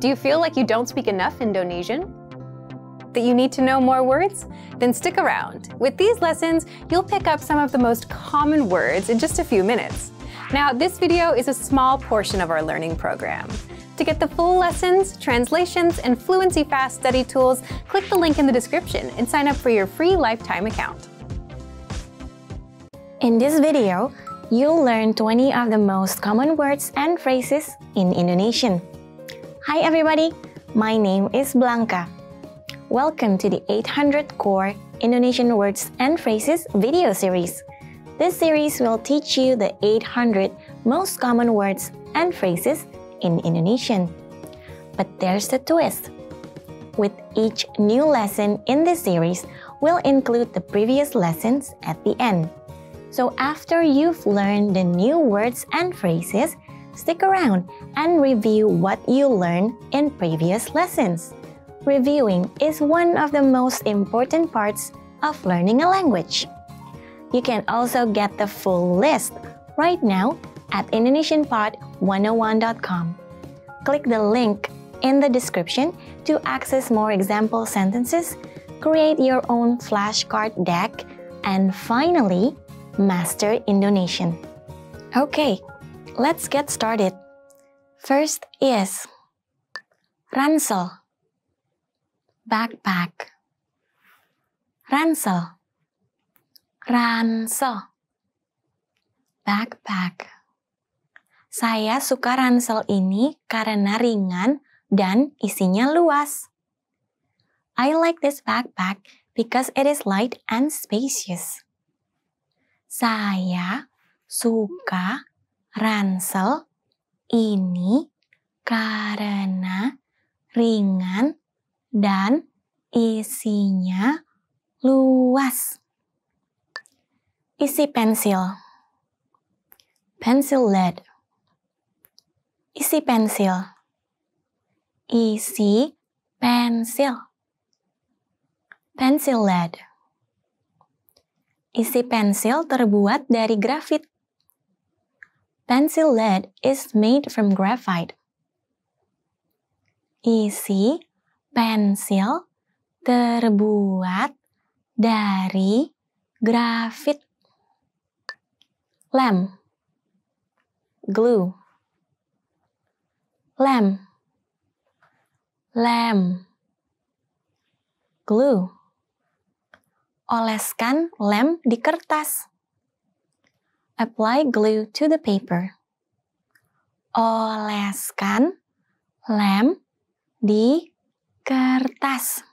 Do you feel like you don't speak enough Indonesian? That you need to know more words? Then stick around. With these lessons, you'll pick up some of the most common words in just a few minutes. Now, this video is a small portion of our learning program. To get the full lessons, translations, and Fluency Fast study tools, click the link in the description and sign up for your free lifetime account. In this video, you'll learn 20 of the most common words and phrases in Indonesian. Hi everybody, my name is Blanca. Welcome to the 800 Core Indonesian Words and Phrases video series. This series will teach you the 800 most common words and phrases in Indonesian. But there's the twist. With each new lesson in this series, we'll include the previous lessons at the end. So after you've learned the new words and phrases, stick around and review what you learned in previous lessons. Reviewing is one of the most important parts of learning a language. You can also get the full list right now at IndonesianPod101.com. Click the link in the description to access more example sentences, create your own flashcard deck, and finally, master Indonesian. Okay, let's get started. First is ransel backpack ransel ransel backpack Saya suka ransel ini karena ringan dan isinya luas. I like this backpack because it is light and spacious. Saya suka ransel ini karena ringan dan isinya luas. Isi pensil. Pencil lead. Isi pensil. Isi pensil. Pencil lead. Isi pensil terbuat dari grafit. Pencil lead is made from graphite. Isi pensil terbuat dari grafit. Lem, glue. Lem, lem, glue. Oleskan lem di kertas. Apply glue to the paper. Oleskan lem di kertas.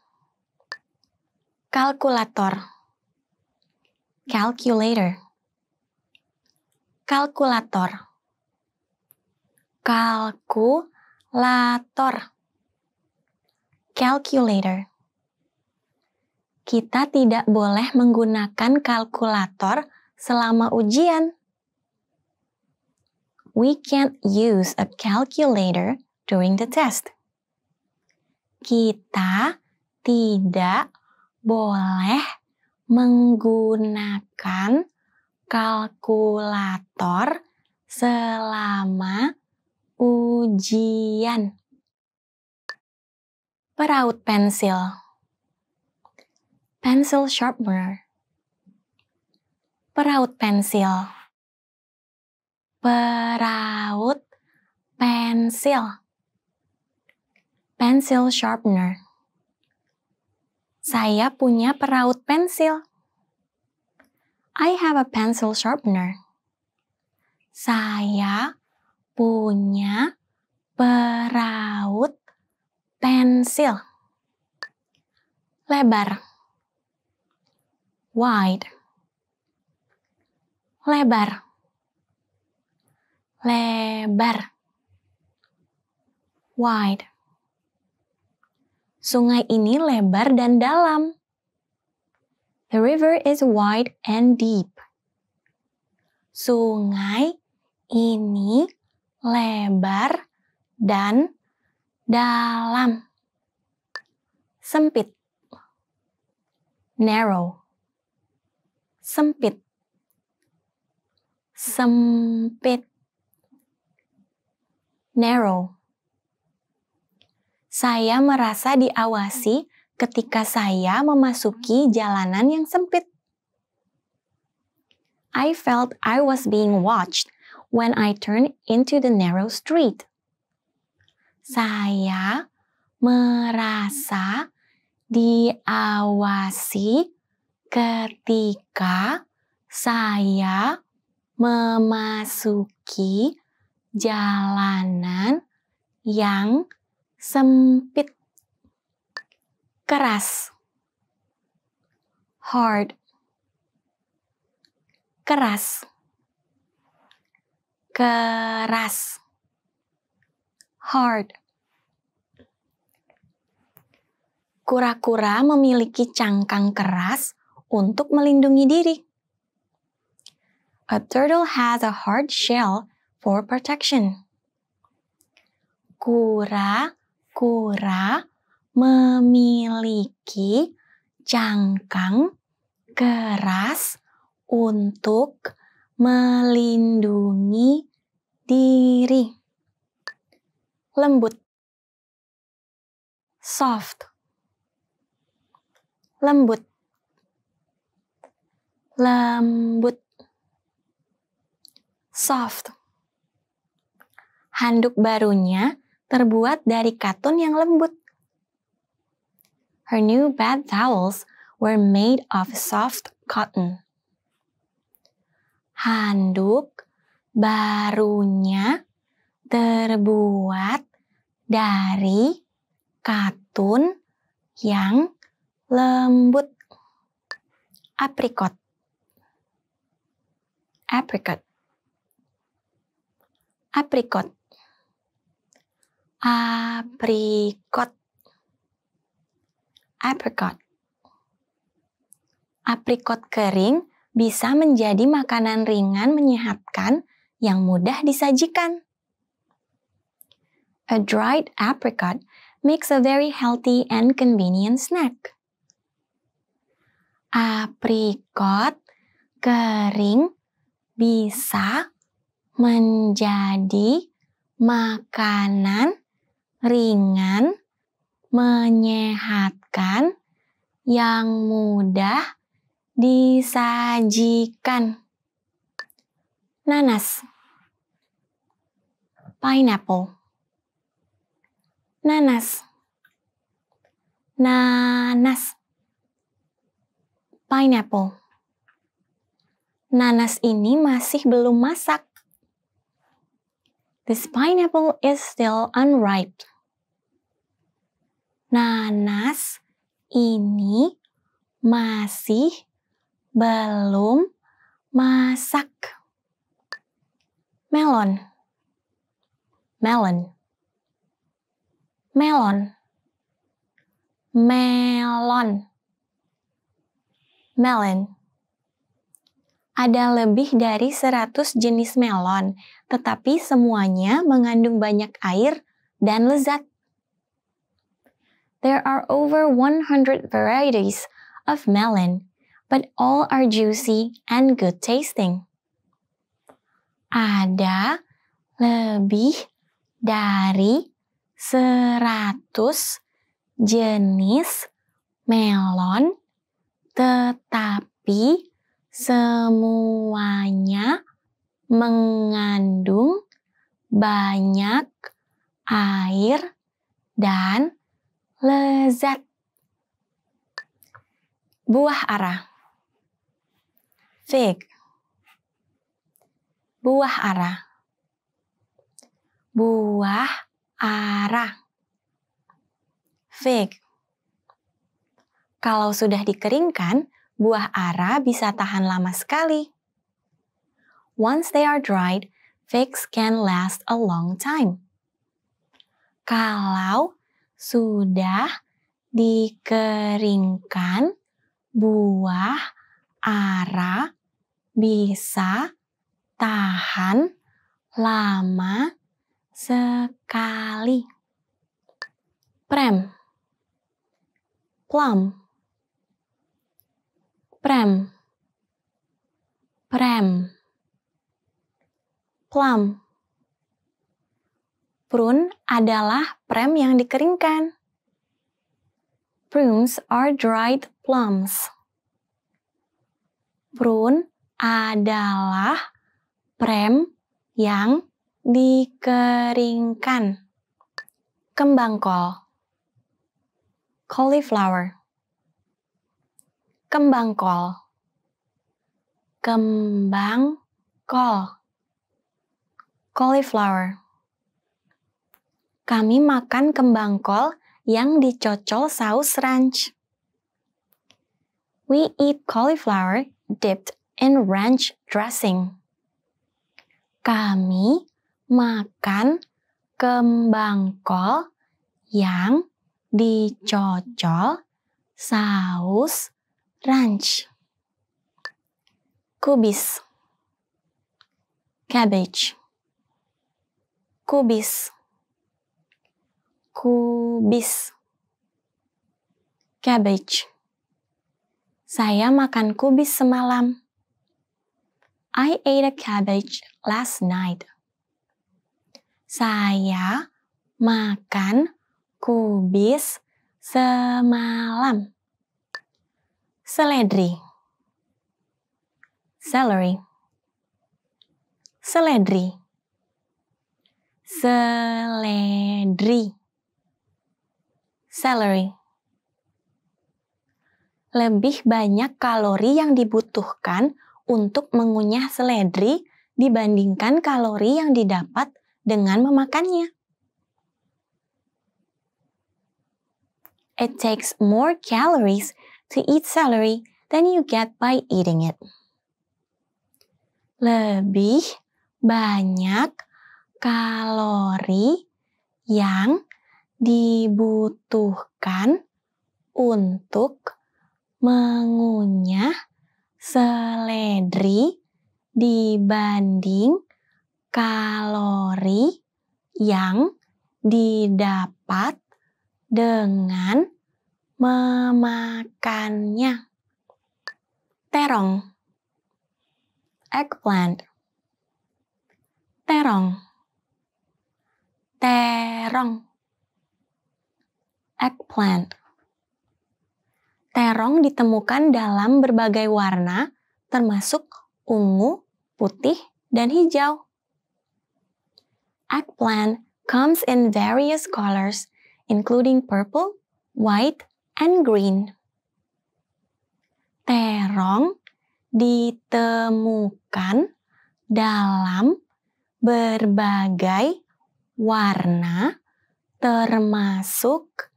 Kalkulator. Calculator. Kalkulator. Kalkulator. Calculator. Kita tidak boleh menggunakan kalkulator selama ujian. We can't use a calculator during the test kita tidak boleh menggunakan kalkulator selama ujian. Peraut pensil. Pencil sharpener. Peraut pensil. Peraut pensil pencil sharpener. Saya punya peraut pensil. I have a pencil sharpener. Saya punya peraut pensil. Lebar. Wide. Lebar. Lebar. Wide. Sungai ini lebar dan dalam. The river is wide and deep. Sungai ini lebar dan dalam. Sempit. Narrow. Sempit. Sempit. Narrow Saya merasa diawasi ketika saya memasuki jalanan yang sempit. I felt I was being watched when I turned into the narrow street. Saya merasa diawasi ketika saya memasuki jalanan yang sempit. Keras. Hard. Keras. Keras. Hard. Kura-kura memiliki cangkang keras untuk melindungi diri. A turtle has a hard shell for protection. Kura-kura memiliki cangkang keras untuk melindungi diri. Lembut. Soft. Lembut. Lembut soft. Handuk barunya terbuat dari katun yang lembut. Her new bed towels were made of soft cotton. Handuk barunya terbuat dari katun yang lembut. Apricot. Apricot apricot apricot apricot aprikot kering bisa menjadi makanan ringan menyehatkan yang mudah disajikan. A dried apricot makes a very healthy and convenient snack. Aprikot kering bisa menjadi makanan ringan, menyehatkan, yang mudah disajikan. Nanas, pineapple, nanas, nanas, pineapple. Nanas ini masih belum masak. This pineapple is still unripe. Nanas ini masih belum masak. Melon. Melon. Melon. Melon. Melon. Ada lebih dari 100 jenis melon, tetapi semuanya mengandung banyak air dan lezat. There are over 100 varieties of melon, but all are juicy and good tasting. Ada lebih dari 100 jenis melon, tetapi semuanya mengandung banyak air dan lezat. Buah arah. Fig. Buah arah. Buah arah. Fig. Kalau sudah dikeringkan, buah ara bisa tahan lama sekali. Once they are dried, figs can last a long time. Kalau sudah dikeringkan, buah ara bisa tahan lama sekali. Prem, plum, prem. Prem. Plum Prune adalah prem yang dikeringkan. Prunes are dried plums. Prune adalah prem yang dikeringkan. Kembang kol. Cauliflower. Kembang kol. Kembang kol. Cauliflower. Kami makan kembang kol yang dicocol saus ranch. We eat cauliflower dipped in ranch dressing. Kami makan kembang kol yang dicocol saus ranch. Kubis cabbage kubis kubis cabbage Saya makan kubis semalam. I ate a cabbage last night. Saya makan kubis semalam. Seledri. Celery. Seledri. Seledri. Celery. Lebih banyak kalori yang dibutuhkan untuk mengunyah seledri dibandingkan kalori yang didapat dengan memakannya. It takes more calories to eat celery than you get by eating it. Lebih banyak kalori yang dibutuhkan untuk mengunyah seledri dibanding kalori yang didapat dengan memakannya. Terong. Eggplant. Terong. Terong eggplant Terong ditemukan dalam berbagai warna termasuk ungu, putih, dan hijau. Eggplant comes in various colors including purple, white, and green. Terong ditemukan dalam berbagai warna termasuk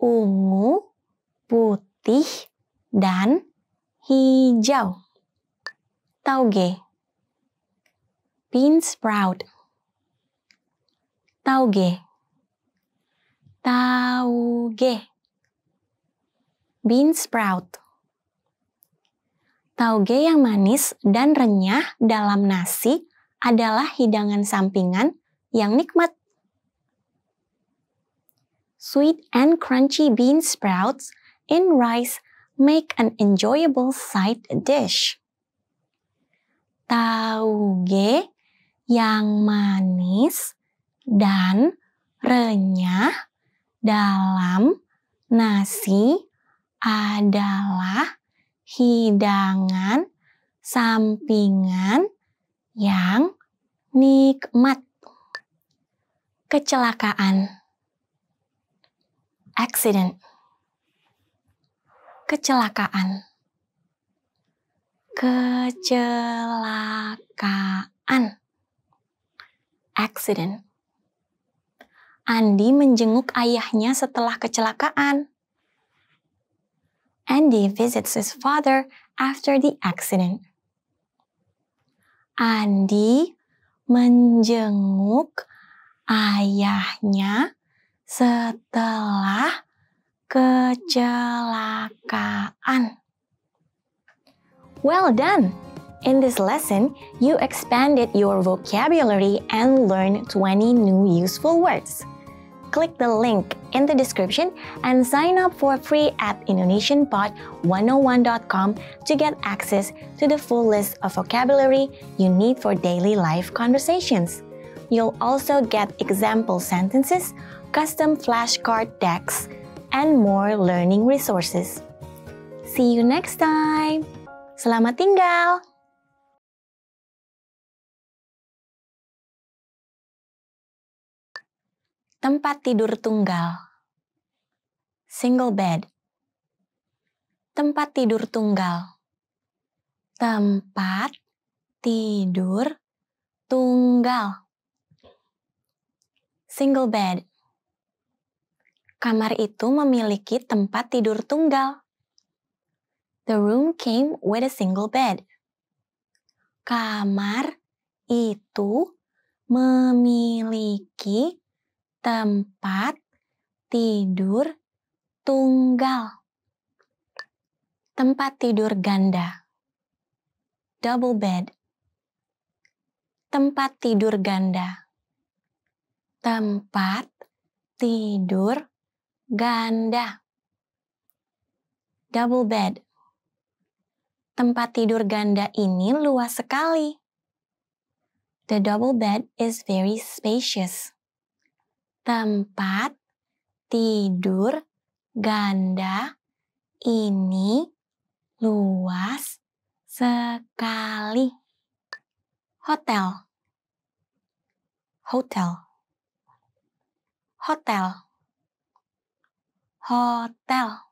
ungu, putih, dan hijau. Tauge Bean sprout Tauge Tauge Bean sprout Tauge yang manis dan renyah dalam nasi adalah hidangan sampingan yang nikmat. Sweet and crunchy bean sprouts in rice make an enjoyable side dish. Tauge yang manis dan renyah dalam nasi adalah hidangan sampingan yang nikmat. Kecelakaan. Accident. Kecelakaan. Kecelakaan. Accident. Andi menjenguk ayahnya setelah kecelakaan. Andy visits his father after the accident. Andi menjenguk ayahnya setelah kecelakaan. Well done! In this lesson, you expanded your vocabulary and learned 20 new useful words. Click the link in the description and sign up for free at indonesianpod101.com to get access to the full list of vocabulary you need for daily life conversations. You'll also get example sentences, custom flashcard decks, and more learning resources. See you next time. Selamat tinggal. Tempat tidur tunggal. Single bed. Tempat tidur tunggal. Tempat tidur tunggal. Single bed. Kamar itu memiliki tempat tidur tunggal. The room came with a single bed. Kamar itu memiliki tempat tidur tunggal. Tempat tidur ganda. Double bed. Tempat tidur ganda. Tempat tidur ganda. Double bed. Tempat tidur ganda ini luas sekali. The double bed is very spacious tempat tidur ganda ini luas sekali. Hotel, hotel, hotel, hotel,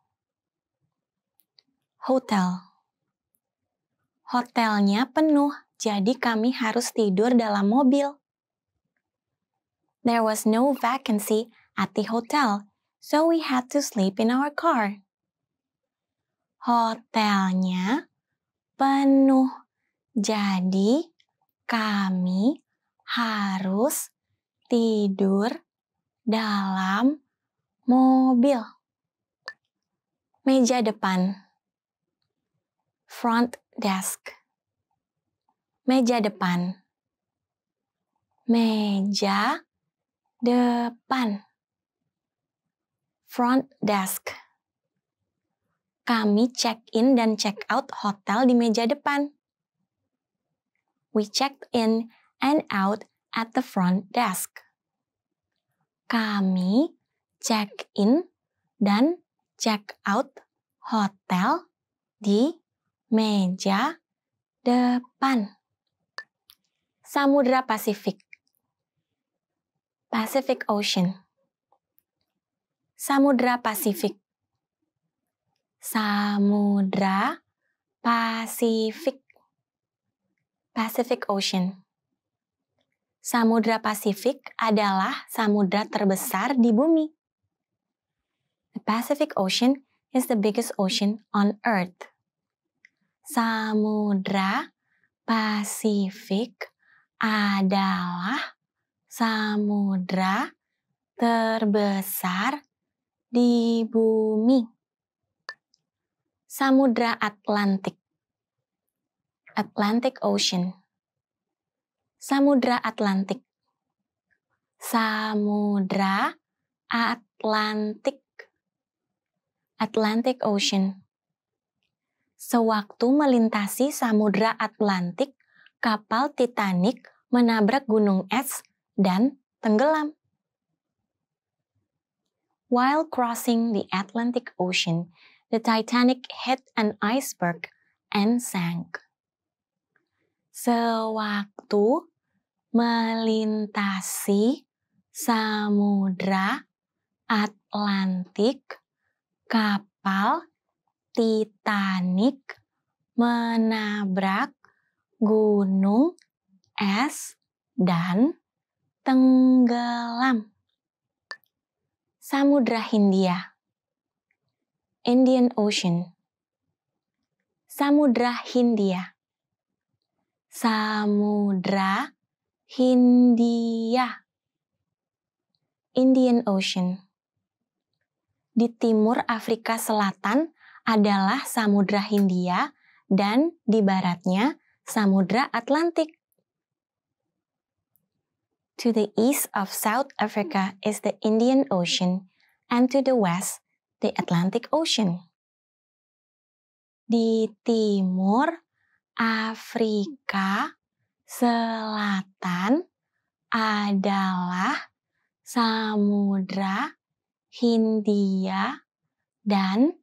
hotel. Hotelnya penuh, jadi kami harus tidur dalam mobil. There was no vacancy at the hotel, so we had to sleep in our car. Hotelnya penuh, jadi kami harus tidur dalam mobil. Meja depan. Front desk. Meja depan. Meja depan. Front desk. Kami check in dan check out hotel di meja depan. We checked in and out at the front desk. Kami check in dan check out hotel di meja depan. Samudra Pasifik. Pacific Ocean. Samudra Pasifik. Samudra Pasifik. Pacific Ocean. Samudra Pasifik adalah samudra terbesar di bumi. The Pacific Ocean is the biggest ocean on Earth. Samudra Pasifik adalah samudra terbesar di bumi. Samudra Atlantik. Atlantic Ocean. Samudra Atlantik. Samudra Atlantik. Atlantic Ocean. Sewaktu melintasi Samudra Atlantik, kapal Titanic menabrak gunung es dan tenggelam. While crossing the Atlantic Ocean, the Titanic hit an iceberg and sank. Sewaktu melintasi samudra Atlantik, kapal Titanic menabrak gunung es dan tenggelam. Samudra Hindia. Indian Ocean. Samudra Hindia. Samudra Hindia. Indian Ocean Di timur Afrika Selatan adalah Samudra Hindia dan di baratnya Samudra Atlantik. To the east of South Africa is the Indian Ocean, and to the west, the Atlantic Ocean. Di timur Afrika Selatan adalah Samudra Hindia dan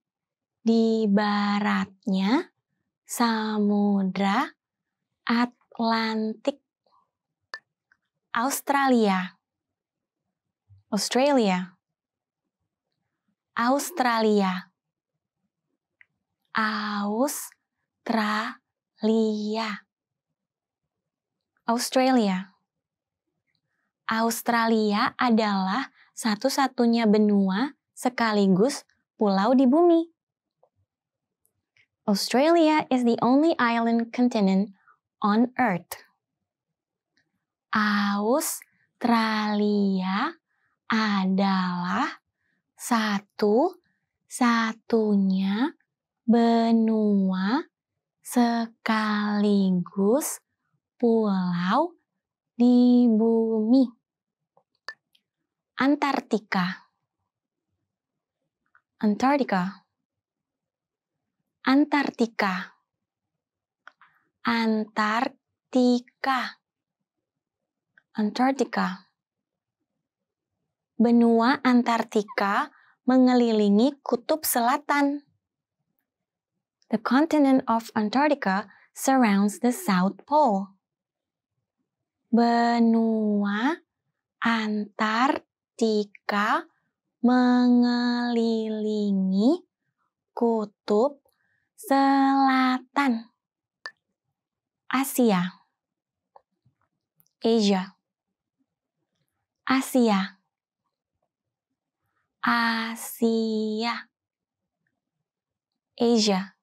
di baratnya Samudra Atlantik. Australia. Australia. Australia. Australia. Australia. Australia adalah satu-satunya benua sekaligus pulau di bumi. Australia is the only island continent on Earth. Australia adalah satu-satunya benua sekaligus pulau di bumi. Antartika. Antartika. Antartika. Antartika. Antartika. Benua Antartika mengelilingi kutub selatan. The continent of Antarctica surrounds the South Pole. Benua Antartika mengelilingi kutub selatan. Asia. Asia. Asia. Asia. Asia.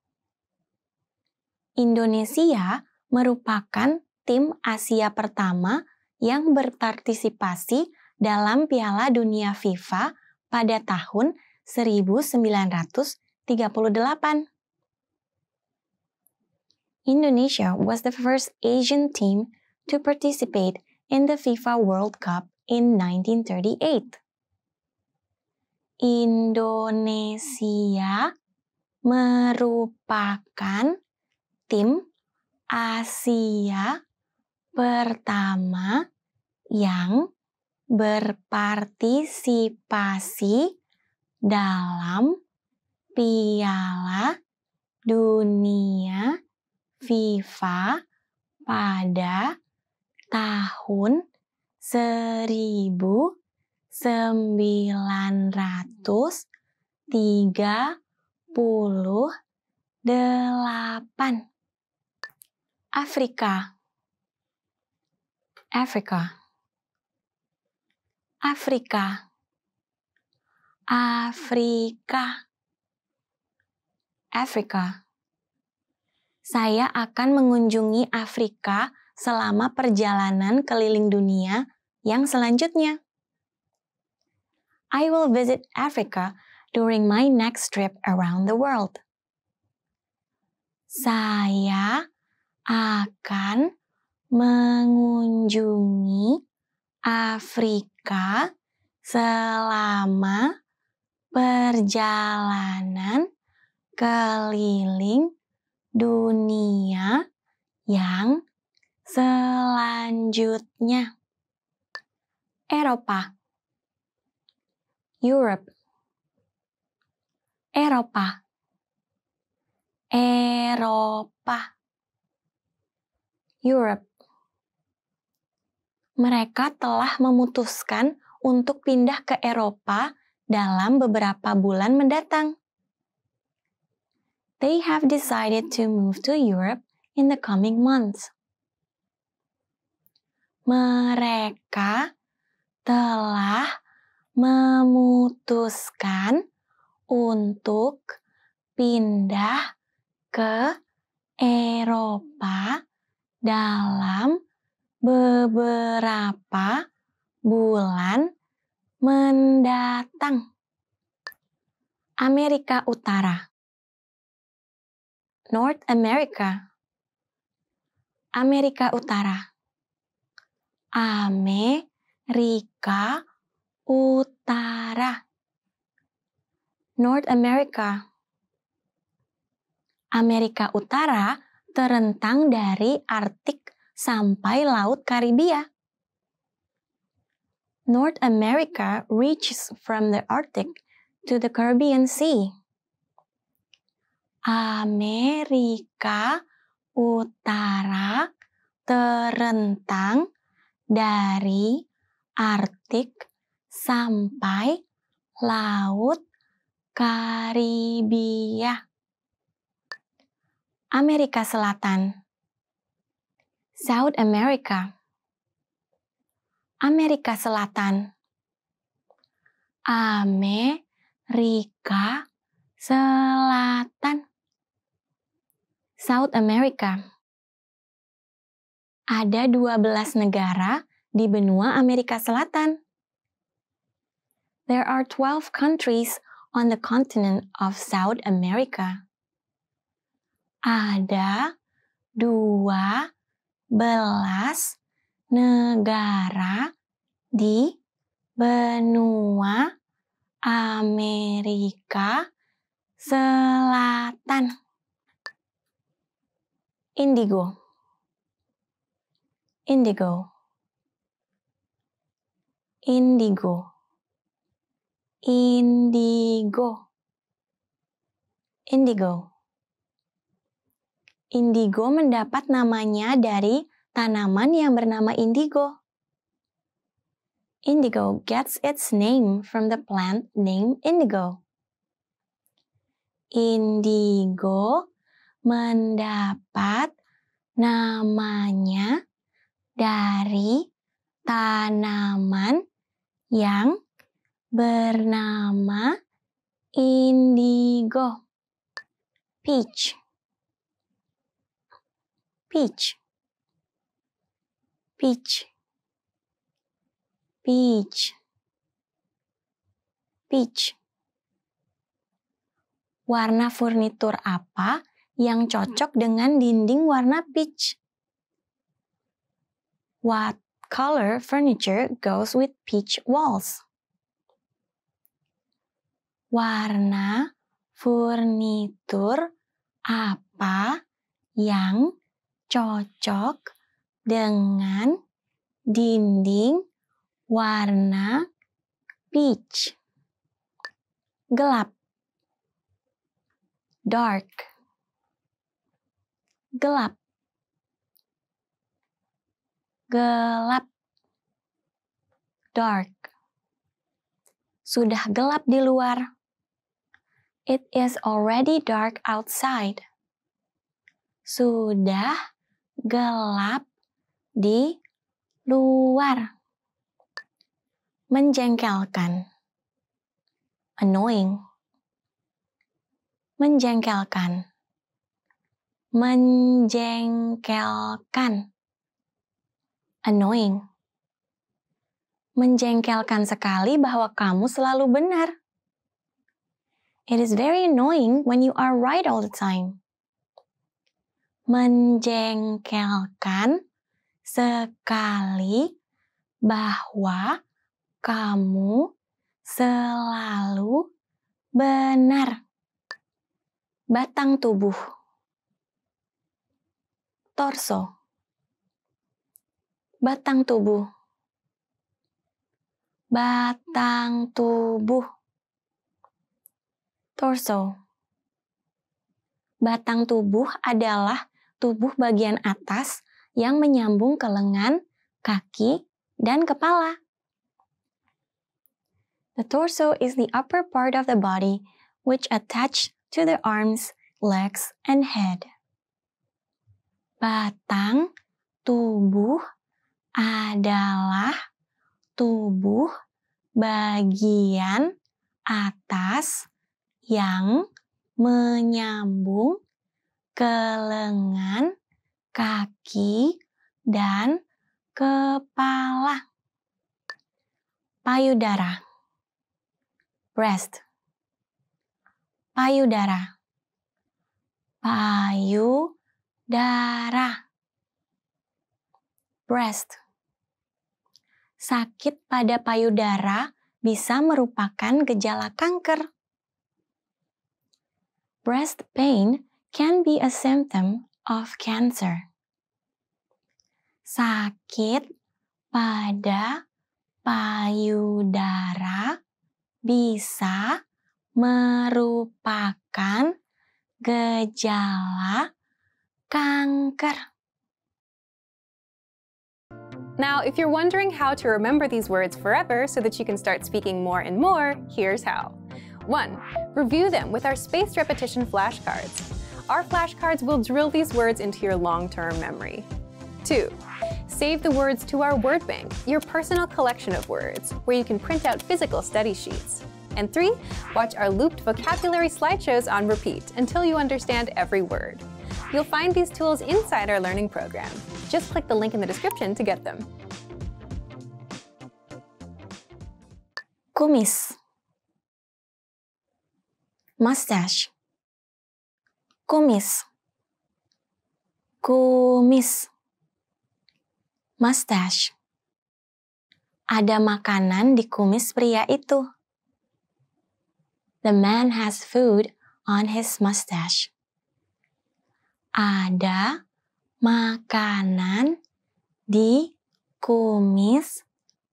Indonesia merupakan tim Asia pertama yang berpartisipasi dalam Piala Dunia FIFA pada tahun 1938. Indonesia was the first Asian team to participate in the FIFA World Cup in 1938. Indonesia merupakan tim Asia pertama yang berpartisipasi dalam Piala Dunia FIFA pada tahun 1938. Afrika Afrika Afrika Afrika Afrika Saya akan mengunjungi Afrika selama perjalanan keliling dunia yang selanjutnya. I will visit Africa during my next trip around the world. Saya akan mengunjungi Afrika selama perjalanan keliling dunia yang Selanjutnya, Eropa. Europe. Eropa. Eropa. Europe. Mereka telah memutuskan untuk pindah ke Eropa dalam beberapa bulan mendatang. They have decided to move to Europe in the coming months mereka telah memutuskan untuk pindah ke Eropa dalam beberapa bulan mendatang. Amerika Utara, North America, Amerika Utara. Amerika Utara. North America. Amerika Utara terentang dari Arktik sampai Laut Karibia. North America reaches from the Arctic to the Caribbean Sea. Amerika Utara terentang dari Arktik sampai Laut Karibia. Amerika Selatan South America Amerika Selatan Amerika Selatan South America ada 12 negara di benua Amerika Selatan. There are 12 countries on the continent of South America. Ada 12 negara di benua Amerika Selatan. Indigo. Indigo. Indigo. Indigo. Indigo indigo mendapat namanya dari tanaman yang bernama indigo indigo gets its name from the plant named indigo indigo mendapat namanya dari tanaman yang bernama indigo. Peach. Peach. Peach. Peach. Peach. Warna furnitur apa yang cocok dengan dinding warna peach? What color furniture goes with peach walls? Warna furnitur apa yang cocok dengan dinding warna peach? Gelap. Dark. Gelap gelap. Dark. Sudah gelap di luar. It is already dark outside. Sudah gelap di luar. Menjengkelkan. Annoying. Menjengkelkan. Menjengkelkan annoying. Menjengkelkan sekali bahwa kamu selalu benar. It is very annoying when you are right all the time. Menjengkelkan sekali bahwa kamu selalu benar. Batang tubuh, torso batang tubuh. Batang tubuh. Torso. Batang tubuh adalah tubuh bagian atas yang menyambung ke lengan, kaki, dan kepala. The torso is the upper part of the body which attach to the arms, legs, and head. Batang tubuh adalah tubuh bagian atas yang menyambung ke lengan, kaki, dan kepala. Payudara. Breast. Payudara. Payudara. Breast. Sakit pada payudara bisa merupakan gejala kanker. Breast pain can be a symptom of cancer. Sakit pada payudara bisa merupakan gejala kanker. Now, if you're wondering how to remember these words forever so that you can start speaking more and more, here's how. 1. Review them with our spaced repetition flashcards. Our flashcards will drill these words into your long-term memory. 2. Save the words to our word bank, your personal collection of words, where you can print out physical study sheets. And 3. Watch our looped vocabulary slideshows on repeat until you understand every word. You'll find these tools inside our learning program. Just click the link in the description to get them. Kumis Mustache Kumis Kumis Mustache Ada makanan di kumis pria itu. The man has food on his mustache ada makanan di kumis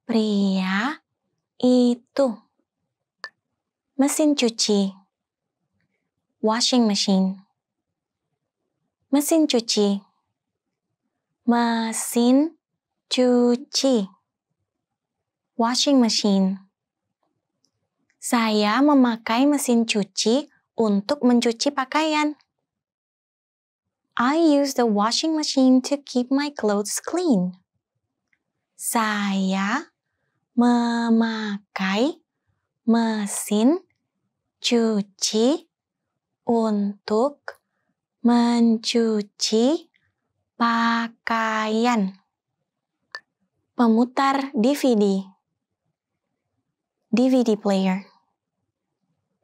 pria itu. Mesin cuci. Washing machine. Mesin cuci. Mesin cuci. Washing machine. Saya memakai mesin cuci untuk mencuci pakaian. I use the washing machine to keep my clothes clean. Saya memakai mesin cuci untuk mencuci pakaian. Pemutar DVD. DVD player.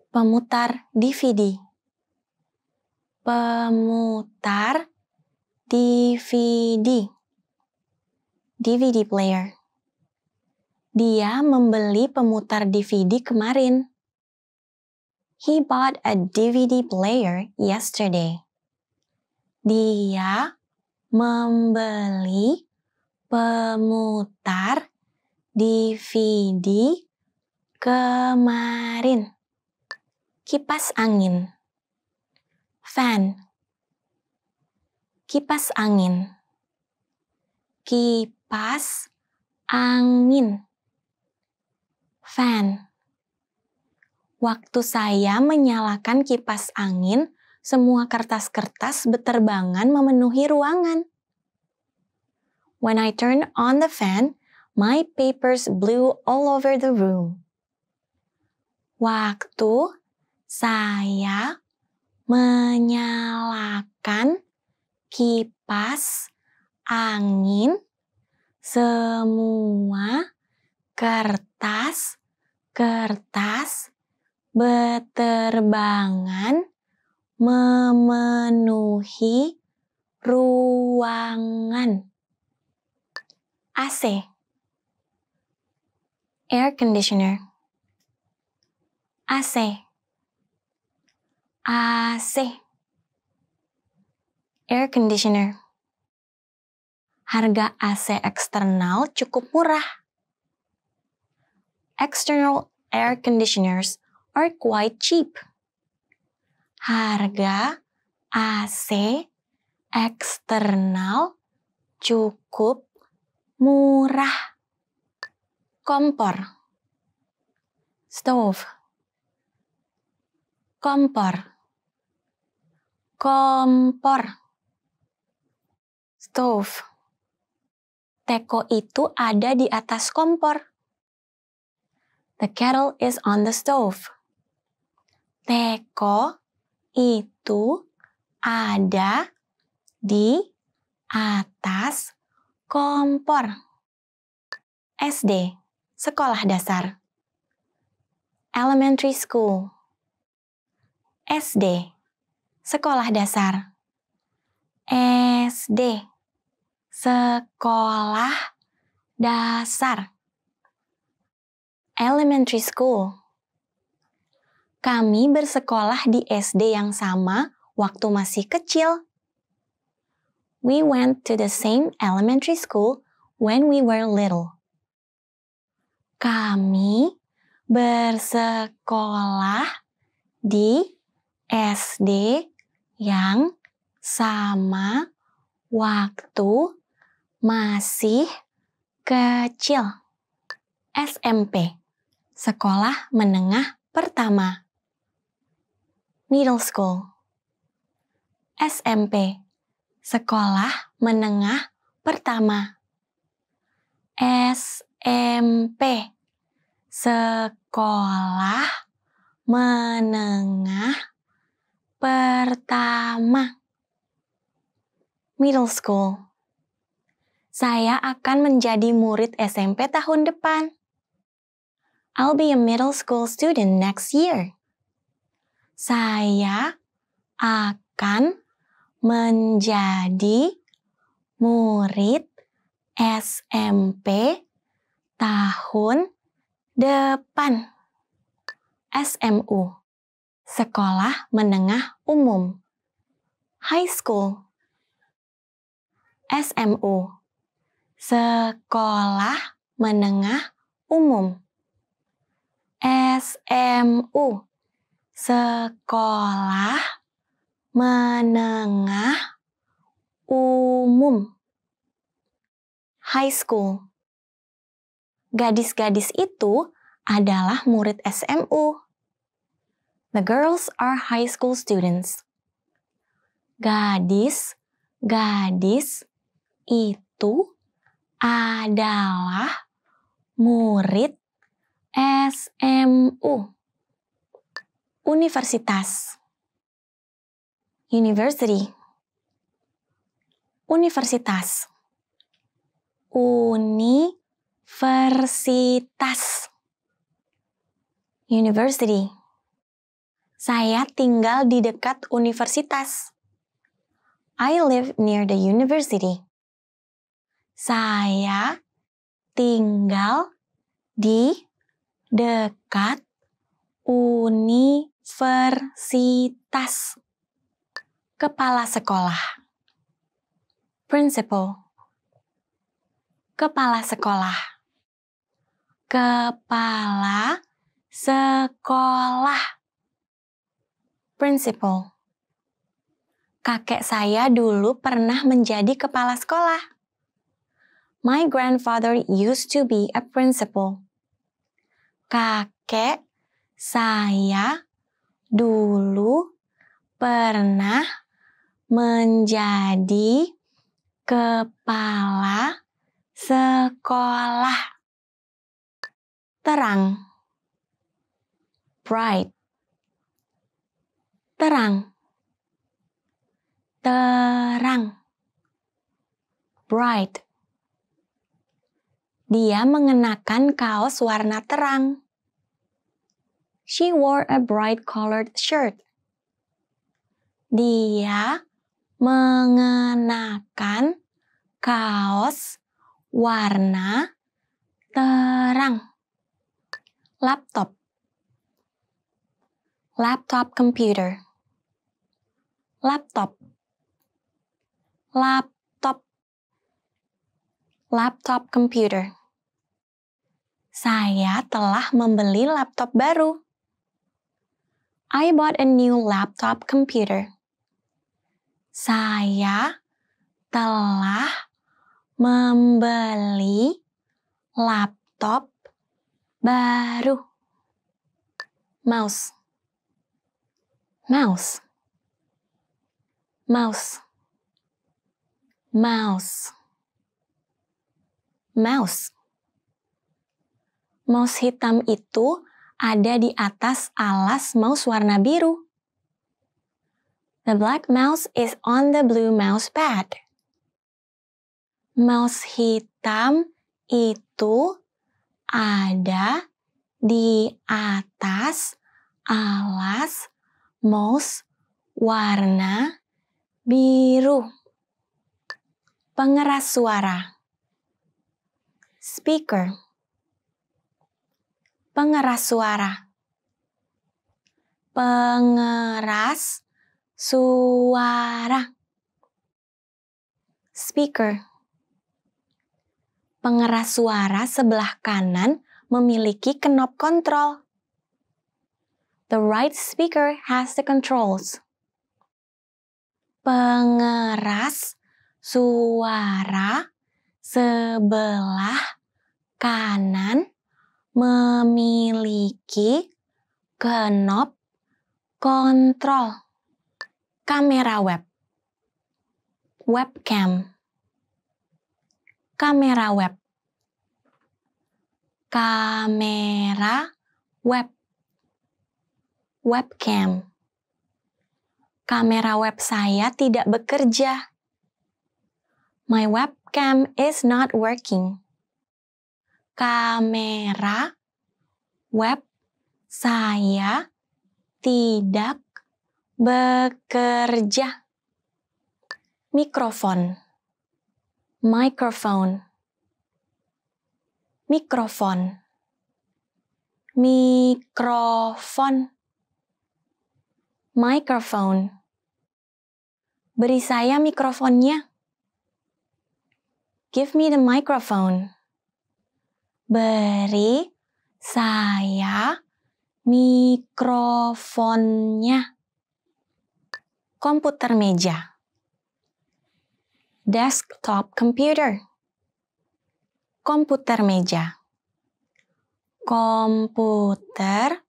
Pemutar DVD pemutar DVD. DVD player. Dia membeli pemutar DVD kemarin. He bought a DVD player yesterday. Dia membeli pemutar DVD kemarin. Kipas angin. Fan. Kipas angin. Kipas angin. Fan. Waktu saya menyalakan kipas angin, semua kertas-kertas beterbangan memenuhi ruangan. When I turned on the fan, my papers blew all over the room. Waktu saya menyalakan kipas angin semua kertas-kertas beterbangan memenuhi ruangan. AC Air conditioner AC AC Air conditioner Harga AC eksternal cukup murah. External air conditioners are quite cheap. Harga AC eksternal cukup murah. Kompor Stove Kompor kompor, stove. Teko itu ada di atas kompor. The kettle is on the stove. Teko itu ada di atas kompor. SD, sekolah dasar. Elementary school. SD, sekolah dasar. SD, sekolah dasar. Elementary school. Kami bersekolah di SD yang sama waktu masih kecil. We went to the same elementary school when we were little. Kami bersekolah di SD yang sama waktu masih kecil. SMP, sekolah menengah pertama. Middle school. SMP, sekolah menengah pertama. SMP, sekolah menengah pertama. Middle school. Saya akan menjadi murid SMP tahun depan. I'll be a middle school student next year. Saya akan menjadi murid SMP tahun depan. SMU Sekolah Menengah Umum. High School. SMU Sekolah Menengah Umum. SMU Sekolah Menengah Umum High School Gadis-gadis itu adalah murid SMU. The girls are high school students. Gadis, gadis itu adalah murid SMU. Universitas. University. Universitas. Universitas. University. Saya tinggal di dekat universitas. I live near the university. Saya tinggal di dekat universitas. Kepala sekolah. Principal. Kepala sekolah. Kepala sekolah principal. Kakek saya dulu pernah menjadi kepala sekolah. My grandfather used to be a principal. Kakek saya dulu pernah menjadi kepala sekolah. Terang. Bright terang, terang, bright. Dia mengenakan kaos warna terang. She wore a bright colored shirt. Dia mengenakan kaos warna terang. Laptop. Laptop computer laptop laptop laptop computer saya telah membeli laptop baru I bought a new laptop computer. Saya telah membeli laptop baru. Mouse. Mouse. Mouse. Mouse. Mouse. Mouse hitam itu ada di atas alas mouse warna biru. The black mouse is on the blue mouse pad. Mouse hitam itu ada di atas alas mouse warna biru. Pengeras suara. Speaker. Pengeras suara. Pengeras suara. Speaker. Pengeras suara sebelah kanan memiliki knop kontrol. The right speaker has the controls. Pengeras suara sebelah kanan memiliki knop kontrol. Kamera web. Webcam. Kamera web. Kamera web webcam. Kamera web saya tidak bekerja. My webcam is not working. Kamera web saya tidak bekerja. Mikrofon. Microphone. Mikrofon. Mikrofon microphone. Beri saya mikrofonnya. Give me the microphone. Beri saya mikrofonnya. Komputer meja. Desktop computer. Komputer meja. Komputer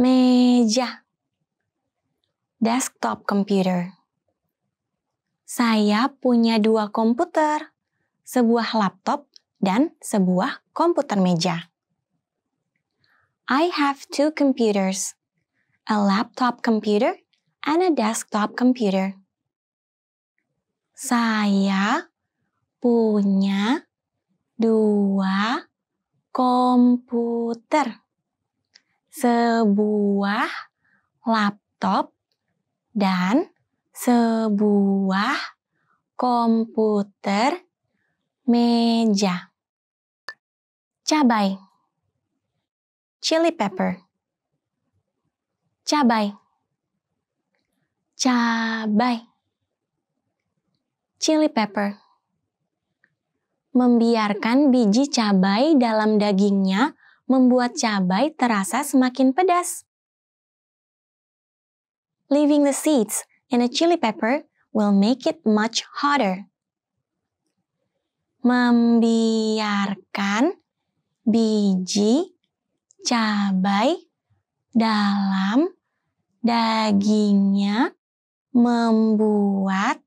meja desktop computer. Saya punya dua komputer, sebuah laptop dan sebuah komputer meja. I have two computers, a laptop computer and a desktop computer. Saya punya dua komputer, sebuah laptop dan sebuah komputer meja. Cabai. Chili pepper. Cabai. Cabai. Chili pepper. Membiarkan biji cabai dalam dagingnya membuat cabai terasa semakin pedas. Leaving the seeds in a chili pepper will make it much hotter. Membiarkan biji cabai dalam dagingnya membuat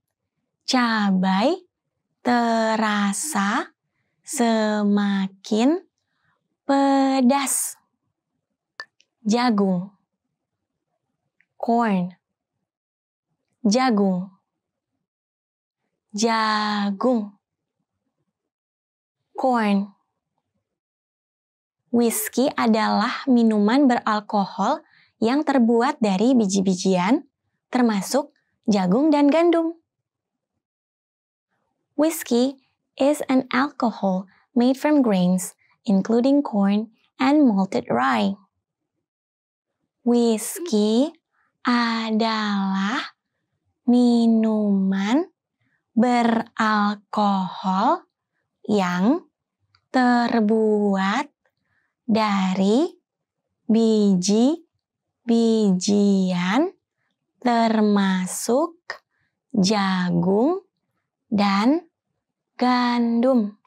cabai terasa semakin pedas. Jagung corn jagung jagung corn Whisky adalah minuman beralkohol yang terbuat dari biji-bijian, termasuk jagung dan gandum. Whiskey is an alcohol made from grains, including corn and malted rye. Whiskey adalah minuman beralkohol yang terbuat dari biji-bijian termasuk jagung dan gandum.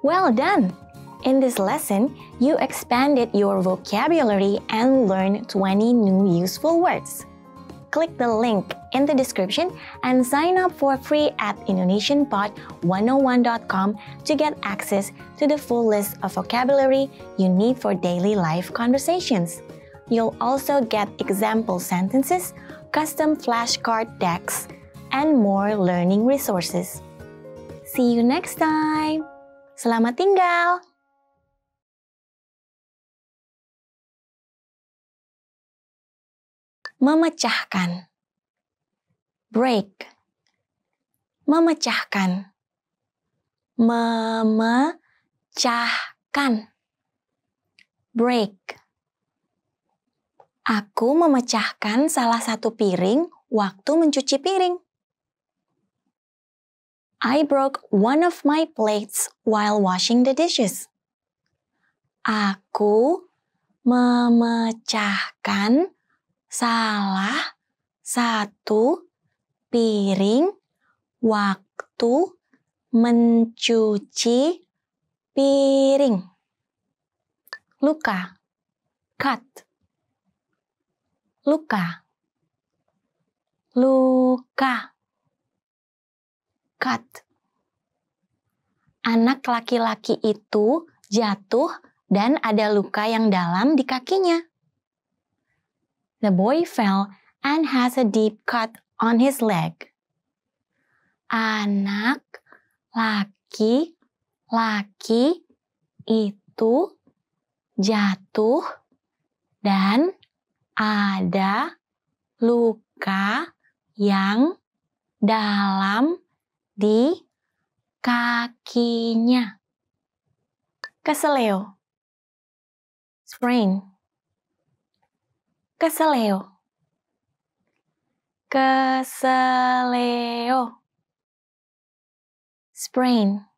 Well done! In this lesson, you expanded your vocabulary and learned 20 new useful words. Click the link in the description and sign up for free at indonesianpod101.com to get access to the full list of vocabulary you need for daily life conversations. You'll also get example sentences, custom flashcard decks, and more learning resources. See you next time! Selamat tinggal! Memecahkan. Break. Memecahkan. Memecahkan. Break. Aku memecahkan salah satu piring waktu mencuci piring. I broke one of my plates while washing the dishes. Aku memecahkan salah satu piring waktu mencuci piring. Luka, cut. Luka, luka, cut. Anak laki-laki itu jatuh dan ada luka yang dalam di kakinya. The boy fell and has a deep cut on his leg. Anak laki-laki itu jatuh dan ada luka yang dalam di kakinya. Keseleo. Sprain. Keseleo. Keseleo. Sprain.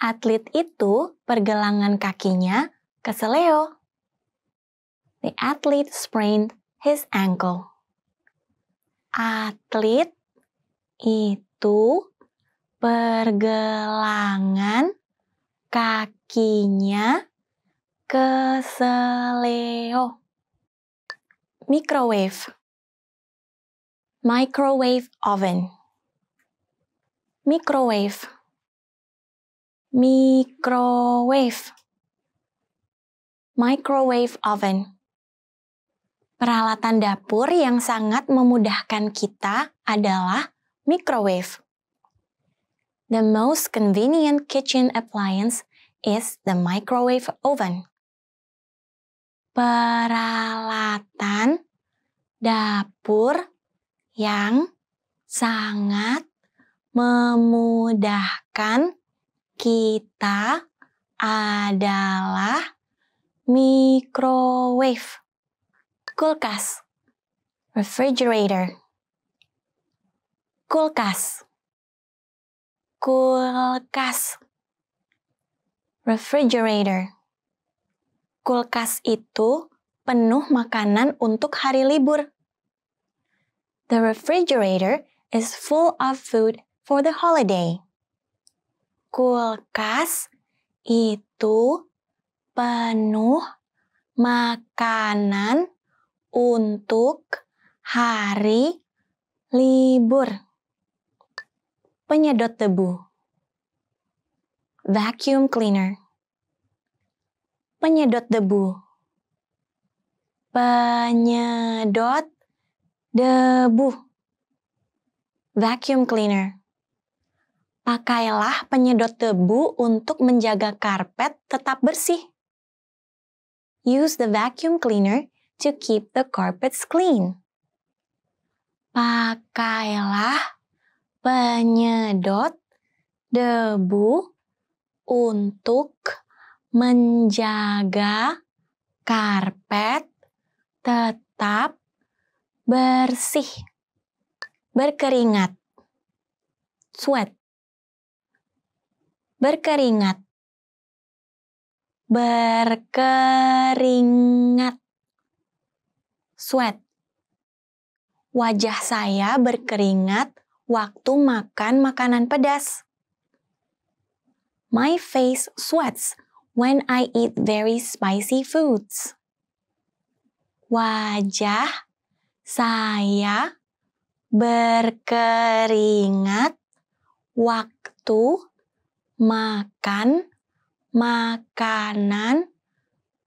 Atlet itu pergelangan kakinya keseleo. The athlete sprained his ankle. Atlet itu pergelangan kakinya keseleo. Microwave. Microwave oven. Microwave. Microwave. Microwave oven. Peralatan dapur yang sangat memudahkan kita adalah microwave. The most convenient kitchen appliance is the microwave oven. Peralatan dapur yang sangat memudahkan kita adalah microwave kulkas, refrigerator, kulkas, kulkas, refrigerator. Kulkas itu penuh makanan untuk hari libur. The refrigerator is full of food for the holiday. Kulkas itu penuh makanan untuk hari libur. Penyedot debu. Vacuum cleaner. Penyedot debu. Penyedot debu. Vacuum cleaner. Pakailah penyedot debu untuk menjaga karpet tetap bersih. Use the vacuum cleaner to keep the carpets clean. Pakailah penyedot debu untuk menjaga karpet tetap bersih. Berkeringat. Sweat. Berkeringat. Berkeringat sweat. Wajah saya berkeringat waktu makan makanan pedas. My face sweats when I eat very spicy foods. Wajah saya berkeringat waktu makan makanan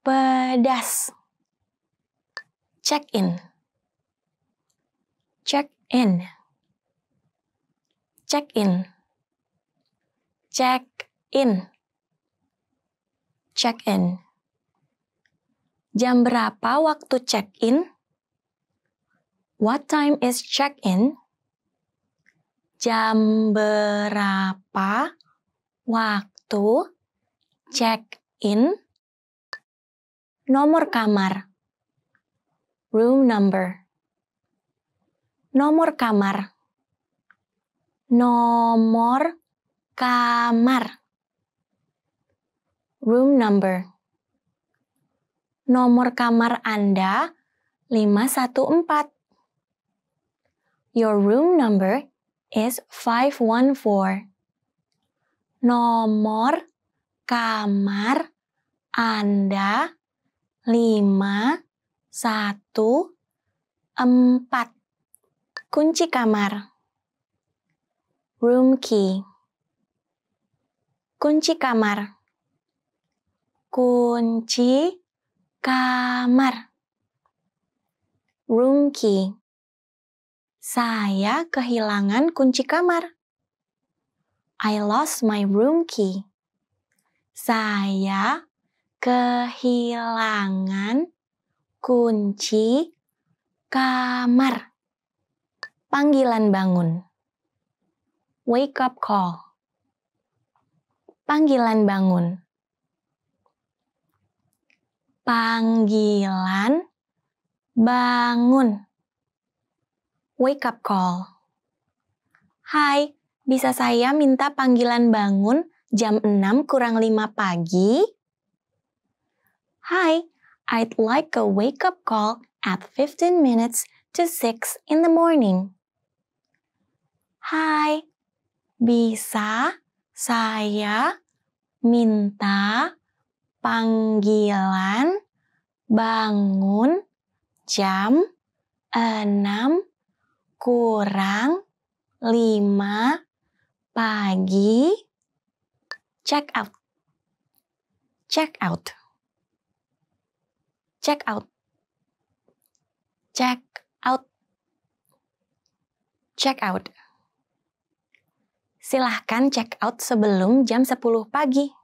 pedas. Check in. Check in. Check in. Check in check in Jam berapa waktu check in? What time is check in? Jam berapa waktu check in? Nomor kamar room number. Nomor kamar. Nomor kamar. Room number. Nomor kamar Anda 514. Your room number is 514. Nomor kamar Anda 514. Kunci kamar. Room key. Kunci kamar. Kunci kamar. Room key. Saya kehilangan kunci kamar. I lost my room key. Saya kehilangan kunci kamar. Panggilan bangun. Wake up call. Panggilan bangun. Panggilan bangun. Wake up call. Hai, bisa saya minta panggilan bangun jam 6 kurang 5 pagi? Hai, I'd like a wake up call at 15 minutes to 6 in the morning. Hai, bisa saya minta panggilan bangun jam 6 kurang 5 pagi. Check out. Check out. Check out. Check out. Check out. Silahkan check out sebelum jam 10 pagi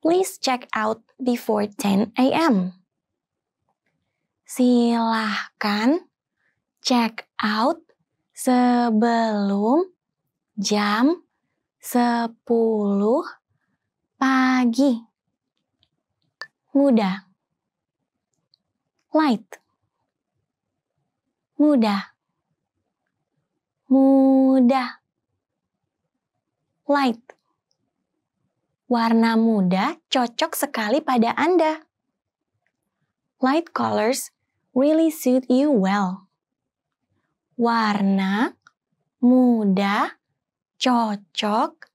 please check out before 10 a.m. Silahkan check out sebelum jam 10 pagi. Mudah. Light. Mudah. Mudah. Light warna muda cocok sekali pada Anda. Light colors really suit you well. Warna muda cocok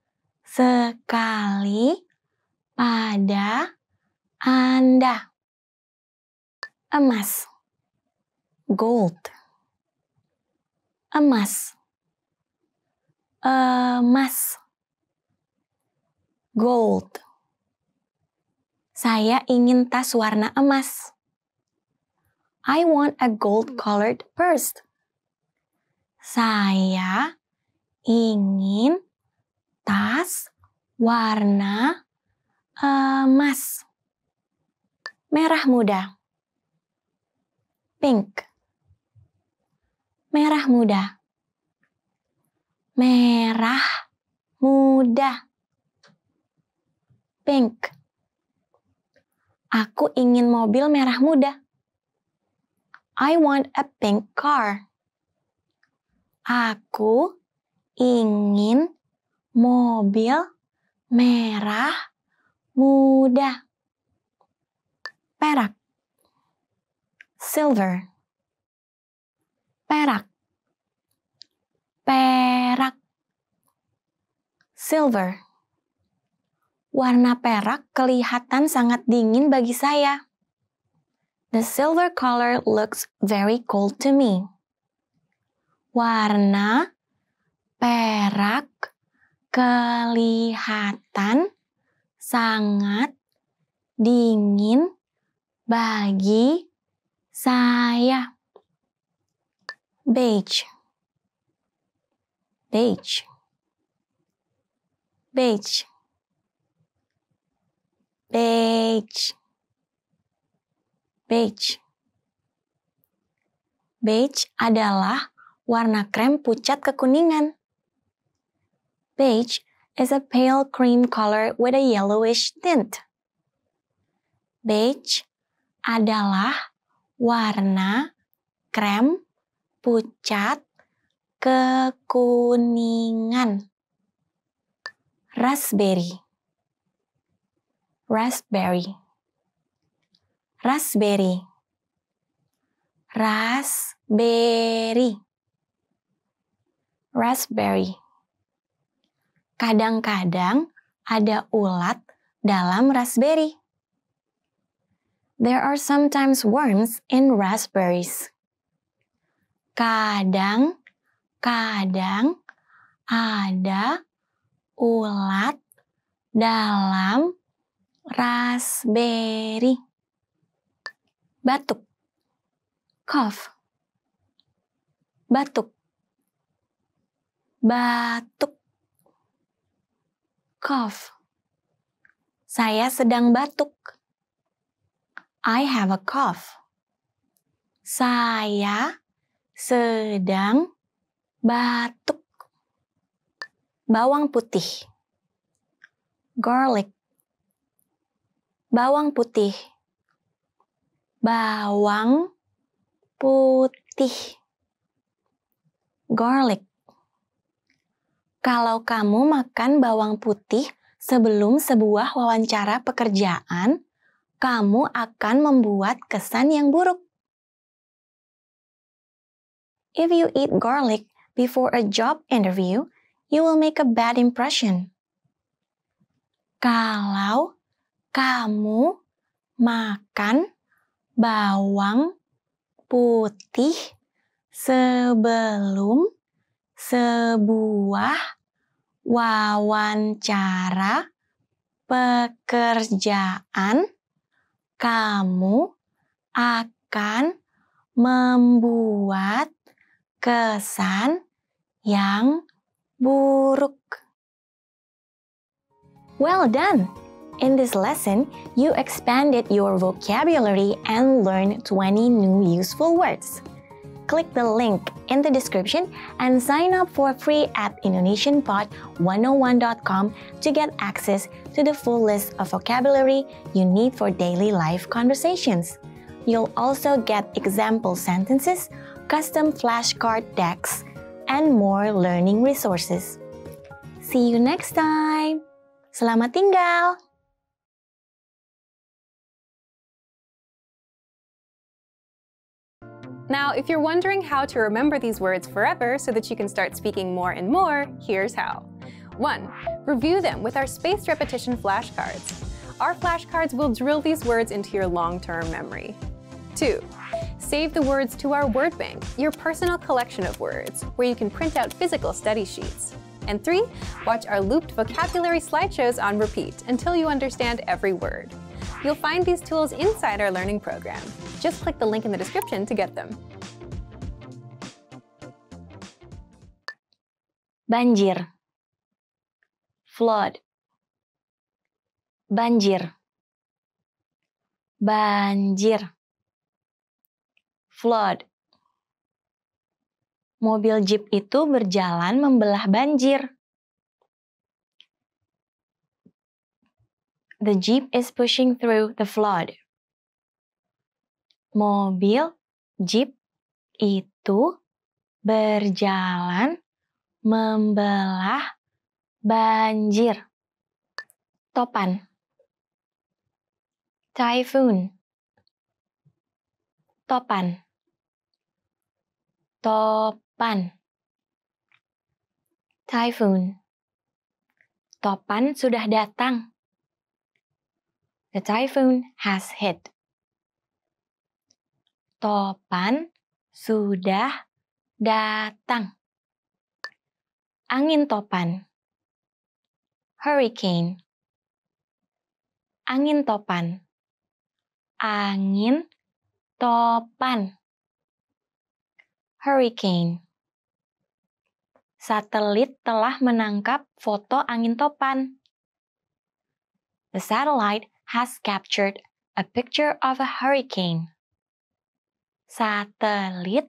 sekali pada Anda. Emas, gold. Emas, emas gold. Saya ingin tas warna emas. I want a gold-colored purse. Saya ingin tas warna emas. Merah muda. Pink. Merah muda. Merah muda pink. Aku ingin mobil merah muda. I want a pink car. Aku ingin mobil merah muda. Perak. Silver. Perak. Perak. Silver warna perak kelihatan sangat dingin bagi saya. The silver color looks very cold to me. Warna perak kelihatan sangat dingin bagi saya. Beige. Beige. Beige beige. Beige. Beige adalah warna krem pucat kekuningan. Beige is a pale cream color with a yellowish tint. Beige adalah warna krem pucat kekuningan. Raspberry raspberry raspberry, raspberry, raspberry. Kadang-kadang ada ulat dalam raspberry. There are sometimes worms in raspberries. Kadang-kadang ada ulat dalam raspberry. Batuk. Cough. Batuk. Batuk. Cough. Saya sedang batuk. I have a cough. Saya sedang batuk. Bawang putih. Garlic. Bawang putih. Bawang putih. Garlic. Kalau kamu makan bawang putih sebelum sebuah wawancara pekerjaan, kamu akan membuat kesan yang buruk. If you eat garlic before a job interview, you will make a bad impression. Kalau kamu makan bawang putih sebelum sebuah wawancara pekerjaan, kamu akan membuat kesan yang buruk. Well done! In this lesson, you expanded your vocabulary and learned 20 new useful words. Click the link in the description and sign up for free at indonesianpod101.com to get access to the full list of vocabulary you need for daily life conversations. You'll also get example sentences, custom flashcard decks, and more learning resources. See you next time. Selamat tinggal. Now, if you're wondering how to remember these words forever so that you can start speaking more and more, here's how. 1. Review them with our spaced repetition flashcards. Our flashcards will drill these words into your long-term memory. 2. Save the words to our word bank, your personal collection of words, where you can print out physical study sheets. And 3. Watch our looped vocabulary slideshows on repeat until you understand every word. You'll find these tools inside our learning program. Just click the link in the description to get them. Banjir. Flood. Banjir. Banjir. Flood. Mobil jeep itu berjalan membelah banjir. The jeep is pushing through the flood. Mobil jeep itu berjalan membelah banjir. Topan. Typhoon. Topan. Topan. Typhoon. Topan sudah datang. The typhoon has hit. Topan sudah datang. Angin topan. Hurricane. Angin topan. Angin topan. Hurricane. Satelit telah menangkap foto angin topan. The satellite has captured a picture of a hurricane. Satelit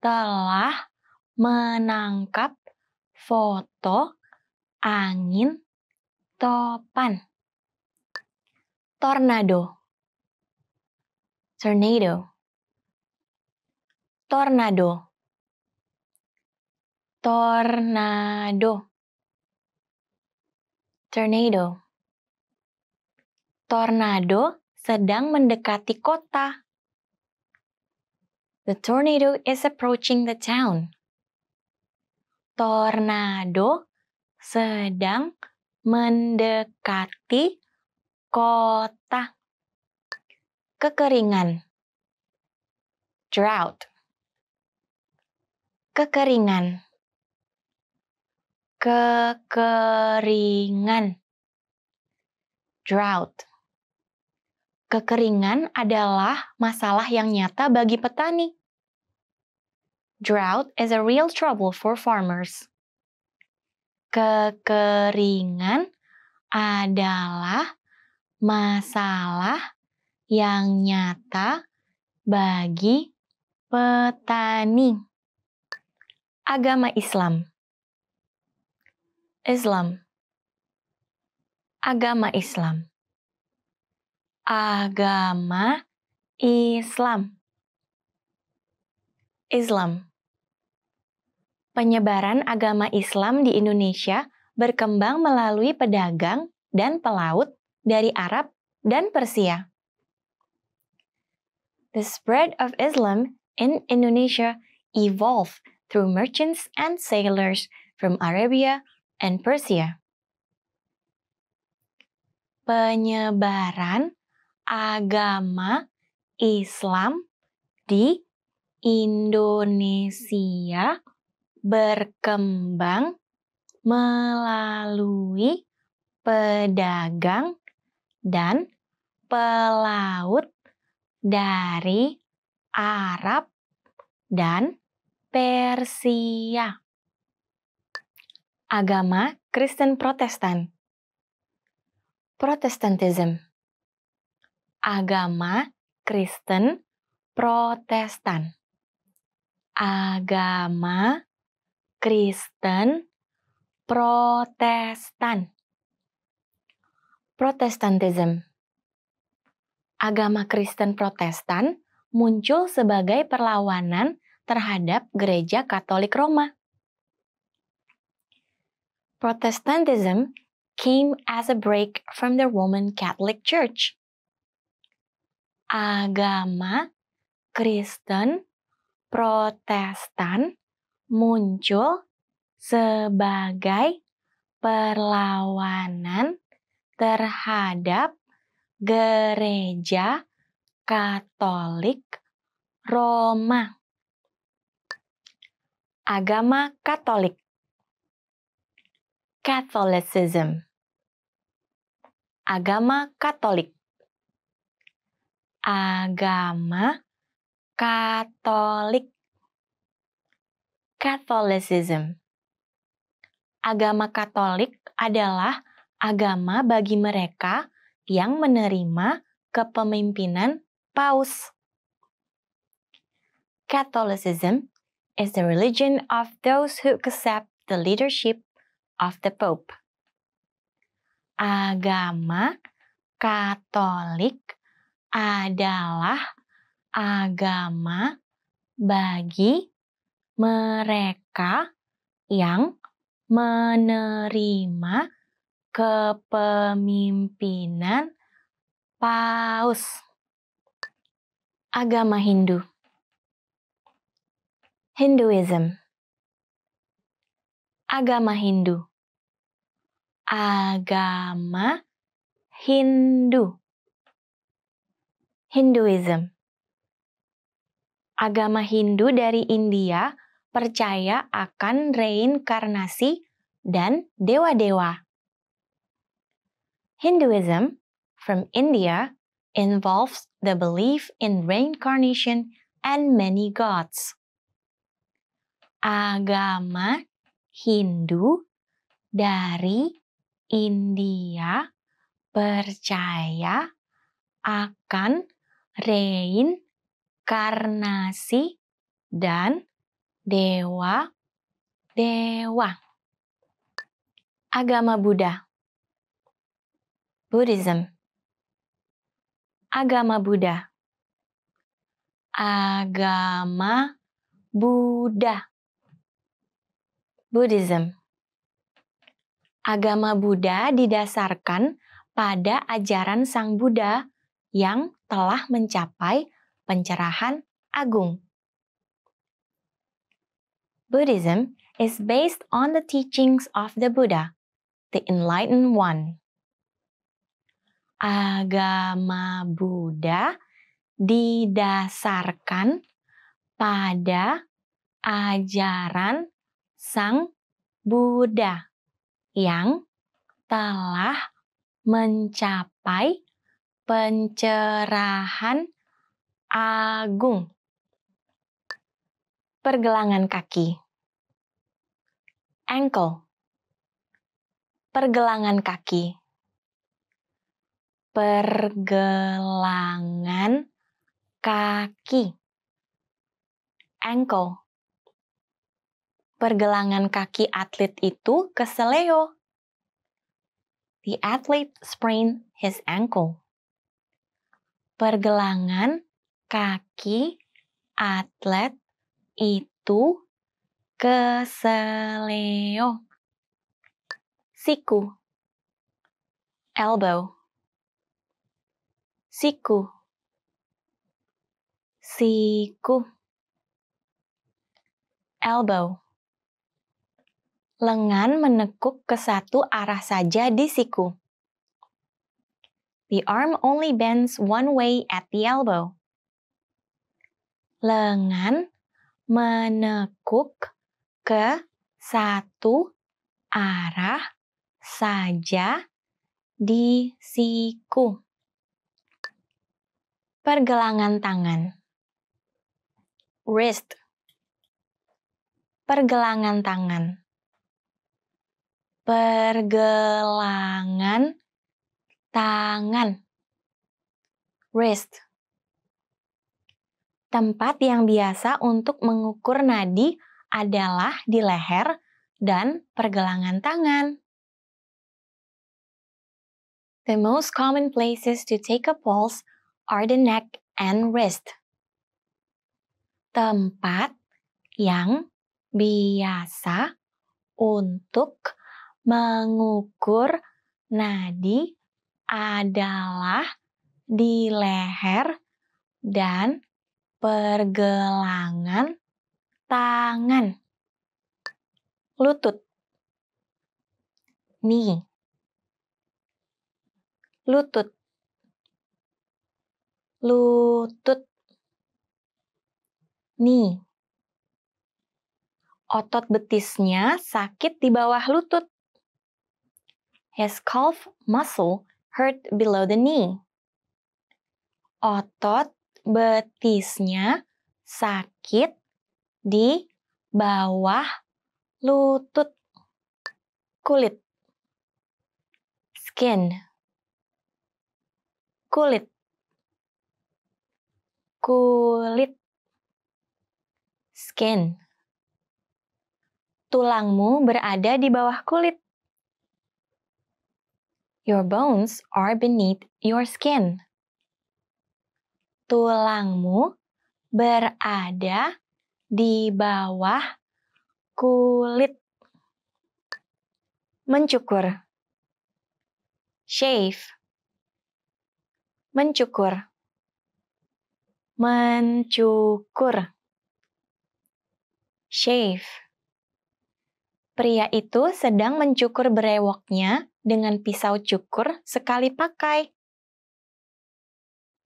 telah menangkap foto angin topan. Tornado. Tornado. Tornado. Tornado. Tornado tornado sedang mendekati kota. The tornado is approaching the town. Tornado sedang mendekati kota. Kekeringan. Drought. Kekeringan. Kekeringan. Drought. Kekeringan adalah masalah yang nyata bagi petani. Drought is a real trouble for farmers. Kekeringan adalah masalah yang nyata bagi petani. Agama Islam. Islam. Agama Islam. Agama Islam. Islam. Penyebaran agama Islam di Indonesia berkembang melalui pedagang dan pelaut dari Arab dan Persia. The spread of Islam in Indonesia evolved through merchants and sailors from Arabia and Persia. Penyebaran agama Islam di Indonesia berkembang melalui pedagang dan pelaut dari Arab dan Persia. Agama Kristen Protestan Protestantism agama Kristen Protestan. Agama Kristen Protestan. Protestantism. Agama Kristen Protestan muncul sebagai perlawanan terhadap Gereja Katolik Roma. Protestantism came as a break from the Roman Catholic Church agama Kristen Protestan muncul sebagai perlawanan terhadap gereja Katolik Roma. Agama Katolik. Catholicism. Agama Katolik agama Katolik. Catholicism. Agama Katolik adalah agama bagi mereka yang menerima kepemimpinan paus. Catholicism is the religion of those who accept the leadership of the Pope. Agama Katolik adalah agama bagi mereka yang menerima kepemimpinan paus. Agama Hindu Hinduism Agama Hindu Agama Hindu Hinduism. Agama Hindu dari India percaya akan reinkarnasi dan dewa-dewa. Hinduism from India involves the belief in reincarnation and many gods. Agama Hindu dari India percaya akan reinkarnasi dan dewa-dewa. Agama Buddha. Buddhism. Agama Buddha. Agama Buddha. Buddhism. Agama Buddha didasarkan pada ajaran Sang Buddha yang telah mencapai pencerahan agung. Buddhism is based on the teachings of the Buddha, the Enlightened One. Agama Buddha didasarkan pada ajaran Sang Buddha yang telah mencapai pencerahan agung. Pergelangan kaki. Ankle. Pergelangan kaki. Pergelangan kaki. Ankle. Pergelangan kaki atlet itu keseleo. The athlete sprained his ankle. Pergelangan kaki atlet itu keseleo. Siku. Elbow. Siku. Siku. Elbow. Lengan menekuk ke satu arah saja di siku. The arm only bends one way at the elbow lengan menekuk ke satu arah saja di siku. Pergelangan tangan. Wrist. Pergelangan tangan. Pergelangan tangan. Wrist Tempat yang biasa untuk mengukur nadi adalah di leher dan pergelangan tangan. The most common places to take a pulse are the neck and wrist. Tempat yang biasa untuk mengukur nadi adalah di leher dan pergelangan tangan, lutut, knee, lutut, lutut, knee. Otot betisnya sakit di bawah lutut. His calf muscle hurt below the knee. Otot betisnya sakit di bawah lutut. Kulit. Skin. Kulit. Kulit. Skin. Tulangmu berada di bawah kulit. Your bones are beneath your skin tulangmu berada di bawah kulit. Mencukur. Shave. Mencukur. Mencukur. Shave. Pria itu sedang mencukur berewoknya dengan pisau cukur sekali pakai.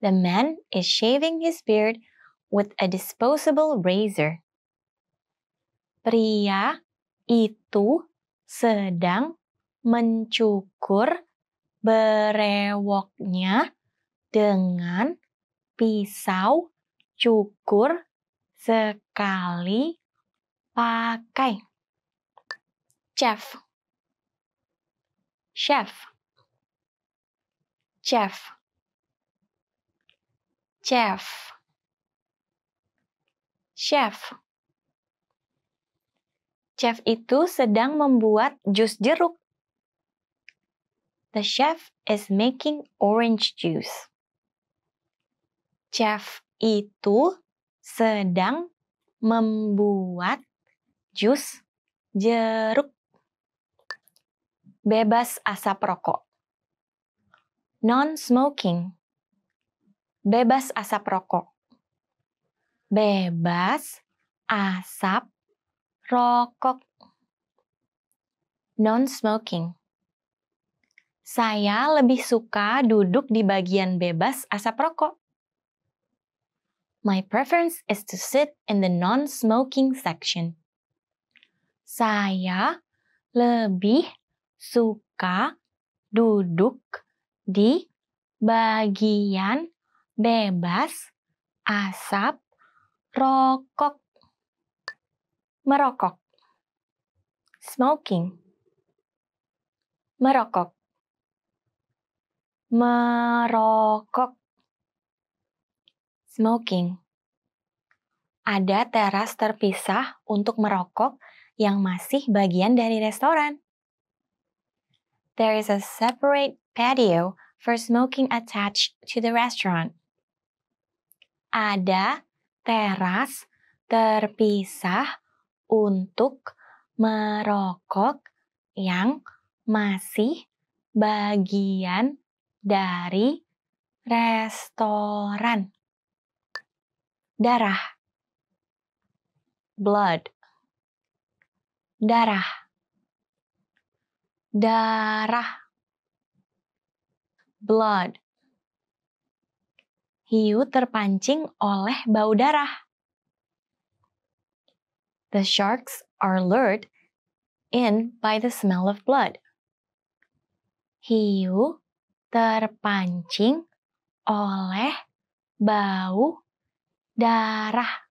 The man is shaving his beard with a disposable razor. Pria itu sedang mencukur berewoknya dengan pisau cukur sekali pakai. Chef. Chef. Chef. Chef. Chef. Chef itu sedang membuat jus jeruk. The chef is making orange juice. Chef itu sedang membuat jus jeruk bebas asap rokok non-smoking Bebas asap rokok. Bebas asap rokok. Non-smoking. Saya lebih suka duduk di bagian bebas asap rokok. My preference is to sit in the non-smoking section. Saya lebih suka duduk di bagian bebas asap rokok. Merokok. Smoking merokok merokok smoking ada teras terpisah untuk merokok yang masih bagian dari restoran. There is a separate patio for smoking attached to the restaurant. Ada teras terpisah untuk merokok yang masih bagian dari restoran. Darah. Blood. Darah. Darah. Blood. Hiu terpancing oleh bau darah. The sharks are lured in by the smell of blood. Hiu terpancing oleh bau darah.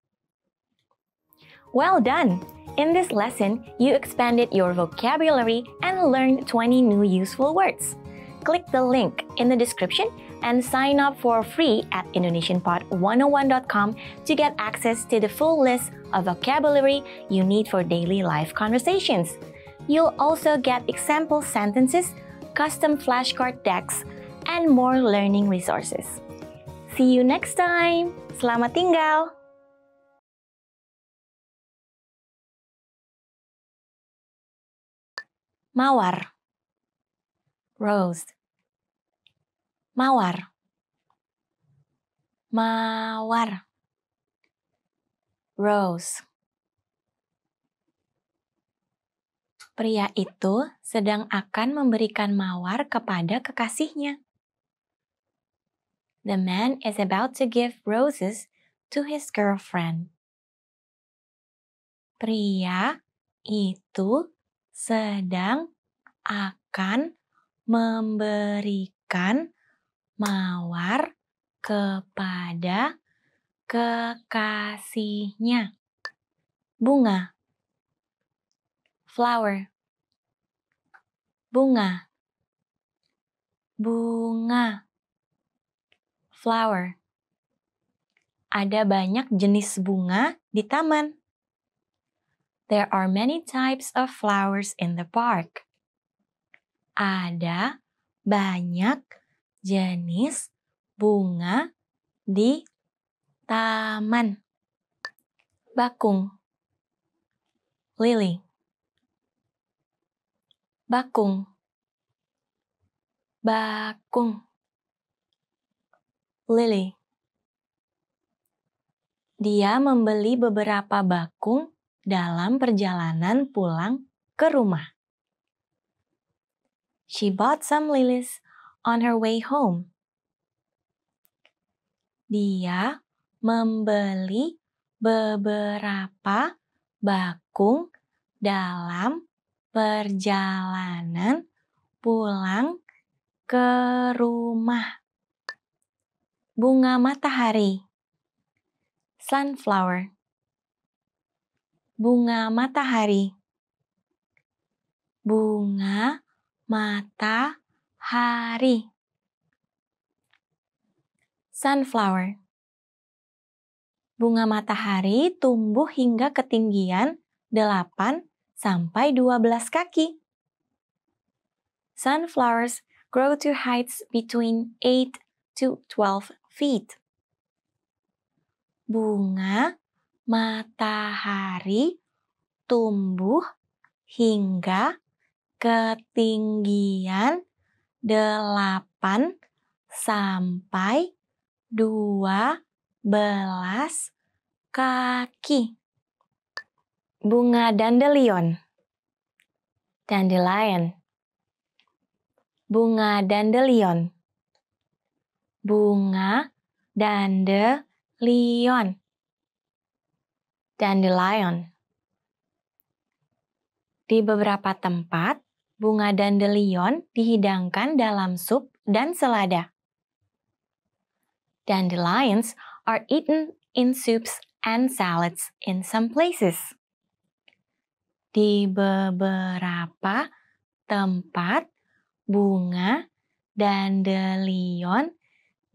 Well done! In this lesson, you expanded your vocabulary and learned 20 new useful words. Click the link in the description and sign up for free at indonesianpod101.com to get access to the full list of vocabulary you need for daily life conversations. You'll also get example sentences, custom flashcard decks, and more learning resources. See you next time. Selamat tinggal. Mawar. Rose. Mawar. Mawar. Rose. Pria itu sedang akan memberikan mawar kepada kekasihnya. The man is about to give roses to his girlfriend. Pria itu sedang akan memberikan mawar kepada kekasihnya. Bunga. Flower. Bunga. Bunga. Flower. Ada banyak jenis bunga di taman There are many types of flowers in the park. Ada banyak jenis bunga di taman. Bakung. Lily. Bakung. Bakung. Lily. Dia membeli beberapa bakung dalam perjalanan pulang ke rumah. She bought some lilies on her way home. Dia membeli beberapa bakung dalam perjalanan pulang ke rumah. Bunga matahari. Sunflower. Bunga matahari. Bunga matahari. Sunflower. Bunga matahari tumbuh hingga ketinggian 8 sampai 12 kaki. Sunflowers grow to heights between 8 to 12 feet. Bunga matahari tumbuh hingga ketinggian 8 sampai dua belas kaki. Bunga dandelion. Dandelion. Bunga dandelion. Bunga dandelion. Dandelion. Di beberapa tempat, bunga dandelion dihidangkan dalam sup dan selada. Dandelions are eaten in soups and salads in some places. Di beberapa tempat, bunga dandelion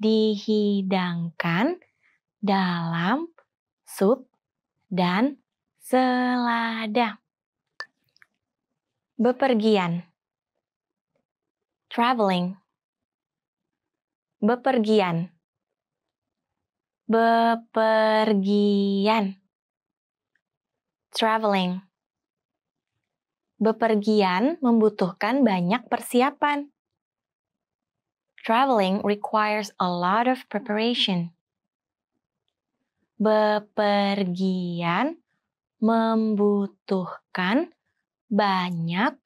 dihidangkan dalam sup dan selada. Bepergian. Traveling. Bepergian. Bepergian. Traveling. Bepergian membutuhkan banyak persiapan. Traveling requires a lot of preparation. Bepergian membutuhkan banyak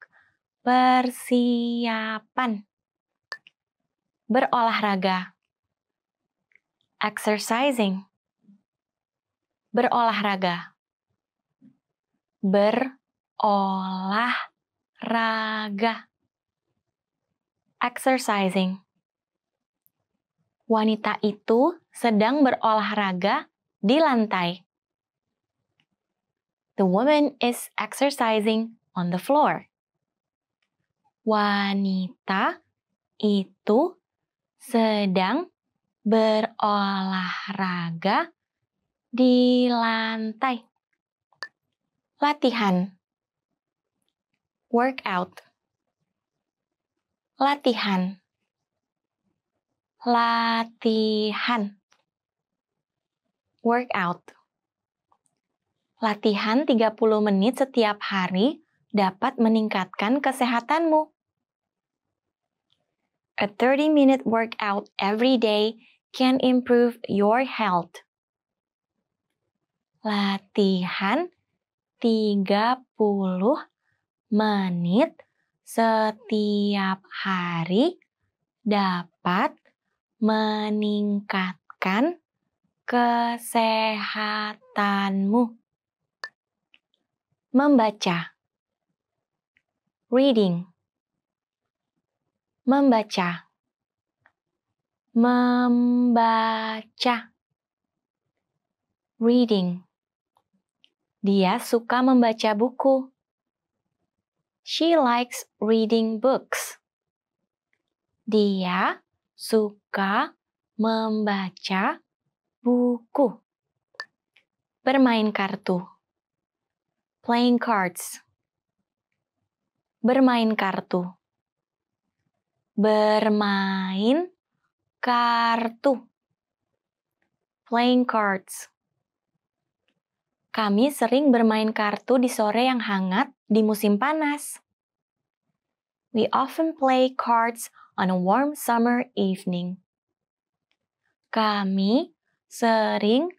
persiapan. Berolahraga. Exercising. Berolahraga. Berolahraga. Exercising. Wanita itu sedang berolahraga di lantai. The woman is exercising on the floor. Wanita itu sedang berolahraga di lantai. Latihan. Workout. Latihan. Latihan. Workout. Latihan 30 menit setiap hari dapat meningkatkan kesehatanmu. A 30-minute workout every day can improve your health. Latihan 30 menit setiap hari dapat meningkatkan kesehatanmu. Membaca. Reading. Membaca. Membaca. Reading. Dia suka membaca buku. She likes reading books. Dia suka membaca buku. Bermain kartu. Playing cards. Bermain kartu. Bermain kartu. Playing cards. Kami sering bermain kartu di sore yang hangat di musim panas. We often play cards on a warm summer evening. Kami sering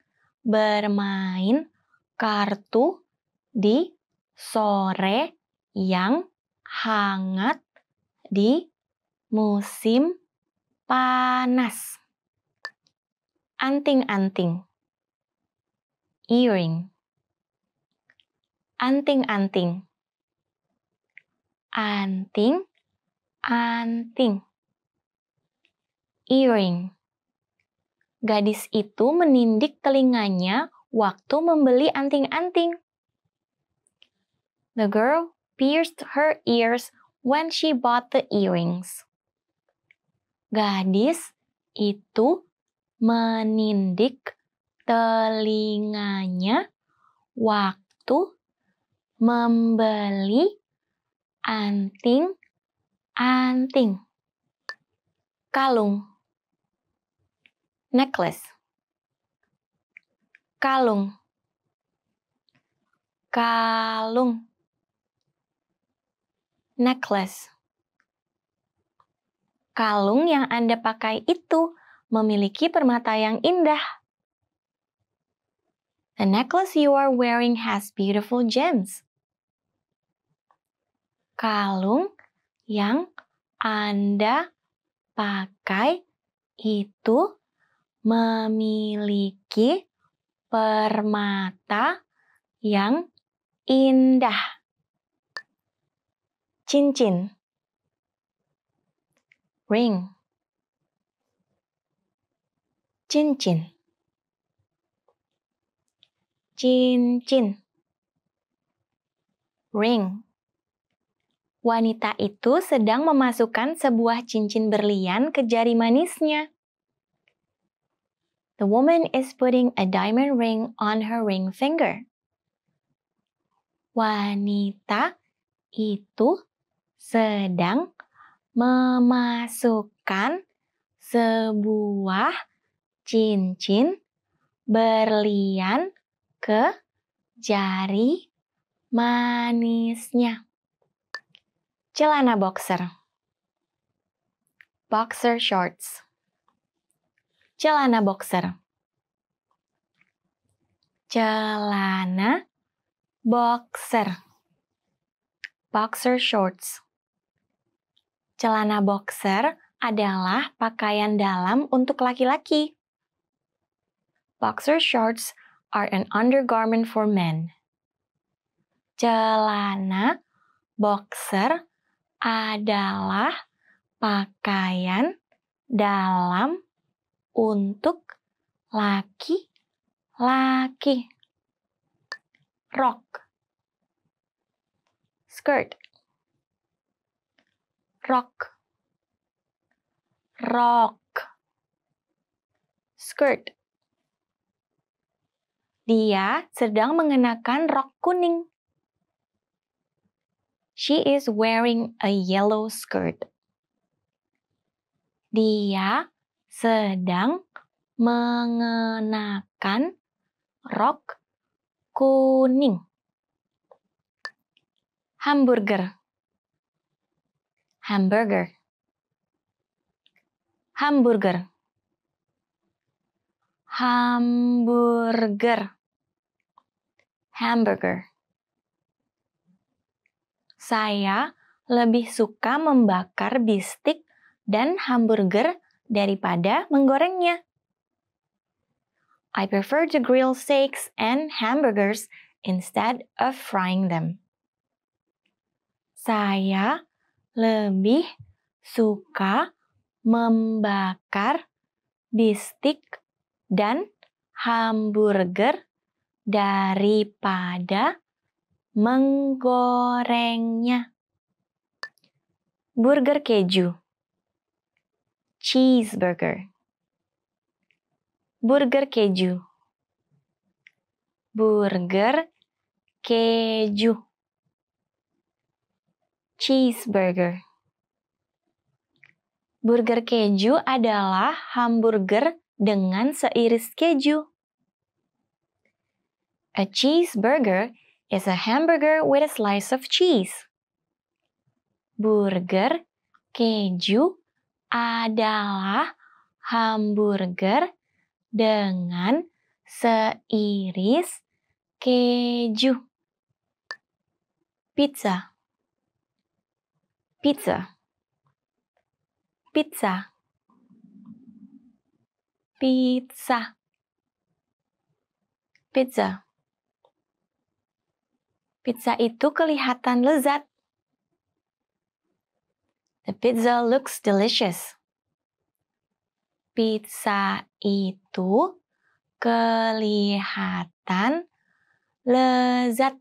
bermain kartu di sore yang hangat di musim panas. Anting-anting. Earring. Anting-anting. Anting, anting earring. Gadis itu menindik telinganya waktu membeli anting-anting. The girl pierced her ears when she bought the earrings. Gadis itu menindik telinganya waktu membeli anting-anting. Kalung necklace kalung kalung necklace kalung yang Anda pakai itu memiliki permata yang indah. The necklace you are wearing has beautiful gems. Kalung yang Anda pakai itu memiliki permata yang indah. Cincin. Ring. Cincin. Cincin. Ring. Wanita itu sedang memasukkan sebuah cincin berlian ke jari manisnya. The woman is putting a diamond ring on her ring finger. Wanita itu sedang memasukkan sebuah cincin berlian ke jari manisnya. Celana boxer. Boxer shorts. Celana boxer. Celana boxer. Boxer shorts. Celana boxer adalah pakaian dalam untuk laki-laki. Boxer shorts are an undergarment for men. Celana boxer adalah pakaian dalam untuk laki-laki. Rok, skirt, rok, rok, skirt. Dia sedang mengenakan rok kuning. She is wearing a yellow skirt. Dia sedang mengenakan rok kuning. Hamburger. Hamburger. Hamburger. Hamburger. Hamburger. Saya lebih suka membakar bistik dan hamburger daripada menggorengnya. I prefer to grill steaks and hamburgers instead of frying them. Saya lebih suka membakar bistik dan hamburger daripada menggorengnya. Burger keju. Cheeseburger. Burger keju. Burger keju. Cheeseburger. Burger keju adalah hamburger dengan seiris keju. A cheeseburger is a hamburger with a slice of cheese. Burger keju adalah hamburger dengan seiris keju. Pizza. Pizza. Pizza. Pizza. Pizza. Pizza itu kelihatan lezat. The pizza looks delicious. Pizza itu kelihatan lezat.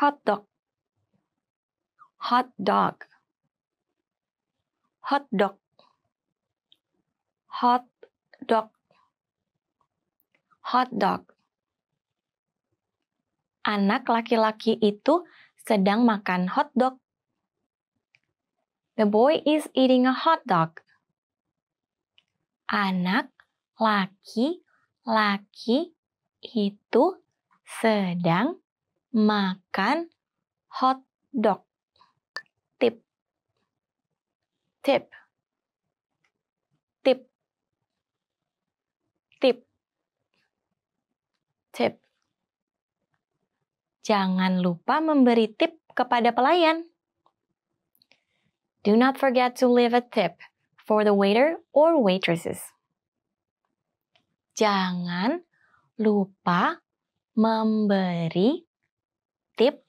Hot dog. Hot dog. Hot dog. Hot dog. Hot dog anak laki-laki itu sedang makan hot dog. The boy is eating a hot dog. Anak laki-laki itu sedang makan hot dog. Tip. Tip. Tip. Tip. Tip. Jangan lupa memberi tip kepada pelayan. Do not forget to leave a tip for the waiter or waitresses. Jangan lupa memberi tip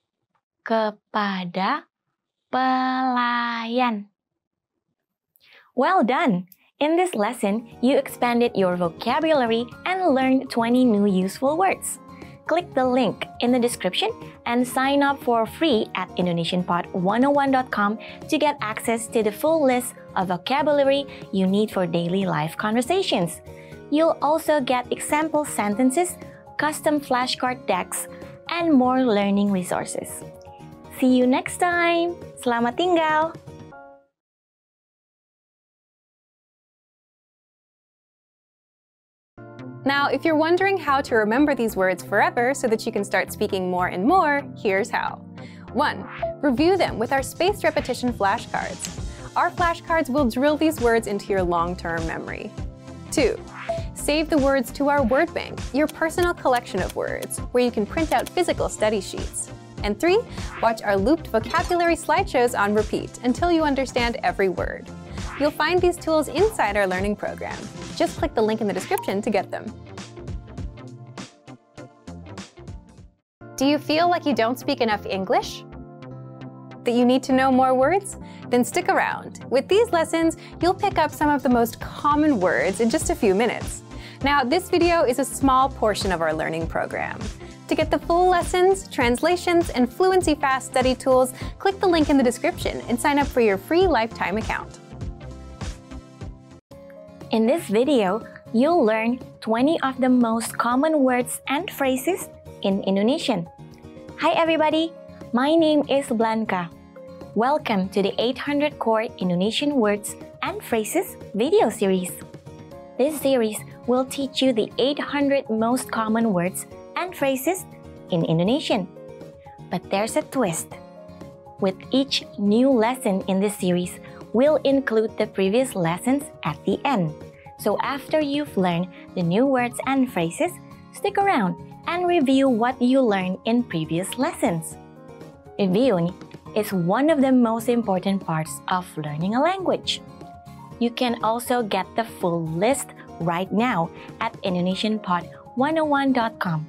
kepada pelayan. Well done! In this lesson, you expanded your vocabulary and learned 20 new useful words. Click the link in the description and sign up for free at indonesianpod101.com to get access to the full list of vocabulary you need for daily life conversations. You'll also get example sentences, custom flashcard decks, and more learning resources. See you next time. Selamat tinggal. Now, if you're wondering how to remember these words forever so that you can start speaking more and more, here's how. 1. Review them with our spaced repetition flashcards. Our flashcards will drill these words into your long-term memory. 2. Save the words to our word bank, your personal collection of words, where you can print out physical study sheets. And 3. Watch our looped vocabulary slideshows on repeat until you understand every word. You'll find these tools inside our learning program. Just click the link in the description to get them. Do you feel like you don't speak enough English? That you need to know more words? Then stick around. With these lessons, you'll pick up some of the most common words in just a few minutes. Now, this video is a small portion of our learning program. To get the full lessons, translations, and Fluency Fast study tools, click the link in the description and sign up for your free lifetime account. In this video, you'll learn 20 of the most common words and phrases in Indonesian. Hi everybody, my name is Blanca. Welcome to the 800 Core Indonesian Words and Phrases video series. This series will teach you the 800 most common words and phrases in Indonesian. But there's a twist. With each new lesson in this series, we'll include the previous lessons at the end. So after you've learned the new words and phrases, stick around and review what you learned in previous lessons. Reviewing is one of the most important parts of learning a language. You can also get the full list right now at indonesianpod101.com.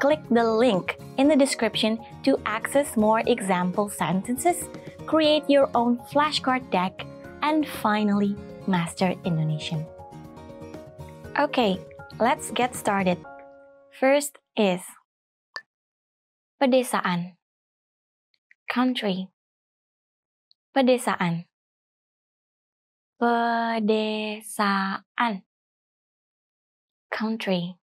Click the link in the description to access more example sentences, create your own flashcard deck, and finally master Indonesian. Okay, let's get started. First is pedesaan, country, pedesaan, pedesaan, country.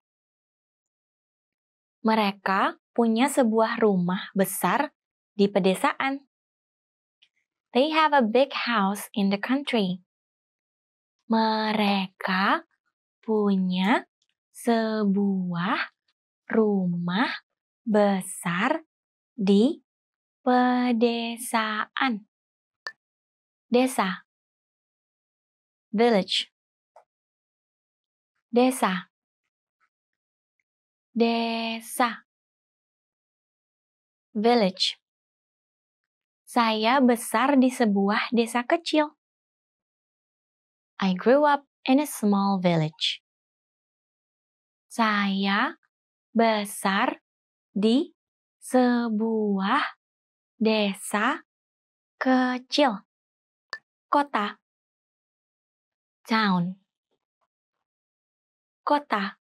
Mereka punya sebuah rumah besar di pedesaan. They have a big house in the country. Mereka punya sebuah rumah besar di pedesaan. Desa. Village. Desa. Desa. Village. Saya besar di sebuah desa kecil. I grew up in a small village. Saya besar di sebuah desa kecil. Kota. Town. Kota.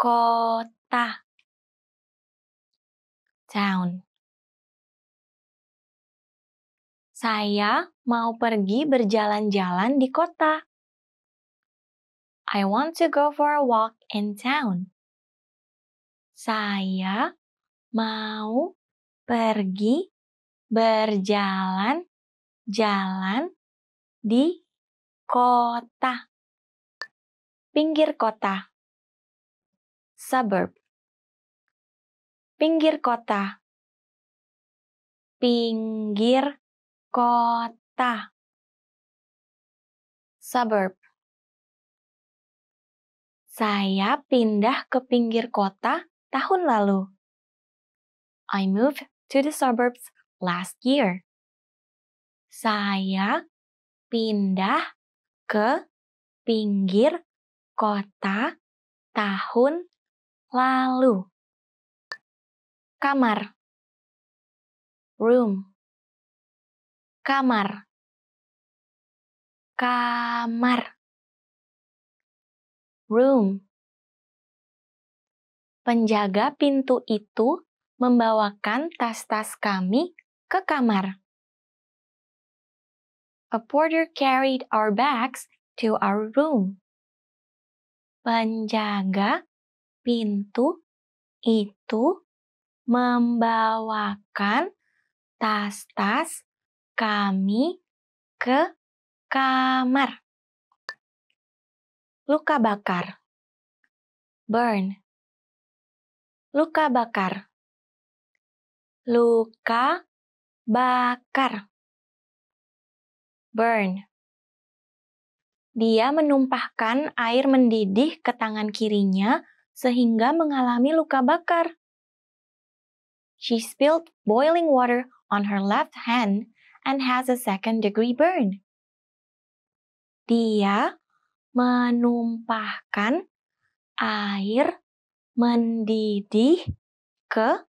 Kota. Town. Saya mau pergi berjalan-jalan di kota. I want to go for a walk in town. Saya mau pergi berjalan-jalan di kota. Pinggir kota. Suburb. Pinggir kota. Pinggir kota suburb Saya pindah ke pinggir kota tahun lalu. I moved to the suburbs last year. Saya pindah ke pinggir kota tahun lalu. Kamar. Room. Kamar. Kamar. Room. Penjaga pintu itu membawakan tas-tas kami ke kamar. A porter carried our bags to our room. Penjaga pintu itu membawakan tas-tas kami ke kamar. Luka bakar. Burn. Luka bakar. Luka bakar. Burn. Dia menumpahkan air mendidih ke tangan kirinya sehingga mengalami luka bakar. She spilled boiling water on her left hand and has a second degree burn. Dia menumpahkan air mendidih ke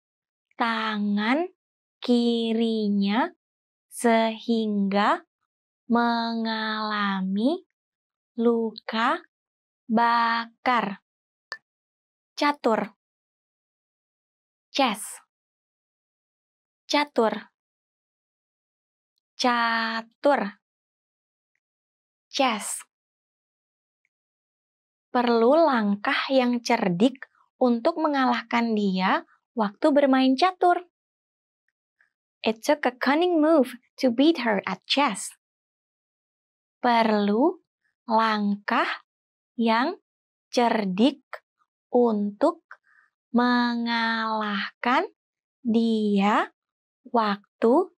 tangan kirinya sehingga mengalami luka bakar. Catur. Chess. Catur. Catur. Chess. Perlu langkah yang cerdik untuk mengalahkan dia waktu bermain catur. It took a cunning move to beat her at chess. Perlu langkah yang cerdik untuk mengalahkan dia waktu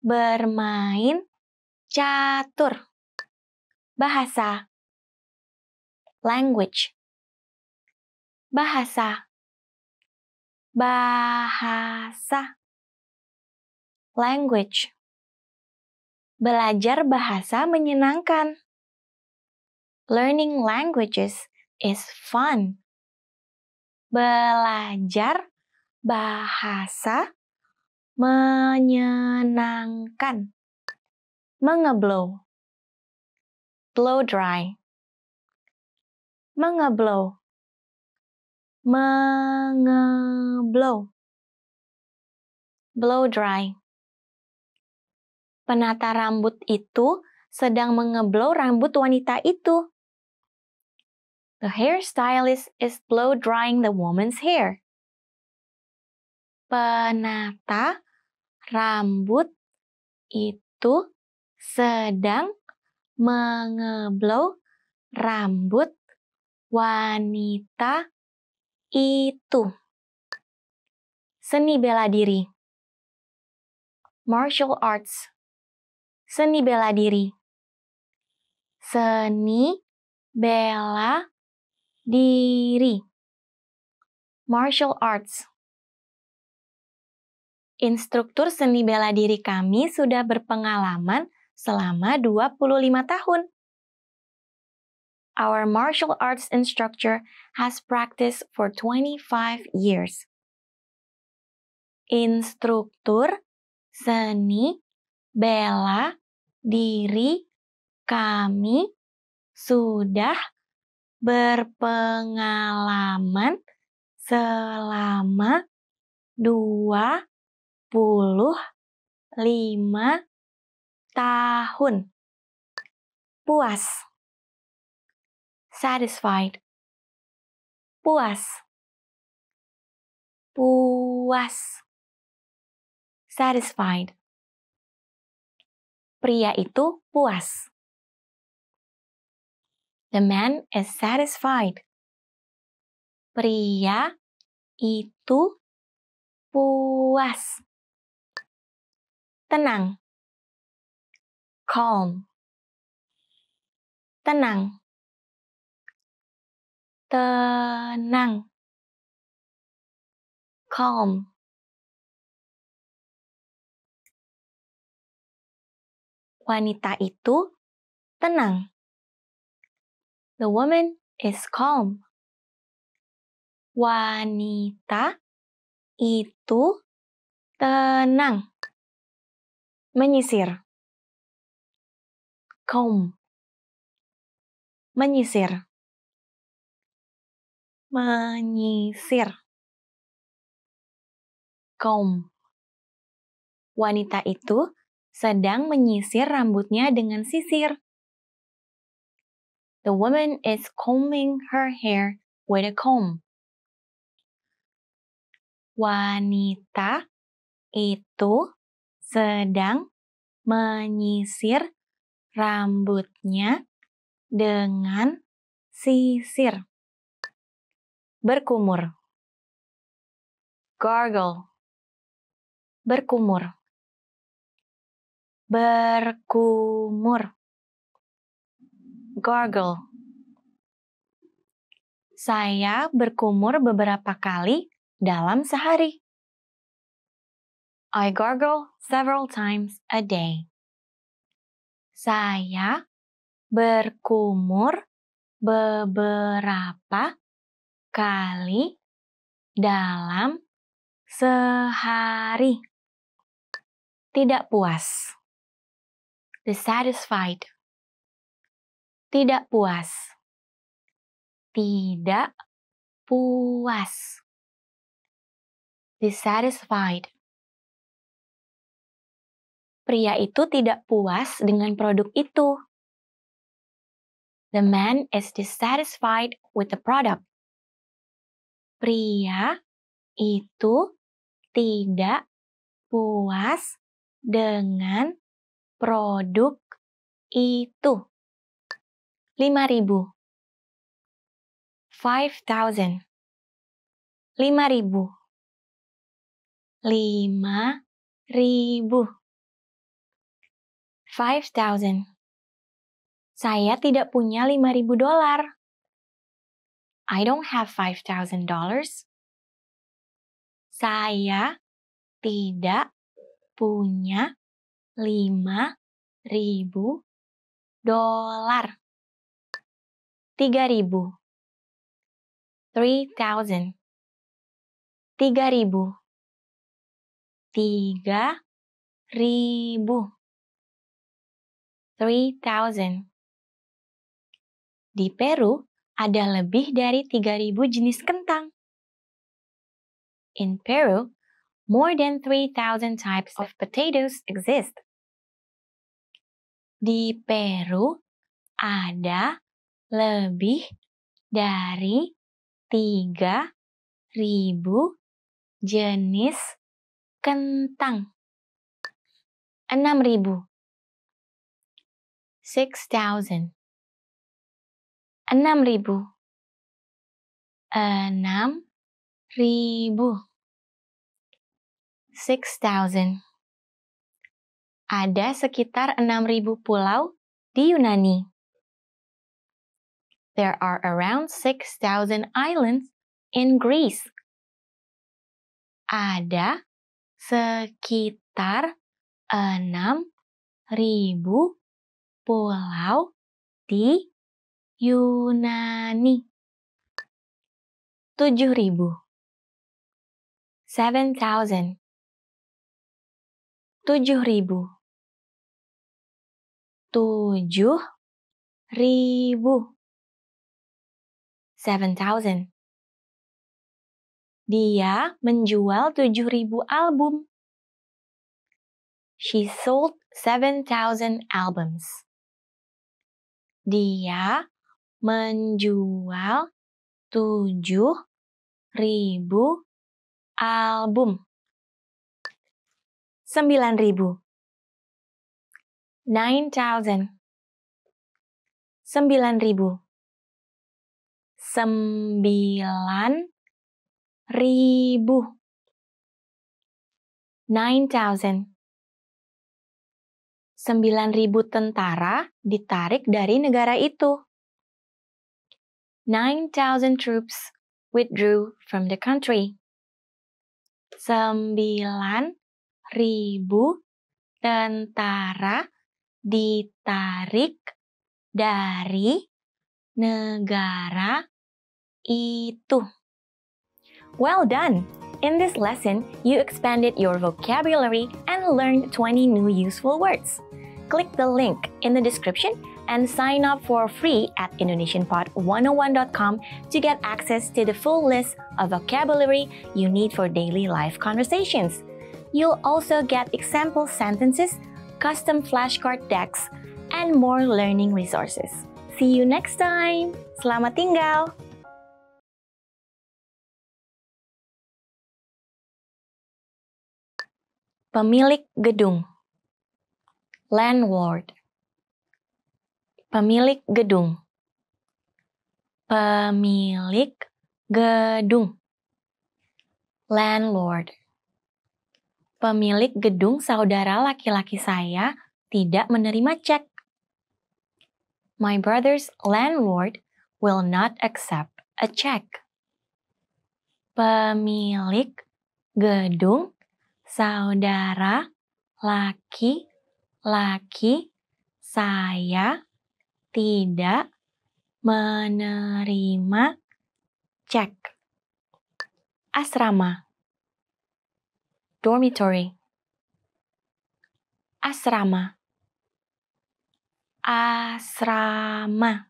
bermain catur. Bahasa language bahasa bahasa language belajar bahasa menyenangkan learning languages is fun. Belajar bahasa menyenangkan. Mengeblow. Blow dry. Mengeblow. Mengeblow. Blow dry. Penata rambut itu sedang mengeblow rambut wanita itu. The hairstylist is blow drying the woman's hair. Penata rambut itu sedang mengeblow rambut wanita itu. Seni bela diri. Martial arts. Seni bela diri. Seni bela diri. Martial arts. Instruktur seni bela diri kami sudah berpengalaman selama 25 tahun. Our martial arts instructor has practiced for 25 years. Instruktur seni bela diri kami sudah berpengalaman selama dua puluh lima tahun. Puas. Satisfied. Puas. Puas. Satisfied. Pria itu puas. The man is satisfied. Pria itu puas. Tenang. Calm. Tenang. tenang. Calm. Wanita itu tenang. The woman is calm. Wanita itu tenang. Menyisir. Comb. Menyisir. Menyisir. Comb. Wanita itu sedang menyisir rambutnya dengan sisir. The woman is combing her hair with a comb. Wanita itu sedang menyisir rambutnya dengan sisir. Berkumur. Gargle. Berkumur. Berkumur. Gargle. Saya berkumur beberapa kali dalam sehari. I gargle several times a day. Saya berkumur beberapa kali dalam sehari. Tidak puas. Dissatisfied. Tidak puas. Tidak puas. Dissatisfied pria itu tidak puas dengan produk itu. The man is dissatisfied with the product. Pria itu tidak puas dengan produk itu. 5000 5000 5000 5000 5,000. Saya tidak punya 5.000 dolar. I don't have $5,000. Saya tidak punya 5.000 dolar. 3.000. 3,000. 3.000. 3.000. 3,000. Di Peru, ada lebih dari 3.000 jenis kentang. In Peru, more than 3,000 types of potatoes exist. Di Peru, ada lebih dari 3.000 jenis kentang. 6.000 six thousand. Enam ribu. Enam ribu. Six thousand. Ada sekitar enam ribu pulau di Yunani. There are around six thousand islands in Greece. Ada sekitar enam ribu pulau di Yunani. Tujuh ribu. Seven thousand. Tujuh ribu. Seven thousand. Dia menjual tujuh ribu album. She sold 7,000 albums. Dia menjual tujuh ribu album. Sembilan ribu. Nine thousand. Sembilan ribu. Sembilan ribu. Nine thousand. 9.000 tentara ditarik dari negara itu. 9,000 troops withdrew from the country. Sembilan ribu tentara ditarik dari negara itu. Well done! In this lesson, you expanded your vocabulary and learned 20 new useful words. Click the link in the description and sign up for free at indonesianpod101.com to get access to the full list of vocabulary you need for daily life conversations. You'll also get example sentences, custom flashcard decks, and more learning resources. See you next time. Selamat tinggal. Pemilik gedung Landlord Pemilik gedung Pemilik gedung Landlord Pemilik gedung saudara laki-laki saya tidak menerima cek. My brother's landlord will not accept a check. Pemilik gedung saudara laki-laki saya tidak menerima cek. Asrama. Dormitory. Asrama. Asrama.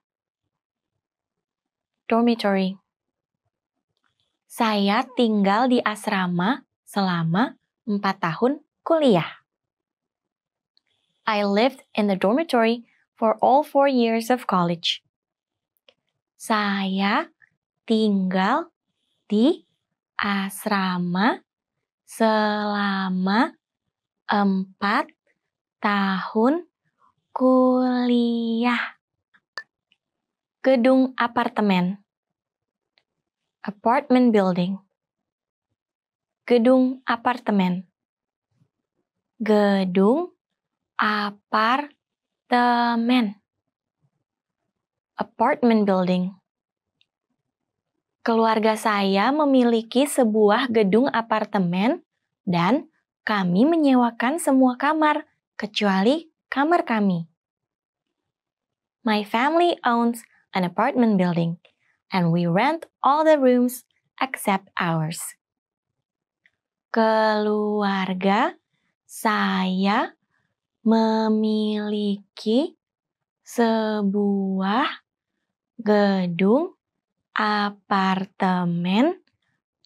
Dormitory. Saya tinggal di asrama selama empat tahun kuliah. I lived in the dormitory for all four years of college. Saya tinggal di asrama selama empat tahun kuliah. Gedung apartemen. Apartment building gedung apartemen. Gedung apartemen. Apartment building. Keluarga saya memiliki sebuah gedung apartemen dan kami menyewakan semua kamar kecuali kamar kami. My family owns an apartment building and we rent all the rooms except ours keluarga saya memiliki sebuah gedung apartemen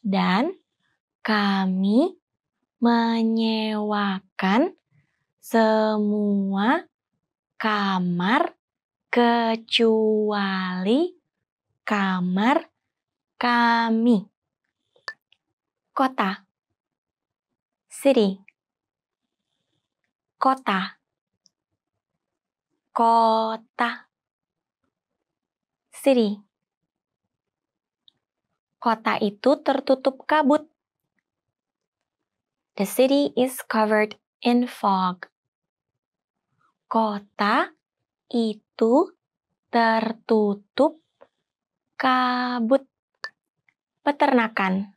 dan kami menyewakan semua kamar kecuali kamar kami. Kota city kota. Kota. City. Kota itu tertutup kabut. The city is covered in fog. Kota itu tertutup kabut. Peternakan.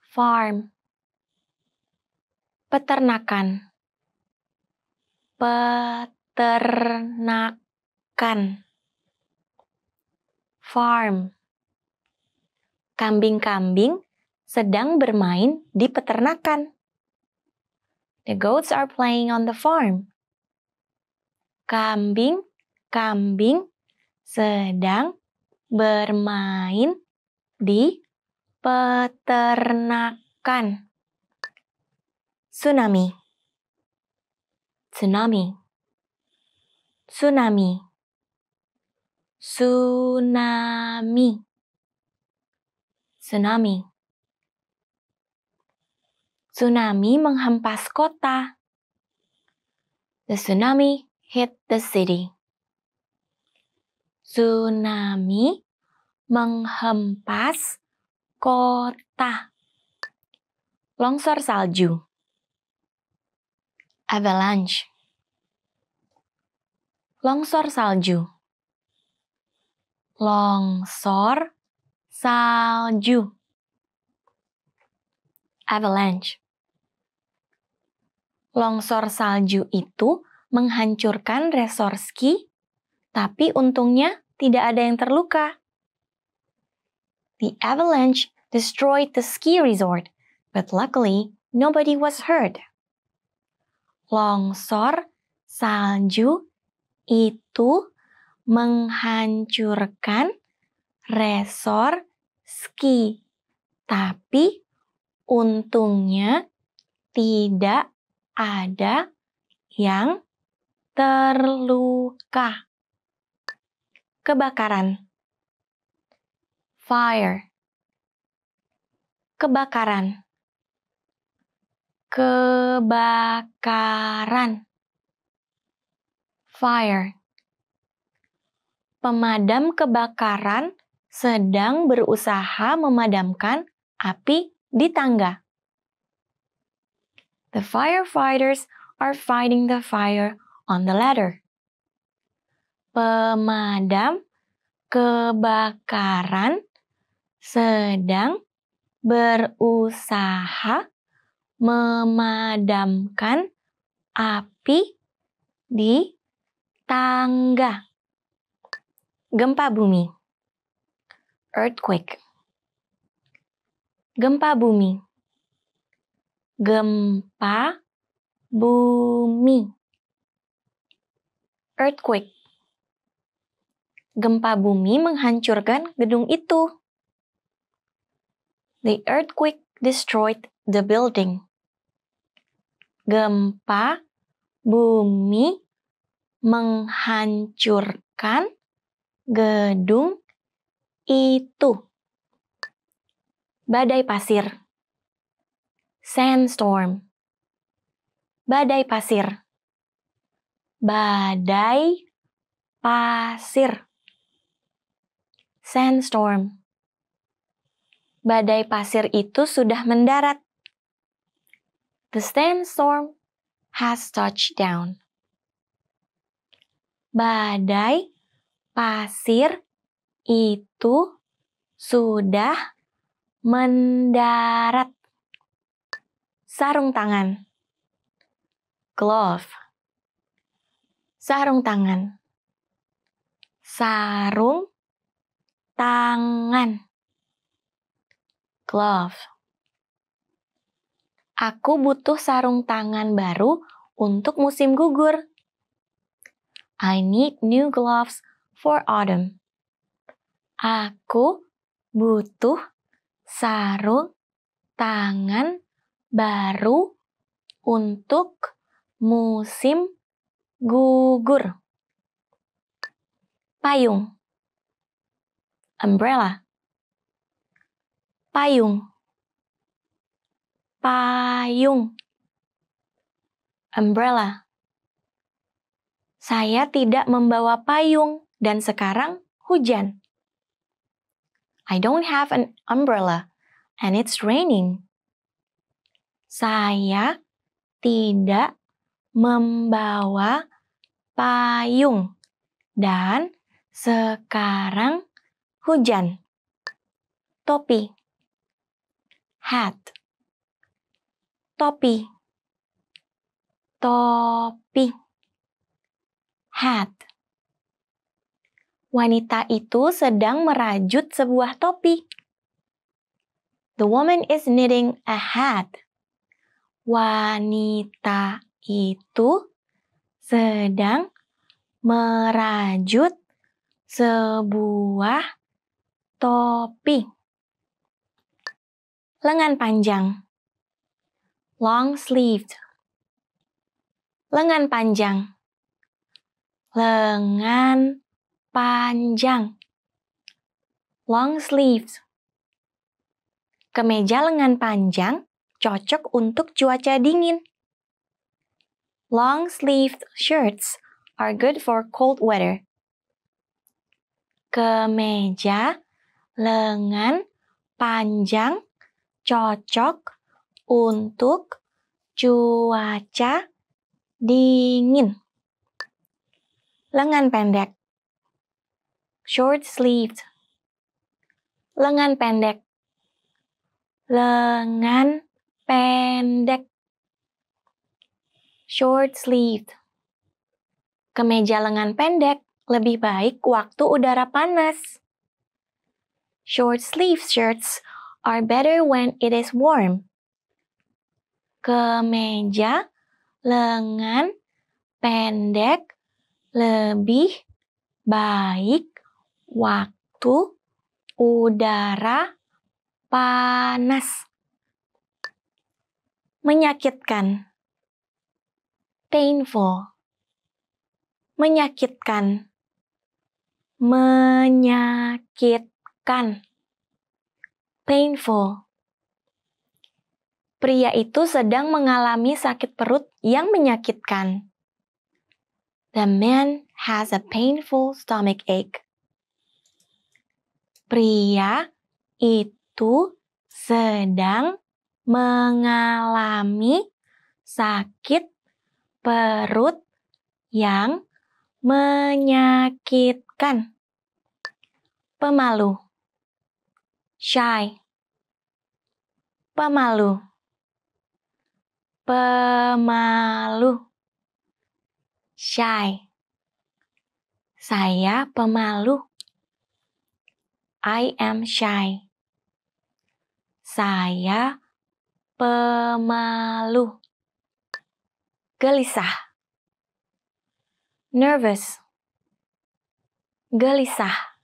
Farm. Peternakan peternakan. Farm. Kambing-kambing sedang bermain di peternakan. The goats are playing on the farm. Kambing-kambing sedang bermain di peternakan. Tsunami tsunami. Tsunami. Tsunami. Tsunami. Tsunami menghempas kota. The tsunami hit the city. Tsunami menghempas kota. Longsor salju avalanche longsor salju Longsor salju. Avalanche. Longsor salju itu menghancurkan resor ski, tapi untungnya tidak ada yang terluka. The avalanche destroyed the ski resort, but luckily nobody was hurt. Longsor salju itu menghancurkan resor ski, tapi untungnya tidak ada yang terluka. Kebakaran. Fire. Kebakaran. Kebakaran. Fire. Pemadam kebakaran sedang berusaha memadamkan api di tangga. The firefighters are fighting the fire on the ladder. Pemadam kebakaran sedang berusaha memadamkan api di tangga. Gempa bumi. Earthquake. Gempa bumi gempa bumi. Earthquake. Gempa bumi menghancurkan gedung itu. The earthquake destroyed the building. Gempa bumi menghancurkan gedung itu. Badai pasir sandstorm. Badai pasir. Badai pasir. Sandstorm. Badai pasir itu sudah mendarat. The sandstorm has touched down. Badai pasir itu sudah mendarat sarung tangan. Glove. Sarung tangan. Sarung tangan. Glove. Aku butuh sarung tangan baru untuk musim gugur. I need new gloves for autumn. Aku butuh sarung tangan baru untuk musim gugur. Payung. Umbrella. Payung. Payung. Umbrella. Saya tidak membawa payung dan sekarang hujan. I don't have an umbrella and it's raining. Saya tidak membawa payung dan sekarang hujan. Topi. Hat. Topi. Topi. Hat. Wanita itu sedang merajut sebuah topi. The woman is knitting a hat wanita itu sedang merajut sebuah topi. Lengan panjang. Long sleeved. Lengan panjang. Lengan panjang. Long sleeves. Kemeja lengan panjang cocok untuk cuaca dingin. Long-sleeved shirts are good for cold weather. Kemeja lengan panjang cocok untuk cuaca dingin. Lengan pendek short sleeved. Lengan pendek. Lengan pendek. Short sleeved. Kemeja lengan pendek lebih baik waktu udara panas. Short sleeve shirts are better when it is warm. Kemeja lengan pendek lebih baik waktu udara panas. Menyakitkan. Painful. Menyakitkan. Menyakitkan. Painful. Pria itu sedang mengalami sakit perut yang menyakitkan. The man has a painful stomach ache. Pria itu sedang mengalami sakit perut yang menyakitkan. Pemalu. Shy. Pemalu. Pemalu. Shy. Saya pemalu. I am shy. Saya pemalu. Gelisah. Nervous. Gelisah.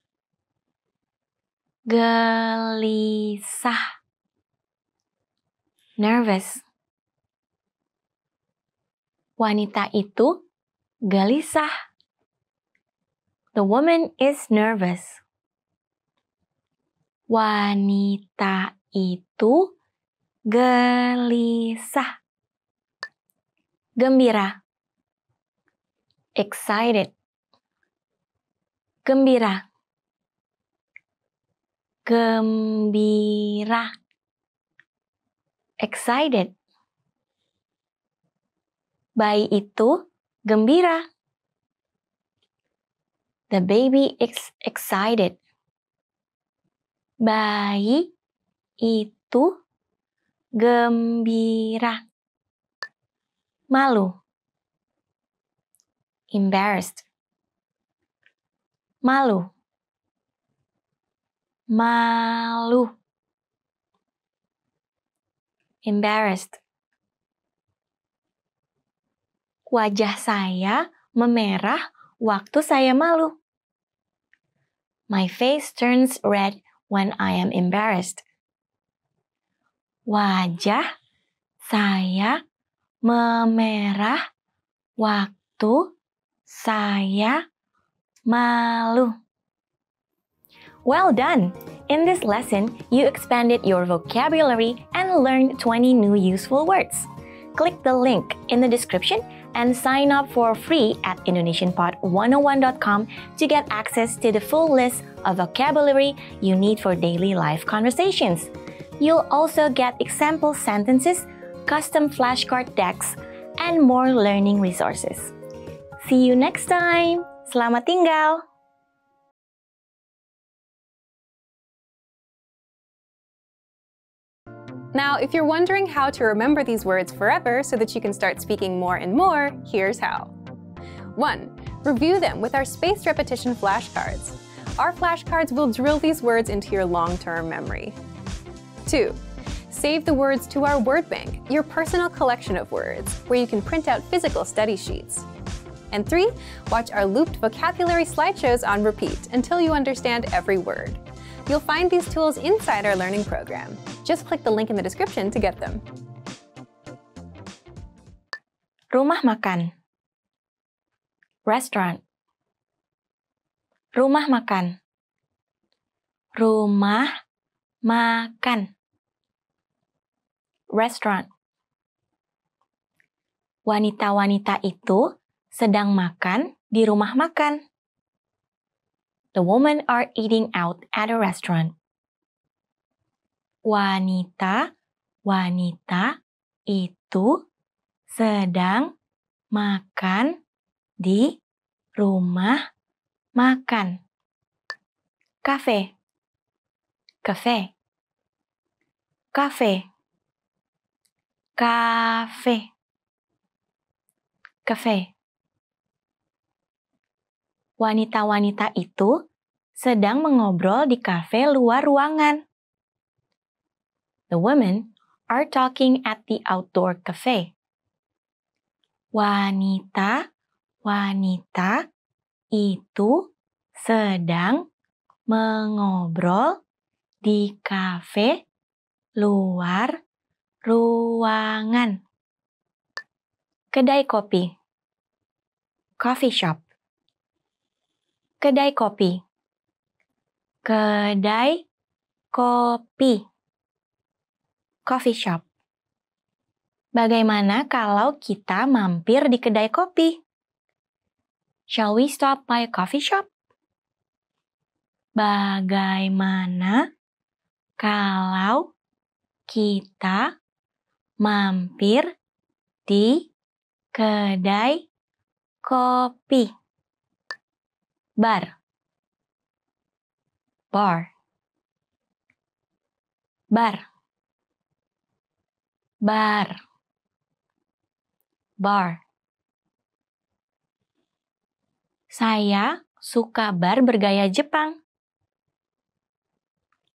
Gelisah. Nervous. Wanita itu gelisah. The woman is nervous. Wanita itu gelisah. Gembira. Excited. Gembira. Gembira. Excited. Bayi itu gembira. The baby is excited. Bayi itu gembira. Malu. Embarrassed. Malu. Malu. Embarrassed. Wajah saya memerah waktu saya malu. My face turns red when I am embarrassed. Wajah saya memerah waktu saya malu. Well done! In this lesson, you expanded your vocabulary and learned 20 new useful words. Click the link in the description and sign up for free at indonesianpod101.com to get access to the full list of vocabulary you need for daily life conversations. You'll also get example sentences, custom flashcard decks, and more learning resources. See you next time. Selamat tinggal. Now, if you're wondering how to remember these words forever so that you can start speaking more and more, here's how. 1. Review them with our spaced repetition flashcards. Our flashcards will drill these words into your long-term memory. 2. Save the words to our word bank, your personal collection of words, where you can print out physical study sheets. And 3. Watch our looped vocabulary slideshows on repeat until you understand every word. You'll find these tools inside our learning program. Just click the link in the description to get them. Rumah makan. Restaurant. Rumah makan. Rumah makan. Restaurant. Wanita-wanita itu sedang makan di rumah makan. The women are eating out at a restaurant. Wanita-wanita itu sedang makan di rumah makan. cafe, cafe, cafe, cafe, cafe. Wanita-wanita itu sedang mengobrol di kafe luar ruangan. The women are talking at the outdoor cafe. Wanita-wanita itu sedang mengobrol di kafe luar ruangan. Kedai kopi. Coffee shop. Kedai kopi. Kedai kopi. Coffee shop. Bagaimana kalau kita mampir di kedai kopi? Shall we stop by a coffee shop? Bagaimana kalau kita mampir di kedai kopi? Bar. Bar. Bar. Bar. Bar. Saya suka bar bergaya Jepang.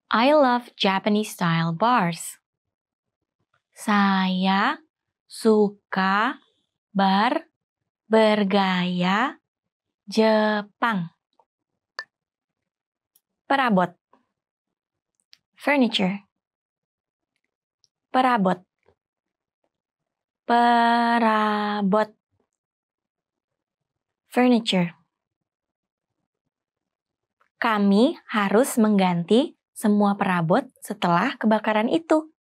I love Japanese style bars. Saya suka bar bergaya Jepang. Perabot. Furniture. Perabot. Perabot. Furniture. Kami harus mengganti semua perabot setelah kebakaran itu.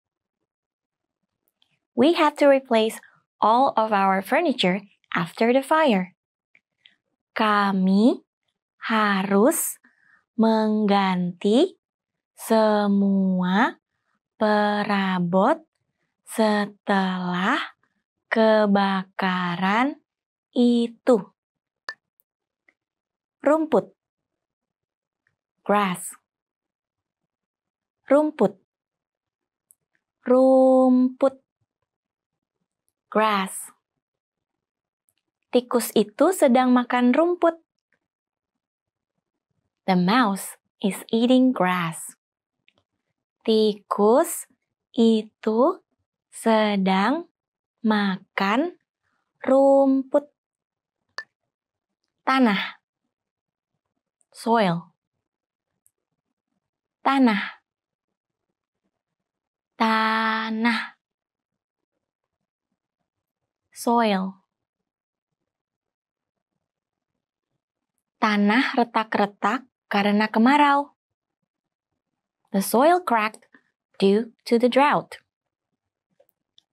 We had to replace all of our furniture after the fire. Kami harus mengganti semua perabot setelah kebakaran itu. Rumput. Grass. Rumput. Rumput. Grass tikus itu sedang makan rumput. The mouse is eating grass. Tikus itu sedang makan rumput. Tanah. Soil. Tanah. Tanah. Soil tanah retak-retak karena kemarau. The soil cracked due to the drought.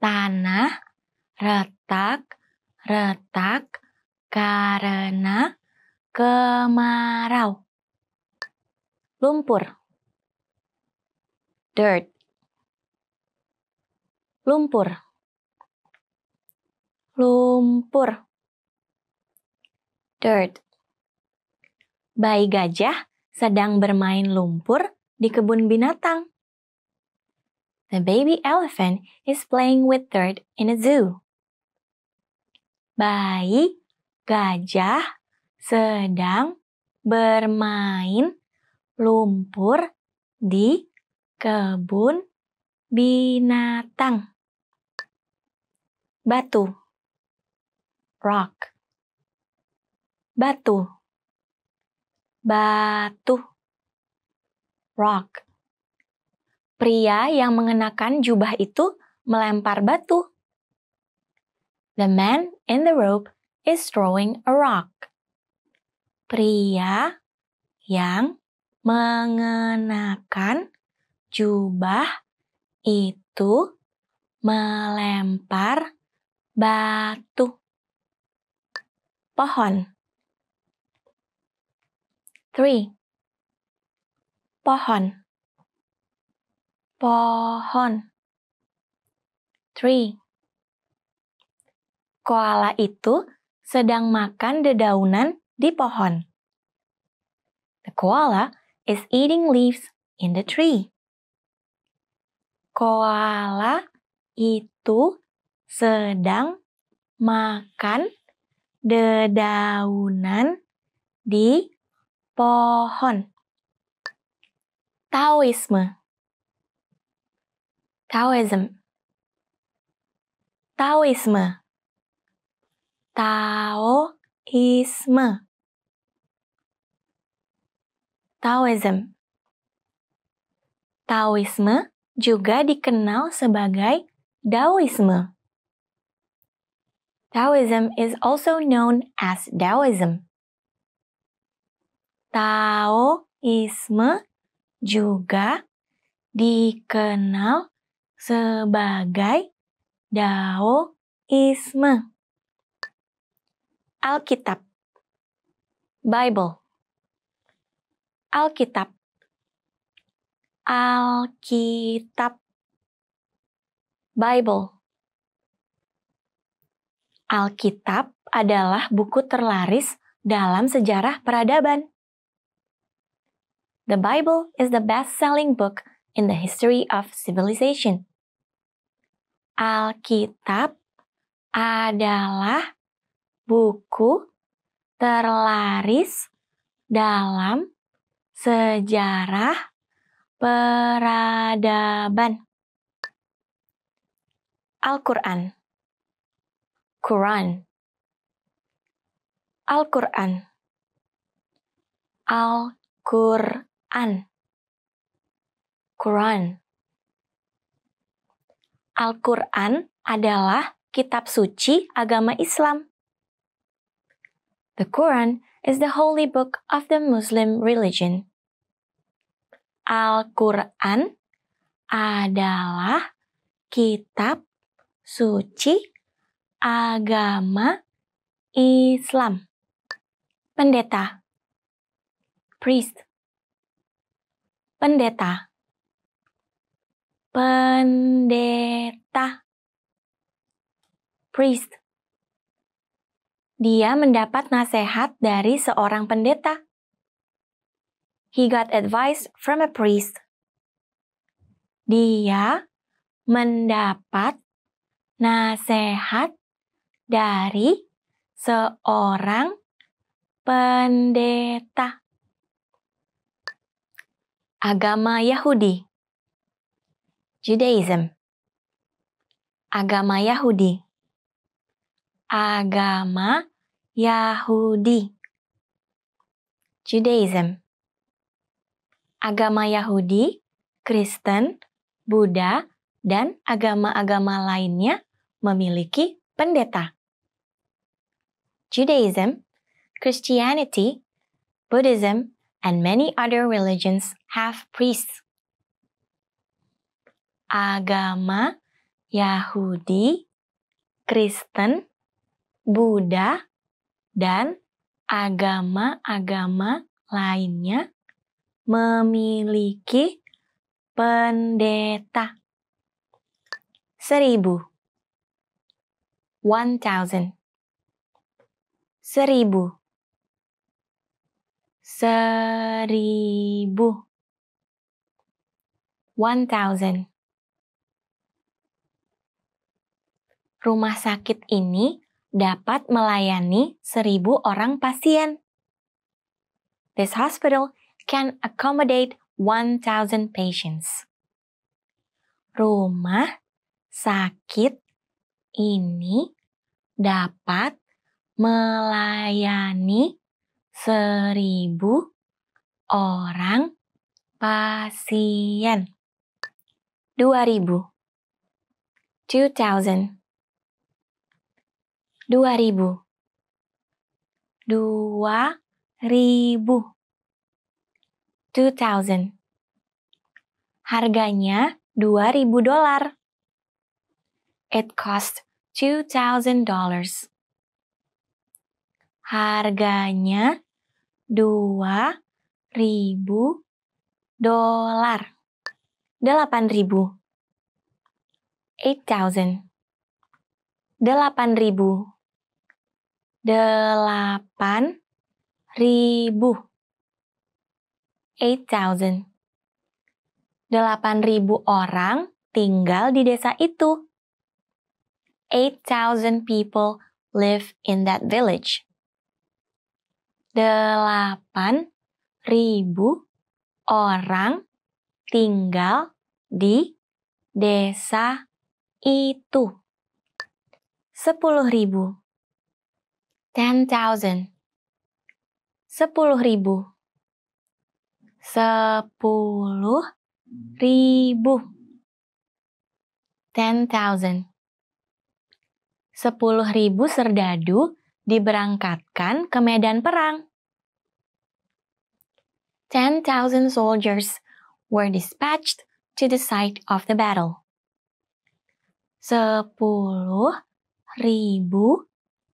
Tanah retak-retak karena kemarau. Lumpur. Dirt. Lumpur. Lumpur. Dirt bayi gajah sedang bermain lumpur di kebun binatang. The baby elephant is playing with dirt in a zoo. Bayi gajah sedang bermain lumpur di kebun binatang. Batu. Rock. Batu batu rock pria yang mengenakan jubah itu melempar batu the man in the robe is throwing a rock pria yang mengenakan jubah itu melempar batu. Pohon. Three. Pohon. Pohon. Three. Koala itu sedang makan dedaunan di pohon. The koala is eating leaves in the tree. Koala itu sedang makan dedaunan di pohon. Taoisme Taoism Taoisme Taoisme Taoism Taoisme juga dikenal sebagai Daoisme. Taoism is also known as Taoism. Taoisme juga dikenal sebagai Daoisme. Alkitab. Bible. Alkitab. Alkitab. Bible. Alkitab adalah buku terlaris dalam sejarah peradaban. The Bible is the best-selling book in the history of civilization. Alkitab adalah buku terlaris dalam sejarah peradaban. Al-Quran Quran Al-Quran Al-Quran Quran Al-Quran adalah kitab suci agama Islam. The Quran is the holy book of the Muslim religion. Al-Quran adalah kitab suci agama Islam. Pendeta. Priest. Pendeta. Pendeta. Priest. Dia mendapat nasihat dari seorang pendeta. He got advice from a priest. Dia mendapat nasihat dari seorang pendeta. Agama Yahudi. Judaism. Agama Yahudi. Agama Yahudi. Judaism. Agama Yahudi, Kristen, Buddha, dan agama-agama lainnya memiliki pendeta. Judaism, Christianity, Buddhism, and many other religions have priests. Agama Yahudi, Kristen, Buddha, dan agama-agama lainnya memiliki pendeta. Seribu. One thousand seribu seribu one thousand rumah sakit ini dapat melayani seribu orang pasien. This hospital can accommodate 1,000 patients. Rumah sakit ini dapat melayani seribu orang pasien. Dua ribu. Two thousand. Dua ribu. Dua ribu. Two thousand. Harganya dua ribu dolar. It cost two thousand dollars. Harganya dua ribu dolar. Delapan ribu. Eight thousand. Delapan ribu. Delapan ribu. 8,000. 8.000 orang tinggal di desa itu. 8,000 people live in that village. 8.000 orang tinggal di desa itu. 10.000 10,000 10.000 sepuluh ribu. Ten thousand. Sepuluh ribu serdadu diberangkatkan ke medan perang. Ten thousand soldiers were dispatched to the site of the battle. Sepuluh ribu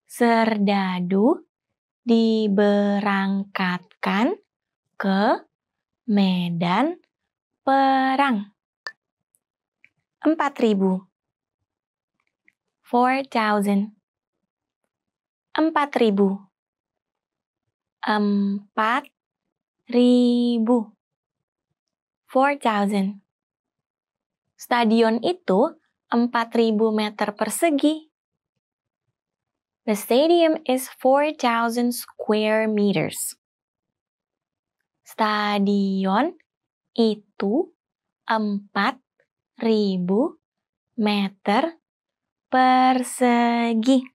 serdadu diberangkatkan ke medan perang. Empat ribu. Four thousand. Empat ribu. Empat ribu. Four thousand. Stadion itu empat ribu meter persegi. The stadium is 4,000 square meters. Stadion itu 4.000 meter persegi.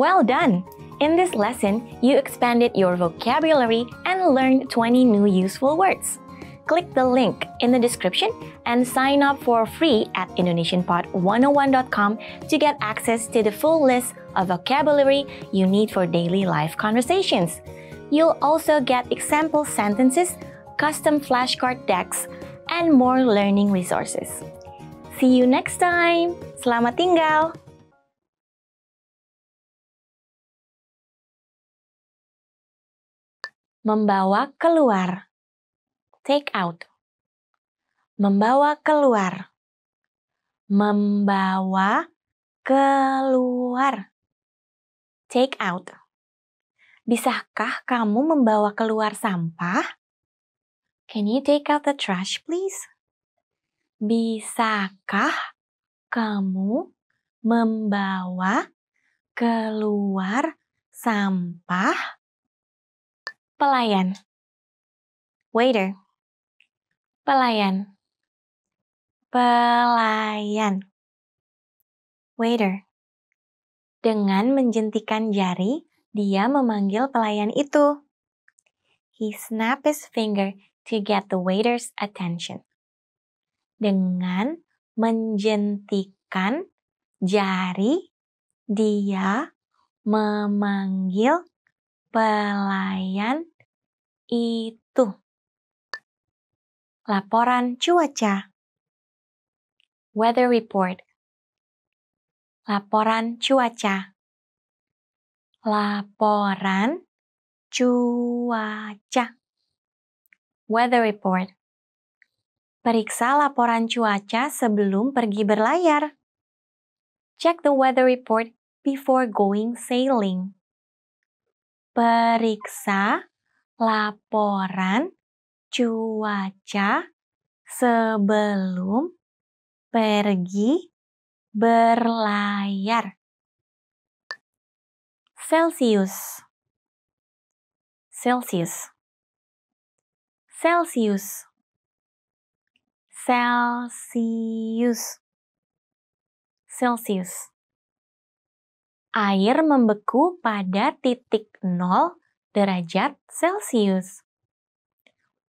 Well done! In this lesson, you expanded your vocabulary and learned 20 new useful words click the link in the description and sign up for free at indonesianpod101.com to get access to the full list of vocabulary you need for daily life conversations. You'll also get example sentences, custom flashcard decks, and more learning resources. See you next time. Selamat tinggal. Membawa keluar take out. Membawa keluar. Membawa keluar. Take out. Bisakah kamu membawa keluar sampah? Can you take out the trash, please? Bisakah kamu membawa keluar sampah? Pelayan. Waiter. Pelayan. Pelayan. Waiter. Dengan menjentikan jari, dia memanggil pelayan itu. He snapped his finger to get the waiter's attention. Dengan menjentikan jari, dia memanggil pelayan itu. Laporan cuaca. Weather report. Laporan cuaca. Laporan cuaca. Weather report. Periksa laporan cuaca sebelum pergi berlayar. Check the weather report before going sailing. Periksa laporan cuaca sebelum pergi berlayar. Celsius. Celsius. Celsius. Celsius. Celsius. Air membeku pada titik 0 derajat Celcius.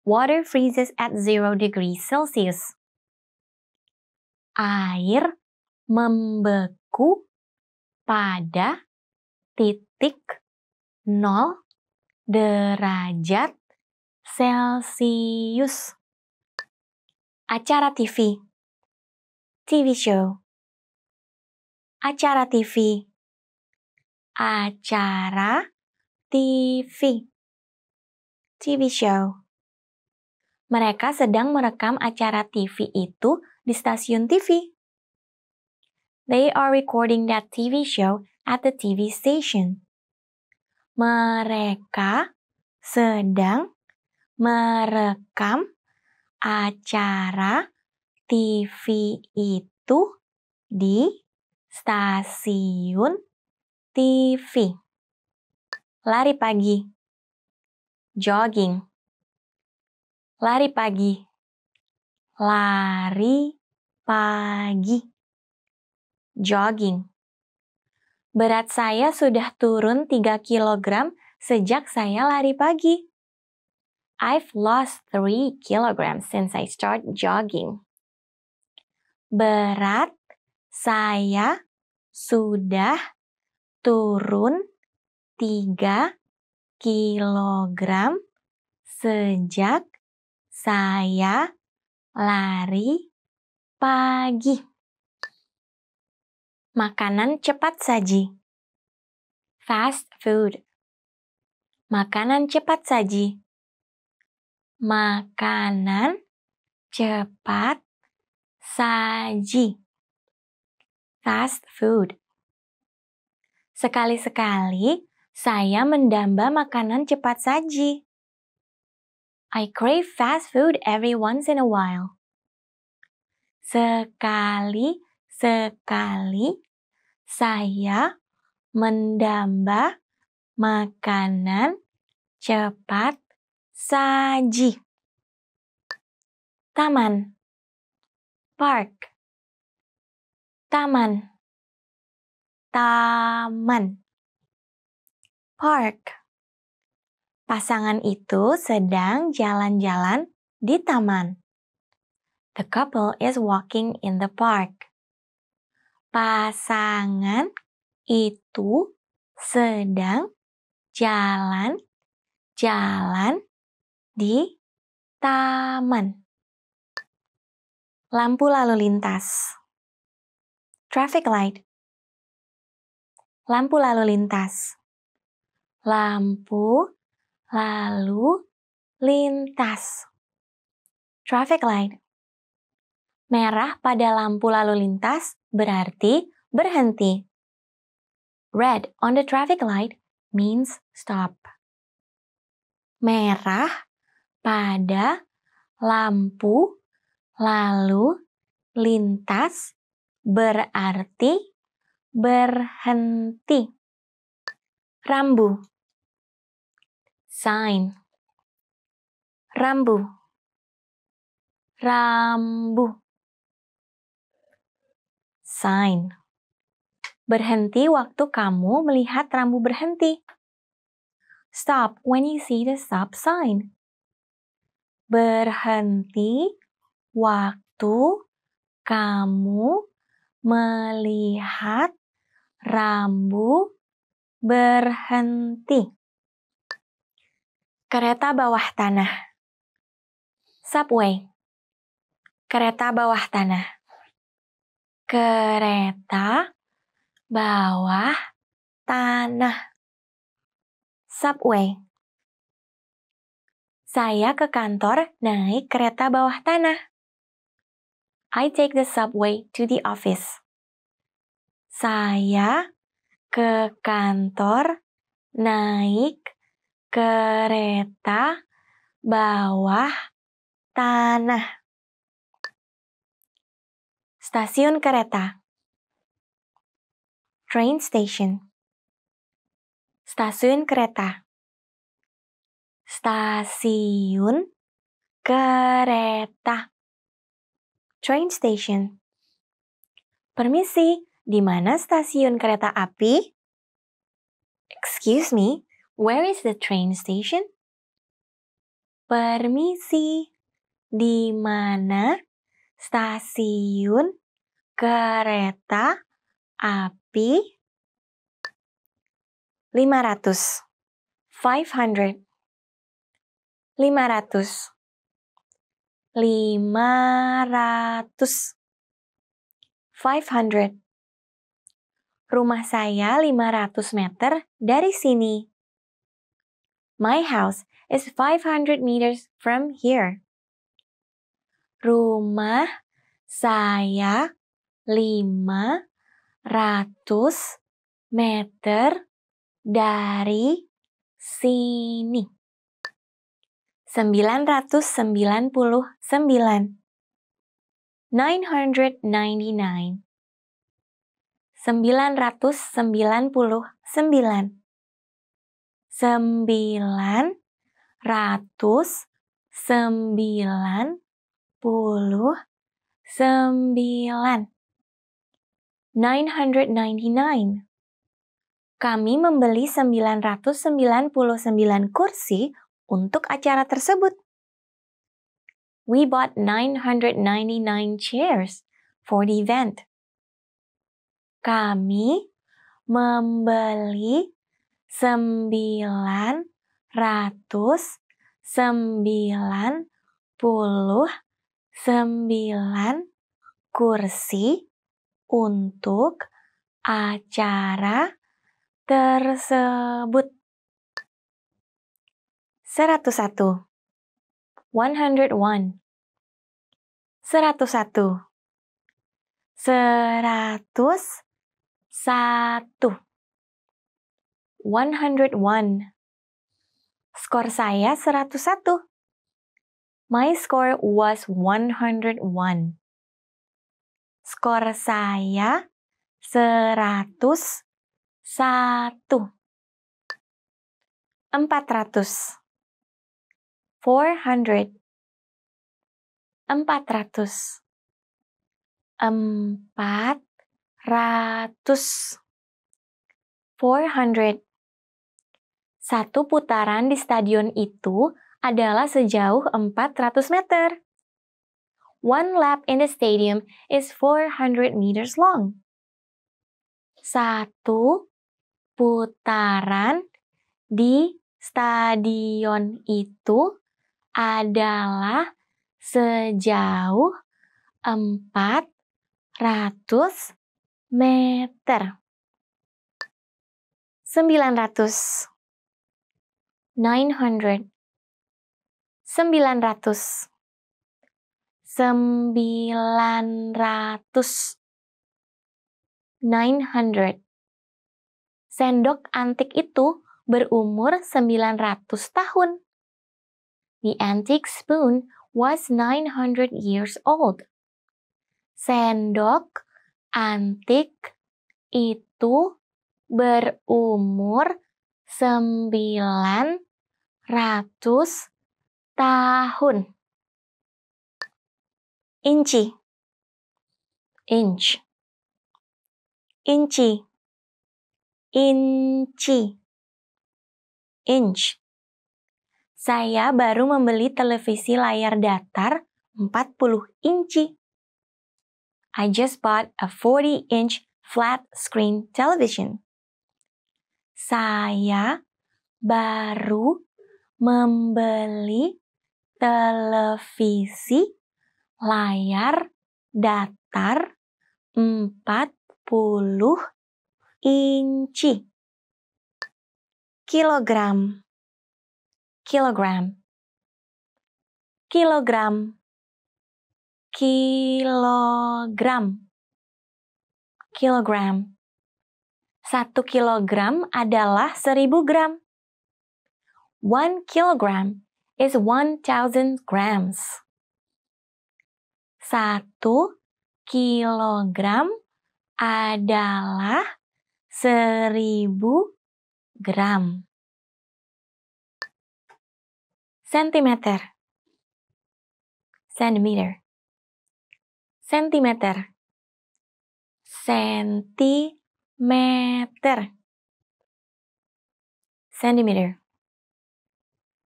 Water freezes at 0 degrees Celsius. Air membeku pada titik 0 derajat Celsius. Acara TV TV show Acara TV Acara TV TV show mereka sedang merekam acara TV itu di stasiun TV. They are recording that TV show at the TV station. Mereka sedang merekam acara TV itu di stasiun TV. Lari pagi. Jogging. Lari pagi. Lari pagi. Jogging. Berat saya sudah turun 3 kg sejak saya lari pagi. I've lost 3 kilograms since I start jogging. Berat saya sudah turun 3 kilogram sejak saya lari pagi. Makanan cepat saji. Fast food. Makanan cepat saji. Makanan cepat saji. Fast food. Sekali-sekali saya mendamba makanan cepat saji. I crave fast food every once in a while. Sekali sekali saya mendamba makanan cepat saji. Taman Park Taman Taman Park Pasangan itu sedang jalan-jalan di taman. The couple is walking in the park pasangan itu sedang jalan-jalan di taman. Lampu lalu lintas. Traffic light. Lampu lalu lintas. Lampu lalu lintas. Traffic light. Merah pada lampu lalu lintas berarti berhenti. Red on the traffic light means stop. Merah pada lampu lalu lintas berarti berhenti. Rambu. Sign. Rambu. Rambu sign. Berhenti waktu kamu melihat rambu berhenti. Stop when you see the stop sign. Berhenti waktu kamu melihat rambu berhenti. Kereta bawah tanah. Subway. Kereta bawah tanah kereta bawah tanah. Subway. Saya ke kantor naik kereta bawah tanah. I take the subway to the office. Saya ke kantor naik kereta bawah tanah. Stasiun kereta. Train station. Stasiun kereta. Stasiun kereta. Train station. Permisi, di mana stasiun kereta api? Excuse me, where is the train station? Permisi, di mana stasiun kereta api 500 500 500 500 500 Rumah saya 500 meter dari sini. My house is 500 meters from here. Rumah saya lima ratus meter dari sini. sembilan ratus sembilan puluh sembilan. Ratus sembilan puluh sembilan. Sembilan ratus sembilan puluh sembilan. Nine hundred ninety nine. Kami membeli 999 kursi untuk acara tersebut. We bought 999 chairs for the event. Kami membeli 999 kursi untuk acara tersebut. 101 101 101 Seratus satu 101. Skor saya 101. My score was 101. Skor saya 101. 400. 400. 400. 400. 400. Satu putaran di stadion itu adalah sejauh 400 meter. One lap in the stadium is 400 meters long. Satu putaran di stadion itu adalah sejauh 400 meter. 900 900 900 900 900 Sendok antik itu berumur 900 tahun. The antique spoon was 900 years old. Sendok antik itu berumur 900 tahun. Inci inch inci inci. Inch. Saya baru membeli televisi layar datar 40 inci. I just bought a 40-inch flat screen television. Saya baru membeli televisi layar datar 40 inci. Kilogram. Kilogram. Kilogram. Kilogram. Kilogram satu kilogram adalah seribu gram one kilogram is one thousand grams satu kilogram adalah seribu gram. Sentimeter. Centimeter. Sentimeter. Sentimeter. Centimeter.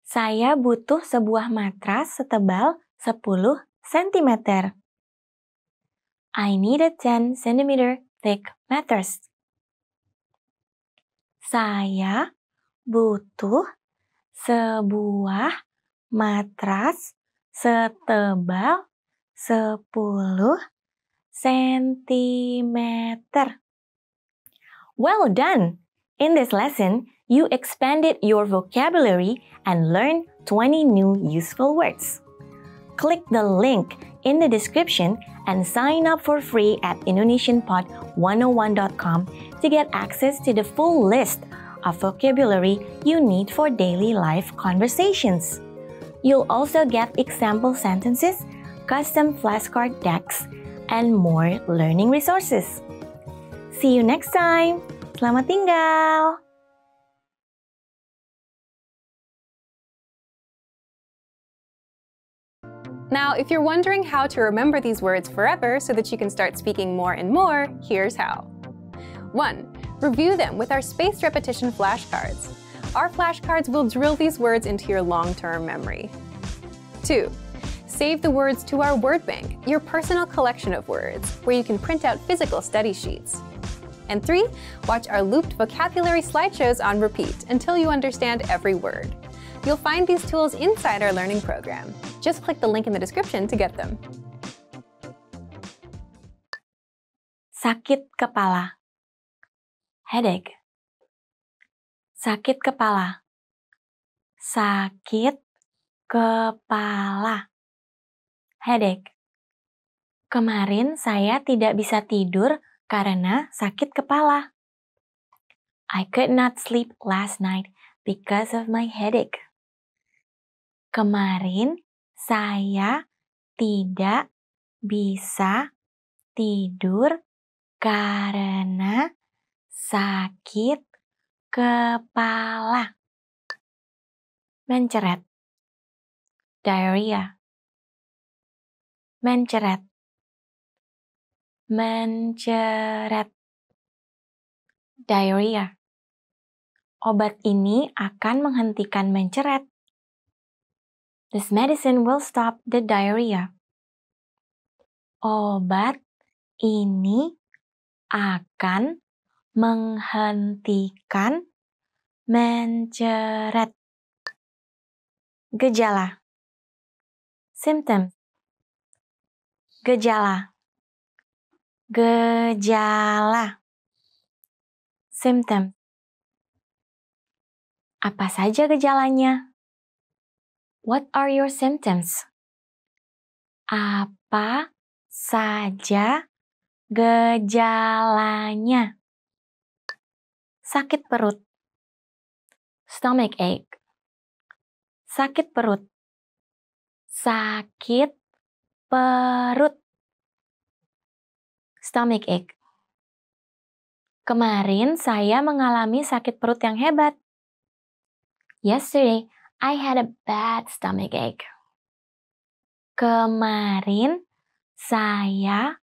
Saya butuh sebuah matras setebal 10 cm. I need a 10 cm thick mattress. Saya butuh sebuah matras setebal 10 cm. Well done! In this lesson, you expanded your vocabulary and learned 20 new useful words. Click the link in the description and sign up for free at indonesianpod101.com to get access to the full list of vocabulary you need for daily life conversations. You'll also get example sentences, custom flashcard decks, and more learning resources. See you next time. Selamat tinggal. Now, if you're wondering how to remember these words forever so that you can start speaking more and more, here's how. 1. Review them with our spaced repetition flashcards. Our flashcards will drill these words into your long-term memory. 2. Save the words to our word bank, your personal collection of words, where you can print out physical study sheets. And 3. Watch our looped vocabulary slideshows on repeat until you understand every word. You'll find these tools inside our learning program. Just click the link in the description to get them. Sakit kepala. Headache. Sakit kepala. Sakit kepala. Headache. Kemarin saya tidak bisa tidur karena sakit kepala. I could not sleep last night because of my headache. Kemarin saya tidak bisa tidur karena sakit kepala. Menceret. Diarrhea. Menceret. Menceret. Diarrhea. Obat ini akan menghentikan menceret. This medicine will stop the diarrhea. Obat ini akan menghentikan menceret. Gejala. Symptom. Gejala. Gejala. Symptom. Apa saja gejalanya? What are your symptoms? Apa saja gejalanya? Sakit perut. Stomach ache. Sakit perut. Sakit perut. Stomach ache. Kemarin saya mengalami sakit perut yang hebat. Yesterday, I had a bad stomach ache. Kemarin saya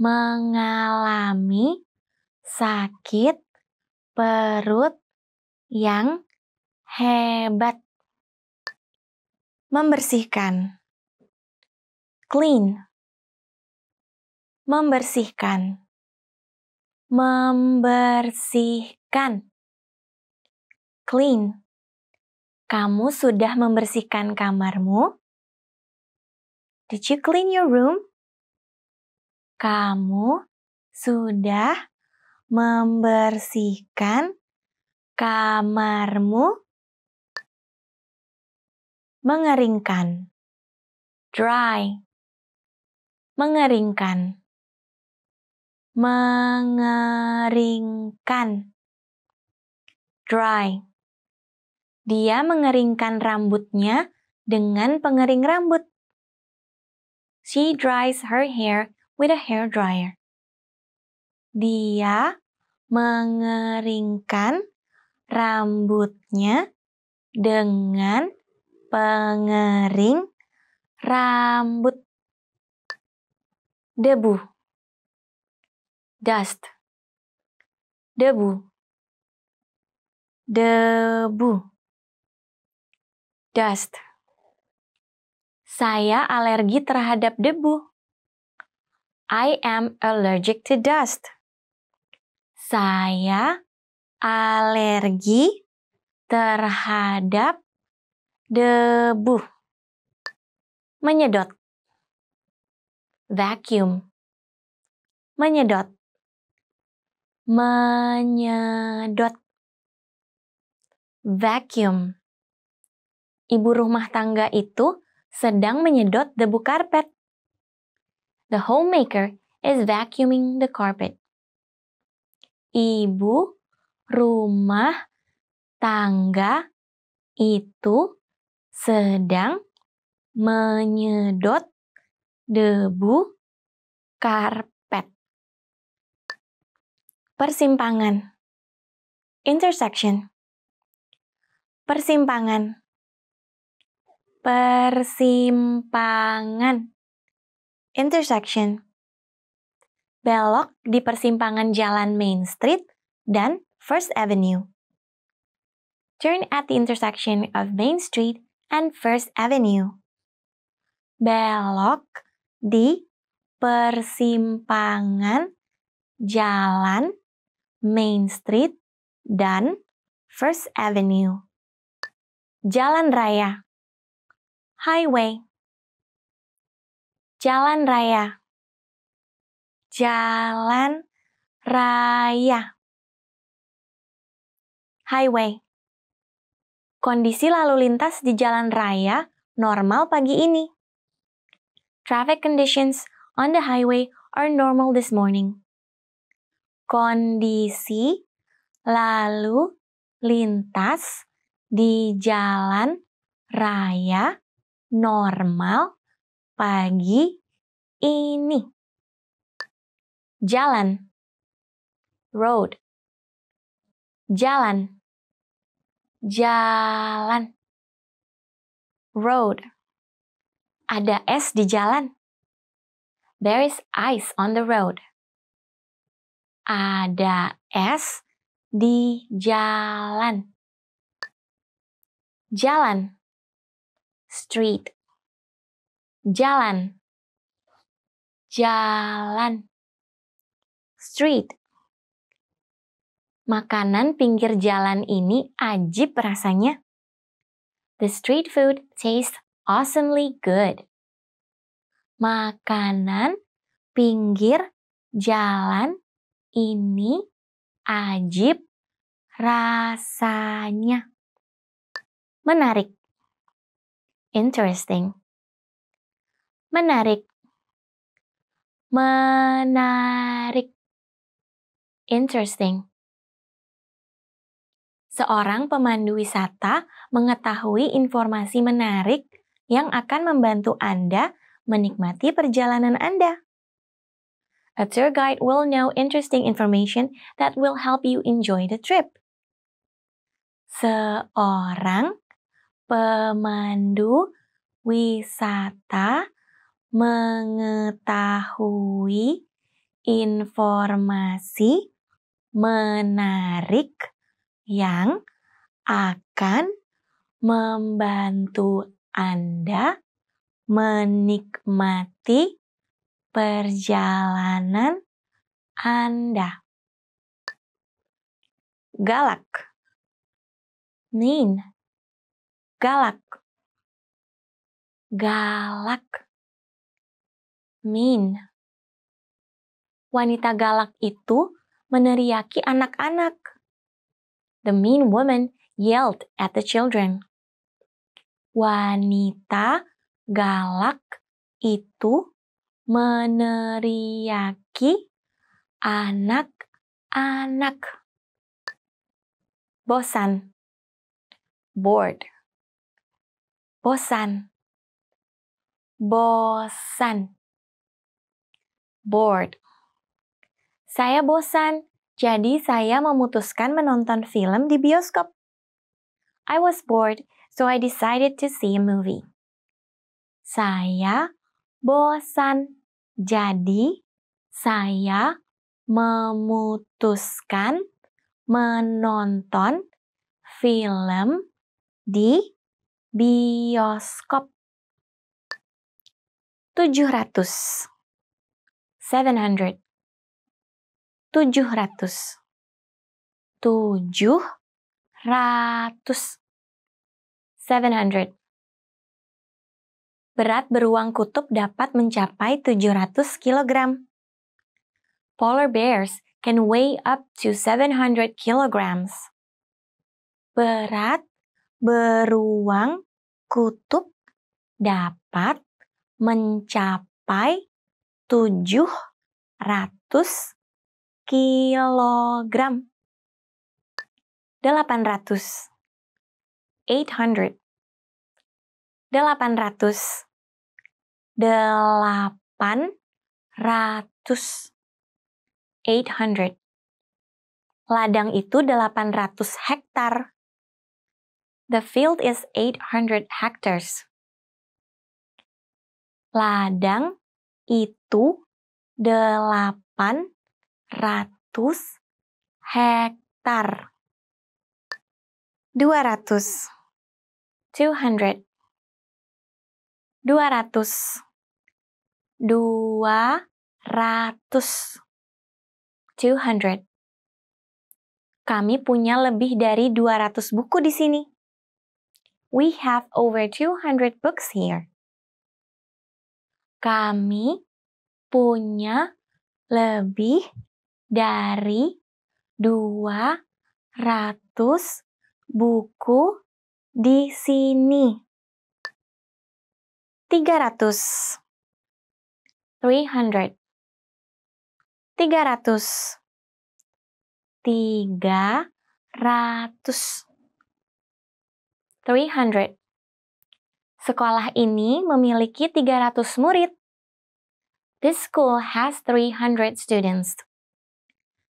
mengalami sakit perut yang hebat. Membersihkan. Clean. Membersihkan. Membersihkan. Clean kamu sudah membersihkan kamarmu? Did you clean your room? Kamu sudah membersihkan kamarmu? Mengeringkan. Dry. Mengeringkan. Mengeringkan. Dry. Dia mengeringkan rambutnya dengan pengering rambut. She dries her hair with a hair dryer. Dia mengeringkan rambutnya dengan pengering rambut. Debu. Dust. Debu. Debu dust. Saya alergi terhadap debu. I am allergic to dust. Saya alergi terhadap debu. Menyedot. Vacuum. Menyedot. Menyedot. Vacuum ibu rumah tangga itu sedang menyedot debu karpet. The homemaker is vacuuming the carpet. Ibu rumah tangga itu sedang menyedot debu karpet. Persimpangan. Intersection. Persimpangan. Persimpangan. Intersection. Belok di persimpangan jalan Main Street dan First Avenue. Turn at the intersection of Main Street and First Avenue. Belok di persimpangan jalan Main Street dan First Avenue. Jalan raya. Highway. Jalan raya. Jalan raya. Highway. Kondisi lalu lintas di jalan raya normal pagi ini. Traffic conditions on the highway are normal this morning. Kondisi lalu lintas di jalan raya normal pagi ini. Jalan, road, jalan, jalan, road. Ada es di jalan. There is ice on the road. Ada es di jalan. Jalan. Street. Jalan. Jalan. Street. Makanan pinggir jalan ini ajib rasanya. The street food tastes awesomely good. Makanan pinggir jalan ini ajib rasanya menarik. Interesting. Menarik. Menarik. Interesting. Seorang pemandu wisata mengetahui informasi menarik yang akan membantu Anda menikmati perjalanan Anda. A tour guide will know interesting information that will help you enjoy the trip. Seorang pemandu wisata mengetahui informasi menarik yang akan membantu Anda menikmati perjalanan Anda. Galak, mean, galak. Galak. Mean. Wanita galak itu meneriaki anak-anak. The mean woman yelled at the children. Wanita galak itu meneriaki anak-anak bosan bored bosan, bosan, bored. Saya bosan, jadi saya memutuskan menonton film di bioskop. I was bored, so I decided to see a movie. Saya bosan, jadi saya memutuskan menonton film di bioskop. 700 700 700 700 700 Berat beruang kutub dapat mencapai 700 kg. Polar bears can weigh up to 700 kilograms. Berat beruang kutub dapat mencapai 700 kilogram. 800 800 delapan ratus, delapan ratus, eight hundred. Ladang itu 800 hektar. The field is 800 hectares. Ladang itu 800 hektar. 200 200 200 200 200 Kami punya lebih dari 200 buku di sini. We have over 200 books here. Kami punya lebih dari 200 buku di sini. 300 300 300 300 300 Sekolah ini memiliki 300 murid. This school has 300 students.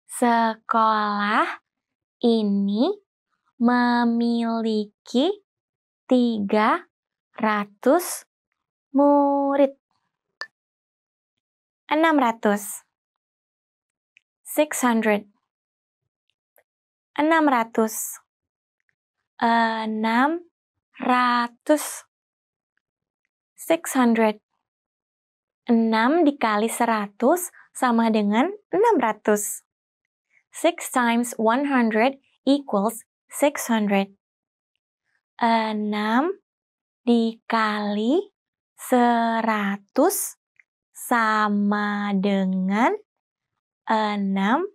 Sekolah ini memiliki 300 murid. 600 600 600 600 600 6 dikali 100 sama dengan 600. 6 times 100 equals 600. 6 dikali 100 sama dengan 600.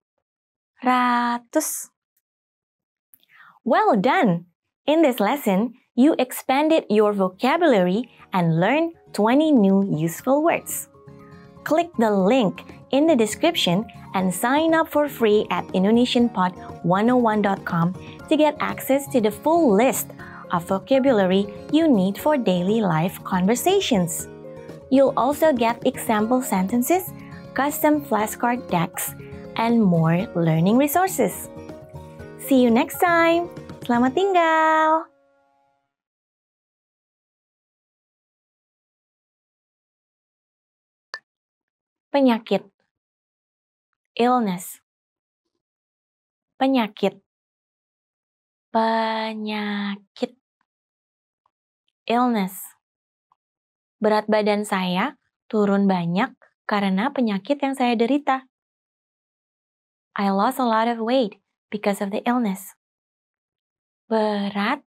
Well done! In this lesson, you expanded your vocabulary and learned 20 new useful words. Click the link in the description and sign up for free at indonesianpod101.com to get access to the full list of vocabulary you need for daily life conversations. You'll also get example sentences, custom flashcard decks, and more learning resources. See you next time. Selamat tinggal. Penyakit. Illness. Penyakit. Penyakit. Illness. Berat badan saya turun banyak karena penyakit yang saya derita. I lost a lot of weight because of the illness. Berat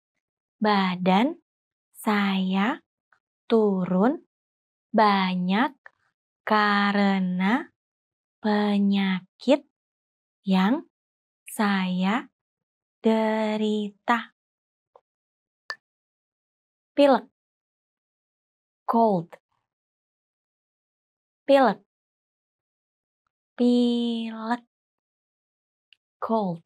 badan saya turun banyak karena penyakit yang saya derita. Pilek, cold. Pilek, pilek, cold.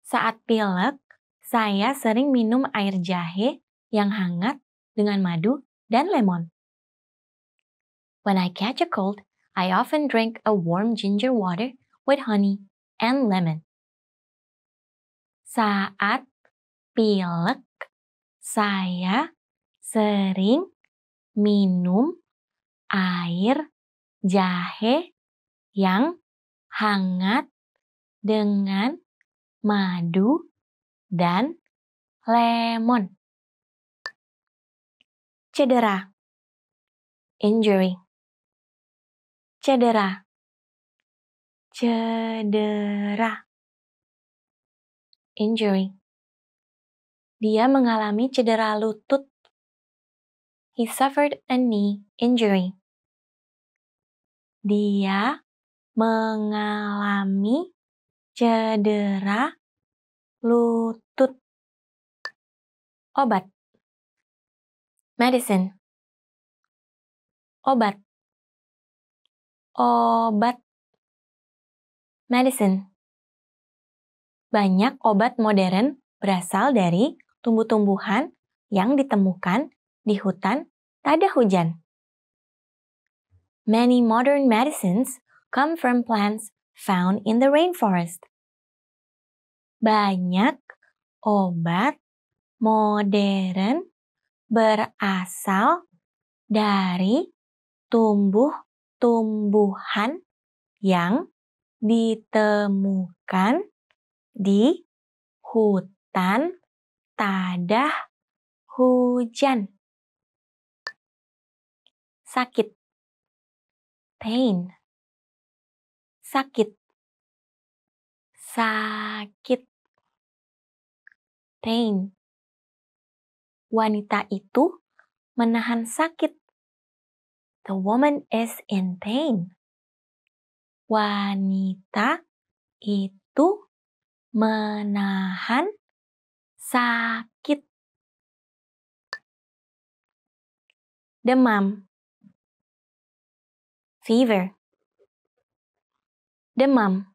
Saat pilek, saya sering minum air jahe yang hangat dengan madu dan lemon. When I catch a cold, I often drink a warm ginger water with honey and lemon. Saat pilek, saya sering minum air jahe yang hangat dengan madu dan lemon. Cedera, injury cedera, cedera, injury. Dia mengalami cedera lutut. He suffered a knee injury. Dia mengalami cedera lutut. Obat. Medicine. Obat obat medicine. Banyak obat modern berasal dari tumbuh-tumbuhan yang ditemukan di hutan tak ada hujan. Many modern medicines come from plants found in the rainforest. Banyak obat modern berasal dari tumbuh-tumbuhan yang ditemukan di hutan tadah hujan. Sakit. Pain. Sakit. Sakit. Pain. Wanita itu menahan sakit. The woman is in pain. Wanita itu menahan sakit. Demam. Fever. Demam.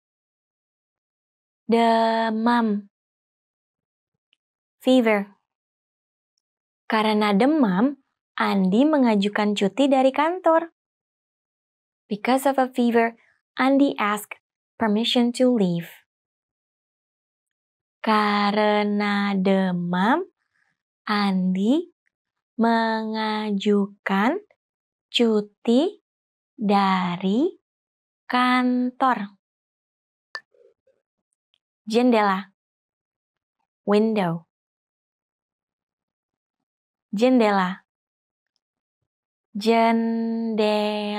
Demam. Fever. Karena demam Andi mengajukan cuti dari kantor. Because of a fever Andi asked permission to leave karena demam Andi mengajukan cuti dari kantor. Jendela. Window. Jendela. Jendela.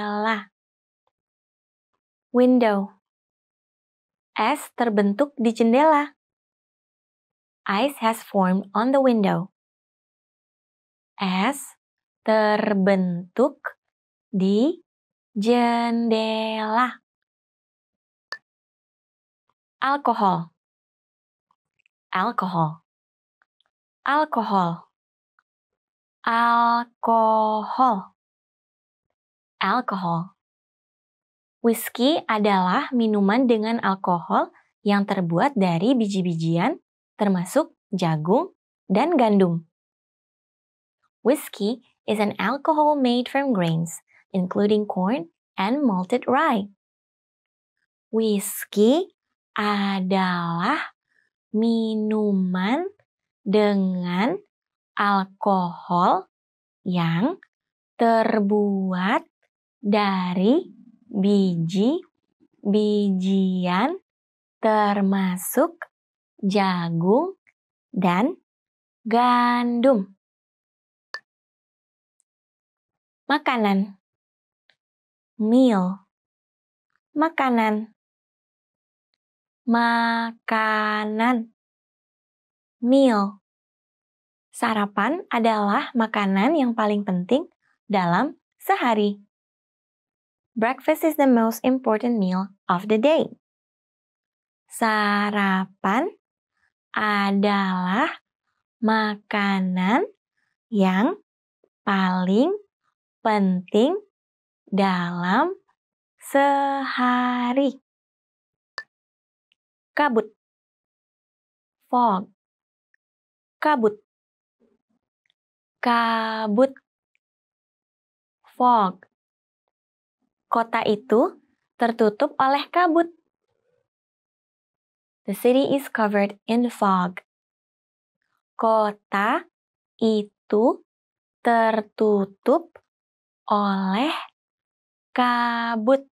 Window. S terbentuk di jendela. Ice has formed on the window. S terbentuk di jendela. Alkohol. Alkohol. Alkohol. Alkohol. Alkohol. Whisky adalah minuman dengan alkohol yang terbuat dari biji-bijian, termasuk jagung dan gandum. Whiskey is an alcohol made from grains including corn and malted rye. Whisky adalah minuman dengan alkohol yang terbuat dari biji-bijian termasuk jagung dan gandum. Makanan. Meal. Makanan. Makanan. Meal. Sarapan adalah makanan yang paling penting dalam sehari. Breakfast is the most important meal of the day. Sarapan adalah makanan yang paling penting dalam sehari. Kabut. Fog. Kabut. Kabut. Fog. Kota itu tertutup oleh kabut. The city is covered in fog. Kota itu tertutup oleh kabut.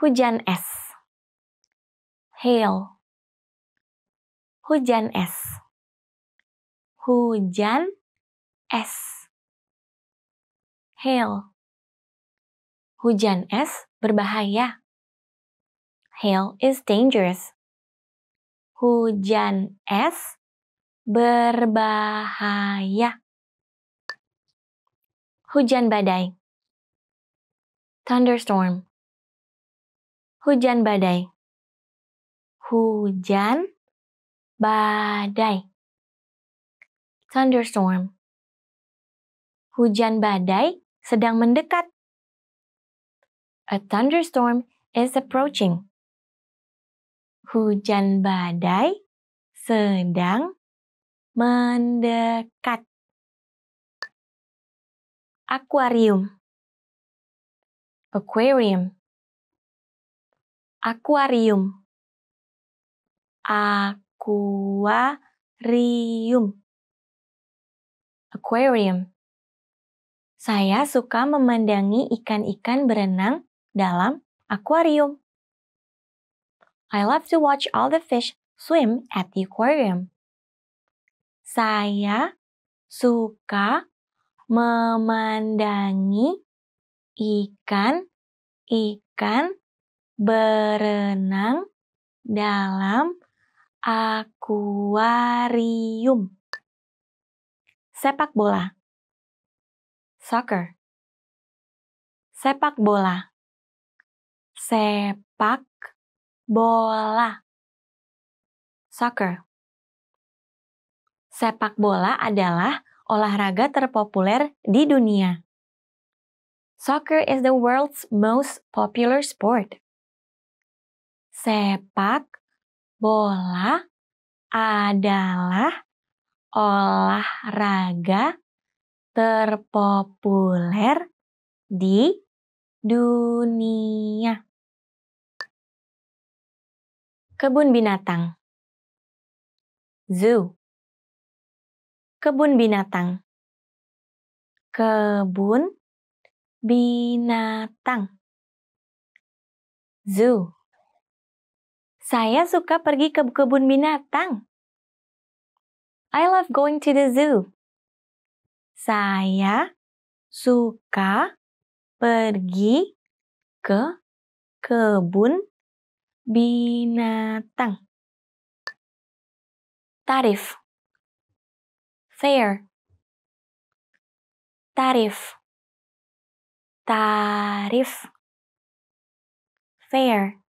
Hujan es. Hail. Hujan es. Hujan es. Hail. Hujan es berbahaya. Hail is dangerous. Hujan es berbahaya. Hujan badai. Thunderstorm. Hujan badai. Hujan badai. Thunderstorm. Hujan badai sedang mendekat. A thunderstorm is approaching. Hujan badai sedang mendekat. Aquarium. Aquarium. Aquarium. Aquarium. Aquarium. Saya suka memandangi ikan-ikan berenang dalam akuarium. I love to watch all the fish swim at the aquarium. Saya suka memandangi ikan-ikan berenang dalam akuarium. Sepak bola soccer. Sepak bola. Sepak bola. Soccer. Sepak bola adalah olahraga terpopuler di dunia. Soccer is the world's most popular sport. Sepak bola adalah olahraga terpopuler di dunia. Kebun binatang. Zoo. Kebun binatang. Kebun binatang. Zoo. Saya suka pergi ke kebun binatang. I love going to the zoo. Saya suka pergi ke kebun binatang. Tarif. Fair tarif. Tarif. Fair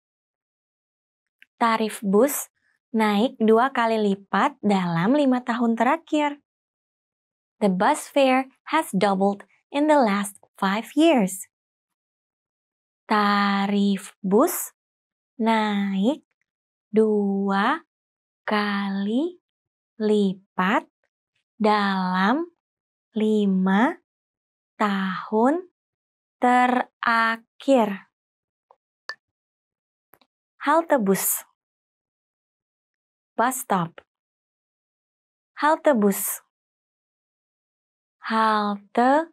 tarif bus naik dua kali lipat dalam lima tahun terakhir. The bus fare has doubled in the last five years. Tarif bus naik dua kali lipat dalam lima tahun terakhir. Halte bus. Bus stop. Halte bus halte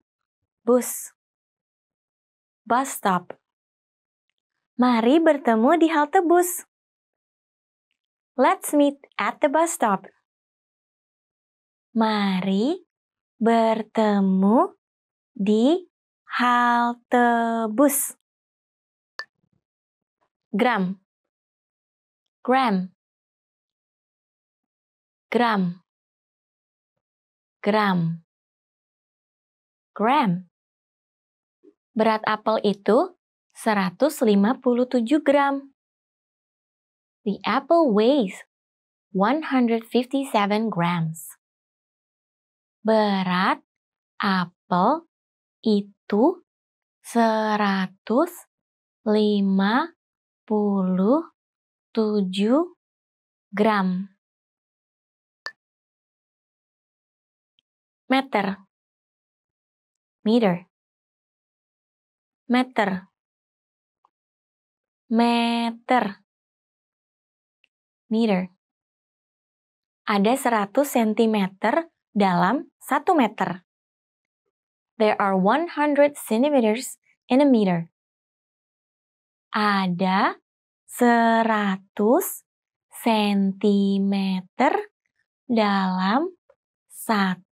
bus. Bus stop. Mari bertemu di halte bus. Let's meet at the bus stop. Mari bertemu di halte bus. Gram. Gram. Gram. Gram gram. Berat apel itu 157 gram. The apple weighs 157 grams. Berat apel itu 157 gram. Meter meter meter meter meter ada 100 cm dalam 1 meter. There are 100 centimeters in a meter. Ada 100 cm dalam 1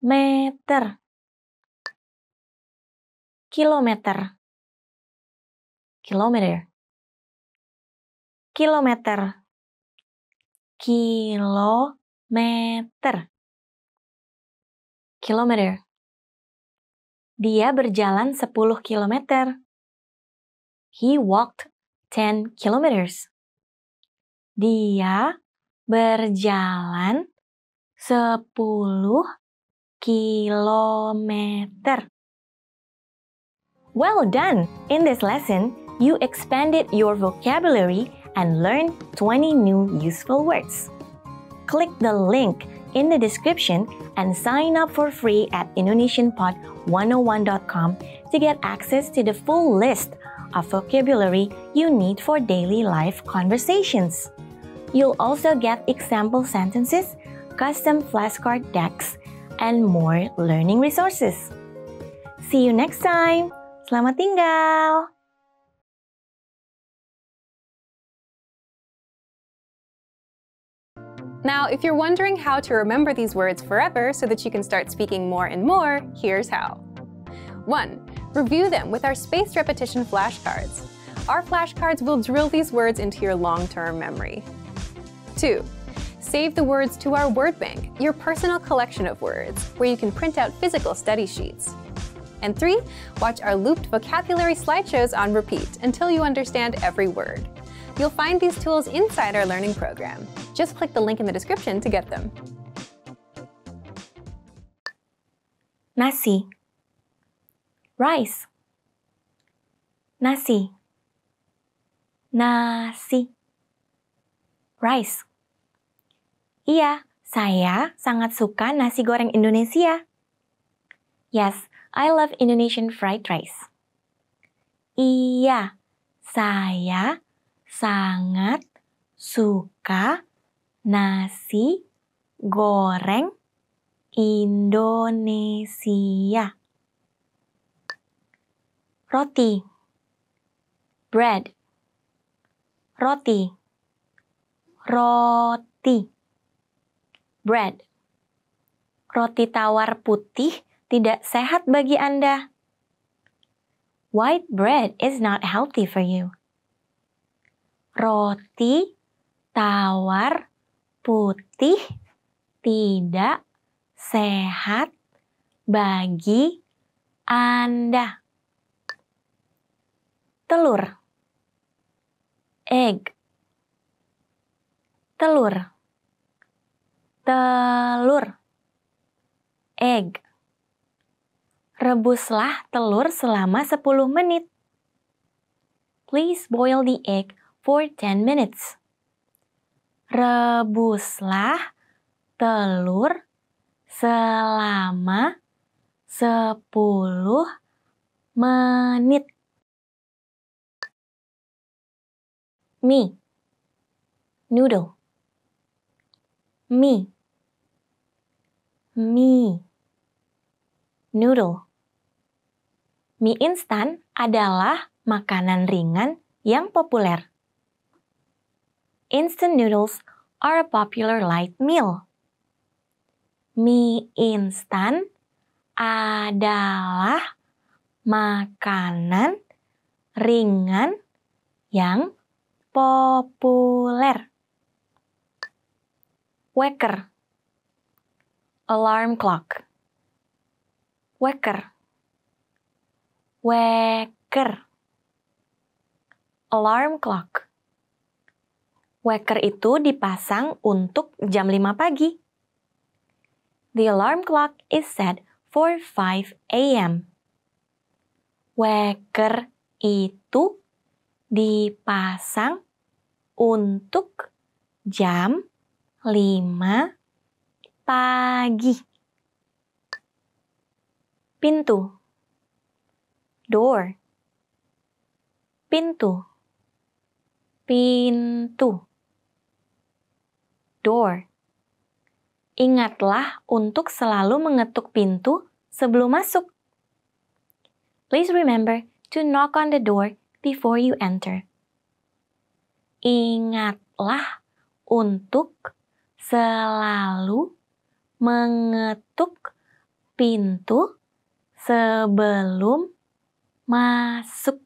meter kilometer kilometer. Kilometer. Kilometer. Kilometer. Dia berjalan 10 kilometer. He walked 10 kilometers. Dia berjalan 10 kilometer. Well done! In this lesson, you expanded your vocabulary and learned 20 new useful words. Click the link in the description and sign up for free at indonesianpod101.com to get access to the full list of vocabulary you need for daily life conversations. You'll also get example sentences, custom flashcard decks, and more learning resources. See you next time. Selamat tinggal. Now, if you're wondering how to remember these words forever so that you can start speaking more and more, here's how. 1. Review them with our spaced repetition flashcards. Our flashcards will drill these words into your long-term memory. 2. Save the words to our word bank, your personal collection of words, where you can print out physical study sheets. And 3. Watch our looped vocabulary slideshows on repeat until you understand every word. You'll find these tools inside our learning program. Just click the link in the description to get them. Nasi Rice Nasi Nasi Rice Iya, saya sangat suka nasi goreng Indonesia. Yes, I love Indonesian fried rice. Iya, saya sangat suka nasi goreng Indonesia. Roti, bread, roti, roti, bread. Roti tawar putih tidak sehat bagi Anda. White bread is not healthy for you. Roti tawar putih tidak sehat bagi Anda. Telur, egg, telur, telur, egg. Rebuslah telur selama 10 menit. Please boil the egg for 10 minutes. Rebuslah telur selama 10 menit. Mie noodle mie mie noodle Mie instan adalah makanan ringan yang populer. Instant noodles are a popular light meal. Mie instan adalah makanan ringan yang populer. Wecker. Alarm clock. Wecker. Wecker. Alarm clock Wecker itu dipasang untuk jam 5 pagi. The alarm clock is set for 5 a.m. Wecker itu dipasang untuk jam 5 pagi. Pintu door pintu pintu door Ingatlah untuk selalu mengetuk pintu sebelum masuk. Please remember to knock on the door before you enter. Ingatlah untuk selalu mengetuk pintu sebelum masuk.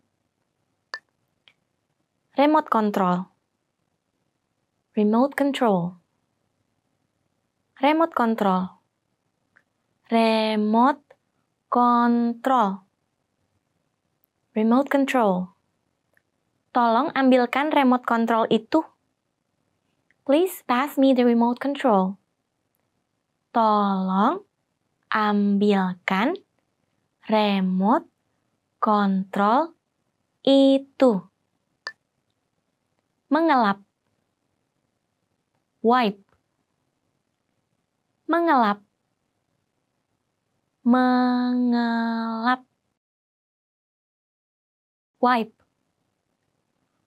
Remote control. Remote control. Remote control. Remote control. Remote control. Tolong ambilkan remote control itu. Please pass me the remote control. Tolong ambilkan remote kontrol itu. Mengelap. Wipe. Mengelap, mengelap. Wipe.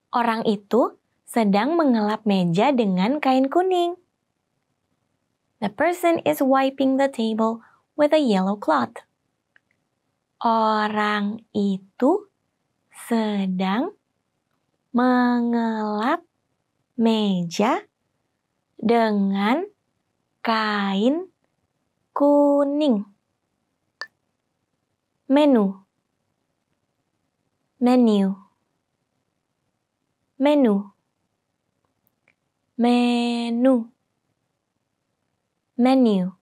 Orang itu sedang mengelap meja dengan kain kuning. The person is wiping the table with a yellow cloth. Orang itu sedang mengelap meja dengan kain kuning. Menu. Menu. Menu. Menu. Menu.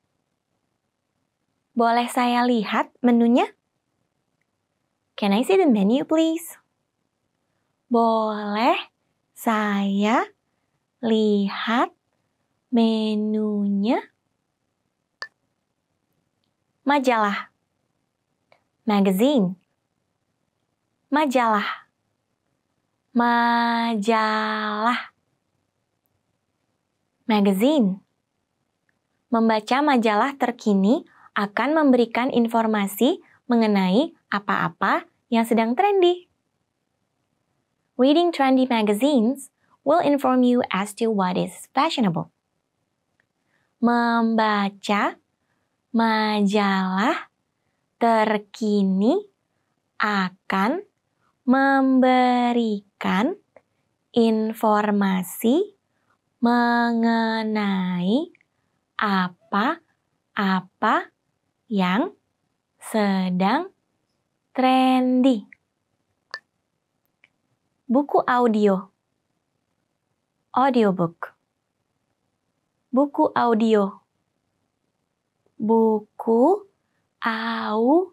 Boleh saya lihat menunya? Can I see the menu, please? Boleh saya lihat menunya? Majalah. Magazine. Majalah. Majalah. Magazine. Membaca majalah terkini akan memberikan informasi mengenai apa-apa yang sedang trendy. Reading trendy magazines will inform you as to what is fashionable. Membaca majalah terkini akan memberikan informasi mengenai apa-apa yang sedang trendy. Buku audio. Audiobook. Buku audio. Buku audio.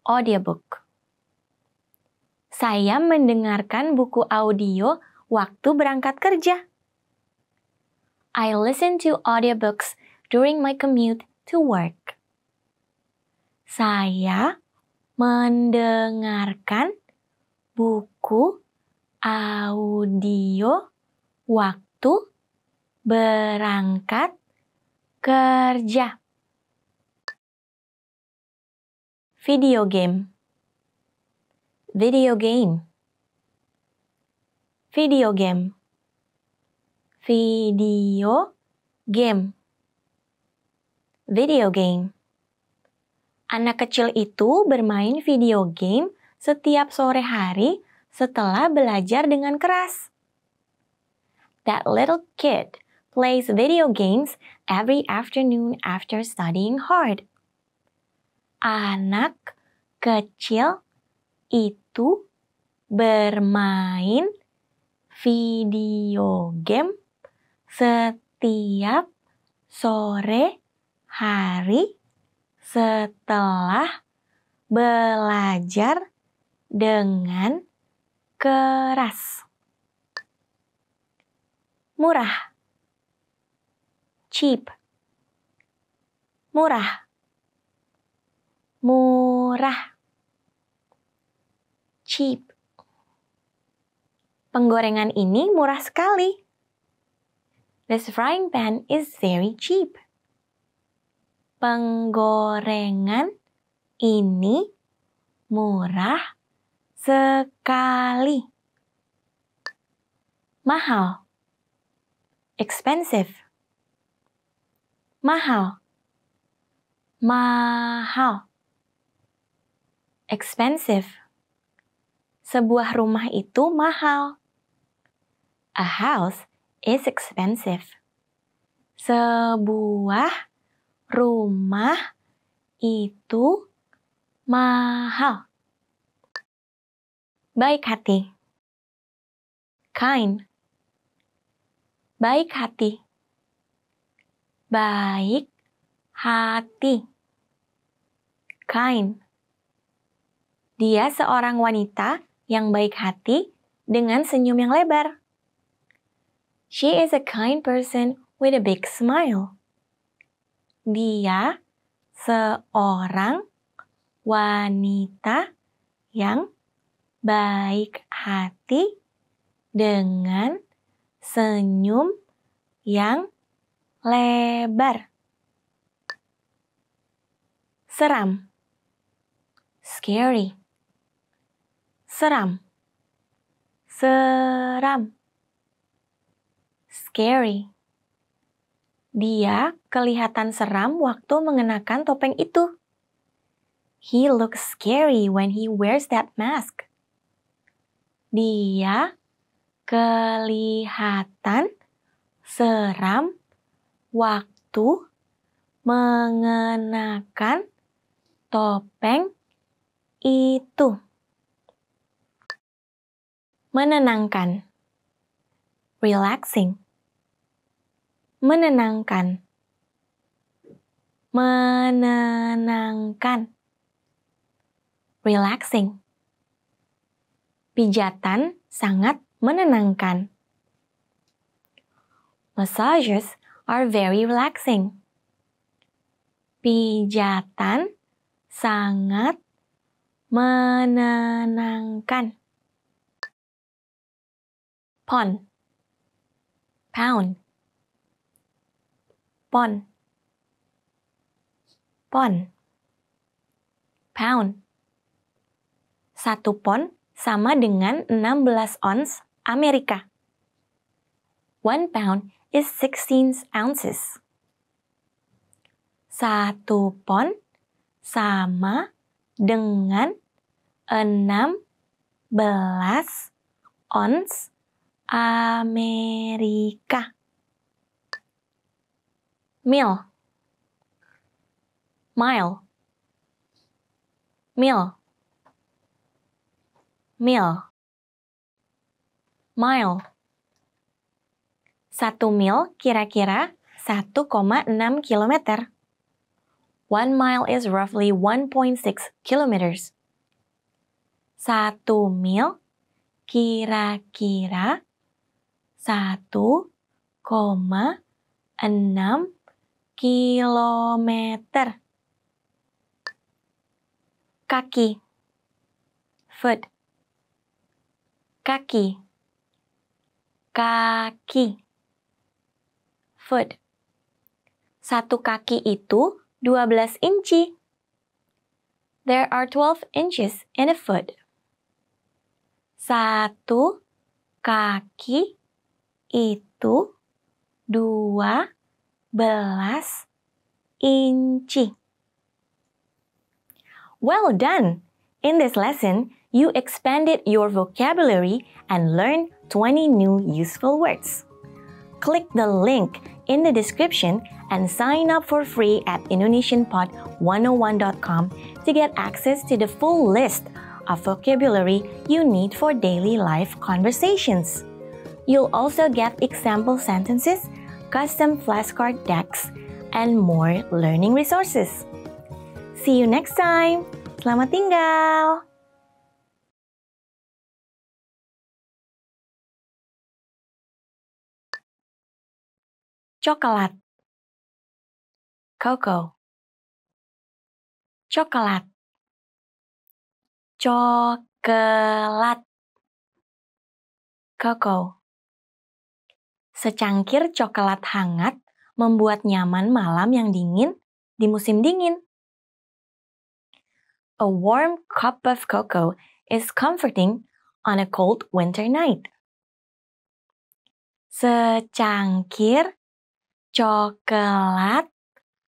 Audiobook. Saya mendengarkan buku audio waktu berangkat kerja. I listen to audiobooks during my commute to work. Saya mendengarkan buku audio waktu berangkat kerja. Video game. Video game. Video game. Video game. Video game. Anak kecil itu bermain video game setiap sore hari setelah belajar dengan keras. That little kid plays video games every afternoon after studying hard. Anak kecil itu bermain video game setiap sore hari setelah belajar dengan keras. Murah. Cheap. Murah. Murah. Cheap. Penggorengan ini murah sekali. This frying pan is very cheap penggorengan ini murah sekali. Mahal. Expensive. Mahal. Mahal. Expensive. Sebuah rumah itu mahal. A house is expensive. Sebuah rumah itu mahal. Baik hati. Kind. Baik hati. Baik hati. Kind. Dia seorang wanita yang baik hati dengan senyum yang lebar. She is a kind person with a big smile. Dia seorang wanita yang baik hati dengan senyum yang lebar. Seram. Scary. Seram. Seram. Scary. Dia kelihatan seram waktu mengenakan topeng itu. He looks scary when he wears that mask. Dia kelihatan seram waktu mengenakan topeng itu. Menenangkan. Relaxing. Menenangkan. Menenangkan. Relaxing. Pijatan sangat menenangkan. Massages are very relaxing. Pijatan sangat menenangkan. Pon, pound, pon, pon, pound. Satu pon sama dengan 16 ons Amerika. One pound is 16 ounces. Satu pon sama dengan 16 ons Amerika. Mil. Mile. Mil. Mil. Mile. Satu mil kira-kira 1,6 kilometer. One mile is roughly 1.6 kilometers. Satu mil kira-kira 1,6 kilometer. Kaki. Foot. Kaki. Kaki. Foot. Satu kaki itu 12 inci. There are 12 inches in a foot. Satu kaki itu dua belas inci. Well done! In this lesson, you expanded your vocabulary and learned 20 new useful words. Click the link in the description and sign up for free at indonesianpod101.com to get access to the full list of vocabulary you need for daily life conversations. You'll also get example sentences, custom flashcard decks, and more learning resources. See you next time. Selamat tinggal. Coklat. Cocoa. Coklat. Coklat. Cocoa. Secangkir coklat hangat membuat nyaman malam yang dingin di musim dingin. A warm cup of cocoa is comforting on a cold winter night. Secangkir coklat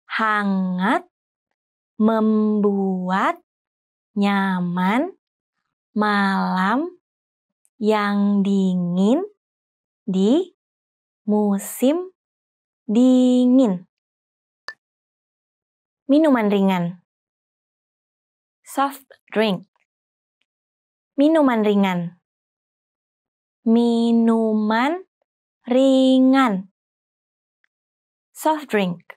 hangat membuat nyaman malam yang dingin di musim dingin. Minuman ringan. Soft drink. Minuman ringan. Minuman ringan. Soft drink.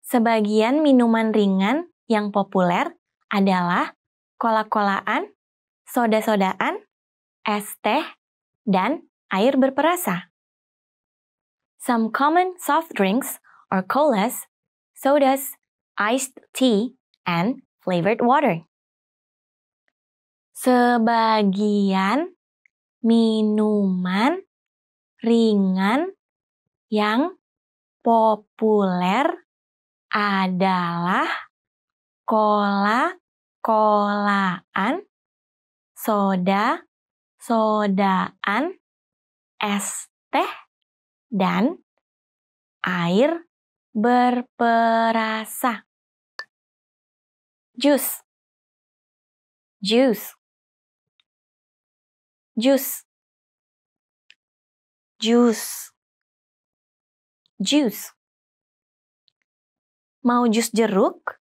Sebagian minuman ringan yang populer adalah kola-kolaan, soda-sodaan, es teh, dan air berperasa. Some common soft drinks are colas, sodas, iced tea, and flavored water. Sebagian minuman ringan yang populer adalah kola-kolaan, soda-sodaan, es teh, dan air berperasa. Jus. Juice Juice Juice Juice Mau jus jeruk?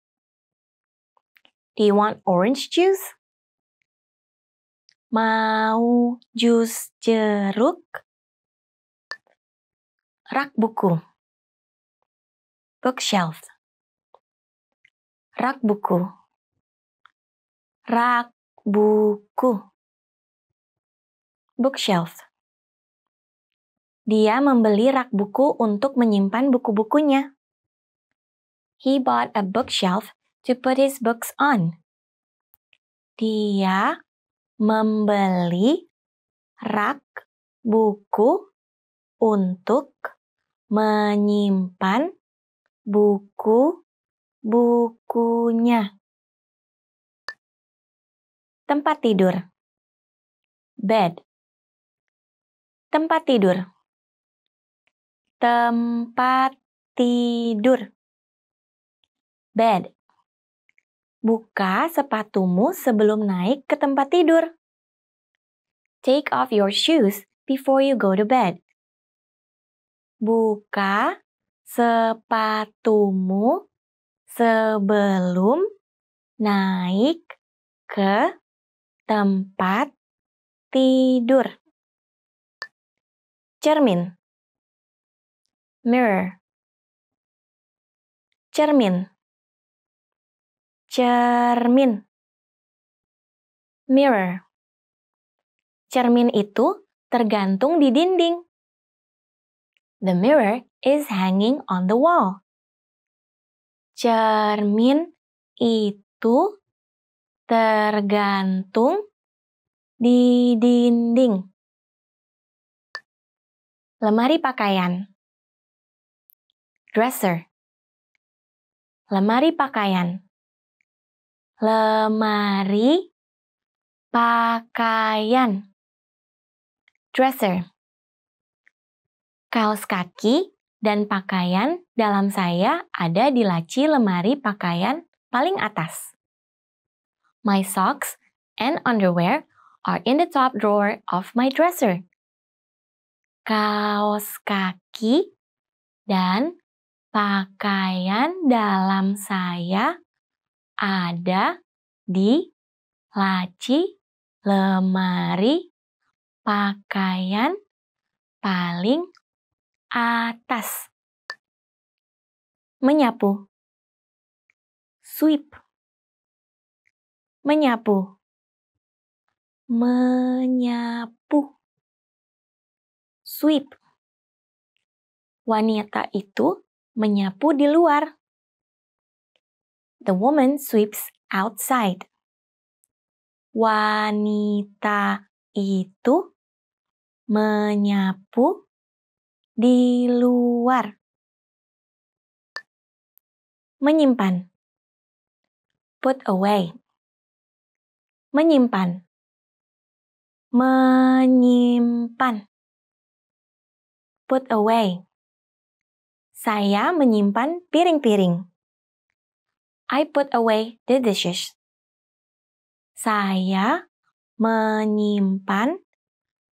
Do you want orange juice? Mau jus jeruk? Rak buku Bookshelf Rak buku Rak buku Bookshelf Dia membeli rak buku untuk menyimpan buku-bukunya. He bought a bookshelf to put his books on. Dia membeli rak buku untuk menyimpan buku-bukunya. Tempat tidur. Bed. Tempat tidur. Tempat tidur. Bed. Buka sepatumu sebelum naik ke tempat tidur. Take off your shoes before you go to bed. Buka sepatumu sebelum naik ke tempat tidur. Cermin. Mirror. Cermin. Cermin. Mirror. Cermin itu tergantung di dinding. The mirror is hanging on the wall. Cermin itu tergantung di dinding. Lemari pakaian. Dresser. Lemari pakaian. Lemari pakaian. Dresser. Kaos kaki dan pakaian dalam saya ada di laci lemari pakaian paling atas. My socks and underwear are in the top drawer of my dresser. Kaos kaki dan pakaian dalam saya ada di laci lemari pakaian paling atas. Menyapu. Sweep menyapu, menyapu, sweep. Wanita itu menyapu di luar. The woman sweeps outside. Wanita itu menyapu di luar. Menyimpan. Put away menyimpan menyimpan put away saya menyimpan piring-piring. I put away the dishes. Saya menyimpan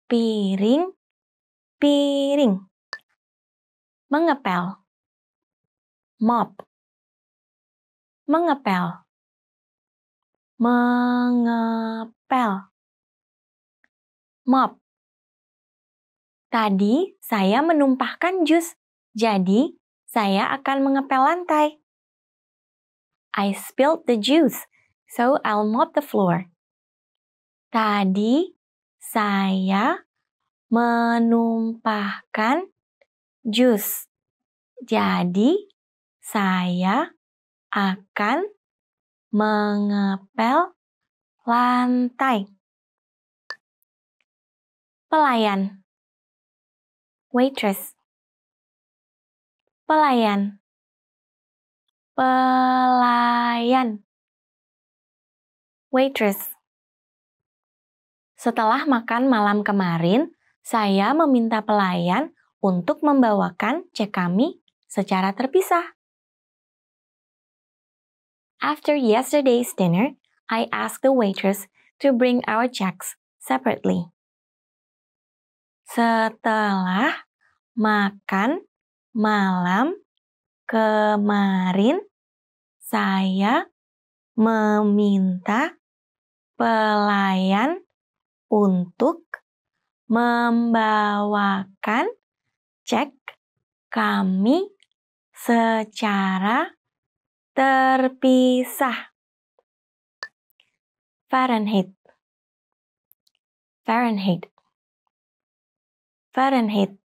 piring-piring. Mengepel. Mop. Mengepel. Mengepel. Mop. Tadi saya menumpahkan jus, jadi saya akan mengepel lantai. I spilled the juice, so I'll mop the floor. Tadi saya menumpahkan jus, jadi saya akan mengepel lantai. Pelayan waitress. Pelayan. Pelayan. Waitress. Setelah makan malam kemarin, saya meminta pelayan untuk membawakan cek kami secara terpisah. After yesterday's dinner, I asked the waitress to bring our checks separately. Setelah makan malam kemarin, saya meminta pelayan untuk membawakan cek kami secara terpisah. Fahrenheit. Fahrenheit. Fahrenheit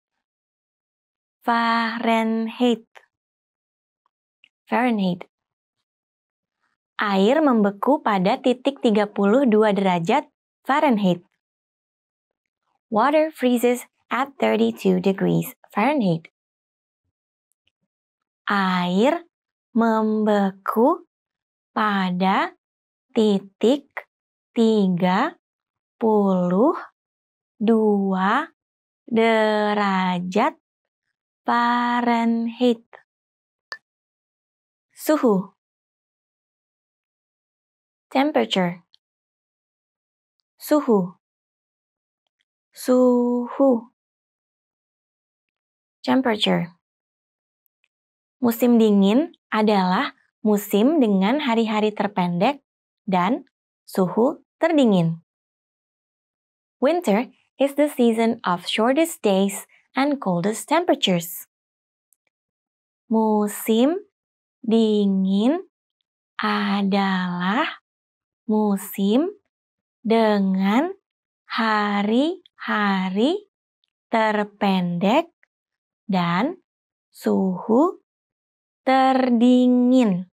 Fahrenheit Fahrenheit Air membeku pada titik 32 derajat Fahrenheit. Water freezes at 32 degrees Fahrenheit. Air membeku pada titik 32 derajat Fahrenheit. Suhu Temperature Suhu suhu. Temperature. Musim dingin adalah musim dengan hari-hari terpendek dan suhu terdingin. Winter is the season of shortest days and coldest temperatures. Musim dingin adalah musim dengan hari-hari terpendek dan suhu terdingin.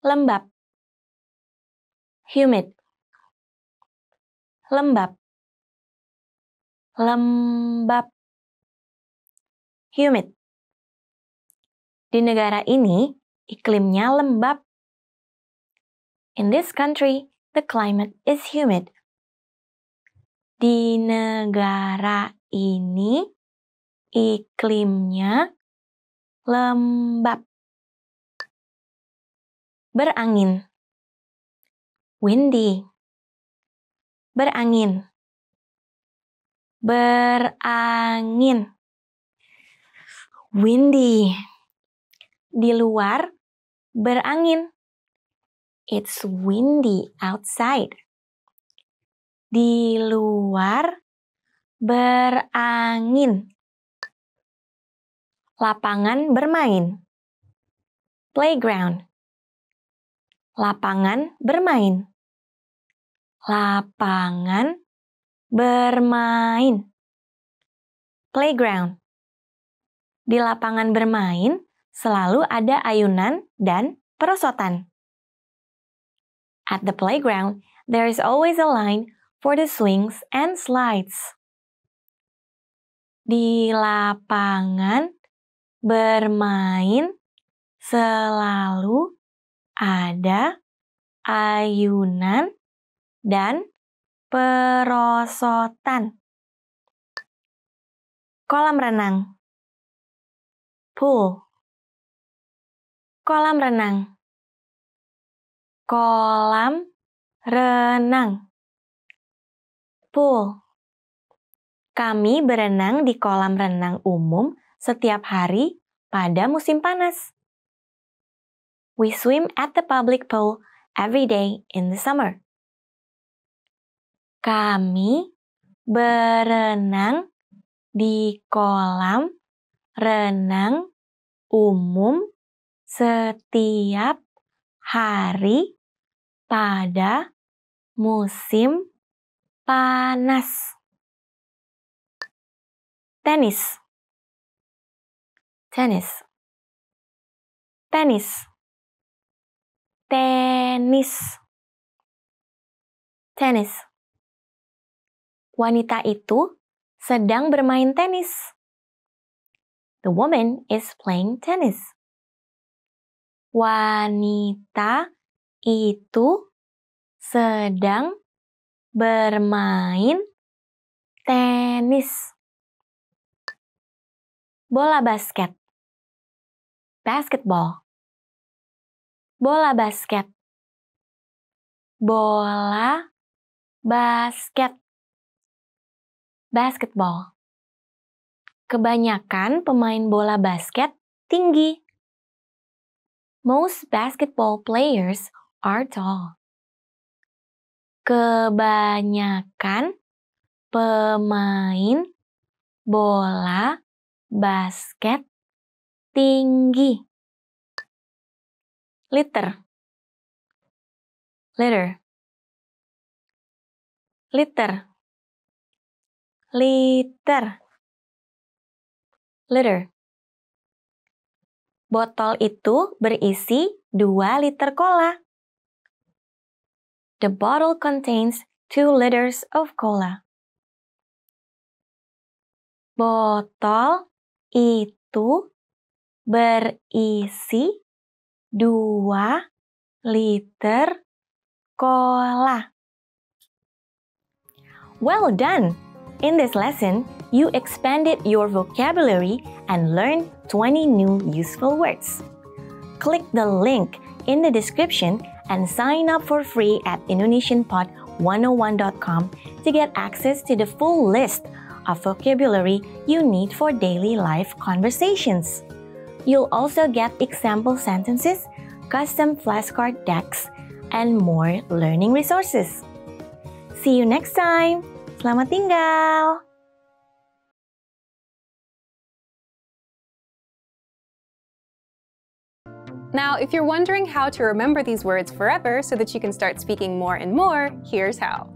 Lembab humid lembab lembab humid di negara ini iklimnya lembab in this country the climate is humid. Di negara ini iklimnya lembab. Berangin. Windy. Berangin. Berangin. Windy. Di luar berangin. It's windy outside. Di luar berangin. Lapangan bermain. Playground. Lapangan bermain. Lapangan bermain. Playground. Di lapangan bermain selalu ada ayunan dan perosotan. At the playground, there is always a line for the swings and slides. Di lapangan bermain selalu ada ayunan dan perosotan. Kolam renang. Pool. Kolam renang kolam renang. Pool. Kami berenang di kolam renang umum setiap hari pada musim panas. We swim at the public pool every day in the summer. Kami berenang di kolam renang umum setiap hari pada musim panas. Tenis. Tenis. Tenis. Tenis. Tenis. Wanita itu sedang bermain tenis. The woman is playing tennis. Wanita itu sedang bermain tenis. Bola basket. Basketball. Bola basket. Bola basket. Basketball. Kebanyakan pemain bola basket tinggi. Most basketball players are tall. Kebanyakan pemain bola basket tinggi. Liter. Liter. Liter. Liter. Liter. Botol itu berisi 2 liter cola. The bottle contains 2 liters of cola. Botol itu berisi 2 liter cola. Well done! In this lesson, you expanded your vocabulary and learned 20 new useful words. Click the link in the description and sign up for free at indonesianpod101.com to get access to the full list of vocabulary you need for daily life conversations. You'll also get example sentences, custom flashcard decks, and more learning resources. See you next time! Selamat tinggal! Now, if you're wondering how to remember these words forever so that you can start speaking more and more, here's how.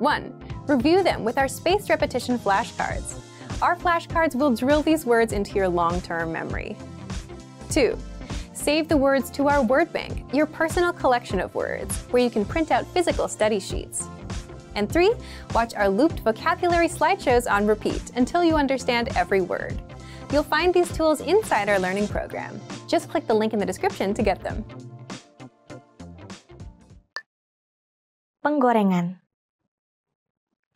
1. Review them with our spaced repetition flashcards. Our flashcards will drill these words into your long-term memory. 2. Save the words to our word bank, your personal collection of words, where you can print out physical study sheets. And 3. Watch our looped vocabulary slideshows on repeat until you understand every word. You'll find these tools inside our learning program. Just click the link in the description to get them. Penggorengan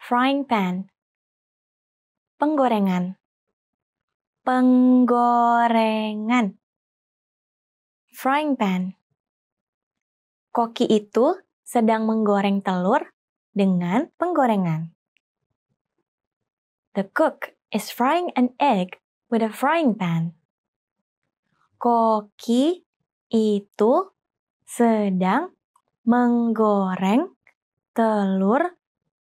Frying pan Penggorengan Penggorengan Frying pan Koki itu sedang menggoreng telur dengan penggorengan. The cook is frying an egg with a frying pan. Koki itu sedang menggoreng telur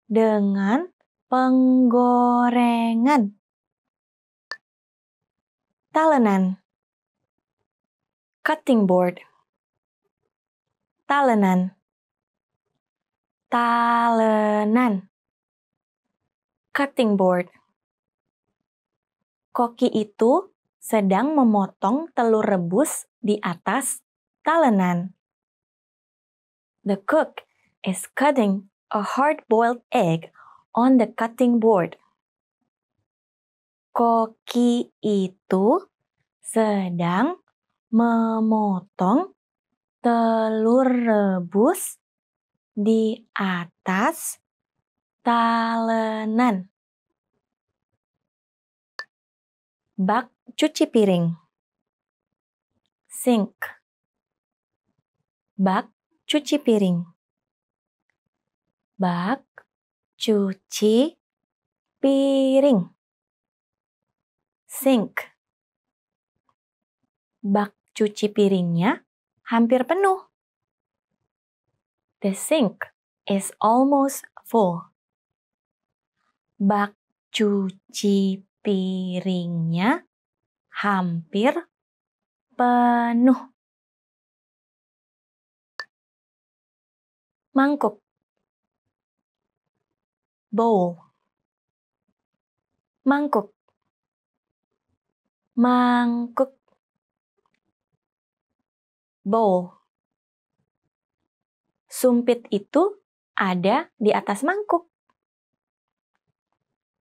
dengan penggorengan. Talenan Cutting board Talenan Talenan Cutting board Koki itu sedang memotong telur rebus di atas talenan. The cook is cutting a hard-boiled egg on the cutting board. Koki itu sedang memotong telur rebus di atas talenan. Bak cuci piring. Sink. Bak cuci piring. Bak cuci piring. Sink. Bak cuci piringnya hampir penuh. The sink is almost full. Bak cuci piringnya hampir penuh. Mangkuk. Bowl. Mangkuk. Mangkuk. Bowl sumpit itu ada di atas mangkuk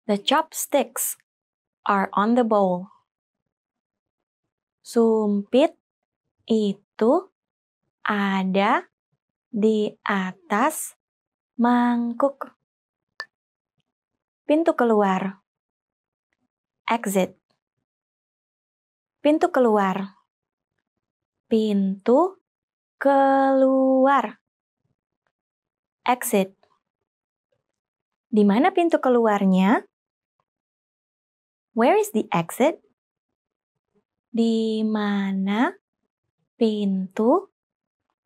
the chopsticks are on the bowl. Sumpit itu ada di atas mangkuk. Pintu keluar. Exit. Pintu keluar. Pintu keluar. Exit. Di mana pintu keluarnya? Where is the exit? Di mana pintu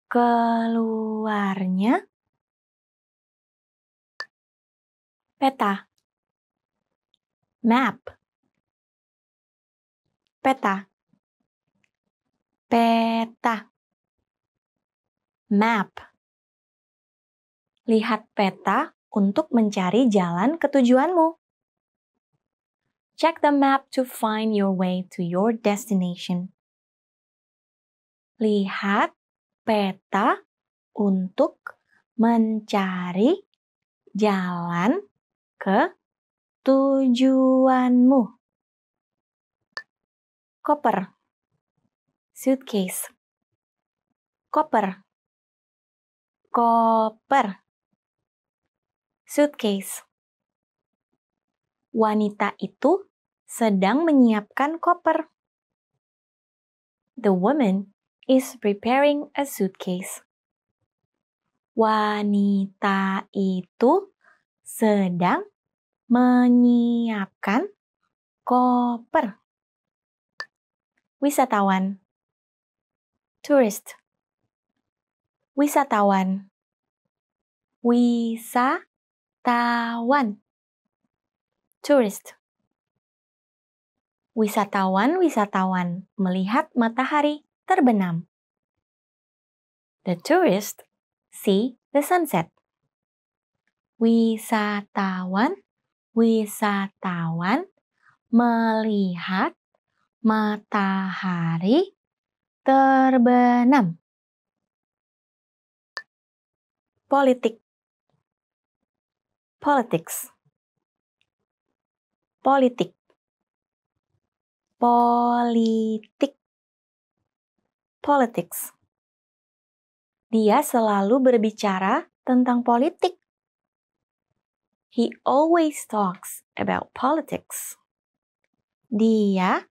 keluarnya? Peta. Map. Peta. Peta. Map. Lihat peta untuk mencari jalan ke tujuanmu. Check the map to find your way to your destination. Lihat peta untuk mencari jalan ke tujuanmu. Koper, suitcase, koper, koper, suitcase. Wanita itu sedang menyiapkan koper. The woman is preparing a suitcase. Wanita itu sedang menyiapkan koper. Wisatawan tourist wisatawan wisatawan tourist wisatawan-wisatawan melihat matahari terbenam. The tourist see the sunset. Wisatawan wisatawan melihat matahari terbenam. Politik Politics Politik Politik Politics Dia selalu berbicara tentang politik. He always talks about politics. Dia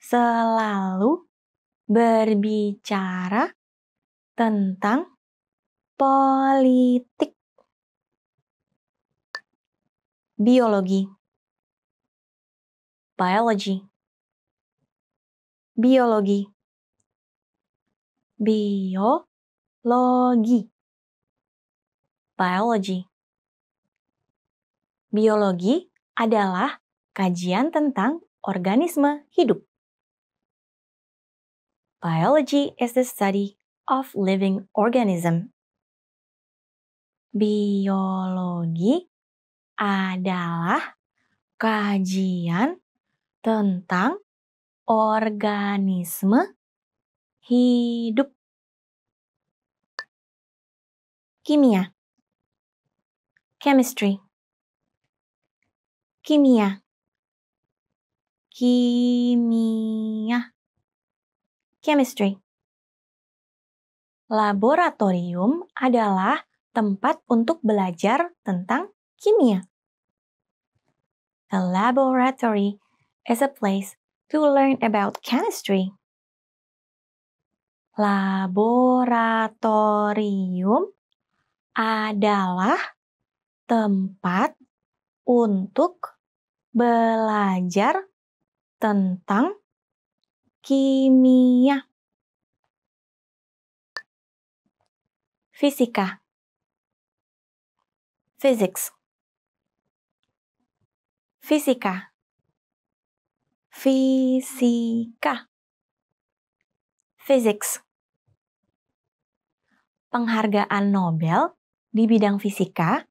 selalu berbicara tentang politik. Biologi. Biology. Biologi. Biologi. Biology. Biologi adalah kajian tentang organisme hidup. Biology is the study of living organism. Biologi adalah kajian tentang organisme hidup. Kimia. Chemistry. Kimia. Kimia. Chemistry. Laboratorium adalah tempat untuk belajar tentang kimia a laboratory is a place to learn about chemistry. Laboratorium adalah tempat untuk belajar tentang kimia. Fisika. Physics Fisika Fisika Physics. Penghargaan Nobel di bidang fisika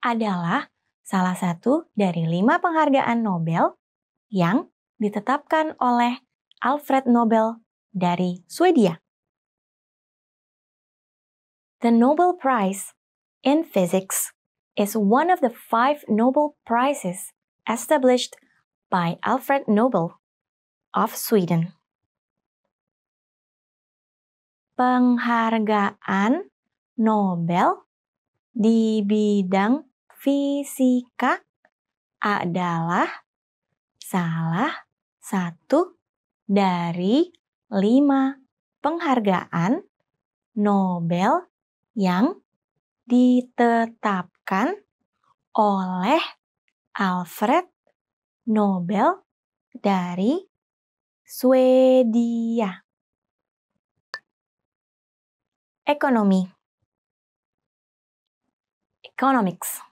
adalah salah satu dari lima penghargaan Nobel yang ditetapkan oleh Alfred Nobel dari Swedia. The Nobel Prize in Physics is one of the five Nobel Prizes established by Alfred Nobel of Sweden. penghargaan Nobel di bidang fisika adalah salah satu dari lima penghargaan Nobel yang ditetapkan oleh Alfred Nobel dari Swedia. Ekonomi Economics.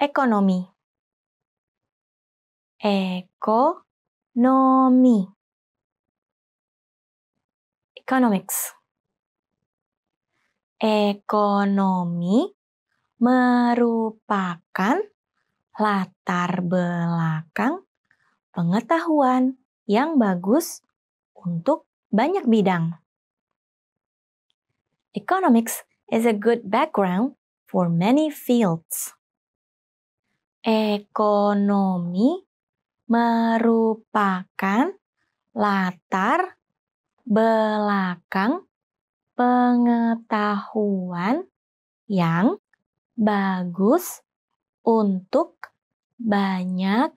Ekonomi Ekonomi Economics. Ekonomi merupakan latar belakang pengetahuan yang bagus untuk banyak bidang. Economics is a good background for many fields. Ekonomi merupakan latar belakang pengetahuan yang bagus untuk banyak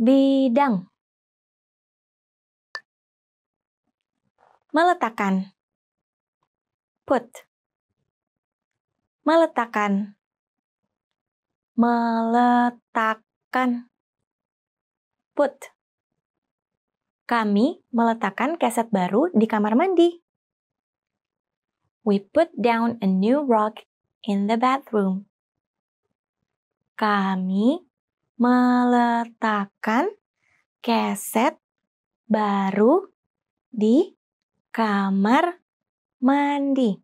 bidang. Meletakkan. Put. Meletakkan. Meletakkan. Put. Kami meletakkan keset baru di kamar mandi. We put down a new rug in the bathroom. Kami meletakkan keset baru di kamar mandi.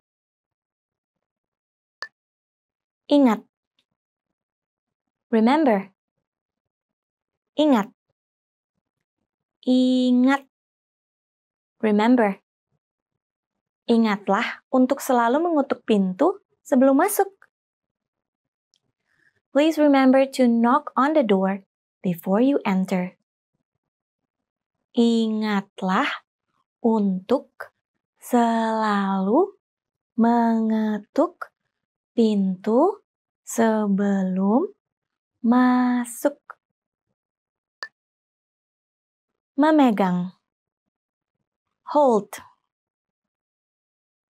Ingat. Remember. Ingat. Ingat. Remember. Ingatlah untuk selalu mengutuk pintu sebelum masuk. Please remember to knock on the door before you enter. Ingatlah untuk selalu mengetuk pintu sebelum masuk. Memegang. Hold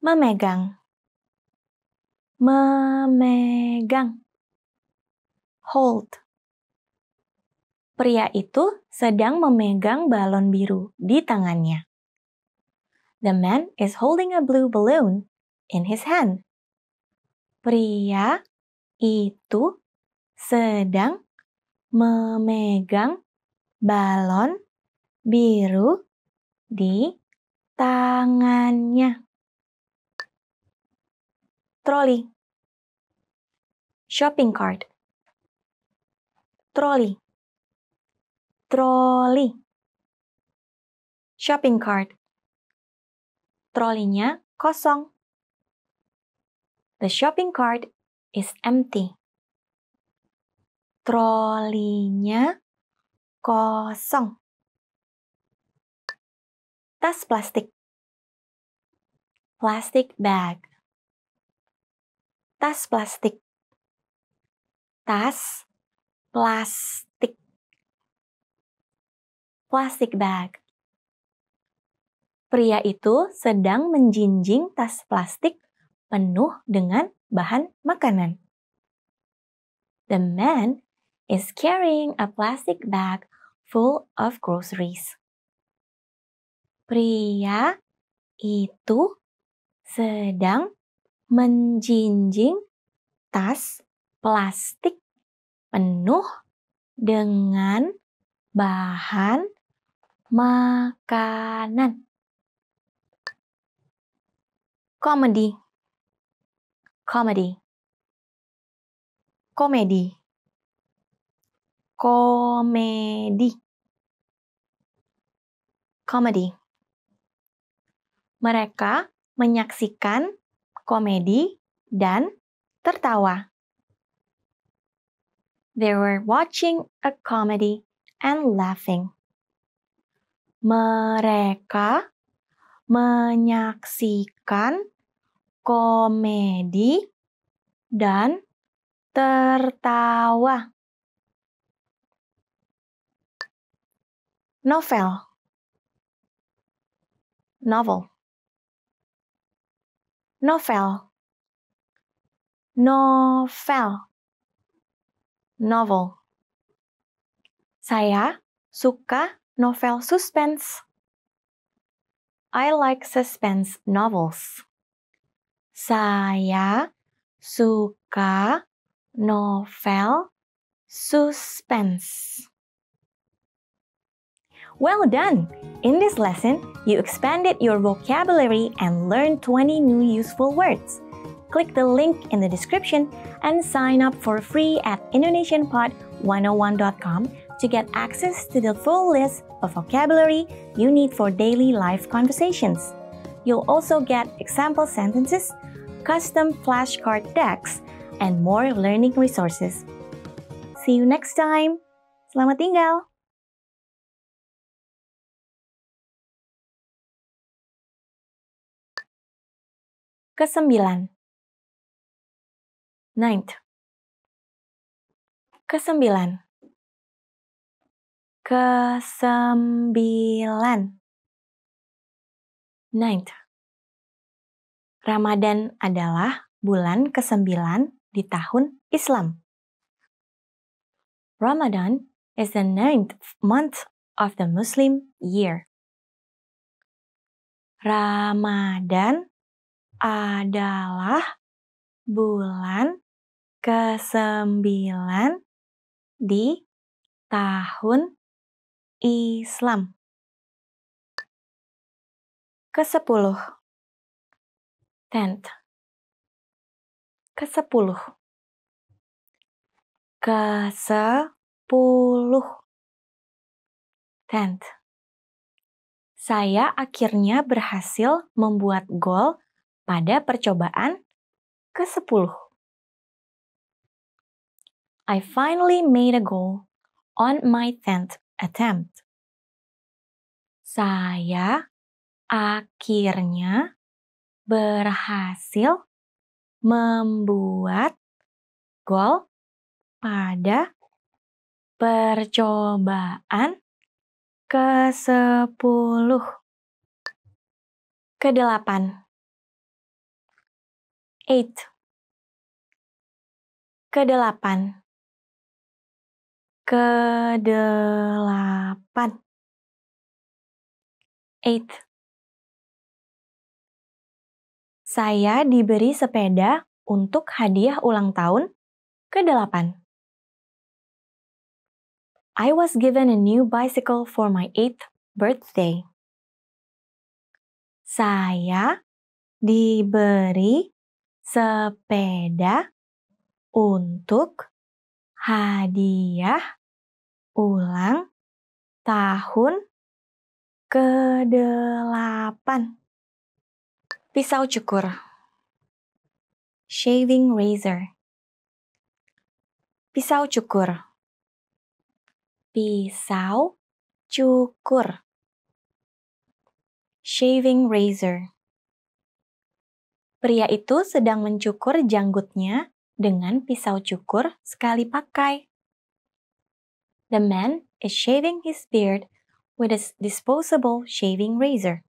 memegang, memegang, hold. Pria itu sedang memegang balon biru di tangannya. The man is holding a blue balloon in his hand. Pria itu sedang memegang balon biru di tangannya. Trolley. Shopping cart. Trolley. Trolley. Shopping cart. Trolinya kosong. The shopping cart is empty. Trolinya kosong. Tas plastik. Plastic bag tas plastik. Tas plastik. Plastic bag. Pria itu sedang menjinjing tas plastik penuh dengan bahan makanan. The man is carrying a plastic bag full of groceries. Pria itu sedang menjinjing tas plastik penuh dengan bahan makanan. Comedy Comedy Komedi. Komedi. Comedy Mereka menyaksikan komedi, dan tertawa. They were watching a comedy and laughing. Mereka menyaksikan komedi dan tertawa. Novel Novel Novel Novel Novel Saya suka novel suspense. I like suspense novels. Saya suka novel suspense. Well done! In this lesson, you expanded your vocabulary and learned 20 new useful words. Click the link in the description and sign up for free at indonesianpod101.com to get access to the full list of vocabulary you need for daily life conversations. You'll also get example sentences, custom flashcard decks, and more learning resources. See you next time. Selamat tinggal. Kesembilan. Ninth. Kesembilan. Kesembilan. Ninth. Ramadan adalah bulan kesembilan di tahun Islam. Ramadan is the ninth month of the Muslim year. Ramadan adalah bulan kesembilan di tahun Islam. Kesepuluh. Tenth. Kesepuluh. Kesepuluh. Tenth. Saya akhirnya berhasil membuat gol pada percobaan ke-10. I finally made a goal on my 10th attempt. Saya akhirnya berhasil membuat gol pada percobaan ke-10. Kedelapan. Eight. Kedelapan. Kedelapan. Eight. Saya diberi sepeda untuk hadiah ulang tahun ke-8. I was given a new bicycle for my eighth birthday. Saya diberi sepeda untuk hadiah ulang tahun ke-8. Pisau cukur. Shaving razor. Pisau cukur. Pisau cukur. Shaving razor. Pria itu sedang mencukur janggutnya dengan pisau cukur sekali pakai. The man is shaving his beard with a disposable shaving razor.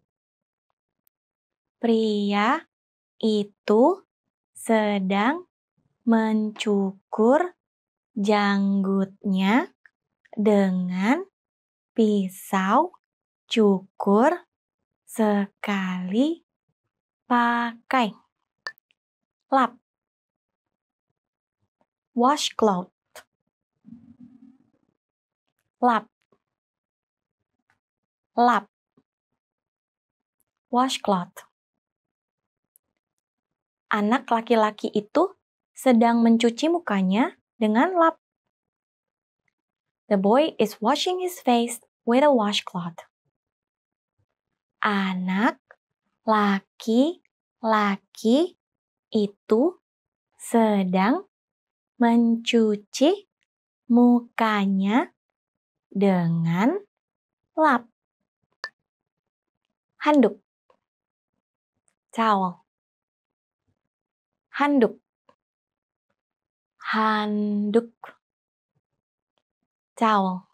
Pria itu sedang mencukur janggutnya dengan pisau cukur sekali pakai. Lap. Washcloth lap. Lap. Washcloth. Anak laki-laki itu sedang mencuci mukanya dengan lap. The boy is washing his face with a washcloth. Anak laki-laki itu sedang mencuci mukanya dengan lap. Handuk. towel. Handuk. Handuk. Towel.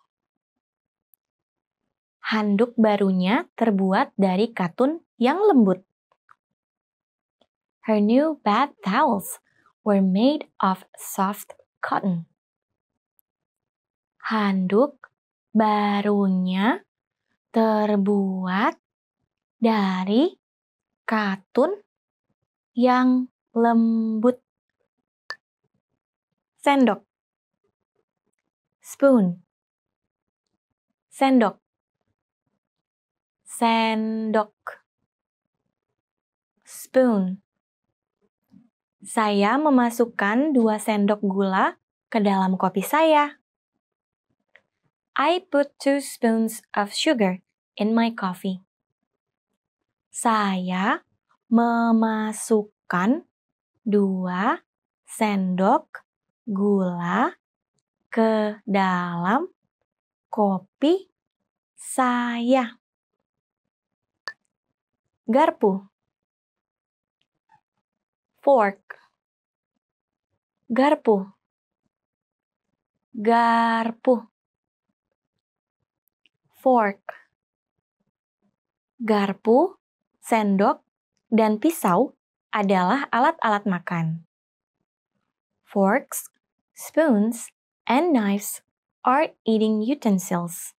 Handuk barunya terbuat dari katun yang lembut. Her new bath towels were made of soft cotton. Handuk barunya terbuat dari katun yang lembut. Sendok. Spoon. Sendok. Sendok. Spoon. Saya memasukkan dua sendok gula ke dalam kopi saya. I put two spoons of sugar in my coffee. Saya memasukkan dua sendok gula ke dalam kopi saya. Garpu. Fork. Garpu. Garpu. Fork. Garpu, sendok, dan pisau adalah alat-alat makan. Forks, spoons, and knives are eating utensils.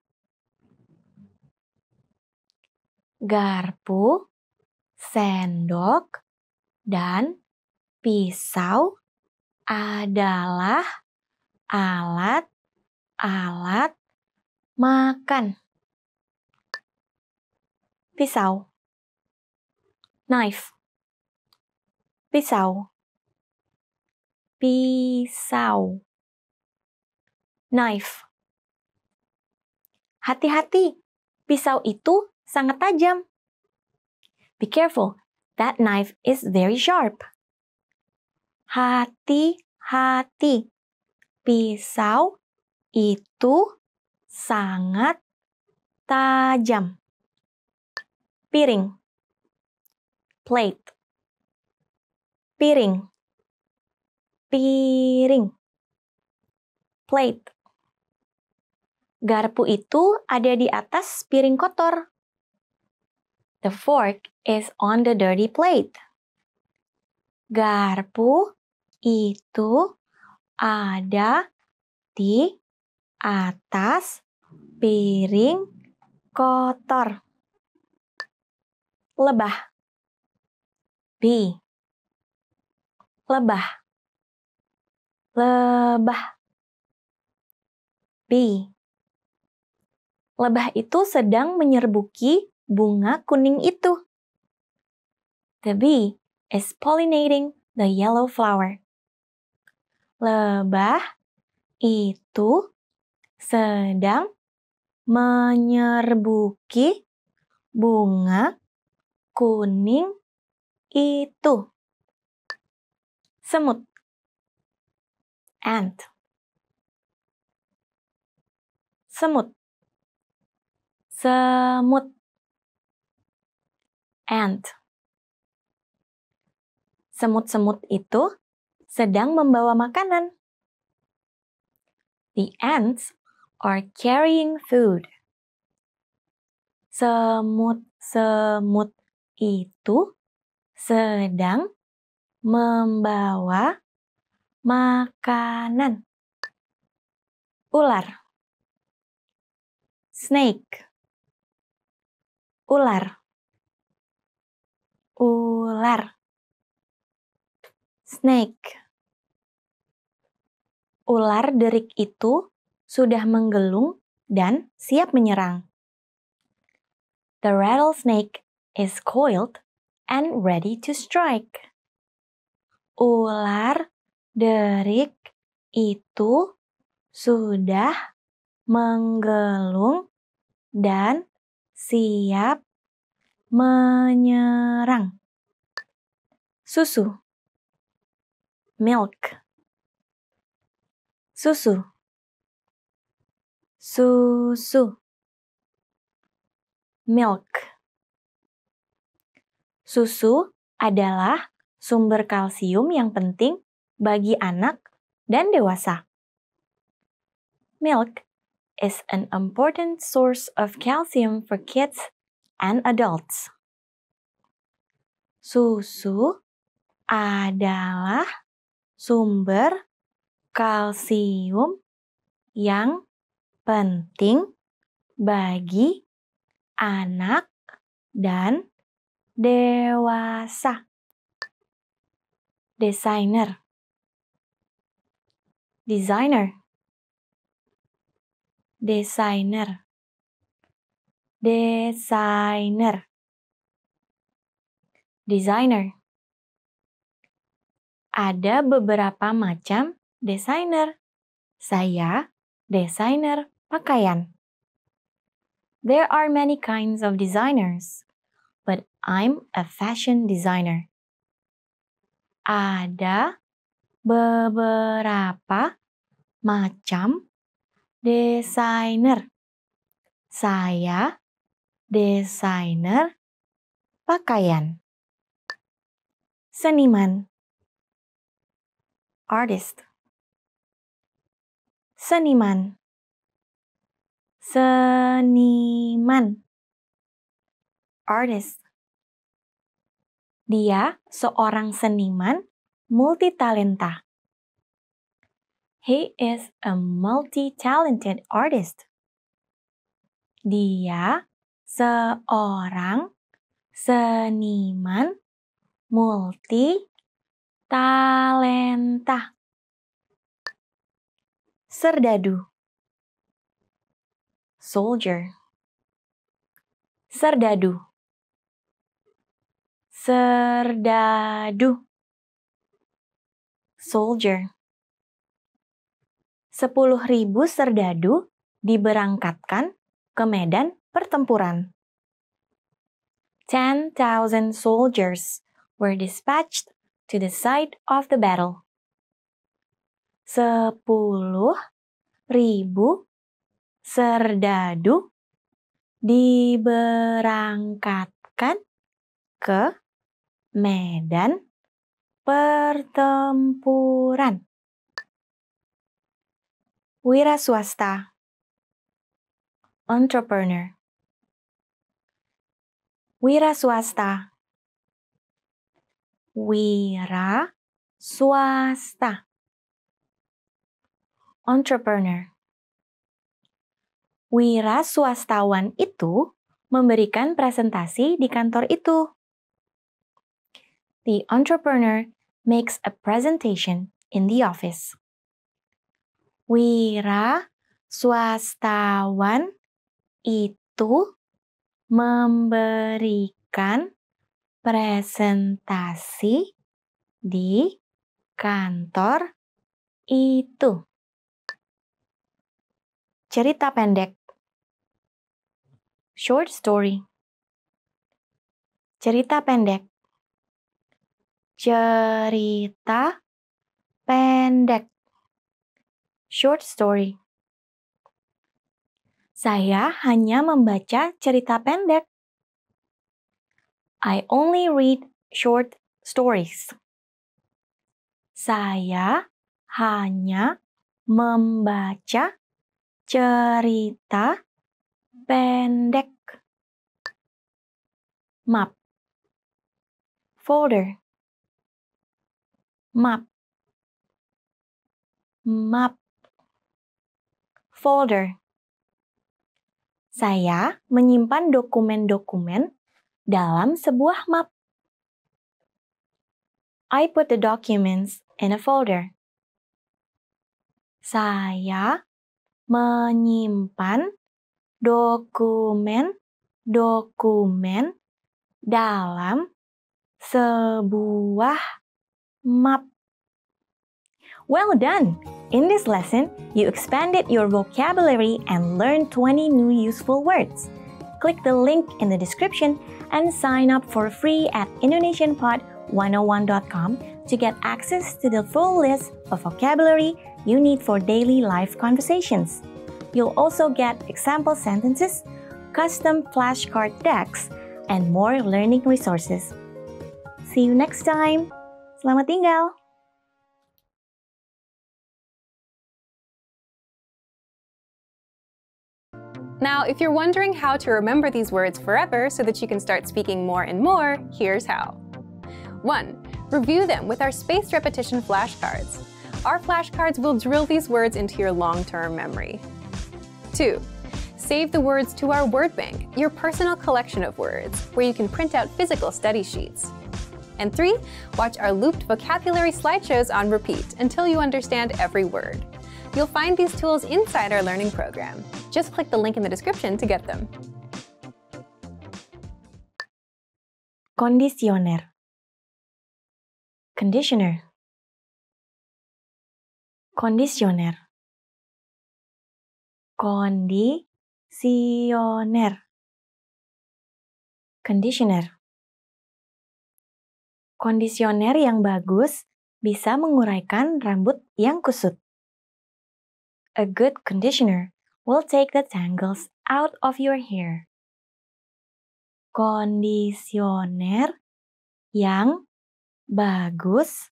Garpu, sendok, dan pisau adalah alat-alat makan. Pisau. Knife. Pisau. Pisau. Knife. Hati-hati pisau itu sangat tajam. Be careful that knife is very sharp. Hati-hati pisau itu sangat tajam piring. Plate. Piring. Piring. Plate. Garpu itu ada di atas piring kotor. The fork is on the dirty plate. Garpu itu ada di atas piring kotor lebah B. Lebah. Lebah. B. Lebah itu sedang menyerbuki bunga kuning itu. The bee is pollinating the yellow flower. Lebah itu sedang menyerbuki bunga kuning itu. Semut. Ant. Semut. Semut. Ant. Semut-semut itu sedang membawa makanan. The ants are carrying food. Semut-semut itu sedang membawa makanan. Ular. Snake. Ular. Ular. Snake. Ular derik itu sudah menggelung dan siap menyerang. The rattlesnake is coiled and ready to strike. Ular derik itu sudah menggelung dan siap menyerang. Susu. Milk. Susu. Susu. Milk Susu adalah sumber kalsium yang penting bagi anak dan dewasa. Milk is an important source of calcium for kids and adults. Susu adalah sumber kalsium yang penting bagi anak dan dewasa. Designer designer designer designer designer ada beberapa macam desainer. Saya desainer pakaian. There are many kinds of designers, but I'm a fashion designer. Ada beberapa macam desainer. Saya desainer pakaian. Seniman artist Seniman Seniman Artist Dia seorang seniman multitalenta. He is a multi-talented artist. Dia seorang seniman multi talenta. Serdadu. Soldier. Serdadu. Serdadu soldier. Sepuluh ribu serdadu diberangkatkan ke medan pertempuran. Ten thousand soldiers were dispatched to the site of the battle. Sepuluh ribu serdadu diberangkatkan ke medan pertempuran. Wira swasta. Entrepreneur. Wira swasta. Wira swasta. Entrepreneur. Wira swastawan itu memberikan presentasi di kantor itu the entrepreneur makes a presentation in the office. Wira swastawan itu memberikan presentasi di kantor itu. Cerita pendek. Short story. Cerita pendek cerita pendek. Short story. Saya hanya membaca cerita pendek. I only read short stories. Saya hanya membaca cerita pendek. Map. Folder map map folder saya menyimpan dokumen-dokumen dalam sebuah map. I put the documents in a folder. Saya menyimpan dokumen-dokumen dalam sebuah map. Well done! In this lesson, you expanded your vocabulary and learned 20 new useful words. Click the link in the description and sign up for free at indonesianpod101.com to get access to the full list of vocabulary you need for daily life conversations. You'll also get example sentences, custom flashcard decks, and more learning resources. See you next time. Selamat tinggal. Now, if you're wondering how to remember these words forever so that you can start speaking more and more, here's how. 1. Review them with our spaced repetition flashcards. Our flashcards will drill these words into your long-term memory. 2. Save the words to our word bank, your personal collection of words, where you can print out physical study sheets. And 3. Watch our looped vocabulary slideshows on repeat until you understand every word. You'll find these tools inside our learning program. Just click the link in the description to get them. Conditioner. Conditioner. Conditioner. Conditioner. Conditioner. Kondisioner yang bagus bisa menguraikan rambut yang kusut. A good conditioner will take the tangles out of your hair. Kondisioner yang bagus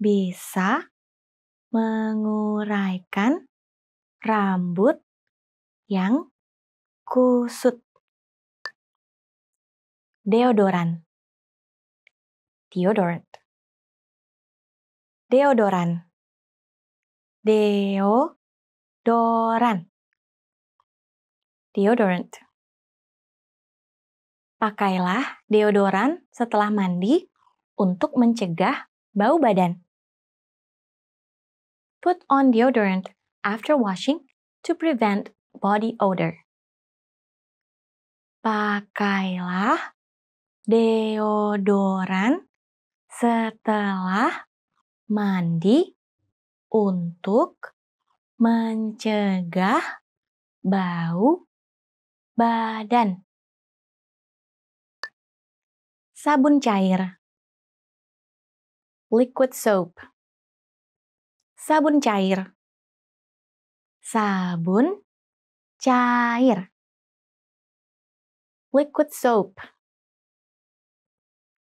bisa menguraikan rambut yang kusut. Deodoran. Deodorant. Deodoran. Deo Deodoran. Deodorant. Pakailah deodoran setelah mandi untuk mencegah bau badan. Put on deodorant after washing to prevent body odor. Pakailah deodoran setelah mandi untuk mencegah bau badan. Sabun cair. Liquid soap. Sabun cair. Sabun cair. Liquid soap.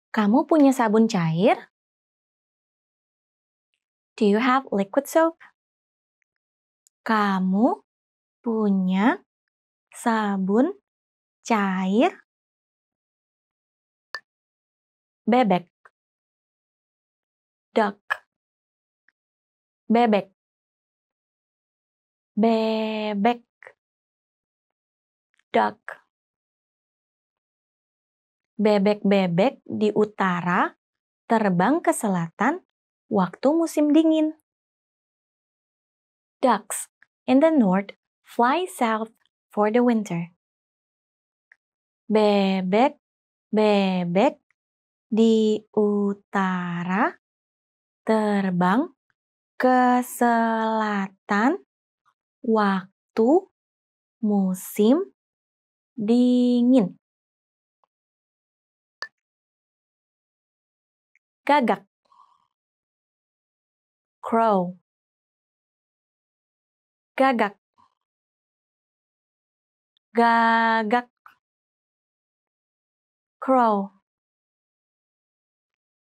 Kamu punya sabun cair? Do you have liquid soap? Kamu punya sabun cair? Bebek. Duck. Bebek. Bebek. Duck. Bebek-bebek di utara terbang ke selatan waktu musim dingin. Ducks in the north fly south for the winter. Bebek, bebek di utara terbang ke selatan waktu musim dingin. Gagak. Crow. Gagak. Gagak. Crow.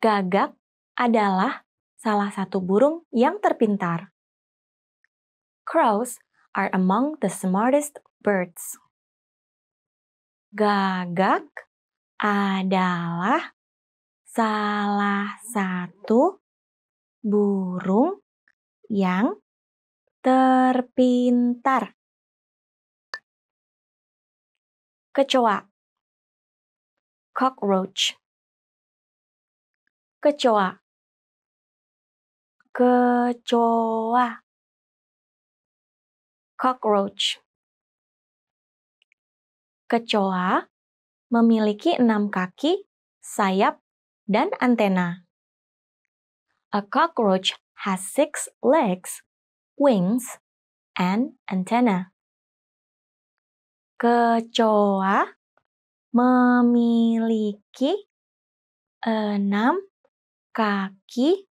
Gagak adalah salah satu burung yang terpintar. Crows are among the smartest birds. Gagak adalah salah satu burung yang terpintar. Kecoa. Cockroach. Kecoa. Kecoa. Cockroach. Kecoa memiliki enam kaki, sayap, dan antena. A cockroach has six legs wings, and antenna. Kecoa memiliki enam kaki,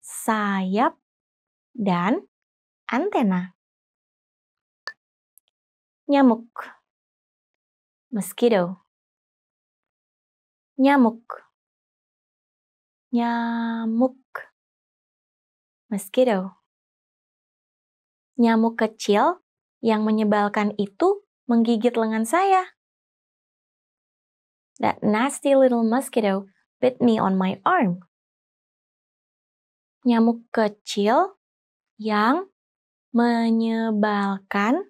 sayap, dan antena. Nyamuk mosquito nyamuk Nyamuk. Mosquito. Nyamuk kecil yang menyebalkan itu menggigit lengan saya. That nasty little mosquito bit me on my arm. Nyamuk kecil yang menyebalkan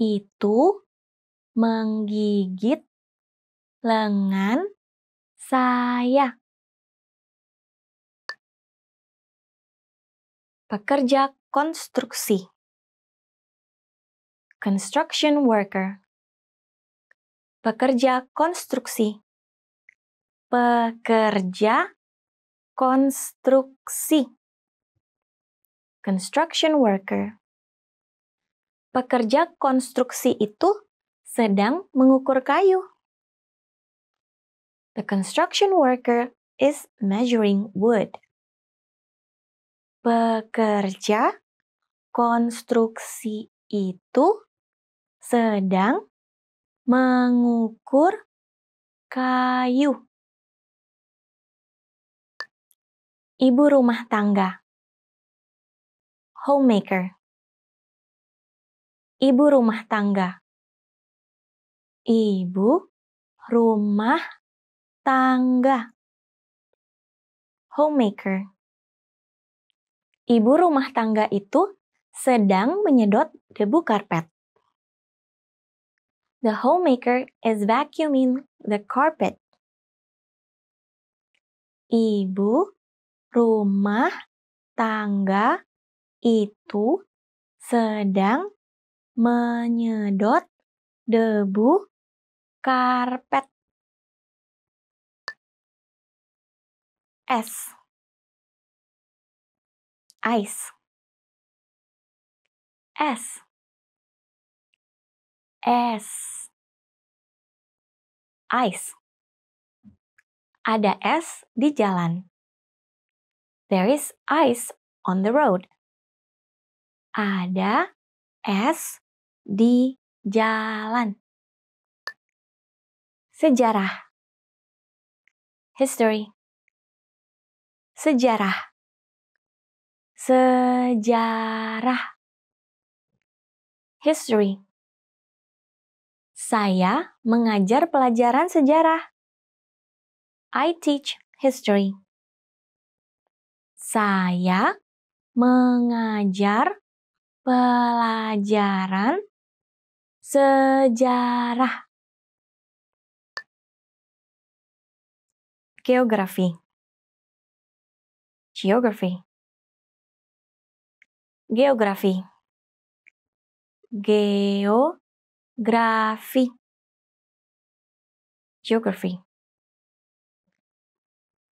itu menggigit lengan saya. Pekerja konstruksi. Construction worker. Pekerja konstruksi. Pekerja konstruksi. Construction worker. Pekerja konstruksi itu sedang mengukur kayu. The construction worker is measuring wood pekerja konstruksi itu sedang mengukur kayu. Ibu rumah tangga. Homemaker. Ibu rumah tangga. Ibu rumah tangga. Homemaker. Ibu rumah tangga itu sedang menyedot debu karpet. The homemaker is vacuuming the carpet. Ibu rumah tangga itu sedang menyedot debu karpet. S ice. S. S. Ice. Ada es di jalan. There is ice on the road. Ada es di jalan. Sejarah. History. Sejarah Sejarah. History. Saya mengajar pelajaran sejarah. I teach history. Saya mengajar pelajaran sejarah. Geografi. Geography. Geografi. Geografi. Geography.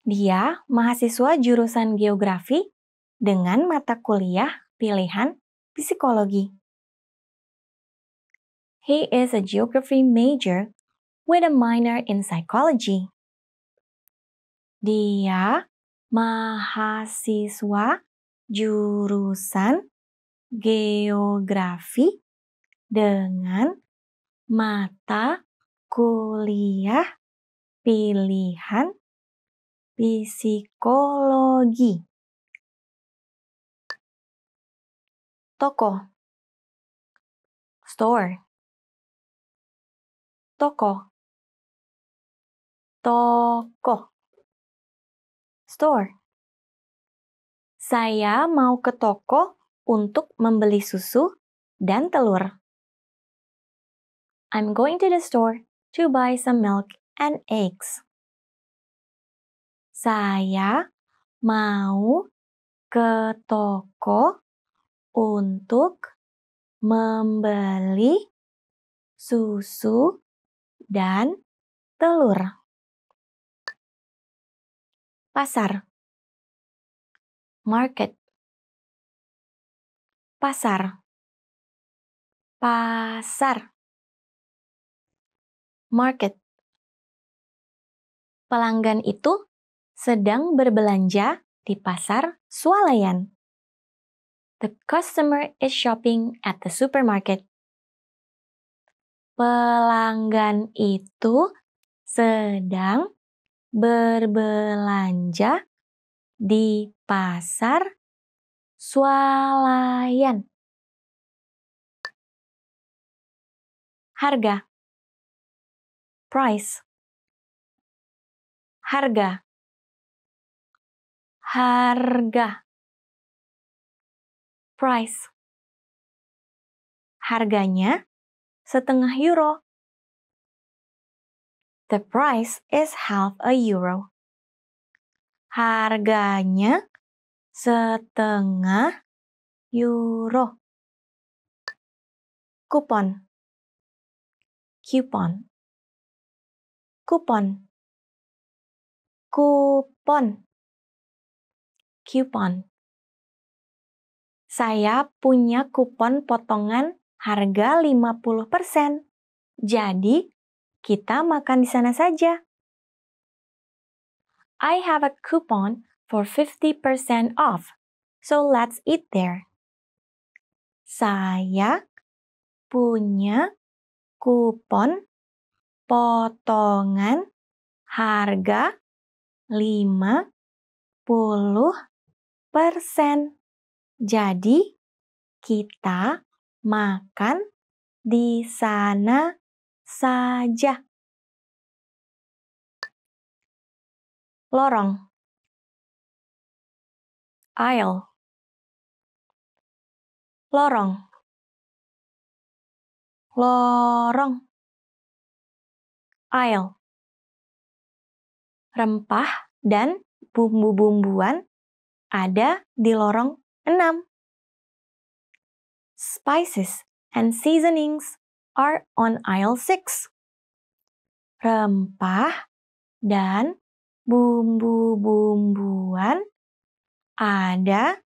Dia mahasiswa jurusan geografi dengan mata kuliah pilihan psikologi. He is a geography major with a minor in psychology. Dia mahasiswa jurusan geografi dengan mata kuliah pilihan psikologi. Toko. Store. Toko. Toko. Store saya mau ke toko untuk membeli susu dan telur. I'm going to the store to buy some milk and eggs. Saya mau ke toko untuk membeli susu dan telur. Pasar market. Pasar. Pasar. Market. Pelanggan itu sedang berbelanja di pasar swalayan. The customer is shopping at the supermarket. Pelanggan itu sedang berbelanja Di pasar swalayan. Harga. Price. Harga. Harga. Price. Harganya setengah euro. The price is half a euro. Harganya setengah euro. Kupon. Coupon. Kupon. Kupon. Coupon. Saya punya kupon potongan harga 50%. Jadi, kita makan di sana saja. I have a coupon for 50% off, so let's eat there. Saya punya kupon potongan harga 50%. Jadi, kita makan di sana saja. Lorong. Aisle. Lorong. Lorong. Aisle. Rempah dan bumbu-bumbuan ada di lorong 6 spices and seasonings are on aisle 6 rempah dan bumbu-bumbuan ada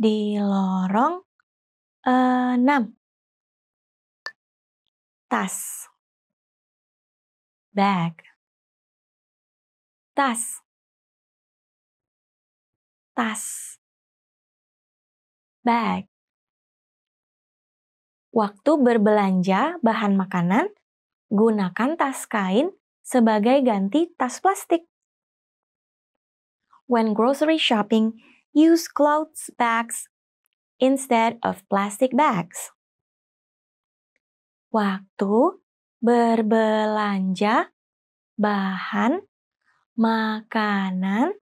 di lorong enam. Tas. Bag. Tas. Tas. Bag. Waktu berbelanja bahan makanan, gunakan tas kain sebagai ganti tas plastik. When grocery shopping, use cloth bags instead of plastic bags. Waktu berbelanja bahan makanan,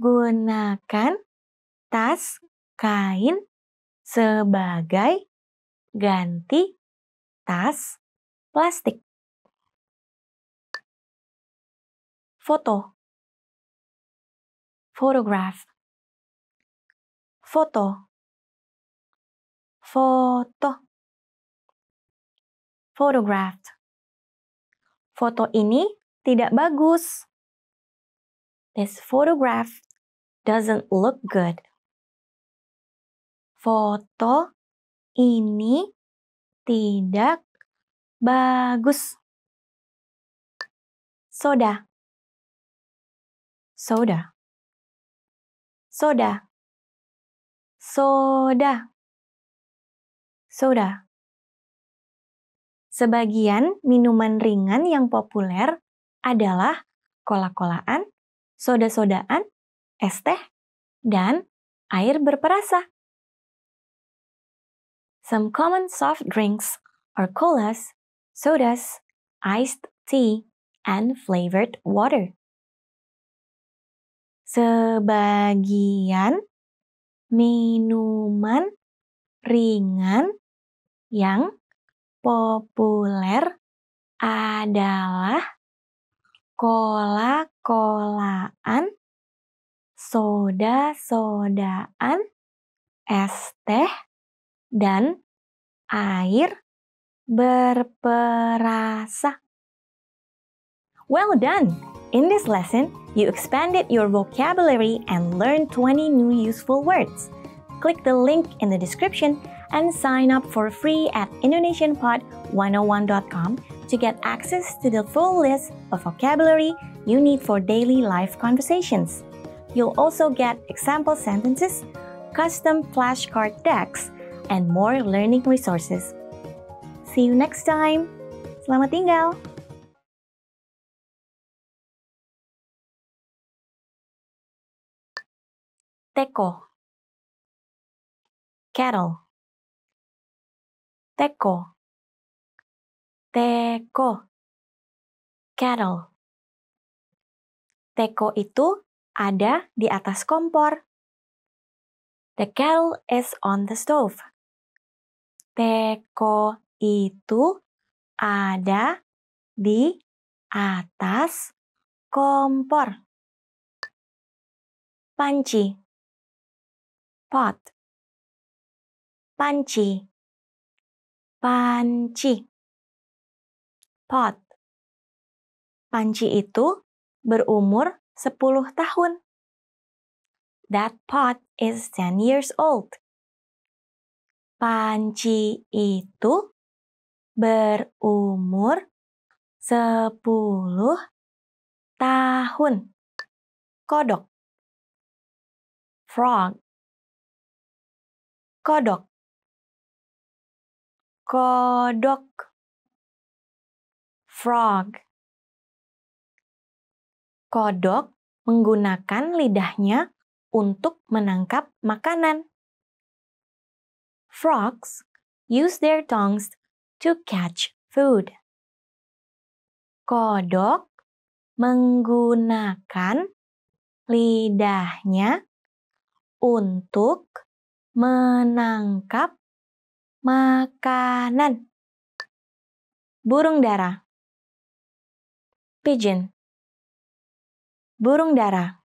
gunakan tas kain sebagai ganti tas plastik. Foto photograph. Foto. Foto. Photographed. Foto ini tidak bagus. This photograph doesn't look good. Foto ini tidak bagus. Soda. Soda soda, soda, soda. Sebagian minuman ringan yang populer adalah kola-kolaan, soda-sodaan, es teh, dan air berperasa. Some common soft drinks are colas, sodas, iced tea, and flavored water sebagian minuman ringan yang populer adalah kola-kolaan, soda-sodaan, es teh, dan air berperasa. Well done! In this lesson, you expanded your vocabulary and learned 20 new useful words. Click the link in the description and sign up for free at indonesianpod101.com to get access to the full list of vocabulary you need for daily life conversations. You'll also get example sentences, custom flashcard decks, and more learning resources. See you next time. Selamat tinggal. Teko. Kettle. Teko. Teko. Kettle. Teko itu ada di atas kompor. The kettle is on the stove. Teko itu ada di atas kompor. Panci. Pot. Panci. Panci. Pot. Panci itu berumur 10 tahun. That pot is 10 years old. Panci itu berumur 10 tahun. Kodok. Frog. Kodok. Kodok. Frog. Kodok menggunakan lidahnya untuk menangkap makanan. Frogs use their tongues to catch food. Kodok menggunakan lidahnya untuk menangkap makanan. Burung dara. Pigeon burung dara.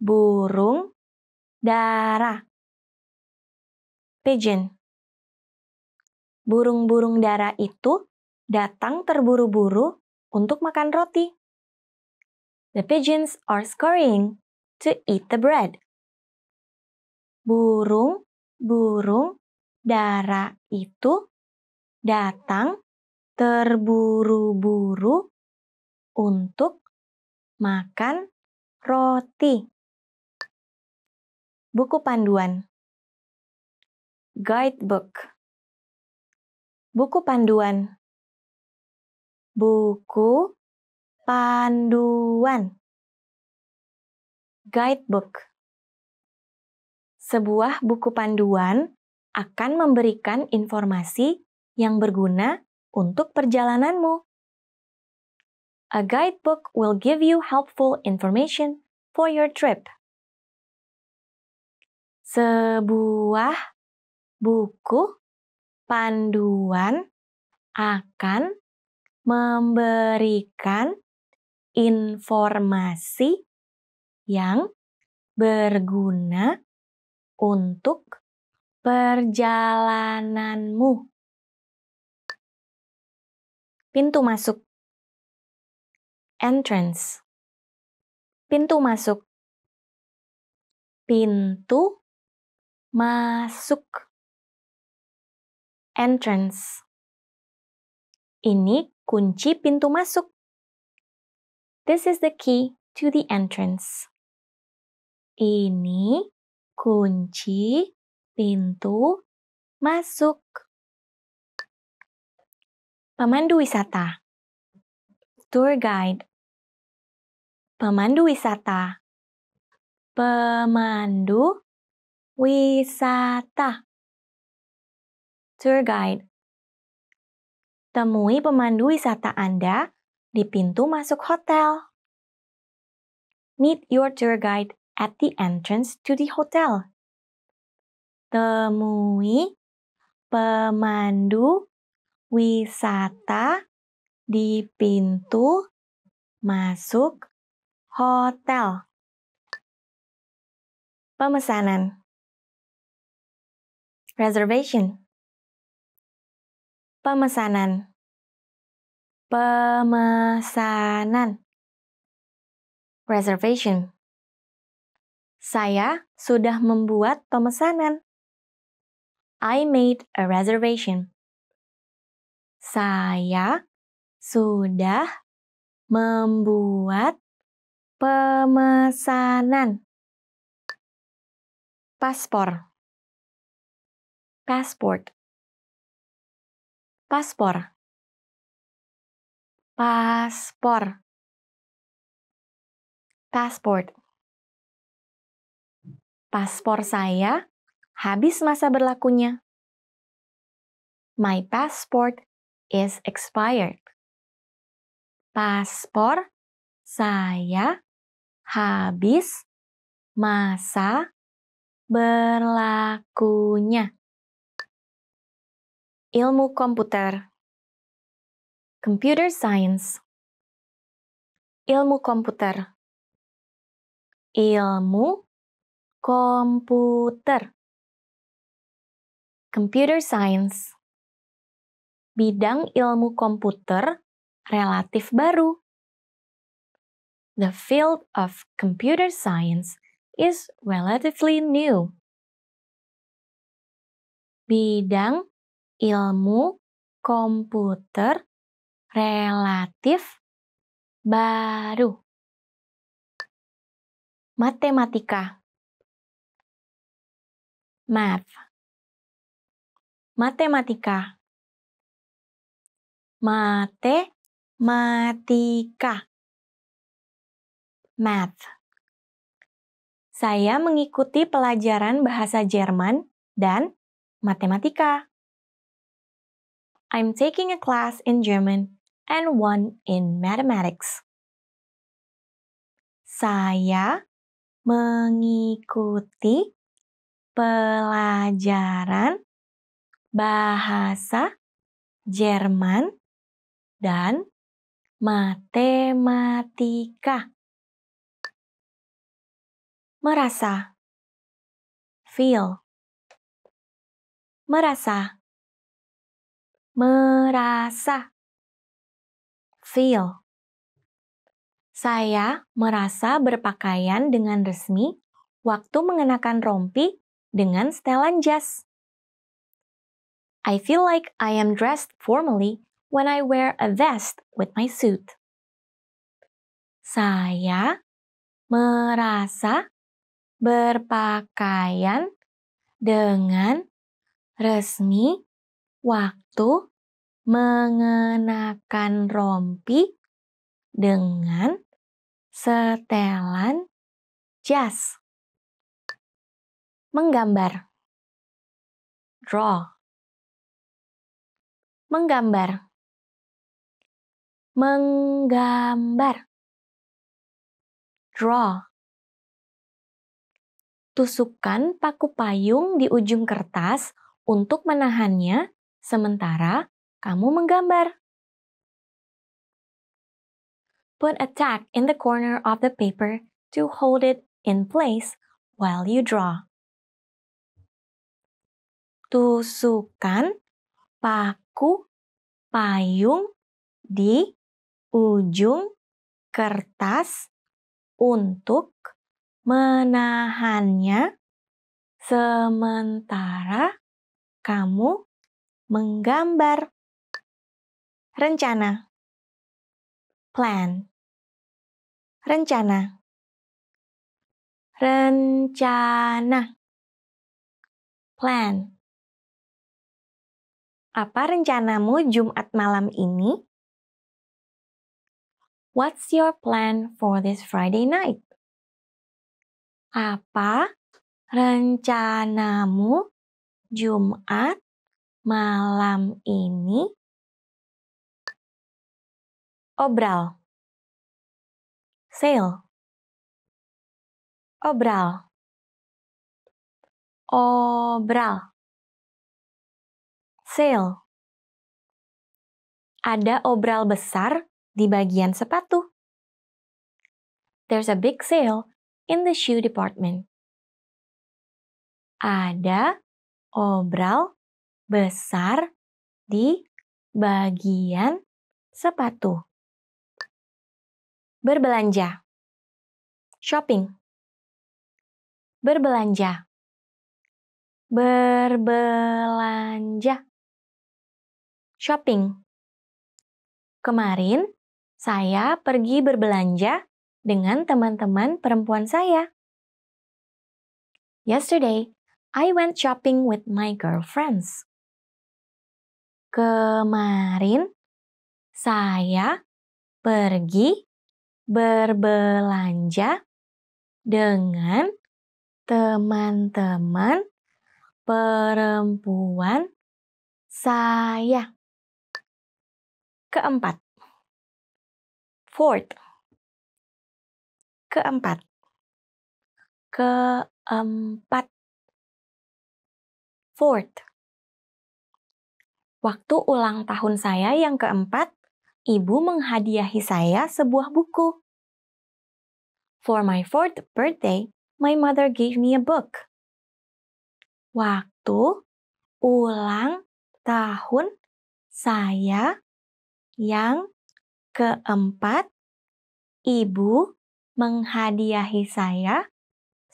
Burung dara. Pigeon. Burung-burung dara itu datang terburu-buru untuk makan roti. The pigeons are scurrying to eat the bread. Burung-burung dara itu datang terburu-buru untuk makan roti. Buku panduan. Guidebook. Buku panduan. Buku panduan. Guidebook Sebuah buku panduan akan memberikan informasi yang berguna untuk perjalananmu. A guidebook will give you helpful information for your trip. Sebuah buku panduan akan memberikan informasi yang berguna untuk perjalananmu. Pintu masuk entrance. Pintu masuk. Pintu masuk. Entrance. Ini kunci pintu masuk. This is the key to the entrance. Ini kunci pintu masuk. Pemandu wisata. Tour guide pemandu wisata. Pemandu wisata. Tour guide. Temui pemandu wisata Anda di pintu masuk hotel. Meet your tour guide at the entrance to the hotel. Temui pemandu wisata di pintu masuk hotel. Pemesanan. Reservation. Pemesanan. Pemesanan. Reservation. Saya sudah membuat pemesanan. I made a reservation. Saya sudah membuat Pemesanan. Paspor. Passport. Paspor. Paspor. Passport Paspor saya habis masa berlakunya. My passport is expired. Paspor saya habis masa berlakunya. Ilmu komputer. Computer science. Ilmu komputer. Ilmu komputer. Computer science. Bidang ilmu komputer relatif baru. The field of computer science is relatively new. Bidang ilmu komputer relatif baru. Matematika Math Matematika Matematika Math Saya mengikuti pelajaran bahasa Jerman dan matematika. I'm taking a class in German and one in mathematics. Saya mengikuti pelajaran bahasa Jerman dan matematika. Merasa. Feel. Merasa. Merasa. Feel. Saya merasa berpakaian dengan resmi waktu mengenakan rompi dengan setelan jas. I feel like I am dressed formally when I wear a vest with my suit. Saya merasa berpakaian dengan resmi waktu mengenakan rompi dengan setelan jas menggambar. Draw. Menggambar. Menggambar. Draw. Tusukkan paku payung di ujung kertas untuk menahannya sementara kamu menggambar. Put a tack in the corner of the paper to hold it in place while you draw tusukan paku payung di ujung kertas untuk menahannya. Sementara kamu menggambar. Rencana. Plan. Rencana. Rencana. Plan apa rencanamu Jumat malam ini? What's your plan for this Friday night? Apa rencanamu Jumat malam ini? Obral. Sale. Obral. Obral sale. Ada obral besar di bagian sepatu. There's a big sale in the shoe department. Ada obral besar di bagian sepatu. Berbelanja. Shopping. Berbelanja. Berbelanja shopping. Kemarin, saya pergi berbelanja dengan teman-teman perempuan saya. Yesterday, I went shopping with my girlfriends. Kemarin, saya pergi berbelanja dengan teman-teman perempuan saya. Keempat. Fourth. Keempat. Keempat. Fourth. Waktu ulang tahun saya yang keempat, ibu menghadiahi saya sebuah buku. For my fourth birthday, my mother gave me a book. Waktu ulang tahun saya yang keempat, ibu menghadiahi saya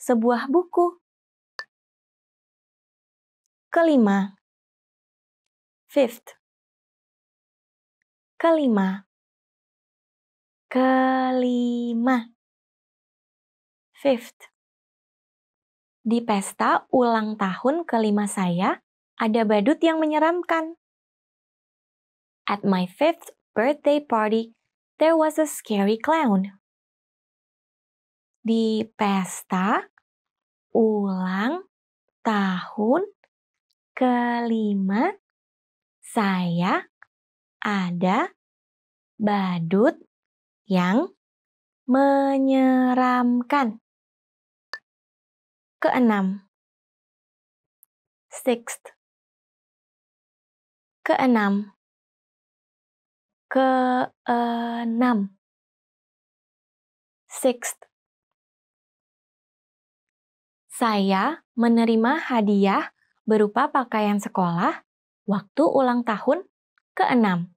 sebuah buku. Kelima, fifth. Kelima, kelima, fifth. Di pesta ulang tahun kelima saya, ada badut yang menyeramkan. At my fifth birthday party, there was a scary clown. Di pesta ulang tahun kelima, saya ada badut yang menyeramkan. Keenam. Sixth. Keenam. Keenam. Sixth. Saya menerima hadiah berupa pakaian sekolah waktu ulang tahun keenam.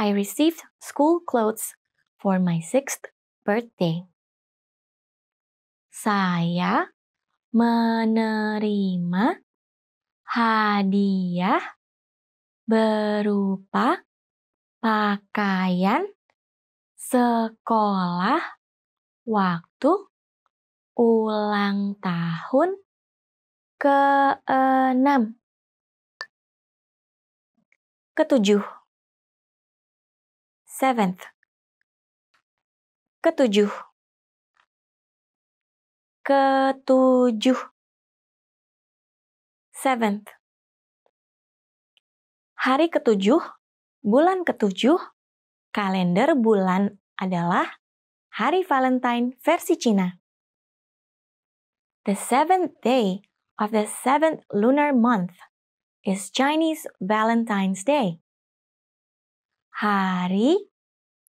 I received school clothes for my sixth birthday saya menerima hadiah berupa pakaian sekolah waktu ulang tahun keenam. Ketujuh. Seventh. Ketujuh ketujuh. Seventh. Hari ketujuh, bulan ketujuh, kalender bulan adalah hari Valentine versi Cina. The seventh day of the seventh lunar month is Chinese Valentine's Day. Hari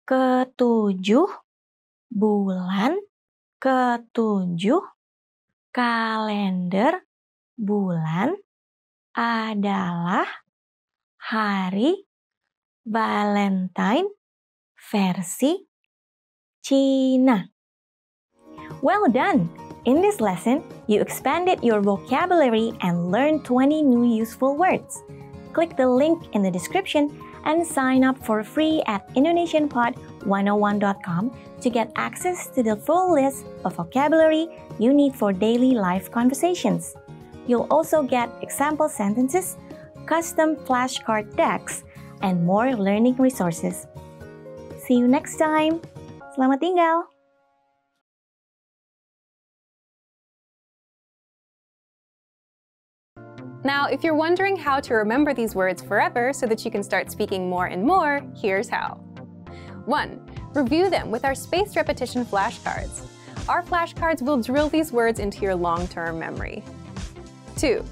ketujuh bulan ketujuh kalender bulan adalah hari Valentine versi Cina. Well done! In this lesson, you expanded your vocabulary and learned 20 new useful words. Click the link in the description and sign up for free at indonesianpod101.com to get access to the full list of vocabulary you need for daily life conversations. You'll also get example sentences, custom flashcard decks, and more learning resources. See you next time. Selamat tinggal. Now, if you're wondering how to remember these words forever so that you can start speaking more and more, here's how. 1. Review them with our spaced repetition flashcards. Our flashcards will drill these words into your long-term memory. 2.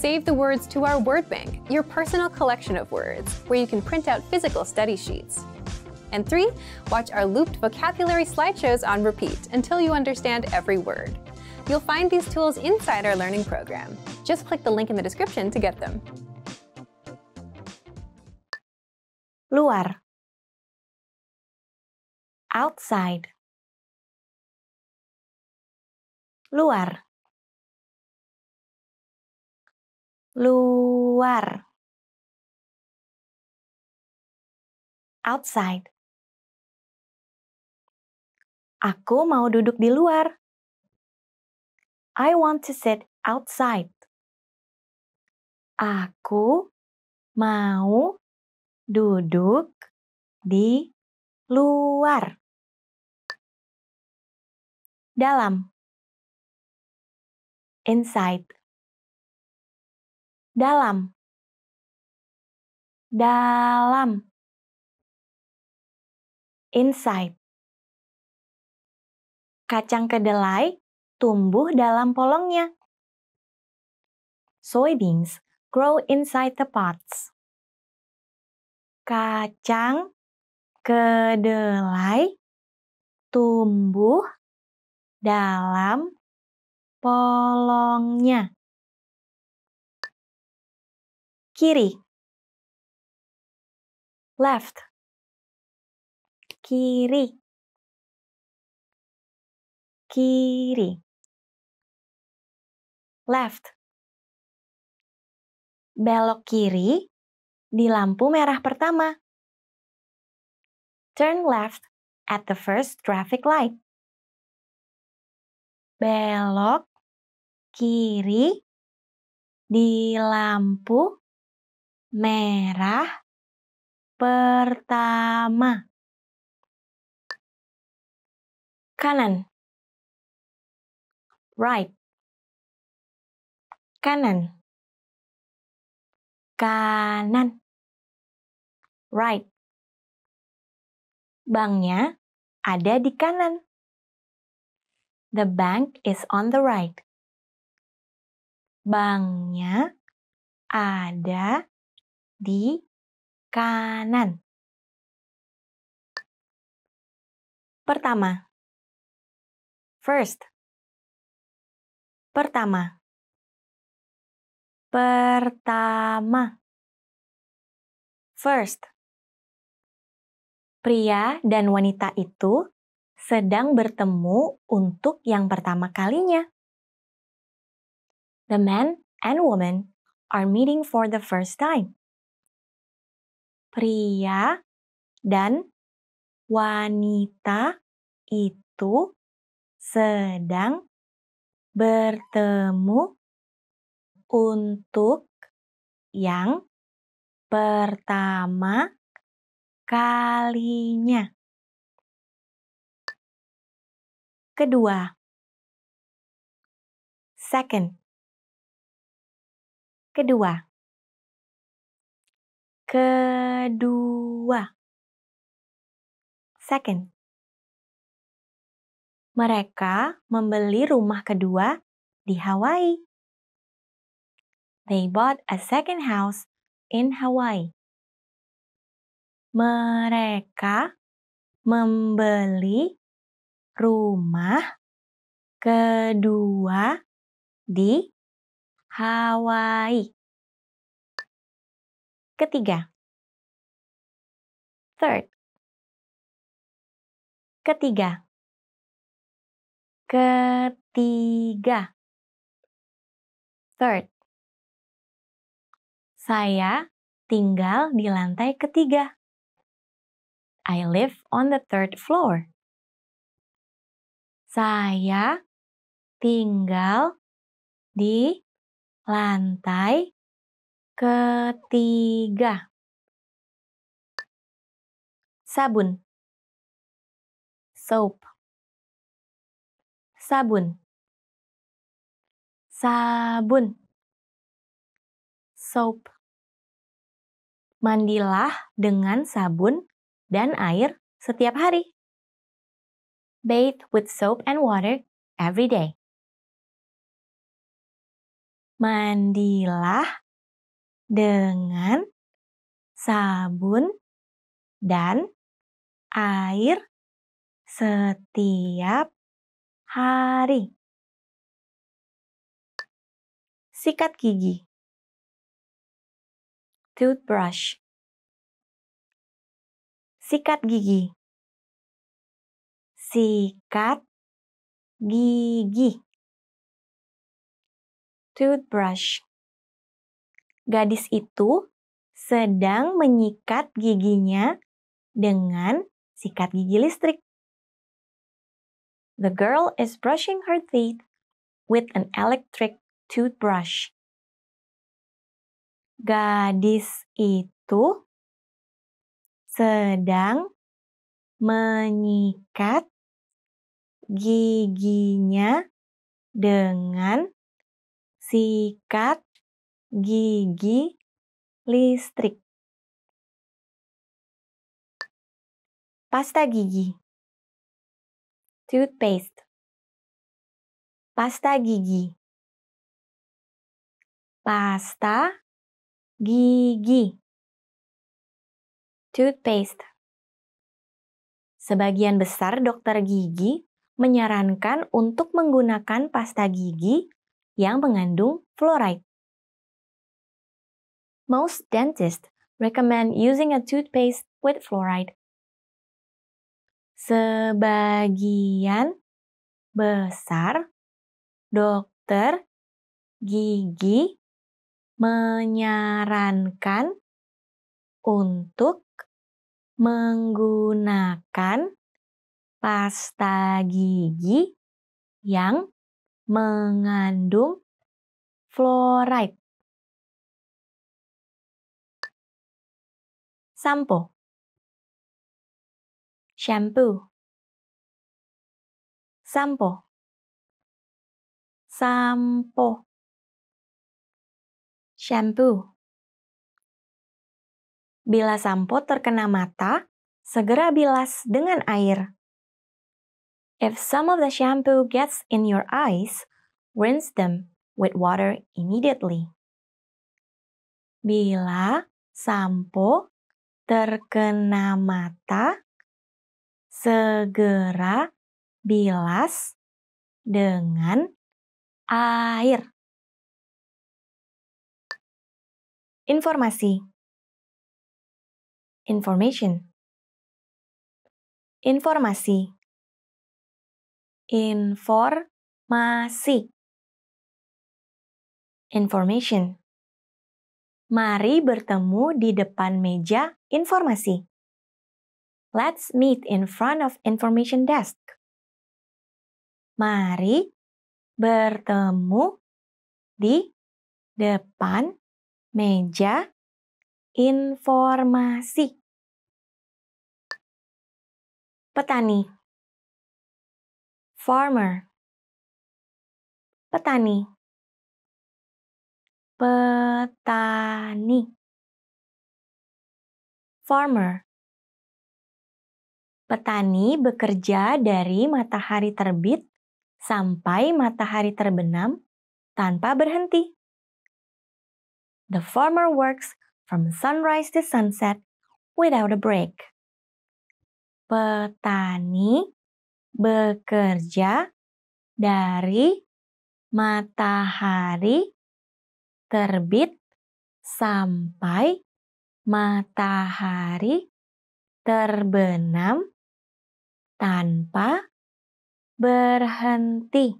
Save the words to our word bank, your personal collection of words, where you can print out physical study sheets. And 3. Watch our looped vocabulary slideshows on repeat until you understand every word. You'll find these tools inside our learning program. Just click the link in the description to get them. Luar. Outside. Luar. Luar. Outside. Aku mau duduk di luar. I want to sit outside. Aku mau duduk di luar. Dalam. inside. Dalam. Dalam. Inside. Kacang kedelai tumbuh dalam polongnya. Soybeans grow inside the pots. Kacang kedelai tumbuh dalam polongnya. Kiri. Left. Kiri. Kiri. Left. Belok kiri di lampu merah pertama. Turn left at the first traffic light. Belok kiri di lampu merah pertama. Kanan. Right. Kanan. Kanan. Right. Banknya ada di kanan. The bank is on the right. Banknya ada di kanan. Pertama. First. Pertama. Pertama. First pria dan wanita itu sedang bertemu untuk yang pertama kalinya. The man and woman are meeting for the first time. Pria dan wanita itu sedang bertemu untuk yang pertama kalinya. Kedua. Second. Kedua. Kedua. Second. Mereka membeli rumah kedua di Hawaii. They bought a second house in Hawaii mereka membeli rumah kedua di Hawaii. Ketiga. Third. Ketiga. Ketiga. Third. Saya tinggal di lantai ketiga. I live on the third floor. Saya tinggal di lantai ketiga. Sabun. Soap. Sabun. Sabun. Soap. Mandilah dengan sabun dan air setiap hari. Bathe with soap and water every day. Mandilah dengan sabun dan air setiap hari. Sikat gigi. Toothbrush Sikat gigi. Sikat gigi. Toothbrush. Gadis itu sedang menyikat giginya dengan sikat gigi listrik. The girl is brushing her teeth with an electric toothbrush. Gadis itu sedang menyikat giginya dengan sikat gigi listrik. Pasta gigi. Toothpaste. Pasta gigi. Pasta gigi. Toothpaste. Sebagian besar dokter gigi menyarankan untuk menggunakan pasta gigi yang mengandung fluoride. Most dentists recommend using a toothpaste with fluoride. Sebagian besar dokter gigi menyarankan untuk menggunakan pasta gigi yang mengandung fluoride. Sampo shampoo. Sampo. Sampo. Shampoo. Bila sampo terkena mata, segera bilas dengan air. If some of the shampoo gets in your eyes, rinse them with water immediately. Bila sampo terkena mata, segera bilas dengan air. Informasi. Information. Informasi. Informasi. Information Mari bertemu di depan meja informasi. Let's meet in front of information desk. Mari bertemu di depan meja informasi. Petani Farmer Petani Petani Farmer Petani bekerja dari matahari terbit sampai matahari terbenam tanpa berhenti. The farmer works from sunrise to sunset without a break. Petani bekerja dari matahari terbit sampai matahari terbenam tanpa berhenti.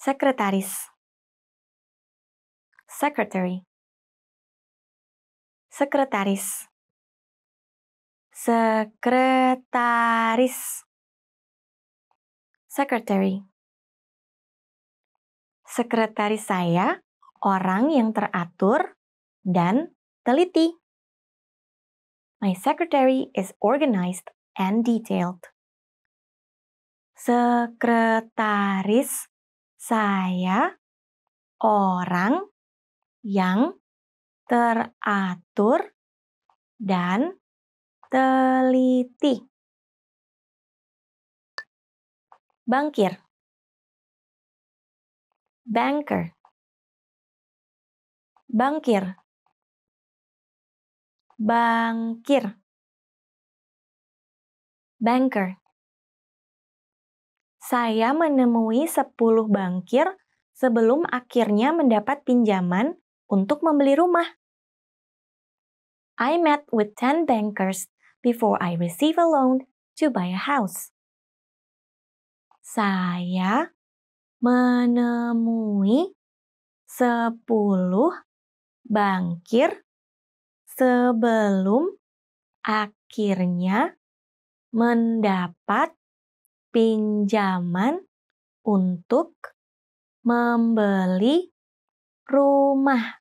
Sekretaris. Secretary. Sekretaris. Sekretaris. Secretary Sekretaris saya orang yang teratur dan teliti. My secretary is organized and detailed. Sekretaris saya orang yang teratur dan teliti. Bankir Banker Bangkir bangkir. Banker. Saya menemui 10 bangkir sebelum akhirnya mendapat pinjaman untuk membeli rumah. I met with 10 bankers before I receive a loan to buy a house. Saya menemui 10 bangkir sebelum akhirnya mendapat pinjaman untuk membeli rumah.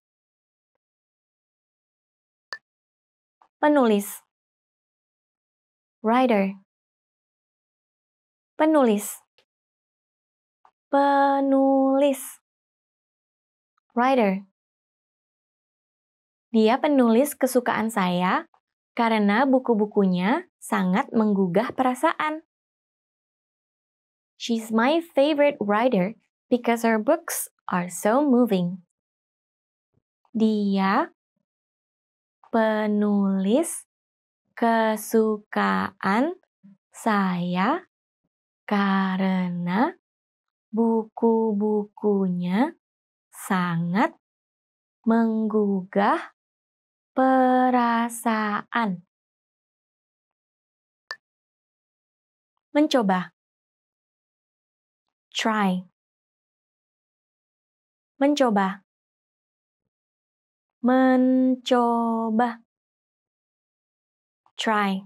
Penulis. Writer. Penulis Penulis. Writer. Dia penulis kesukaan saya karena buku-bukunya sangat menggugah perasaan. She's my favorite writer because her books are so moving. Dia penulis kesukaan saya karena buku-bukunya sangat menggugah perasaan. Mencoba. Try. Mencoba. Mencoba. Try.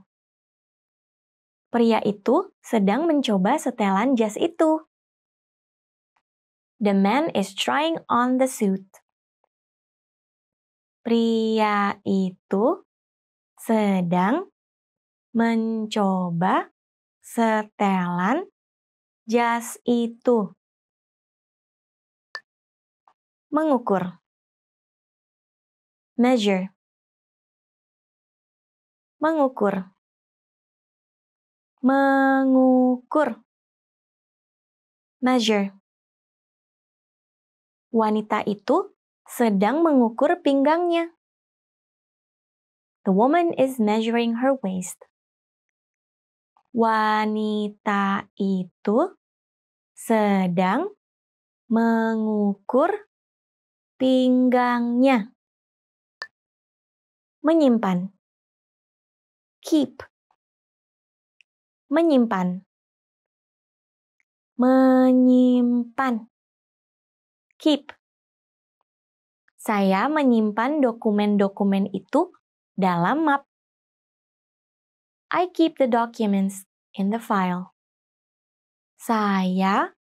Pria itu sedang mencoba setelan jas itu. The man is trying on the suit. Pria itu sedang mencoba setelan jas itu. Mengukur. Measure. Mengukur. Mengukur. Measure. Wanita itu sedang mengukur pinggangnya. The woman is measuring her waist. Wanita itu sedang mengukur pinggangnya. Menyimpan. Keep. Menyimpan. Menyimpan. Keep. Saya menyimpan dokumen-dokumen itu dalam map. I keep the documents in the file. Saya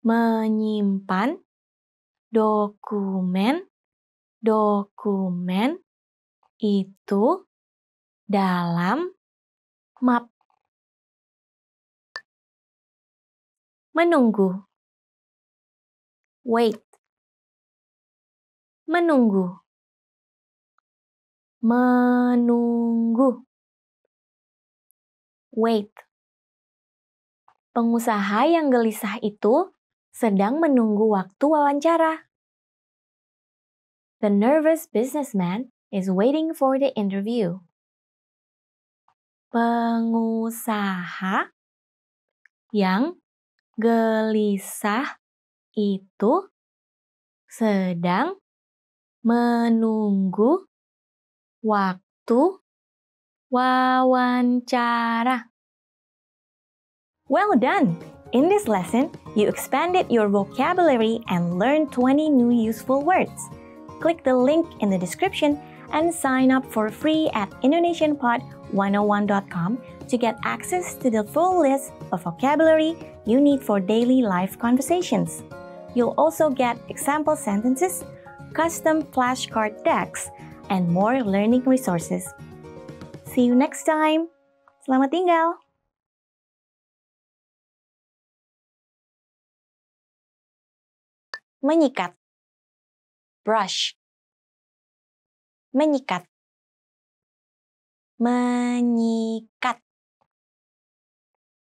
menyimpan dokumen-dokumen itu dalam map. Menunggu. Wait menunggu. Menunggu. Wait. Pengusaha yang gelisah itu sedang menunggu waktu wawancara. The nervous businessman is waiting for the interview. Pengusaha yang gelisah itu sedang menunggu waktu wawancara. Well done! In this lesson, you expanded your vocabulary and learned 20 new useful words. Click the link in the description and sign up for free at indonesianpod101.com to get access to the full list of vocabulary you need for daily life conversations. You'll also get example sentences, custom flashcard decks, and more learning resources. See you next time. Selamat tinggal. Menyikat. Brush. Menyikat. Menyikat.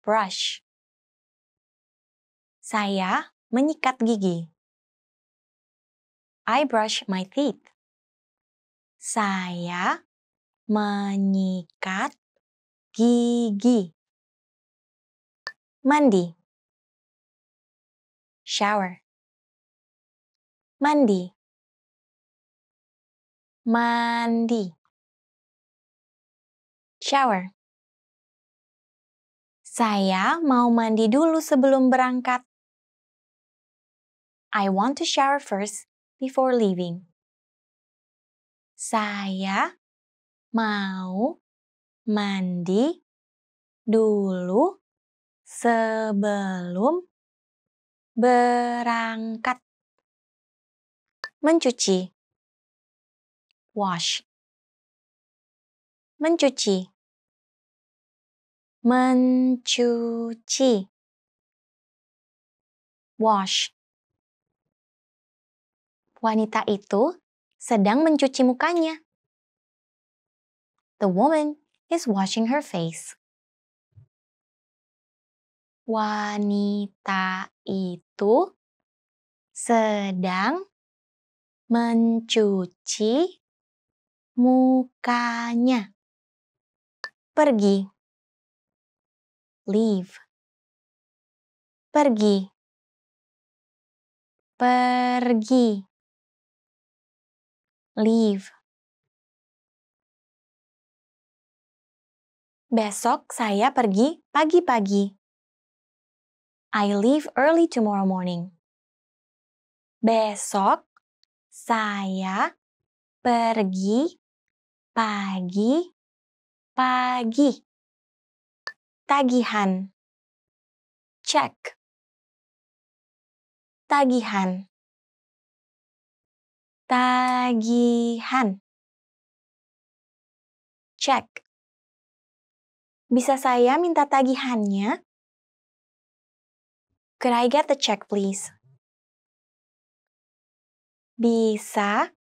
Brush. Saya menyikat gigi. I brush my teeth. Saya menyikat gigi. Mandi. Shower. Mandi. Mandi. Shower. Saya mau mandi dulu sebelum berangkat. I want to shower first before leaving. Saya mau mandi dulu sebelum berangkat. Mencuci. Wash. Mencuci. Mencuci. wash. Wanita itu sedang mencuci mukanya. The woman is washing her face. Wanita itu sedang mencuci mukanya. Pergi. Leave. Pergi. Pergi. Leave. Besok saya pergi pagi-pagi. I leave early tomorrow morning. Besok saya pergi pagi-pagi. Tagihan. Check. Tagihan. Tagihan. Check. Bisa saya minta tagihannya? Could I get the check, please? Bisa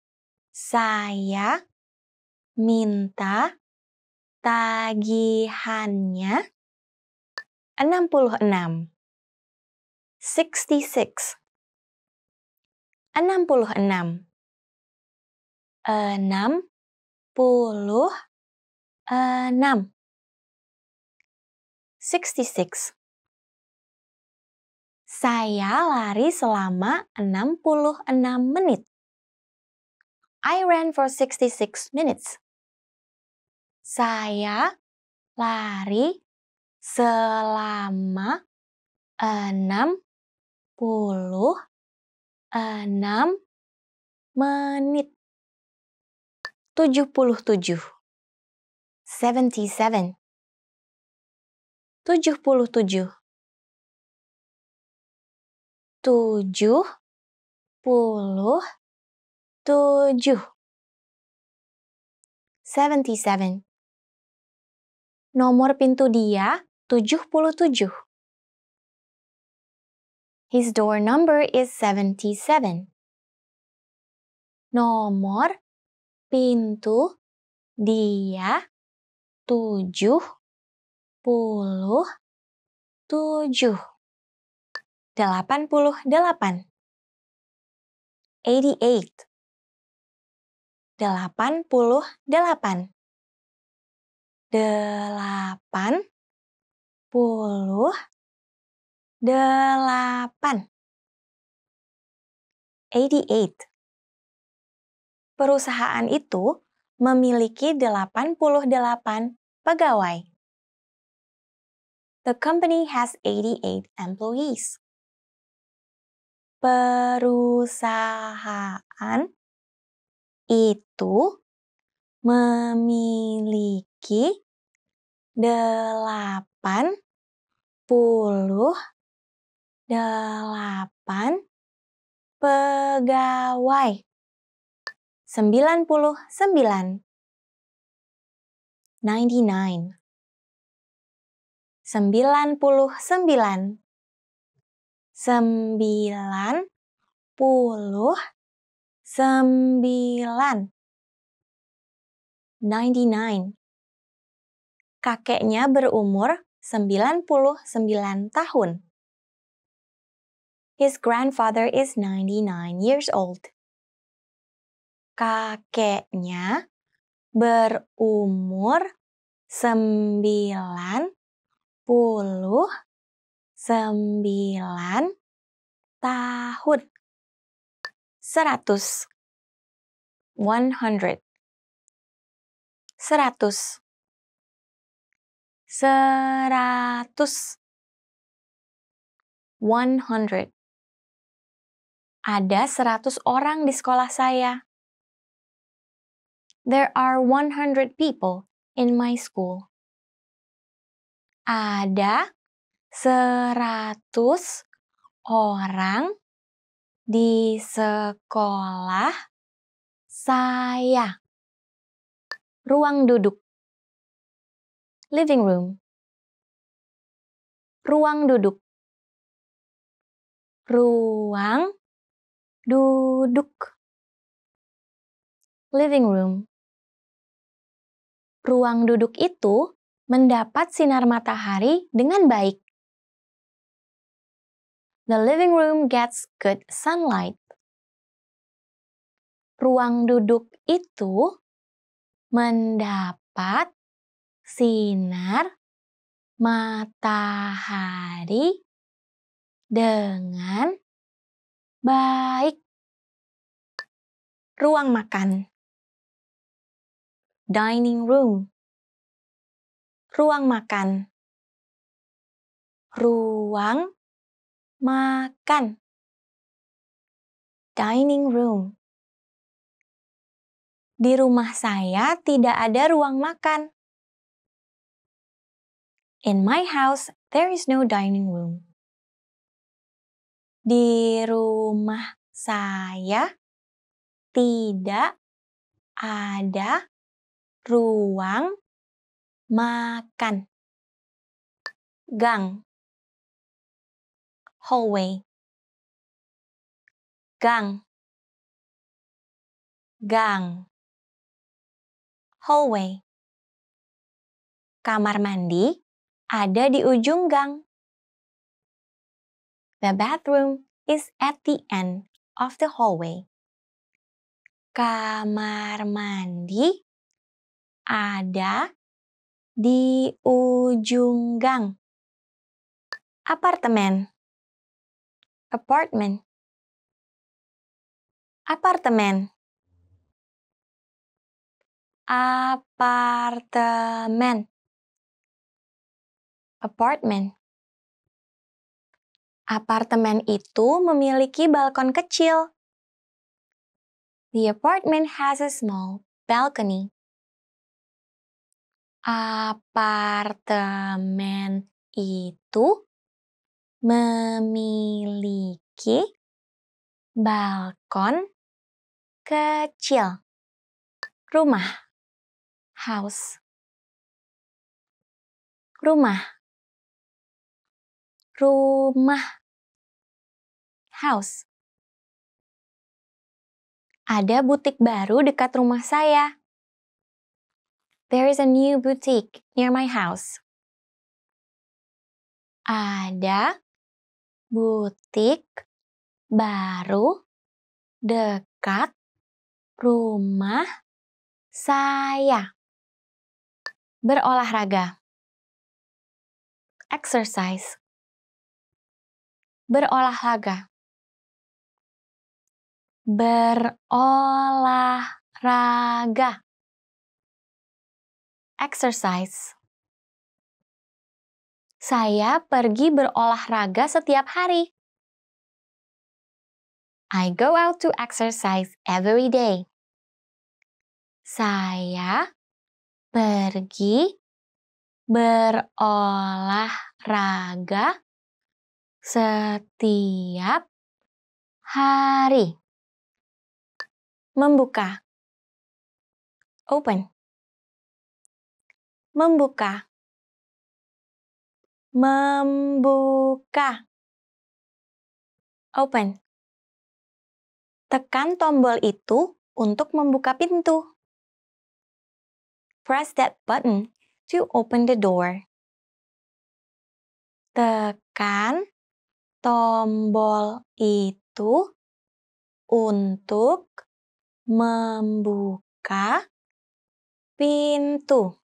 saya minta tagihannya? 66 66 66 enam puluh enam sixty six saya lari selama 66 menit. I ran for 66 minutes. Saya lari selama 66 menit. 77 77 77 tujuh puluh tujuh. Seventy seven. Nomor pintu dia tujuh puluh tujuh. His door number is seventy seven. Nomor pintu dia tujuh puluh tujuh delapan puluh delapan. Eighty-eight. Delapan puluh delapan. Delapan puluh delapan. Eighty-eight. Perusahaan itu memiliki delapan puluh delapan pegawai. The company has 88 employees perusahaan itu memiliki delapan puluh delapan pegawai. Sembilan puluh sembilan. Ninety nine. Sembilan puluh sembilan sembilan puluh sembilan. Ninety nine. Kakeknya berumur sembilan puluh sembilan tahun. His grandfather is 99 years old. Kakeknya berumur sembilan puluh sembilan tahun. Seratus. One hundred. Seratus. Seratus. One hundred. Ada seratus orang di sekolah saya. There are one hundred people in my school. Ada seratus orang di sekolah saya. Ruang duduk. Living room. Ruang duduk. ruang duduk. Living room. Ruang duduk itu mendapat sinar matahari dengan baik. The living room gets good sunlight. Ruang duduk itu mendapat sinar matahari dengan baik. Ruang makan. Dining room. Ruang makan. Ruang makan. Dining room. Di rumah saya tidak ada ruang makan. In my house, there is no dining room. Di rumah saya tidak ada ruang makan. Gang. Hallway. Gang. Gang. Hallway. Kamar mandi ada di ujung gang. The bathroom is at the end of the hallway. Kamar mandi ada di ujung gang. Apartemen. Apartment. Apartemen. Apartemen apartment. Apartemen itu memiliki balkon kecil. The apartment has a small balcony. Apartemen itu memiliki balkon kecil. Rumah. House. Rumah rumah. House. Ada butik baru dekat rumah saya. There is a new boutique near my house. Ada butik baru dekat rumah saya. Berolahraga. Exercise berolahraga. Berolahraga. Exercise. Saya pergi berolahraga setiap hari. I go out to exercise every day. Saya pergi berolahraga setiap hari. Membuka. Open. Membuka. Membuka. Open. Tekan tombol itu untuk membuka pintu. Press that button to open the door. Tekan tombol itu untuk membuka pintu.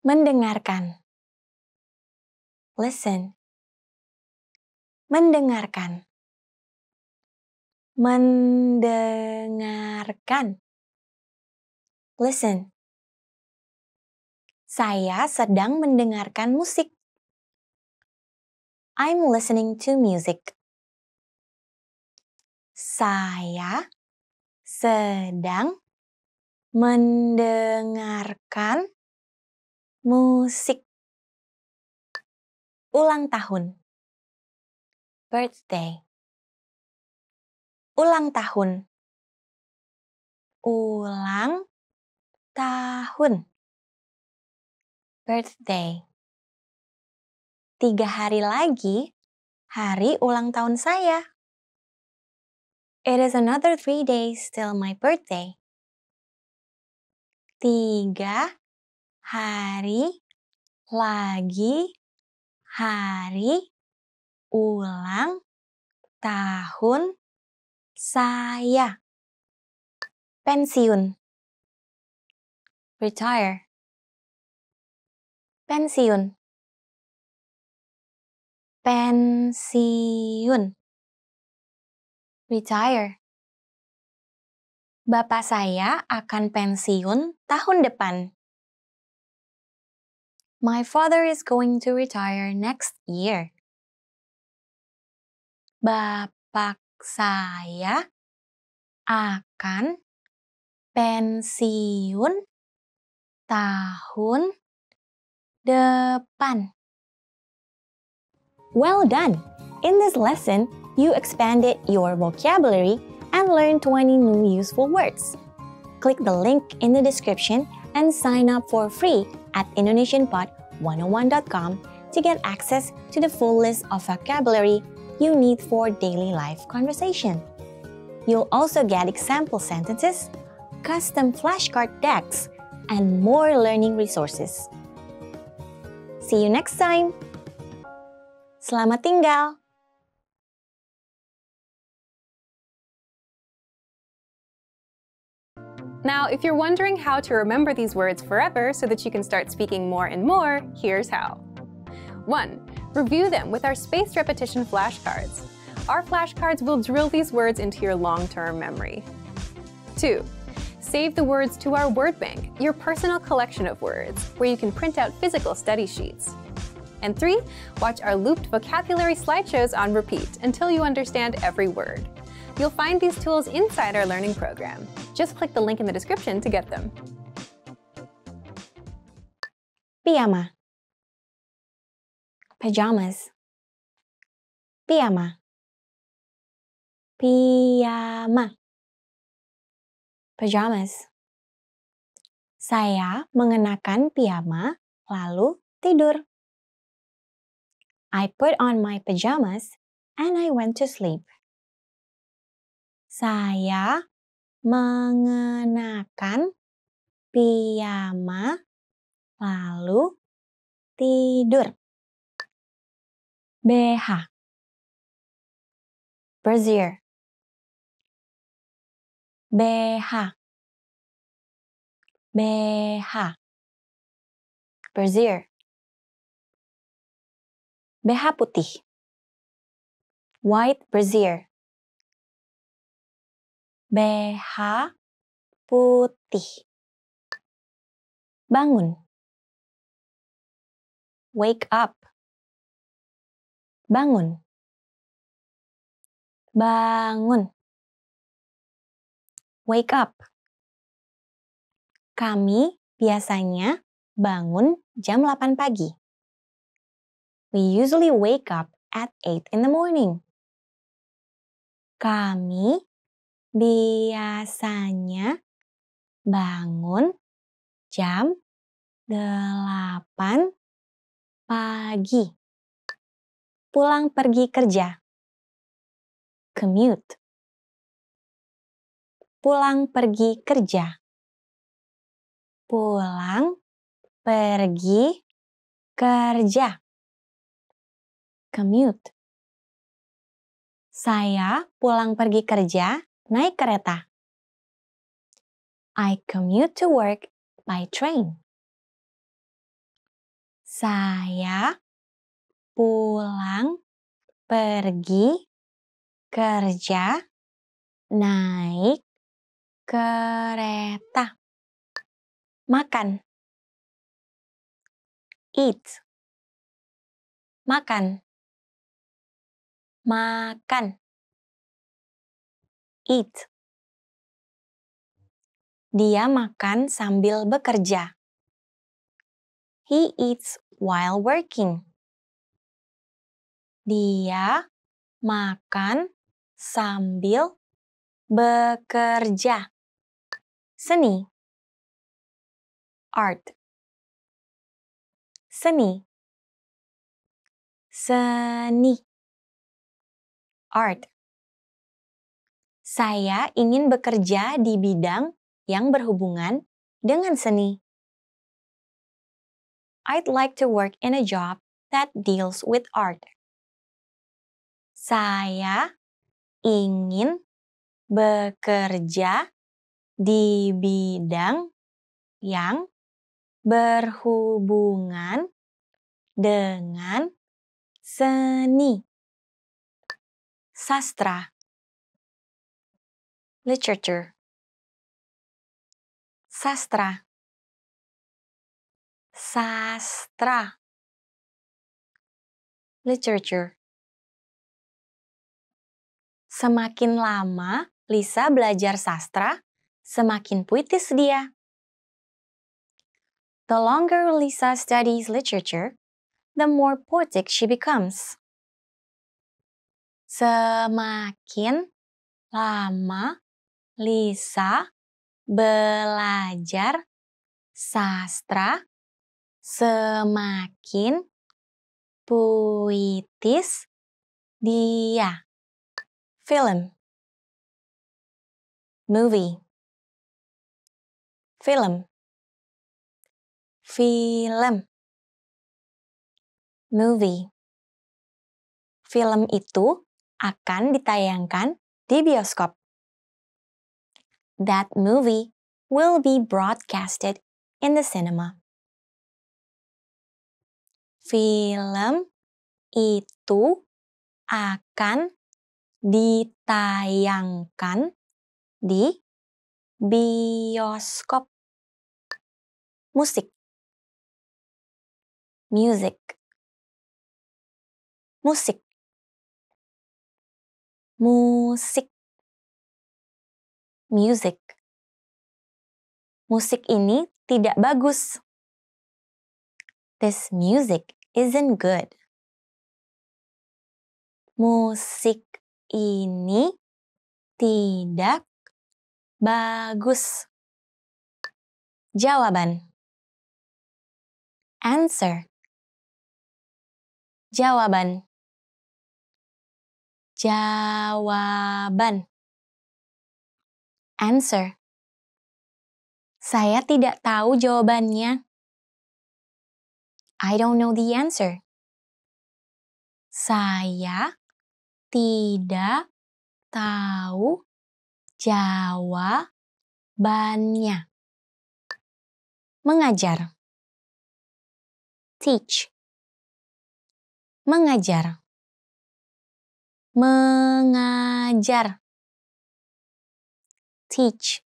Mendengarkan. Listen. Mendengarkan. Mendengarkan. Listen. Saya sedang mendengarkan musik. I'm listening to music. Saya sedang mendengarkan musik. Ulang tahun. Birthday. Ulang tahun. Ulang tahun. Birthday tiga hari lagi hari ulang tahun saya. It is another three days till my birthday. Tiga hari lagi hari ulang tahun saya. Pensiun. Retire. Pensiun. Pensiun. Retire. Bapak saya akan pensiun tahun depan. My father is going to retire next year. Bapak saya akan pensiun tahun depan. Well done! In this lesson, you expanded your vocabulary and learned 20 new useful words. Click the link in the description and sign up for free at indonesianpod101.com to get access to the full list of vocabulary you need for daily life conversation. You'll also get example sentences, custom flashcard decks, and more learning resources. See you next time! Selamat tinggal! Now, if you're wondering how to remember these words forever so that you can start speaking more and more, here's how. 1. Review them with our spaced repetition flashcards. Our flashcards will drill these words into your long-term memory. 2. Save the words to our word bank, your personal collection of words, where you can print out physical study sheets. And 3. Watch our looped vocabulary slideshows on repeat until you understand every word. You'll find these tools inside our learning program. Just click the link in the description to get them. Pijama. Pajamas. Pijama. Pijama. Pajamas. Saya mengenakan piyama lalu tidur. I put on my pajamas and I went to sleep. Saya mengenakan piyama lalu tidur. BH Brazier. BH BH Brazier. BH putih. White brazier BH putih. Bangun. Wake up. Bangun. Bangun. Wake up. Kami biasanya bangun jam 8 pagi. We usually wake up at 8 in the morning. Kami biasanya bangun jam 8 pagi. Pulang pergi kerja. Commute. Pulang pergi kerja. Pulang pergi kerja. Commute. Saya pulang pergi kerja naik kereta. I commute to work by train. Saya pulang pergi kerja naik kereta. Makan. Eat. Makan. Makan eat. Dia makan sambil bekerja. He eats while working. Dia makan sambil bekerja. Seni. Art. Seni. Seni. art. Saya ingin bekerja di bidang yang berhubungan dengan seni. I'd like to work in a job that deals with art. Saya ingin bekerja di bidang yang berhubungan dengan seni. Sastra literature sastra sastra literature Semakin lama Lisa belajar sastra, semakin puitis dia. The longer Lisa studies literature, the more poetic she becomes. Semakin lama Lisa belajar sastra semakin puitis dia. Film. Movie. Film. Film. Movie. Film itu akan ditayangkan di bioskop that movie will be broadcasted in the cinema. Film itu akan ditayangkan di bioskop. Musik. Music. Musik. Musik music. Musik ini tidak bagus. This music isn't good. Musik ini tidak bagus. Jawaban. Answer. Jawaban. Jawaban. Answer. Saya tidak tahu jawabannya. I don't know the answer. Saya tidak tahu jawabannya. Mengajar. Teach. Mengajar. Mengajar teach.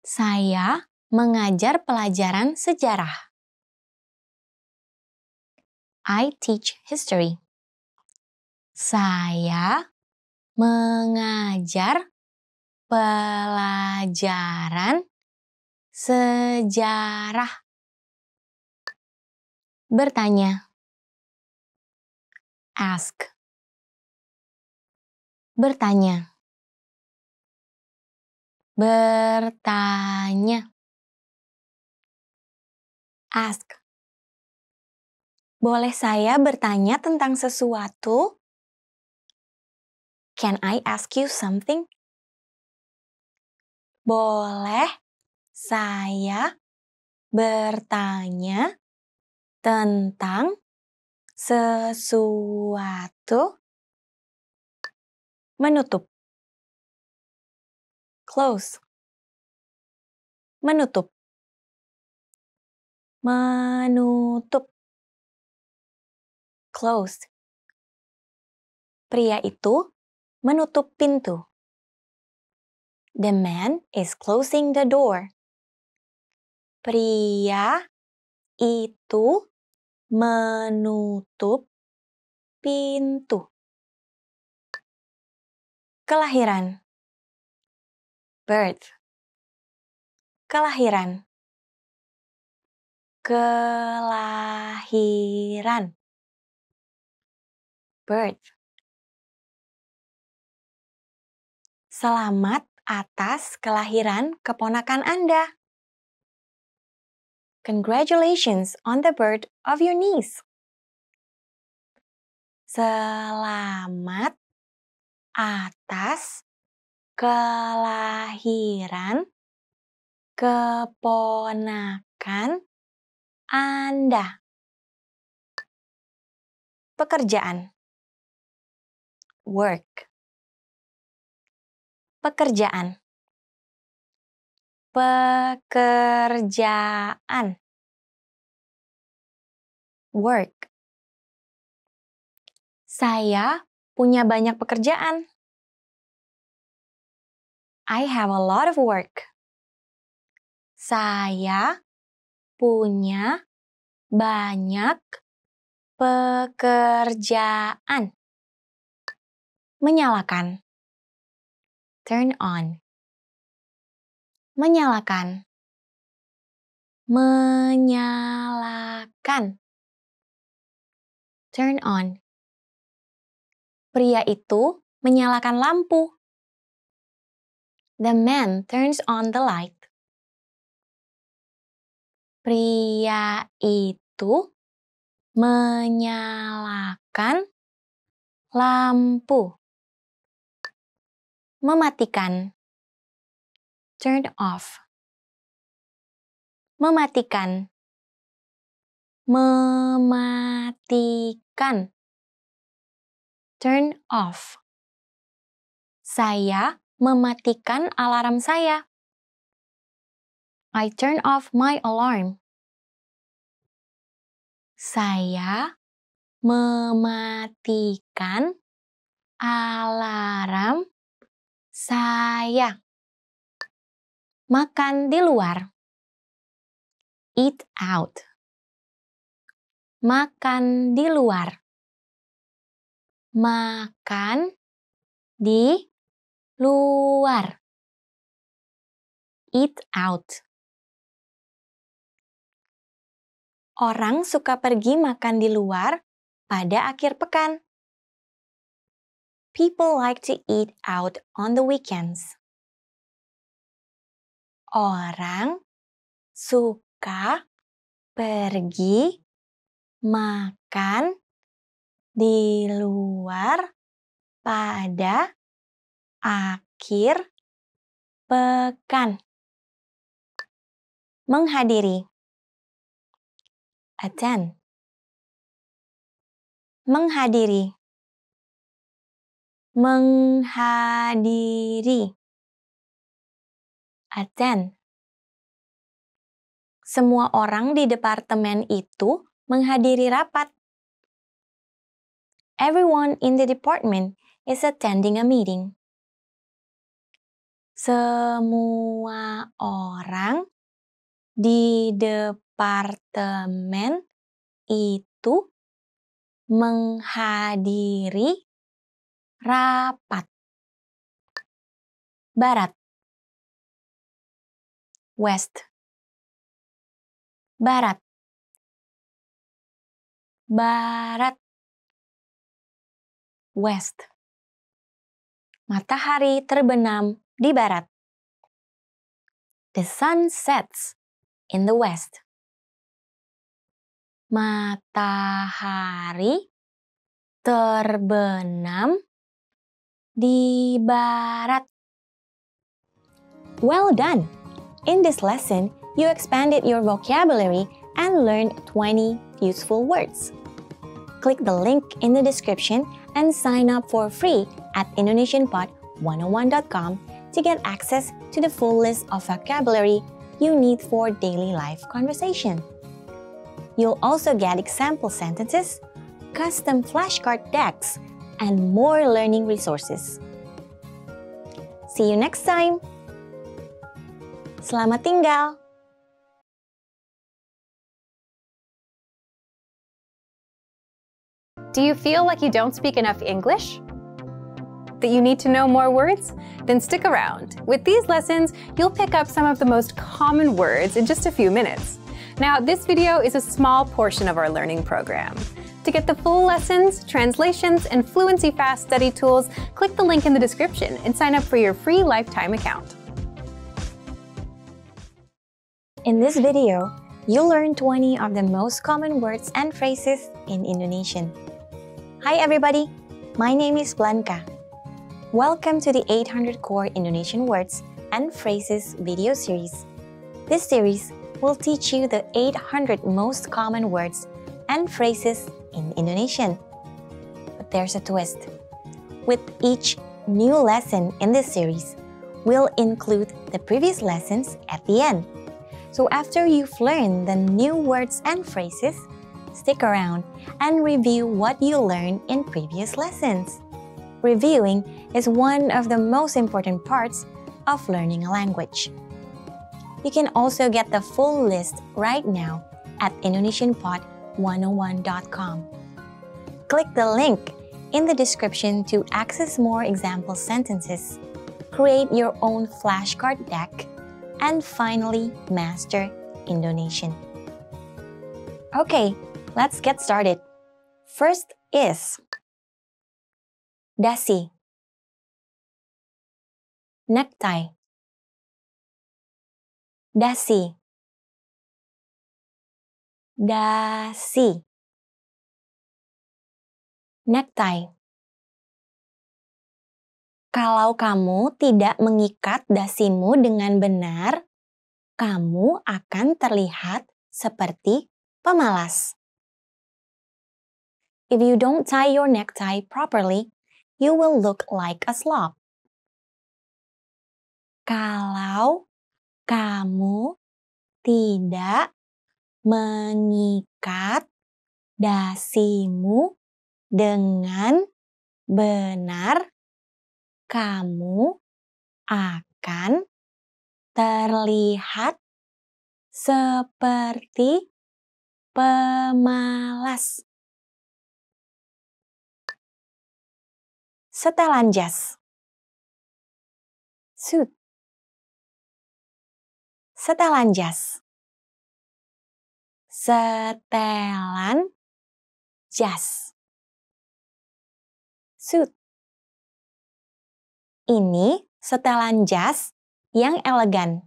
Saya mengajar pelajaran sejarah. I teach history. Saya mengajar pelajaran sejarah. Bertanya. Ask. Bertanya bertanya. Ask. Boleh saya bertanya tentang sesuatu? Can I ask you something? Boleh saya bertanya tentang sesuatu? Menutup close. Menutup. Menutup. Closed pria itu menutup pintu. The man is closing the door. Pria itu menutup pintu. Kelahiran birth kelahiran kelahiran birth Selamat atas kelahiran keponakan Anda. Congratulations on the birth of your niece. Selamat atas kelahiran keponakan Anda. Pekerjaan. Work. Pekerjaan. Pekerjaan. Work. Saya punya banyak pekerjaan I have a lot of work. Saya punya banyak pekerjaan. Menyalakan. Turn on. Menyalakan. Menyalakan. Turn on. Pria itu menyalakan lampu the man turns on the light. Pria itu menyalakan lampu. Mematikan. Turn off. Mematikan. Mematikan. Turn off. Saya mematikan alarm saya I turn off my alarm saya mematikan alarm saya. Makan di luar. Eat out. Makan di luar. Makan di luar. Eat out. Orang suka pergi makan di luar pada akhir pekan people like to eat out on the weekends. Orang suka pergi makan di luar pada akhir pekan. Menghadiri. Attend. Menghadiri menghadiri. Attend. Semua orang di departemen itu menghadiri rapat. Everyone in the department is attending a meeting. Semua orang di departemen itu menghadiri rapat. Barat. West. Barat. Barat. West. Matahari terbenam di barat. The sun sets in the west. Matahari terbenam di barat. Well done! In this lesson, you expanded your vocabulary and learned 20 useful words. Click the link in the description and sign up for free at indonesianpod101.com to get access to the full list of vocabulary you need for daily life conversation. You'll also get example sentences, custom flashcard decks, and more learning resources. See you next time. Selamat tinggal. Do you feel like you don't speak enough English? That you need to know more words? Then stick around. With these lessons, you'll pick up some of the most common words in just a few minutes. Now, this video is a small portion of our learning program. To get the full lessons, translations, and Fluency Fast study tools, click the link in the description and sign up for your free lifetime account. In this video, you'll learn 20 of the most common words and phrases in Indonesian. Hi everybody, my name is Blanca. Welcome to the 800 Core Indonesian Words and Phrases video series. This series will teach you the 800 most common words and phrases in Indonesian. But there's a twist. With each new lesson in this series, we'll include the previous lessons at the end. So after you've learned the new words and phrases, stick around and review what you learned in previous lessons. Reviewing is one of the most important parts of learning a language. You can also get the full list right now at indonesianpod101.com. Click the link in the description to access more example sentences, create your own flashcard deck, and finally master Indonesian. Okay, let's get started. First is dasi, necktie, dasi, dasi necktie. Kalau kamu tidak mengikat dasimu dengan benar, kamu akan terlihat seperti pemalas. If you don't tie your necktie properly, you will look like a slob. Kalau kamu tidak mengikat dasimu dengan benar, kamu akan terlihat seperti pemalas. Setelan jas. Suit. Setelan jas. Setelan jas suit. Ini setelan jas yang elegan.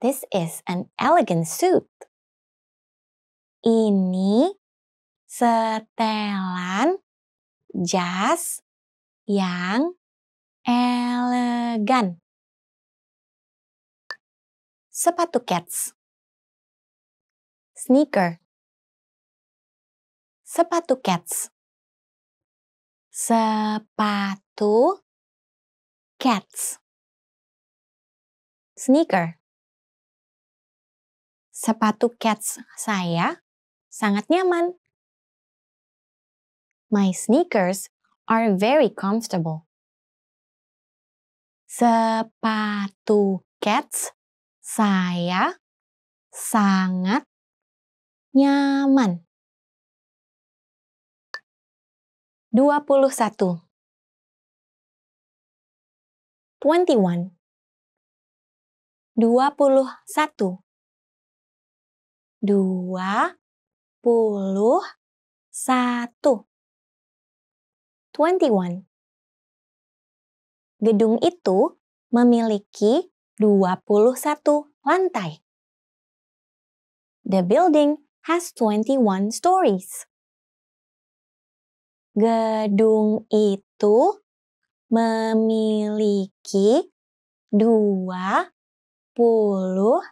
This is an elegant suit. Ini setelan jas yang elegan. Sepatu cats. Sneaker. Sepatu cats sepatu cats sneaker sepatu cats saya sangat nyaman my sneakers are very comfortable. Sepatu cats saya sangat nyaman. 21 21 21 dua puluh satu twenty one Gedung itu memiliki dua puluh satu lantai. The building has twenty one stories. Gedung itu memiliki dua puluh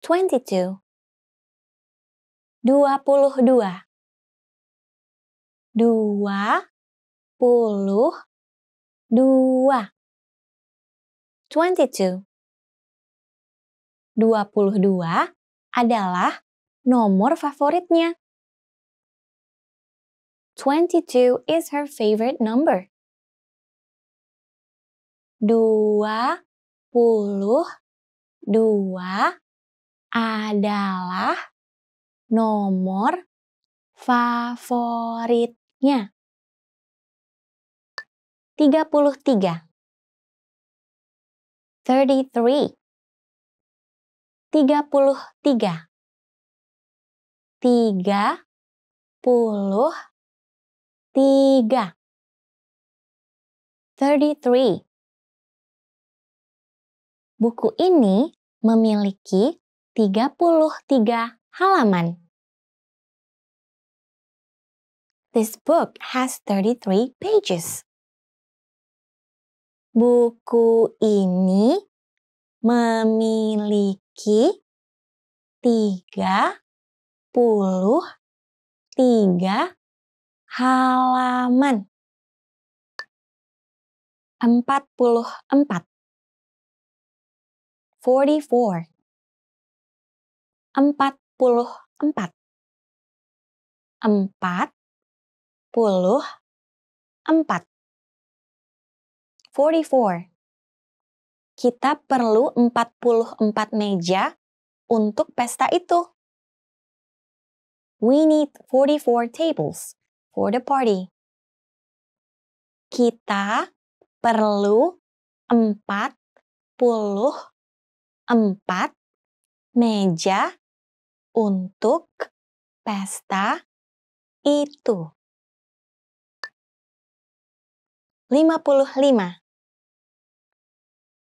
satu lantai. Dua puluh dua. Twenty-two. Dua puluh dua. Dua puluh dua. 22 adalah nomor favoritnya. 22 is her favorite number. 22 adalah nomor favoritnya. 33 33 tiga puluh tiga. Tiga puluh tiga. Thirty-three. Buku ini memiliki 33 halaman. This book has 33 pages. Buku ini memiliki 33 halaman. 44 44 empat puluh empat empat puluh empat forty four kita perlu empat puluh empat meja untuk pesta itu. We need 44 tables for the party. Kita perlu empat puluh empat meja untuk pesta itu. Lima puluh lima.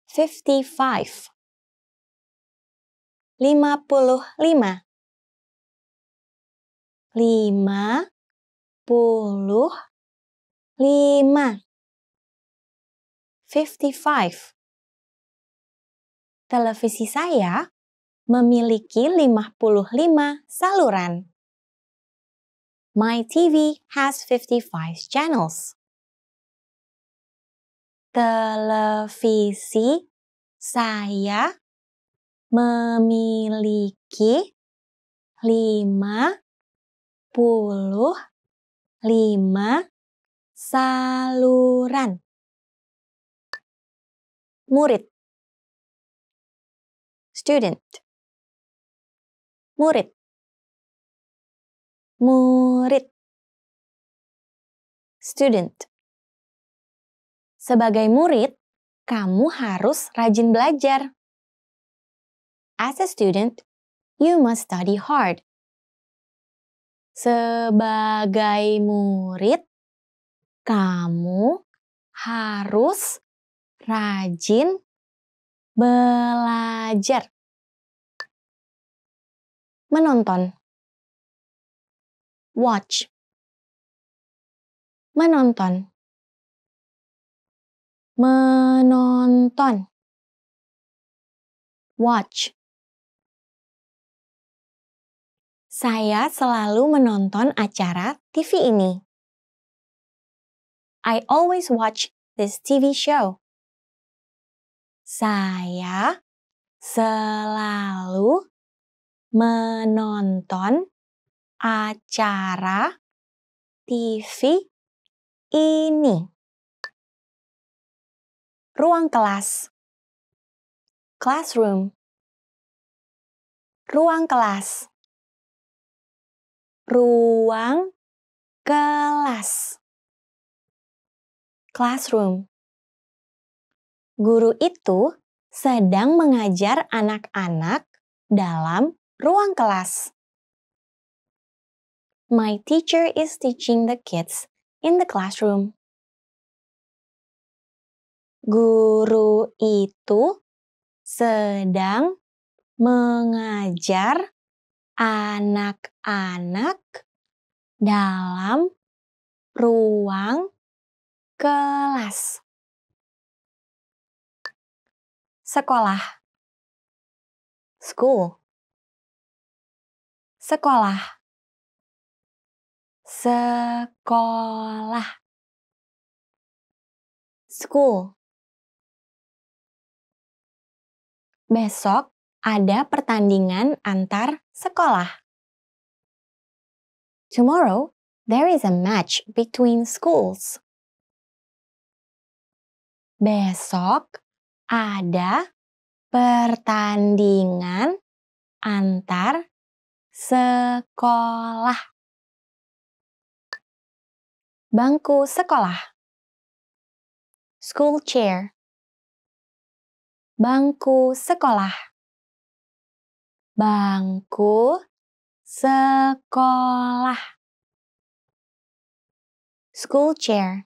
Fifty-five. Lima puluh lima. Lima. Fifty-five televisi saya memiliki 55 saluran. My TV has 55 channels. Televisi saya memiliki 55 saluran. Murid student murid. Murid. Student. Sebagai murid kamu harus rajin belajar. As a student you must study hard. Sebagai murid kamu harus rajin belajar menonton. Watch. Menonton. Menonton. Watch. Saya selalu menonton acara TV ini. I always watch this TV show. Saya selalu menonton acara TV ini. Ruang kelas. Classroom. Ruang kelas. Ruang kelas. Classroom. Guru itu sedang mengajar anak-anak dalam ruang kelas. My teacher is teaching the kids in the classroom. Guru itu sedang mengajar anak-anak dalam ruang kelas. Sekolah. School sekolah. Sekolah. School. Besok ada pertandingan antar sekolah. Tomorrow there is a match between schools. Besok ada pertandingan antar sekolah. Bangku sekolah. School chair. Bangku sekolah. Bangku sekolah. School chair.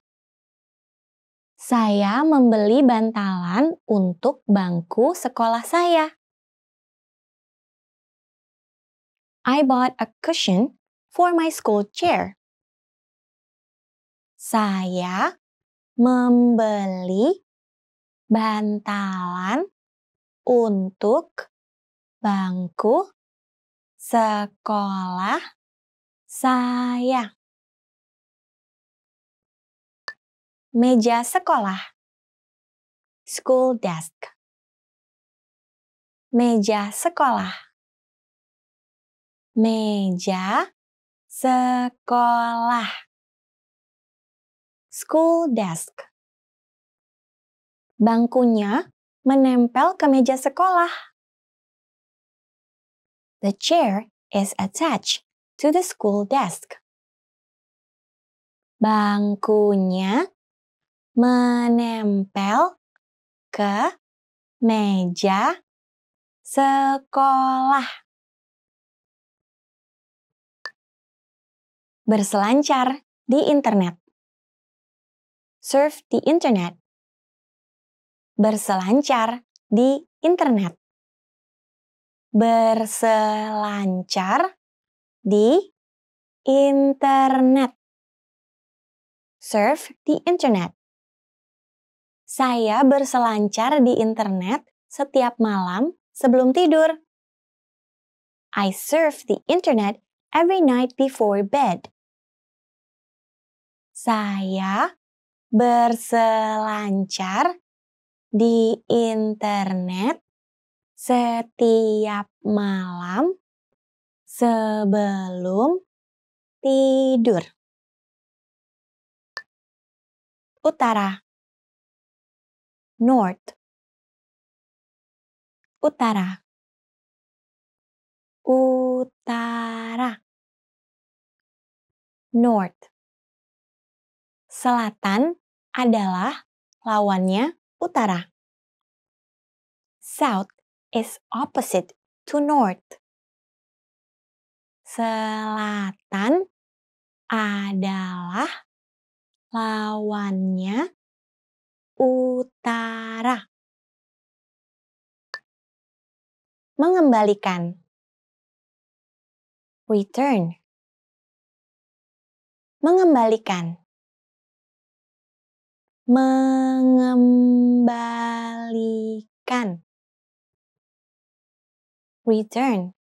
Saya membeli bantalan untuk bangku sekolah saya. I bought a cushion for my school chair. Saya membeli bantalan untuk bangku sekolah saya. Meja sekolah. School desk. Meja sekolah. Meja sekolah. School desk. Bangkunya menempel ke meja sekolah. The chair is attached to the school desk. Bangkunya menempel ke meja sekolah. Berselancar di internet. Surf di internet. Berselancar di internet. Berselancar di internet. Surf di internet. Saya berselancar di internet setiap malam sebelum tidur. I surf the internet every night before bed. Saya berselancar di internet setiap malam sebelum tidur. Utara. North. Utara. Utara. North Selatan adalah lawannya utara. South is opposite to north. Selatan adalah lawannya utara. Mengembalikan. Return. Mengembalikan. Mengembalikan. Return.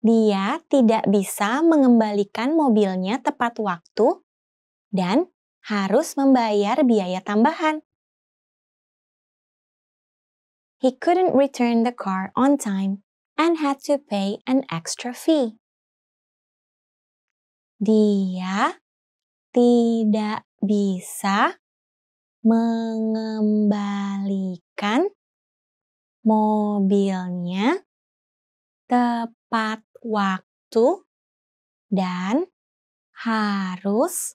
Dia tidak bisa mengembalikan mobilnya tepat waktu dan harus membayar biaya tambahan. He couldn't return the car on time and had to pay an extra fee. Dia tidak bisa mengembalikan mobilnya tepat waktu dan harus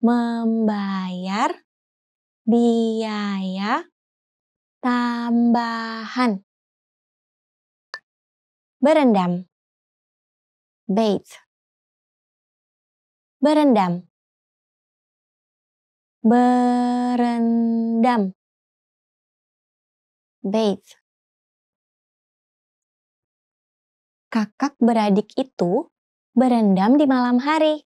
membayar biaya tambahan. Berendam. Bathe. Berendam. Berendam. Bathe. Kakak beradik itu berendam di malam hari.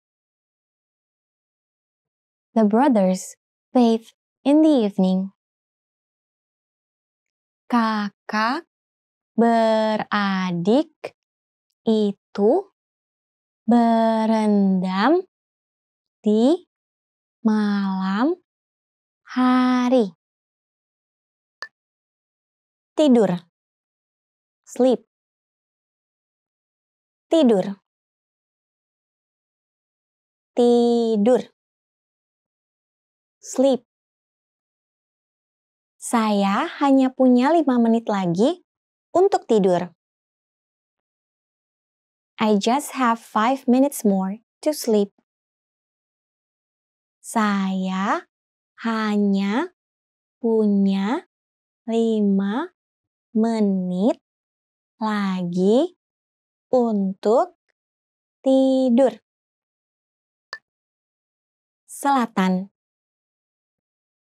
The brothers bathe in the evening. Kakak beradik itu berendam di malam hari. Tidur. Sleep. Tidur. Tidur sleep. Saya hanya punya lima menit lagi untuk tidur. I just have five minutes more to sleep. Saya hanya punya lima menit lagi untuk tidur. Selatan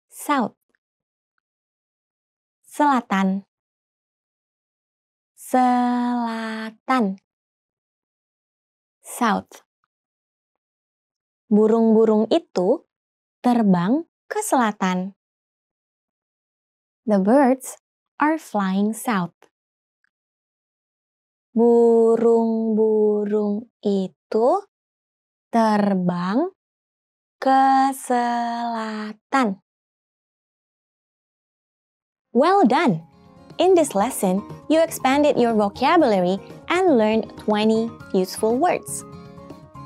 South. Selatan. Selatan. South. Burung-burung itu terbang ke selatan. The birds are flying south. Burung-burung itu terbang ke selatan. Well done! In this lesson, you expanded your vocabulary and learned 20 useful words.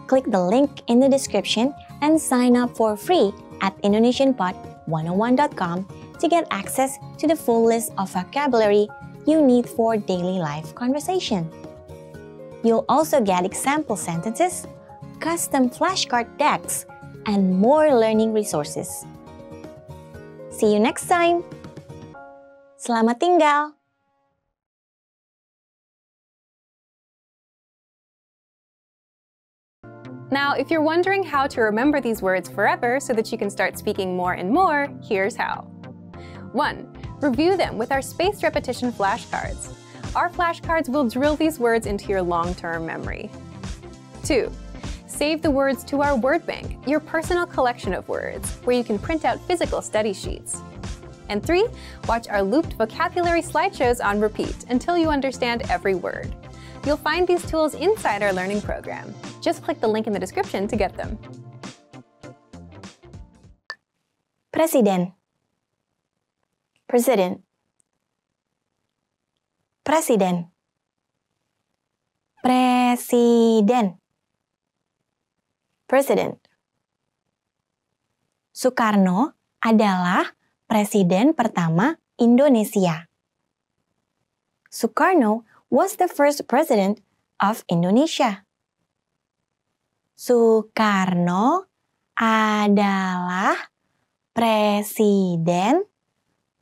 Click the link in the description and sign up for free at indonesianpod101.com to get access to the full list of vocabulary you need for daily life conversation. You'll also get example sentences, custom flashcard decks, and more learning resources. See you next time. Selamat tinggal. Now, if you're wondering how to remember these words forever so that you can start speaking more and more, here's how. 1. Review them with our spaced repetition flashcards. Our flashcards will drill these words into your long-term memory. 2. Save the words to our word bank, your personal collection of words, where you can print out physical study sheets. And 3. Watch our looped vocabulary slideshows on repeat until you understand every word. You'll find these tools inside our learning program. Just click the link in the description to get them. Presiden. President. Presiden. Presiden. President. Soekarno adalah presiden pertama Indonesia. Soekarno was the first president of Indonesia. Soekarno adalah presiden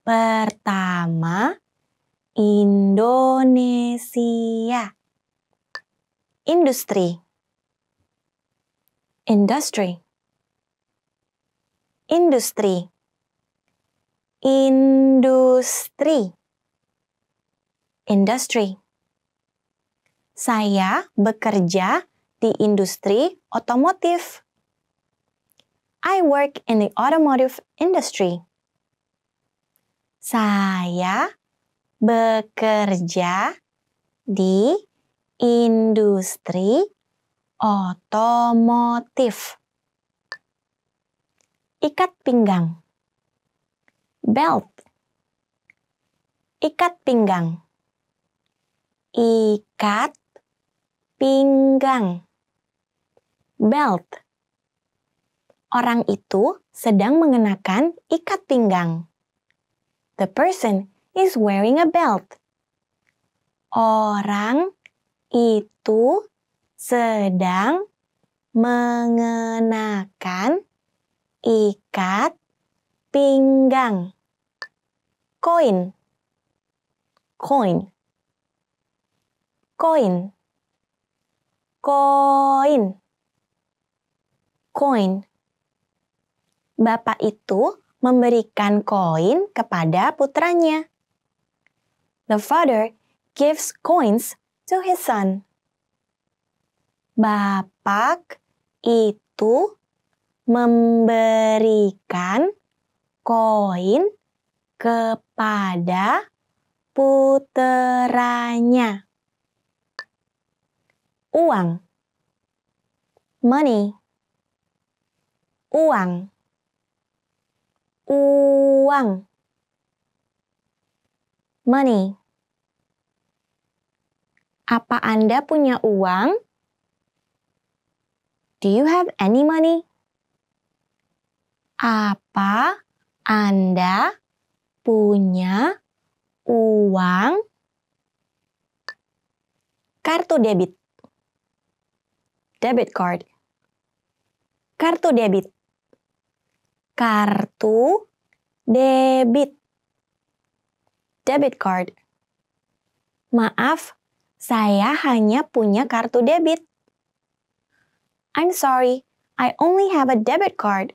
pertama Indonesia. Industri. Industry. Industri. Industri. Industry. Saya bekerja di industri otomotif. I work in the automotive industry. Saya bekerja di industri otomotif. Ikat pinggang. Belt. Ikat pinggang. Ikat pinggang. Belt. Orang itu sedang mengenakan ikat pinggang. The person is wearing a belt. Orang itu sedang mengenakan ikat pinggang. Koin. Coin. Koin koin. Koin. Bapak itu memberikan koin kepada putranya. The father gives coins to his son. Bapak itu memberikan koin kepada puteranya uang money uang uang money apa Anda punya uang? Do you have any money? Apa Anda punya uang? Kartu debit debit card. Kartu debit. Kartu debit. Debit card. Maaf, saya hanya punya kartu debit. I'm sorry, I only have a debit card.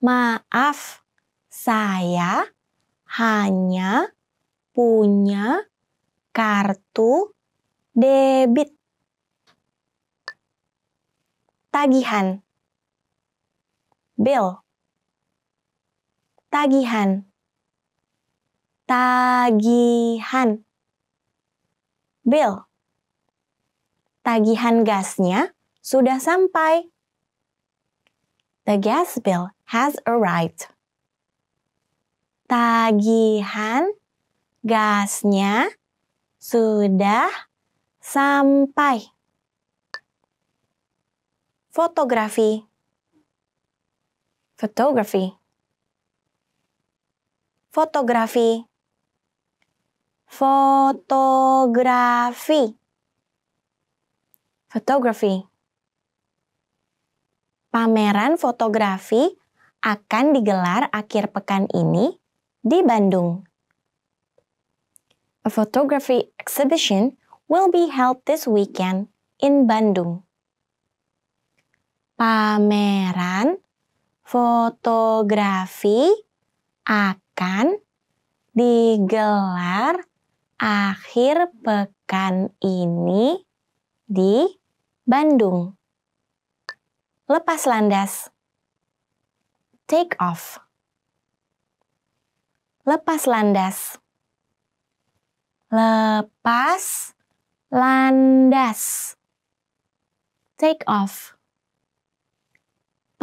Maaf, saya hanya punya kartu debit. Tagihan. Bill. Tagihan. Tagihan. Bill. Tagihan gasnya sudah sampai. The gas bill has arrived. Tagihan gasnya sudah sampai. Fotografi. Photography. Fotografi. Fotografi. Photography. Pameran fotografi akan digelar akhir pekan ini di Bandung. A photography exhibition will be held this weekend in Bandung. Pameran fotografi akan digelar akhir pekan ini di Bandung. Lepas landas. Take off. Lepas landas. Lepas landas. Take off.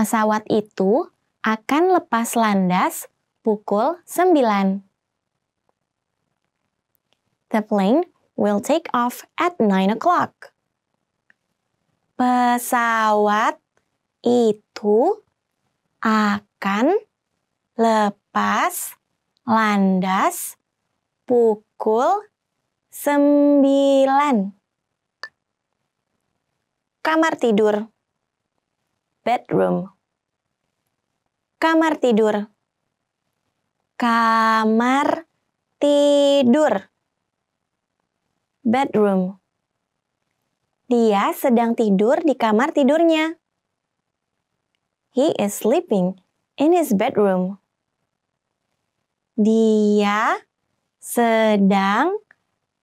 Pesawat itu akan lepas landas pukul 9. The plane will take off at 9 o'clock. Pesawat itu akan lepas landas pukul sembilan. Kamar tidur. Bedroom. Kamar tidur. Kamar tidur. Bedroom. Dia sedang tidur di kamar tidurnya. He is sleeping in his bedroom. Dia sedang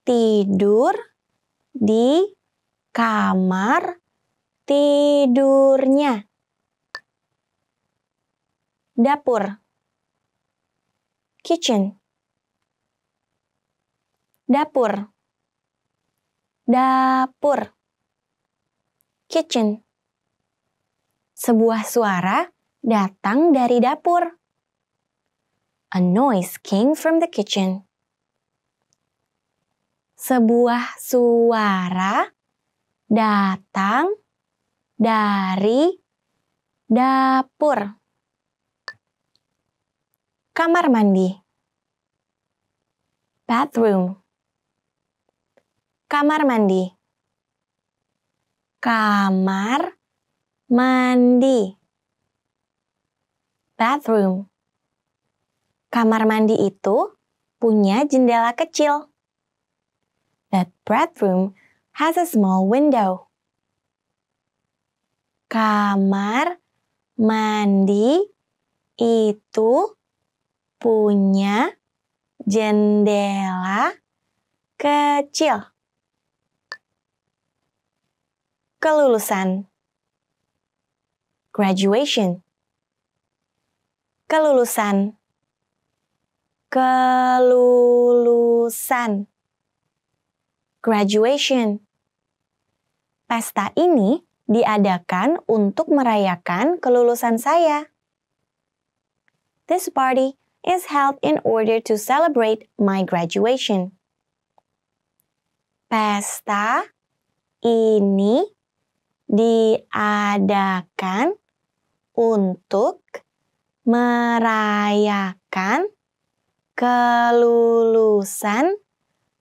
tidur di kamar tidurnya. Dapur. Kitchen. Dapur. Dapur kitchen. Sebuah suara datang dari dapur. A noise came from the kitchen. Sebuah suara datang dari dapur. Kamar mandi. Bathroom. Kamar mandi kamar mandi. Bathroom. Kamar mandi itu punya jendela kecil. That bathroom has a small window. Kamar mandi itu punya jendela kecil. Kelulusan. Graduation. Kelulusan. Kelulusan. Graduation. Pesta ini diadakan untuk merayakan kelulusan saya. This party is held in order to celebrate my graduation. Pesta ini diadakan untuk merayakan kelulusan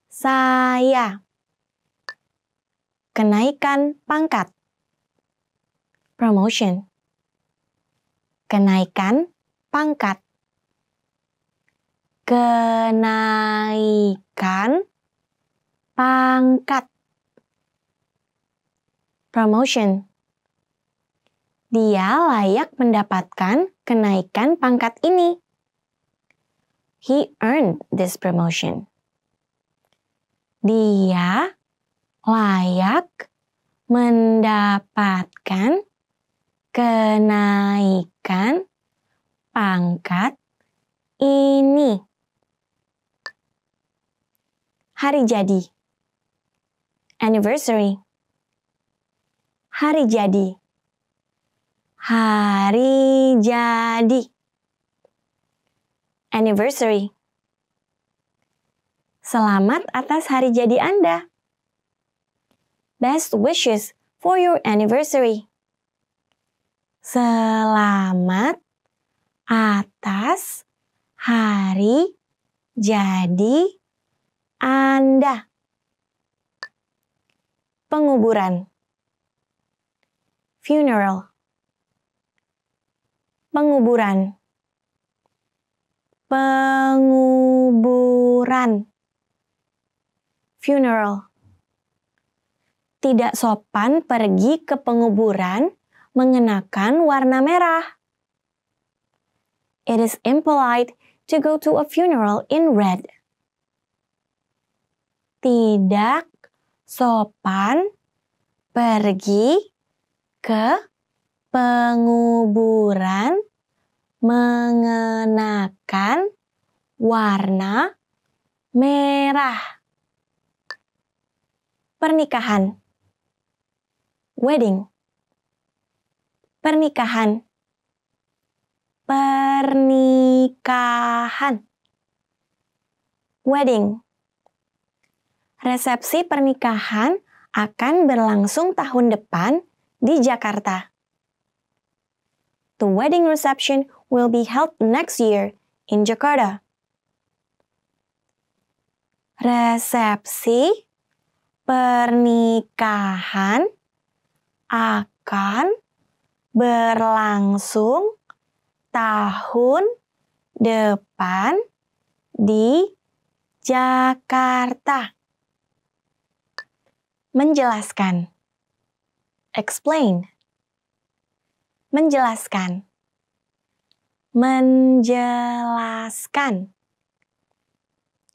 saya. Kenaikan pangkat. Promotion. Kenaikan pangkat. Kenaikan pangkat promotion. Dia layak mendapatkan kenaikan pangkat ini. He earned this promotion. Dia layak mendapatkan kenaikan pangkat ini. Hari jadi. Anniversary. Hari jadi. Hari jadi. Anniversary. Selamat atas hari jadi Anda. Best wishes for your anniversary. Selamat atas hari jadi Anda. Penguburan. Funeral. Penguburan. Penguburan. Funeral. Tidak sopan pergi ke penguburan mengenakan warna merah. It is impolite to go to a funeral in red. Tidak sopan pergi ke penguburan mengenakan warna merah. Pernikahan. Wedding pernikahan. Pernikahan. Wedding. Resepsi pernikahan akan berlangsung tahun depan di Jakarta. The wedding reception will be held next year in Jakarta. Resepsi pernikahan akan berlangsung tahun depan di Jakarta. Menjelaskan. Explain. Menjelaskan. Menjelaskan.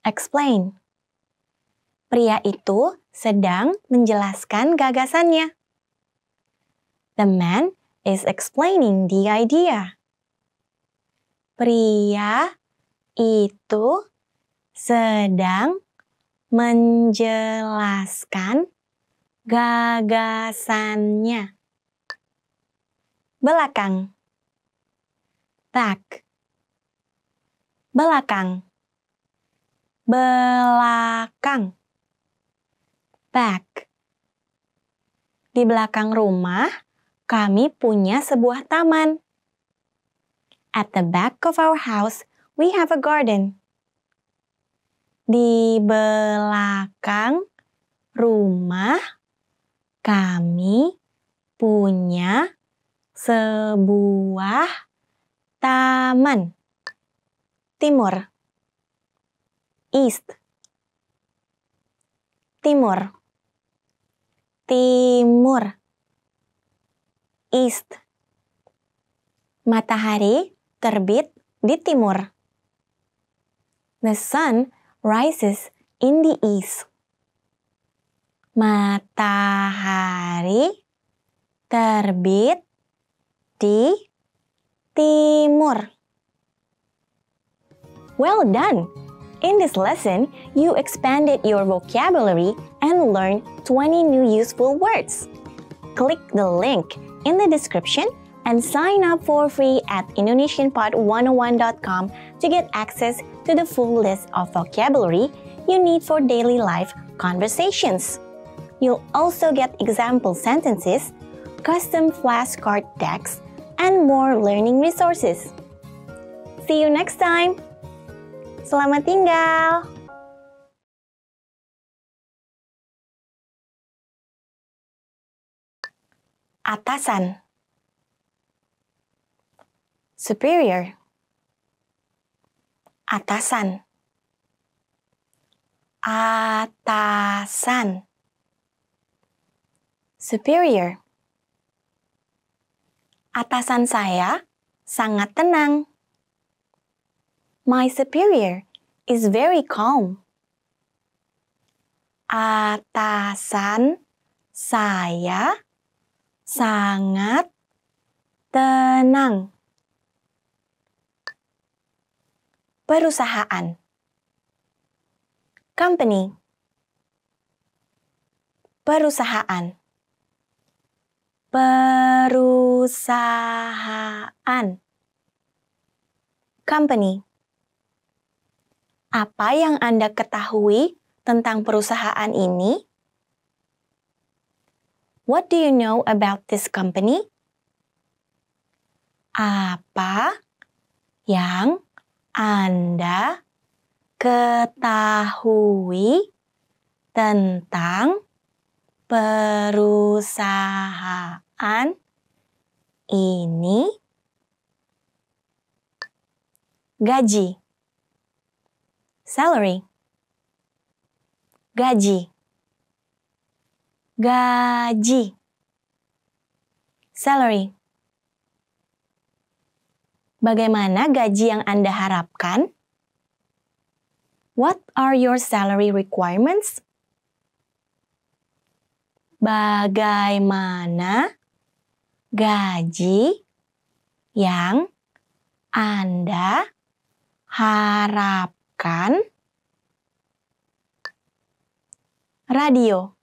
Explain. Pria itu sedang menjelaskan gagasannya. The man is explaining the idea. Pria itu sedang menjelaskan gagasannya. Belakang. Back. Belakang. Belakang. Back. Di belakang rumah kami punya sebuah taman. At the back of our house, we have a garden. Di belakang rumah kami punya sebuah taman. Timur. East. Timur. Timur east. Matahari terbit di timur. The sun rises in the east. Matahari terbit di timur. Well done! In this lesson, you expanded your vocabulary and learned 20 new useful words. Click the link in the description and sign up for free at indonesianpod101.com to get access to the full list of vocabulary you need for daily life conversations. You'll also get example sentences, custom flashcard decks, and more learning resources. See you next time. Selamat tinggal. atasan superior atasan atasan superior Atasan saya sangat tenang. My superior is very calm. Atasan saya sangat tenang. Perusahaan Company Perusahaan Perusahaan Company Apa yang Anda ketahui tentang perusahaan ini? What do you know about this company? Apa yang Anda ketahui tentang perusahaan ini? Gaji, salary, gaji, gaji, salary. Bagaimana gaji yang Anda harapkan? What are your salary requirements? Bagaimana gaji yang Anda harapkan? Radio,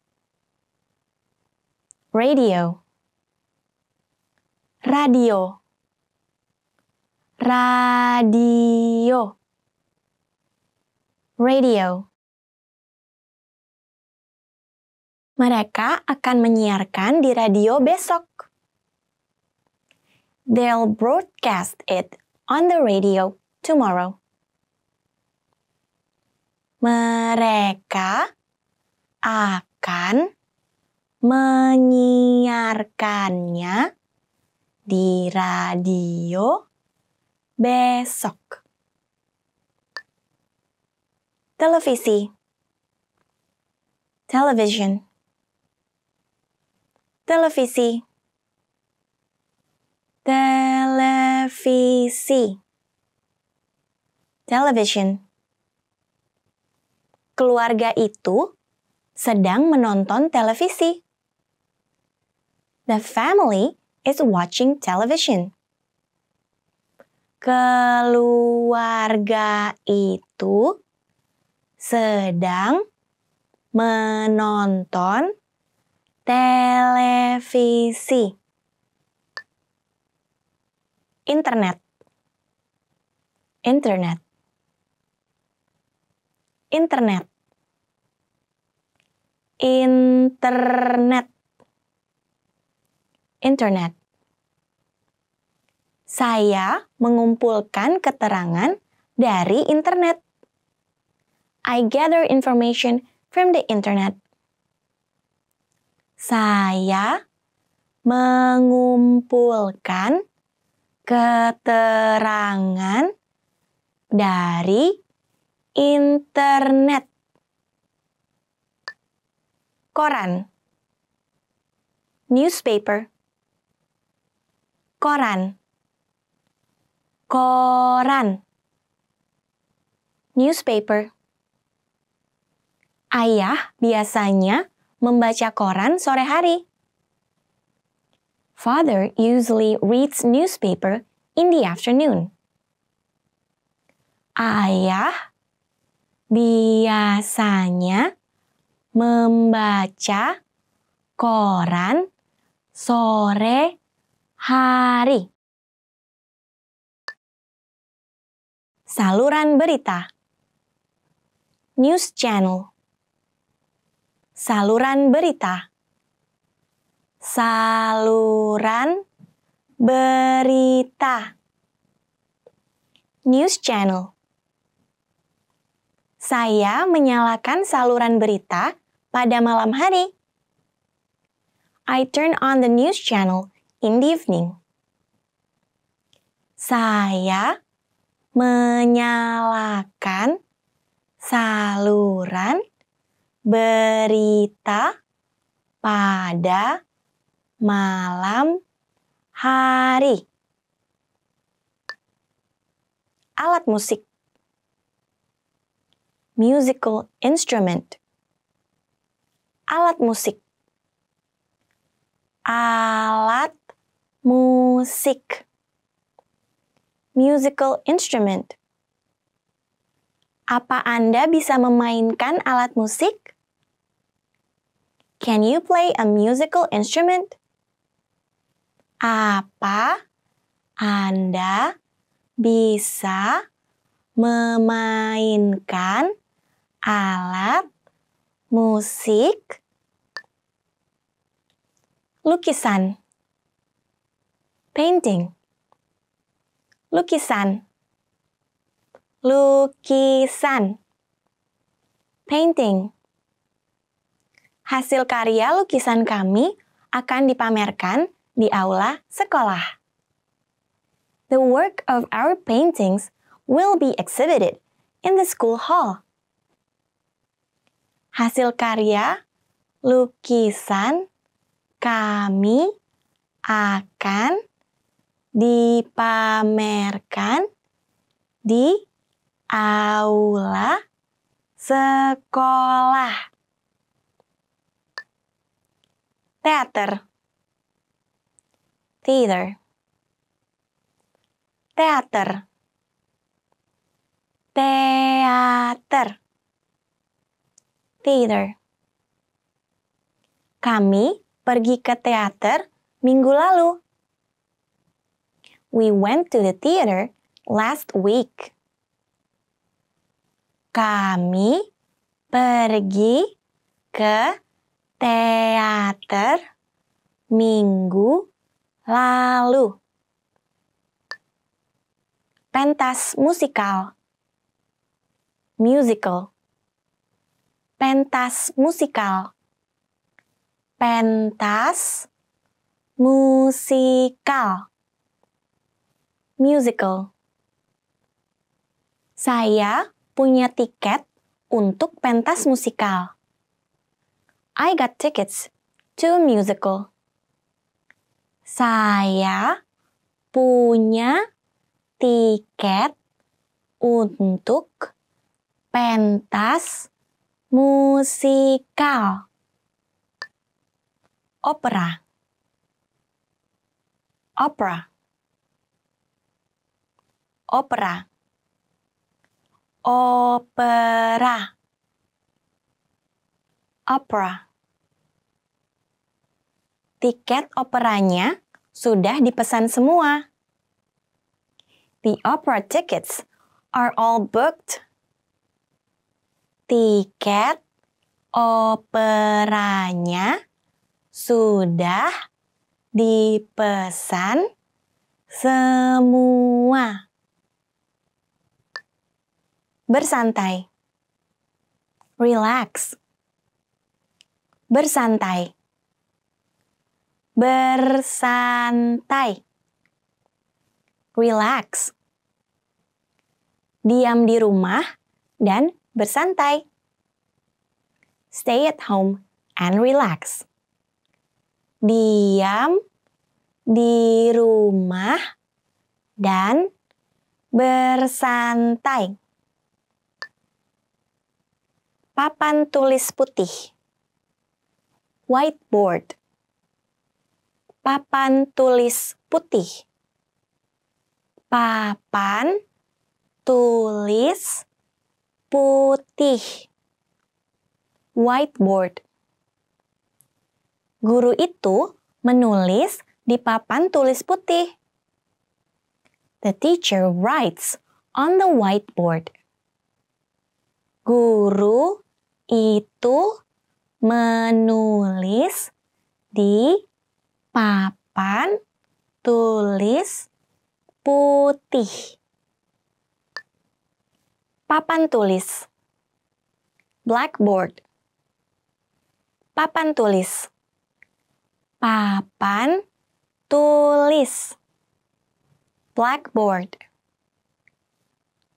radio, radio. Radio. Radio Mereka akan menyiarkan di radio besok. They'll broadcast it on the radio tomorrow. Mereka akan menyiarkannya di radio besok. Televisi Television Televisi. Televisi. Television. Keluarga itu sedang menonton televisi. The family is watching television. Keluarga itu sedang menonton televisi. Internet. Internet. Internet. Internet. Internet. Saya mengumpulkan keterangan dari internet. I gather information from the internet. Saya mengumpulkan keterangan dari internet. Koran, newspaper, koran koran, newspaper. Ayah biasanya membaca koran sore hari. Father usually reads newspaper in the afternoon. Ayah biasanya membaca koran sore hari. Saluran berita. News channel. Saluran berita. Saluran berita. News channel. Saya menyalakan saluran berita pada malam hari. I turn on the news channel in the evening. Saya menyalakan saluran berita pada malam hari. Alat musik. Musical instrument. Alat musik. Alat musik. Musical instrument. Apa Anda bisa memainkan alat musik? Can you play a musical instrument? Apa Anda bisa memainkan alat musik lukisan? Painting. Lukisan. Lukisan. Painting hasil karya lukisan kami akan dipamerkan di aula sekolah the work of our paintings will be exhibited in the school hall. Hasil karya lukisan kami akan dipamerkan di aula sekolah. Teater. Theater teater teater theater Kami pergi ke teater minggu lalu. We went to the theater last week. Kami pergi ke teater minggu lalu. Pentas musikal. Musical. Pentas musikal. Pentas musikal. Musical. Saya punya tiket untuk pentas musikal I got tickets to musical saya punya tiket untuk pentas musikal. Opera. Opera. Opera. Opera. Opera. Tiket operanya sudah dipesan semua. The opera tickets are all booked. Tiket operanya sudah dipesan semua. Bersantai. Relax. Bersantai. Bersantai relax. Diam di rumah dan bersantai. Stay at home and relax. Diam di rumah dan bersantai. Papan tulis putih. Whiteboard. Papan tulis putih papan tulis putih. Whiteboard. Guru itu menulis di papan tulis putih. The teacher writes on the whiteboard. Guru itu menulis di papan tulis putih. Papan tulis. Blackboard. Papan tulis. Papan tulis. Blackboard.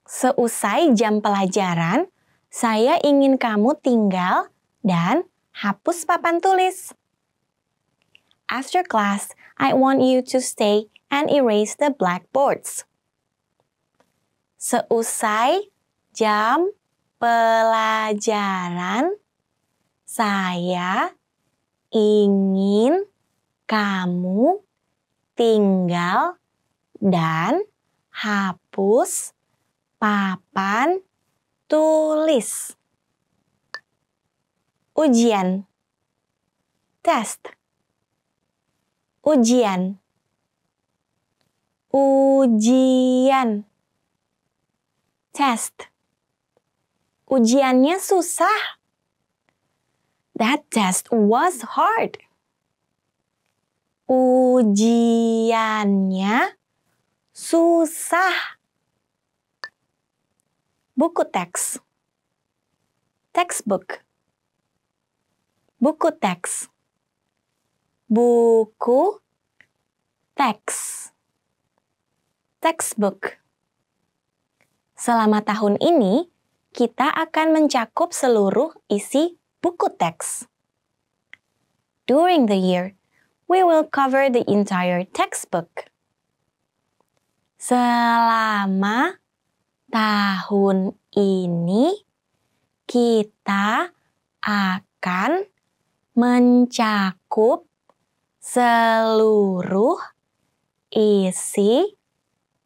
Seusai jam pelajaran, saya ingin kamu tinggal dan hapus papan tulis. After class, I want you to stay and erase the blackboards. Seusai jam pelajaran, saya ingin kamu tinggal dan hapus papan tulis. Ujian test ujian. Ujian. Test. Ujiannya susah. That test was hard. Ujiannya susah. Buku teks. Textbook. Buku teks buku teks textbook Selama tahun ini, kita akan mencakup seluruh isi buku teks. During the year, we will cover the entire textbook. Selama tahun ini, kita akan mencakup seluruh isi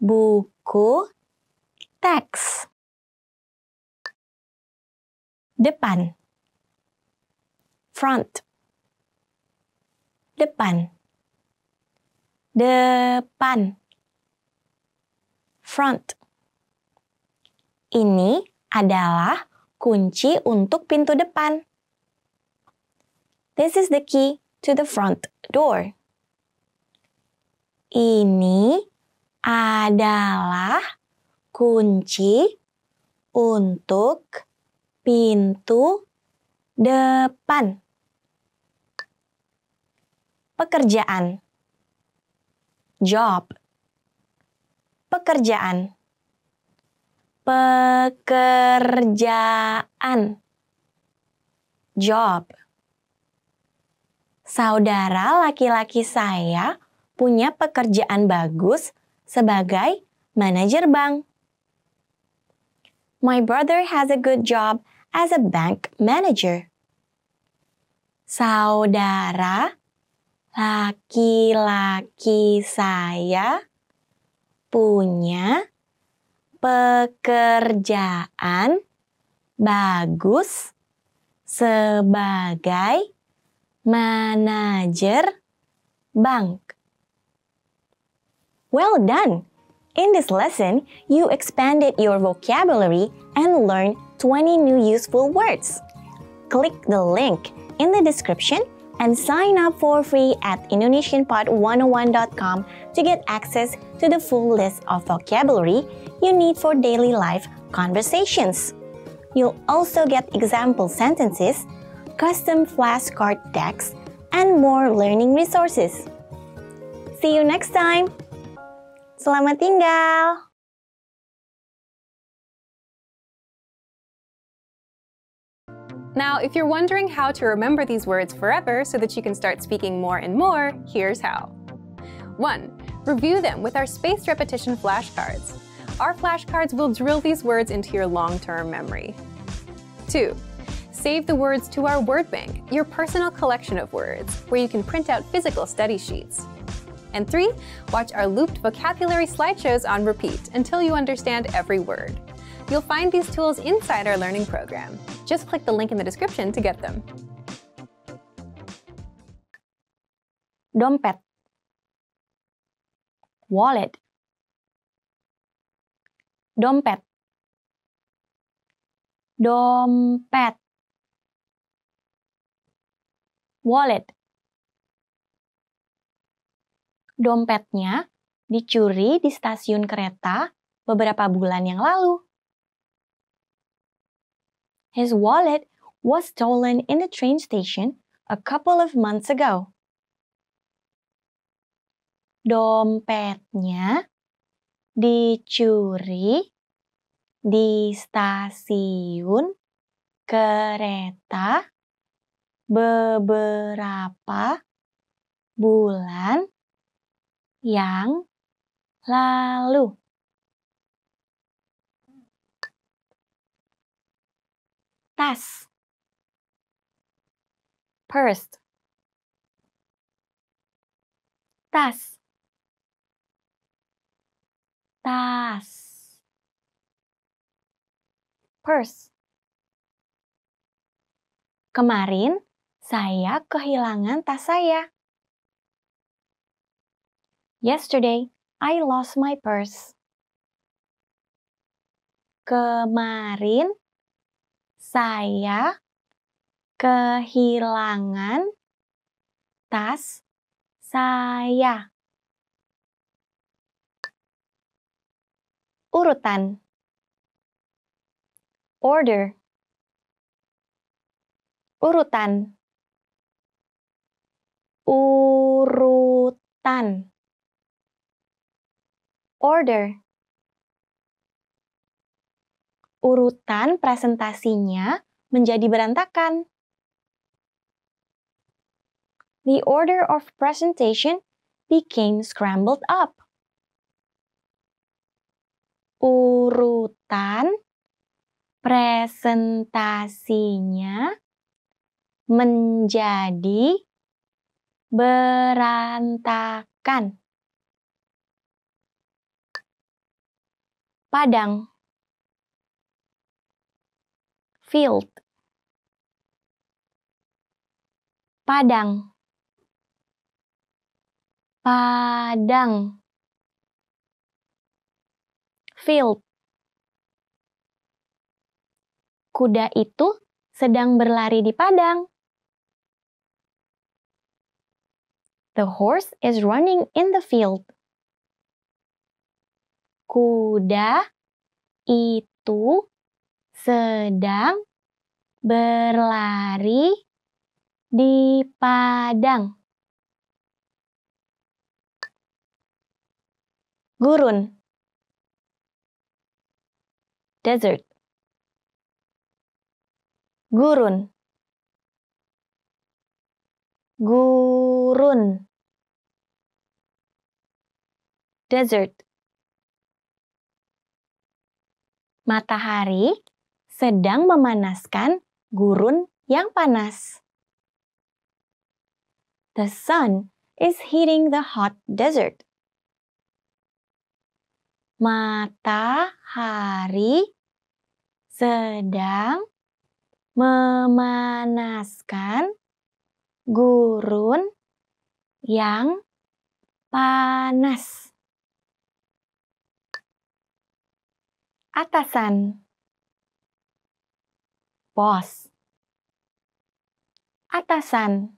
buku teks. Depan. Front. Depan. Depan. Front. Ini adalah kunci untuk pintu depan. This is the key to the front door. Ini adalah kunci untuk pintu depan. Pekerjaan. Job. Pekerjaan. Pekerjaan. Job. Saudara laki-laki saya punya pekerjaan bagus sebagai manajer bank. My brother has a good job as a bank manager. Saudara laki-laki saya punya pekerjaan bagus sebagai manajer bank. Well done! In this lesson, you expanded your vocabulary and learned 20 new useful words. Click the link in the description and sign up for free at indonesianpod101.com to get access to the full list of vocabulary you need for daily life conversations. You'll also get example sentences, custom flashcard decks, and more learning resources. See you next time! Selamat tinggal! Now, if you're wondering how to remember these words forever so that you can start speaking more and more, here's how. 1. Review them with our spaced repetition flashcards. Our flashcards will drill these words into your long-term memory. 2. Save the words to our word bank, your personal collection of words, where you can print out physical study sheets. And 3. Watch our looped vocabulary slideshows on repeat until you understand every word. You'll find these tools inside our learning program. Just click the link in the description to get them. Dompet Wallet Dompet Dompet Wallet Dompetnya dicuri di stasiun kereta beberapa bulan yang lalu. His wallet was stolen in the train station a couple of months ago. Dompetnya dicuri di stasiun kereta beberapa bulan yang lalu. Tas. Purse. Tas. Tas. Purse. Kemarin saya kehilangan tas saya. Yesterday, I lost my purse. Kemarin saya kehilangan tas saya. Urutan order urutan urutan. Order. Urutan presentasinya menjadi berantakan. The order of presentation became scrambled up. Urutan presentasinya menjadi berantakan. Padang. Field. Padang. Padang. Field. Kuda itu sedang berlari di padang. The horse is running in the field. Kuda itu sedang berlari di padang. Gurun Desert Gurun Gurun Desert Matahari sedang memanaskan gurun yang panas. The sun is heating the hot desert matahari sedang memanaskan gurun yang panas. Atasan Bos Atasan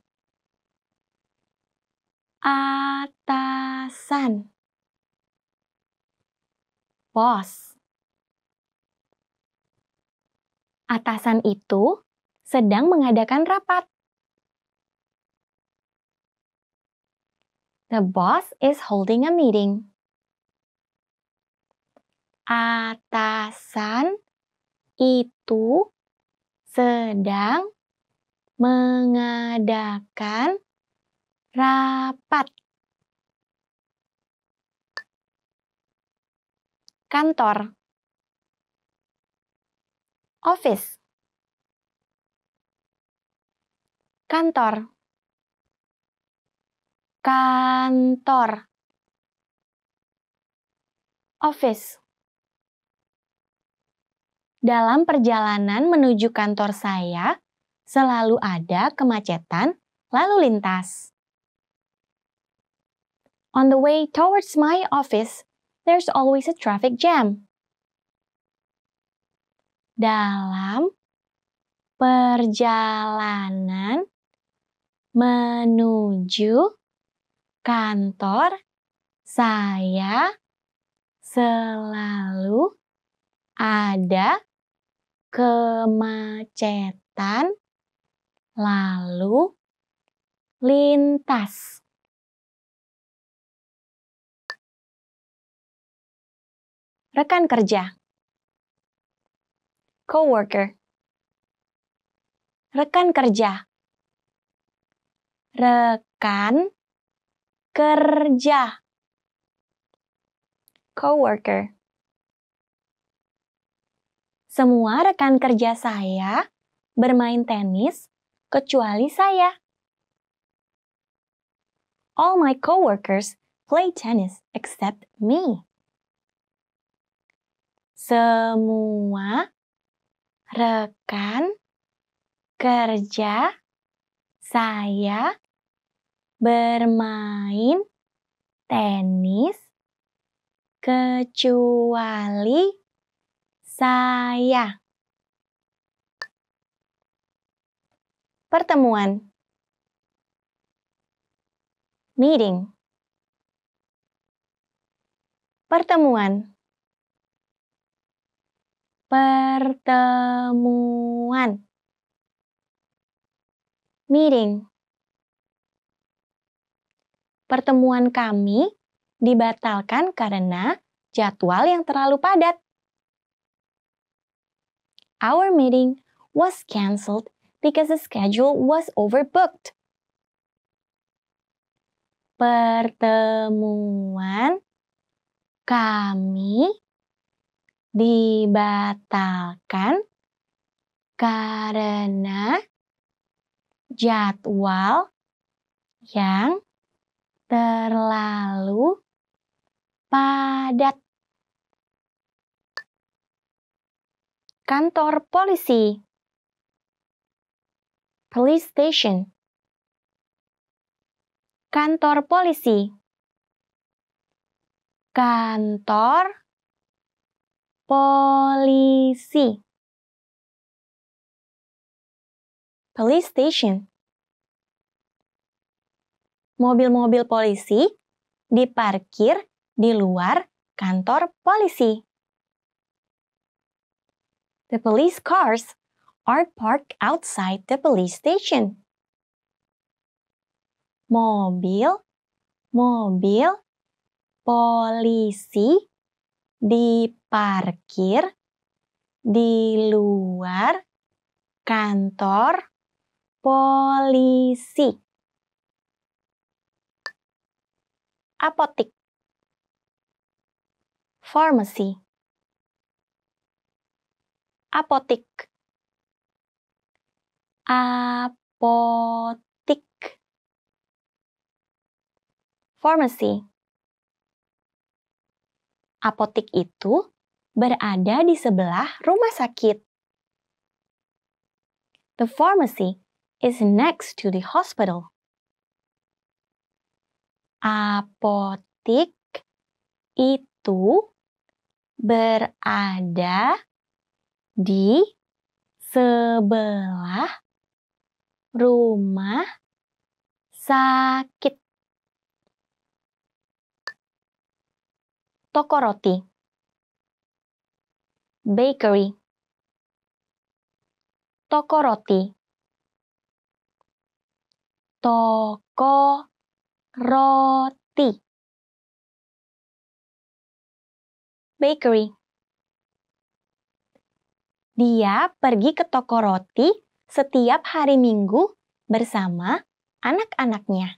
Atasan bos. Atasan itu sedang mengadakan rapat. The boss is holding a meeting. Atasan itu sedang mengadakan rapat. kantor. Office kantor. Kantor. Office dalam perjalanan menuju kantor saya selalu ada kemacetan lalu lintas on the way towards my office there's always a traffic jam. Dalam perjalanan menuju kantor, saya selalu ada kemacetan lalu lintas. rekan kerja. Coworker. Rekan kerja. Rekan Kerja. Coworker. Semua rekan kerja saya bermain tenis kecuali saya. All my coworkers play tennis except me. Semua rekan kerja saya bermain tenis kecuali saya. Pertemuan. Meeting. Pertemuan. Pertemuan. Meeting. Pertemuan kami dibatalkan karena jadwal yang terlalu padat. Our meeting was cancelled because the schedule was overbooked. Pertemuan kami dibatalkan karena jadwal yang terlalu padat. Kantor polisi. Police station. Kantor polisi. Kantor polisi. Police station. Mobil-mobil polisi diparkir di luar kantor polisi. The police cars are parked outside the police station. Mobil, mobil, polisi diparkir di luar kantor polisi. Apotik Pharmacy apotik. Apotik. Pharmacy. Apotik itu berada di sebelah rumah sakit. The pharmacy is next to the hospital. Apotik itu berada di sebelah rumah sakit. Toko roti. Bakery. Toko roti. Toko roti. Bakery. Dia pergi ke toko roti setiap hari Minggu bersama anak-anaknya.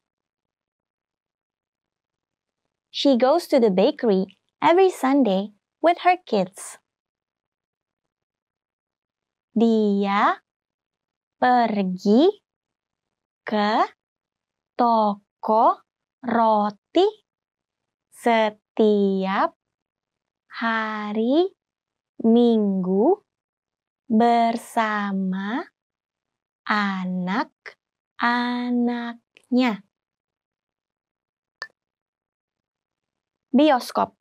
She goes to the bakery every Sunday with her kids. Dia pergi ke toko roti setiap hari Minggu bersama anak-anaknya. Bioskop.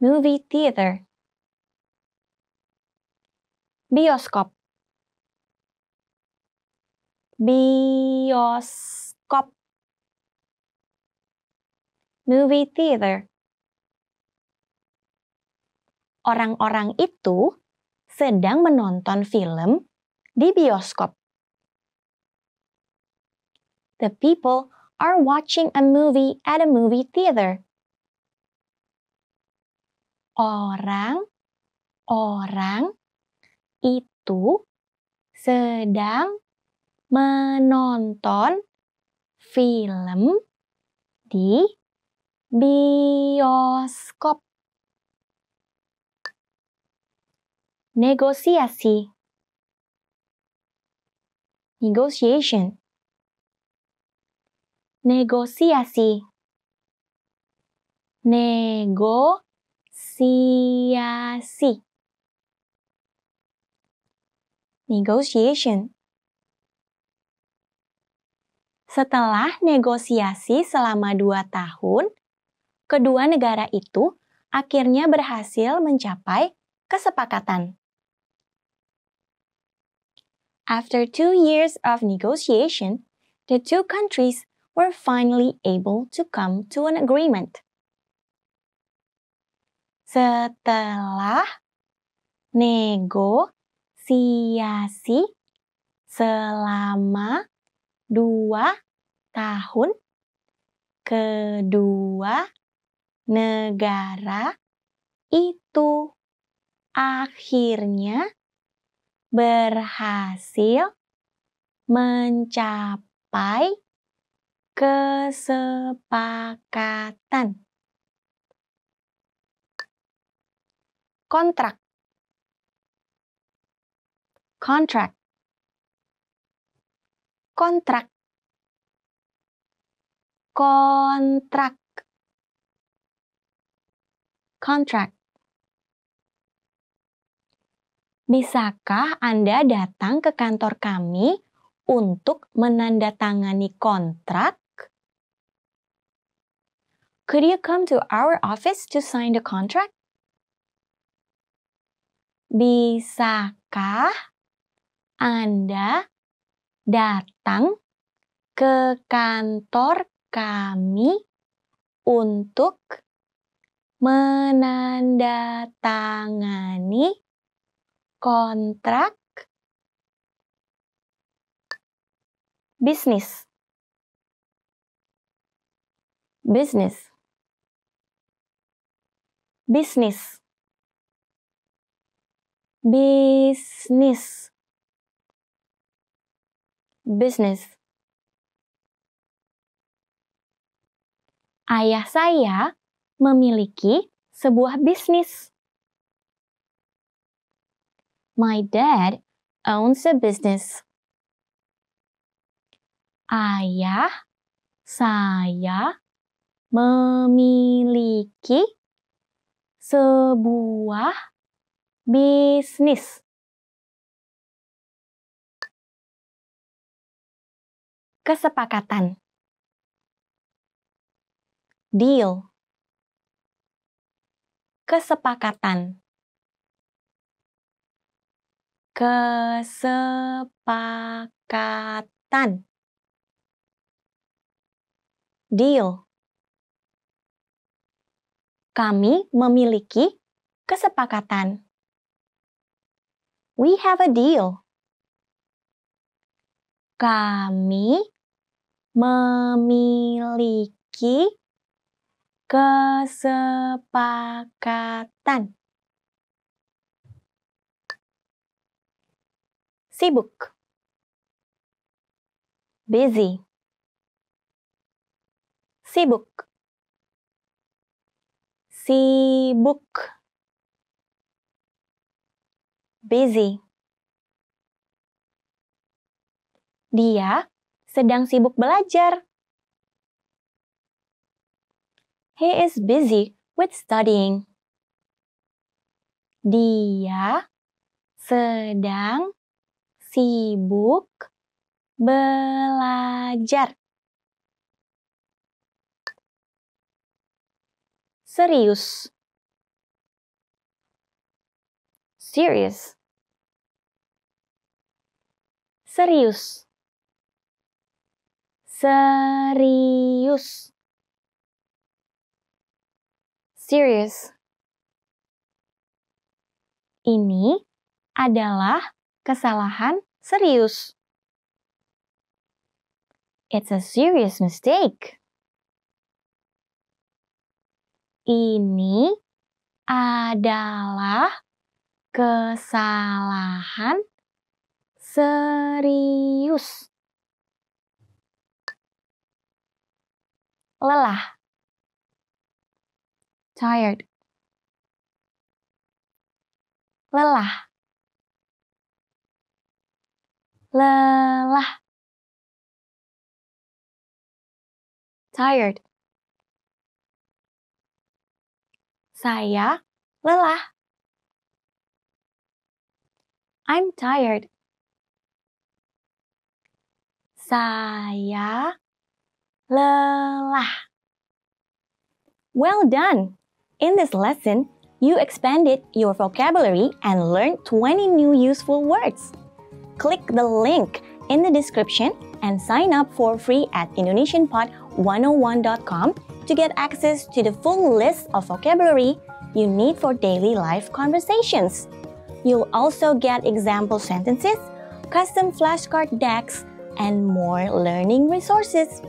Movie theater. Bioskop. Bioskop. Movie theater orang-orang itu sedang menonton film di bioskop. The people are watching a movie at a movie theater. Orang-orang itu sedang menonton film di bioskop. Negosiasi. Negotiation. Negosiasi. Negosiasi. Negotiation. Setelah negosiasi selama dua tahun, kedua negara itu akhirnya berhasil mencapai kesepakatan. After two years of negotiation, the two countries were finally able to come to an agreement. Setelah negosiasi selama dua tahun kedua negara itu akhirnya berhasil mencapai kesepakatan. Kontrak. Kontrak. Kontrak kontrak contract Bisakah Anda datang ke kantor kami untuk menandatangani kontrak? Could you come to our office to sign the contract? Bisakah Anda datang ke kantor kami untuk menandatangani kontrak bisnis. Bisnis. Bisnis. Bisnis. Bisnis. ayah saya memiliki sebuah bisnis. My dad owns a business. Ayah saya memiliki sebuah bisnis. Kesepakatan deal kesepakatan kesepakatan. Deal. Kami memiliki kesepakatan. We have a deal. Kami memiliki Kesepakatan. Sibuk. Busy. Sibuk. Sibuk. Busy. Dia sedang sibuk belajar. He is busy with studying. Dia sedang sibuk belajar. Serius. Serious. Serius. Serius serious. Ini adalah kesalahan serius. It's a serious mistake. Ini adalah kesalahan serius. lelah. Tired. Lelah. Lelah. Tired. Saya lelah. I'm tired. Saya lelah. Well done! In this lesson, you expanded your vocabulary and learned 20 new useful words. Click the link in the description and sign up for free at indonesianpod101.com to get access to the full list of vocabulary you need for daily life conversations. You'll also get example sentences, custom flashcard decks, and more learning resources.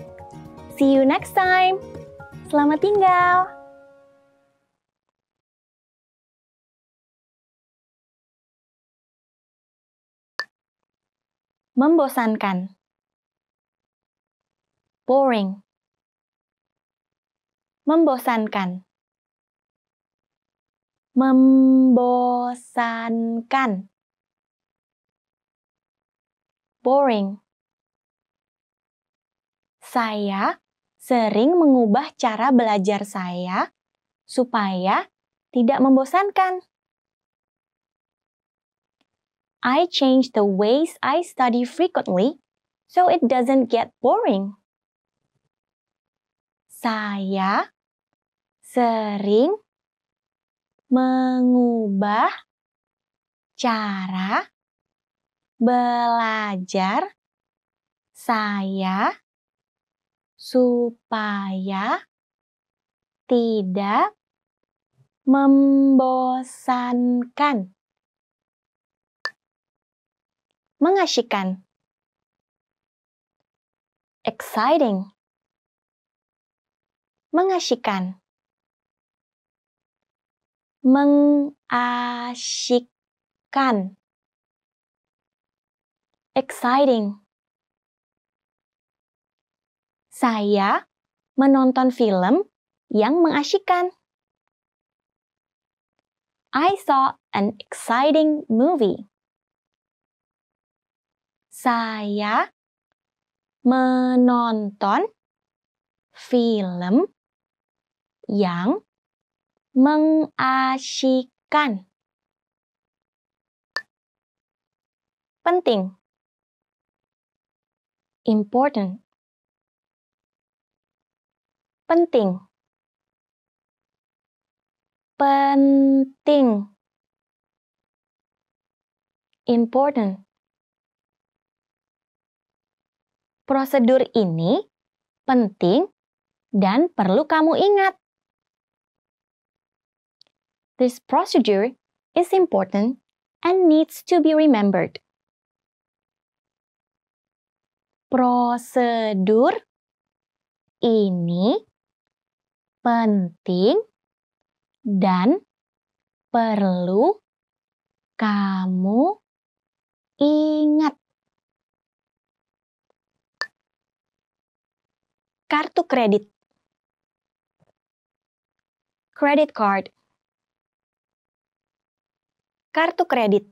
See you next time. Selamat tinggal. Membosankan. Boring. Membosankan membosankan. Boring. Saya sering mengubah cara belajar saya supaya tidak membosankan. I change the ways I study frequently so it doesn't get boring. Saya sering mengubah cara belajar saya supaya tidak membosankan. Mengasyikan. Exciting. Mengasyikan mengasyikkan. Exciting. Saya menonton film yang mengasyikkan. I saw an exciting movie. Saya menonton film yang mengasyikkan. Penting. Important. Penting. Penting. Important. Prosedur ini penting dan perlu kamu ingat. This procedure is important and needs to be remembered. Prosedur ini penting dan perlu kamu ingat. Kartu kredit. Credit card Kartu kredit.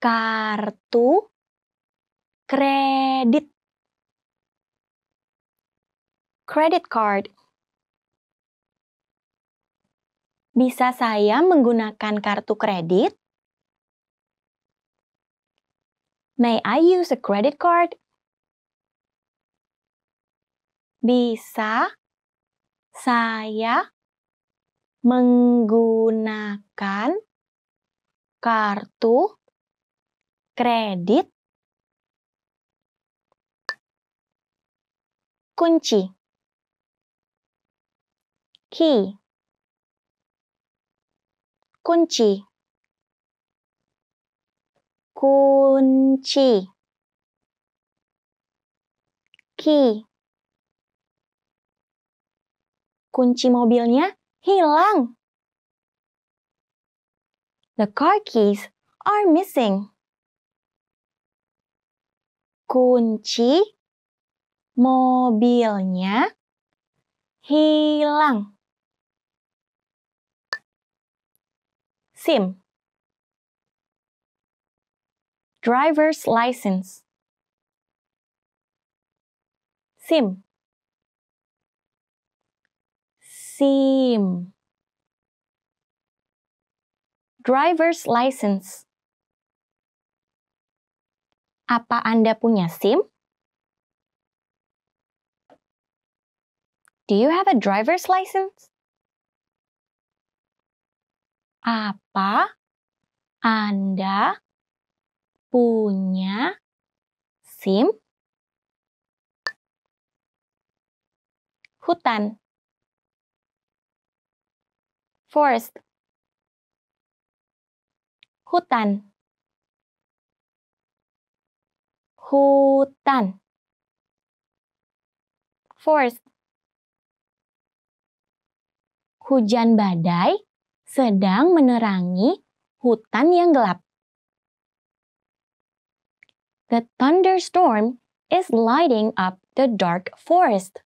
Kartu kredit. Credit card. Bisa saya menggunakan kartu kredit? May I use a credit card? Bisa saya menggunakan kartu kredit? Kunci. Key. Kunci. Kunci. Key kunci mobilnya hilang. The car keys are missing. Kunci Mobilnya hilang. SIM Driver's license SIM SIM Driver's license Apa Anda punya SIM? Do you have a driver's license? Apa Anda punya SIM? Hutan Forest Hutan Hutan Forest Hujan badai sedang menerangi hutan yang gelap. The thunderstorm is lighting up the dark forest.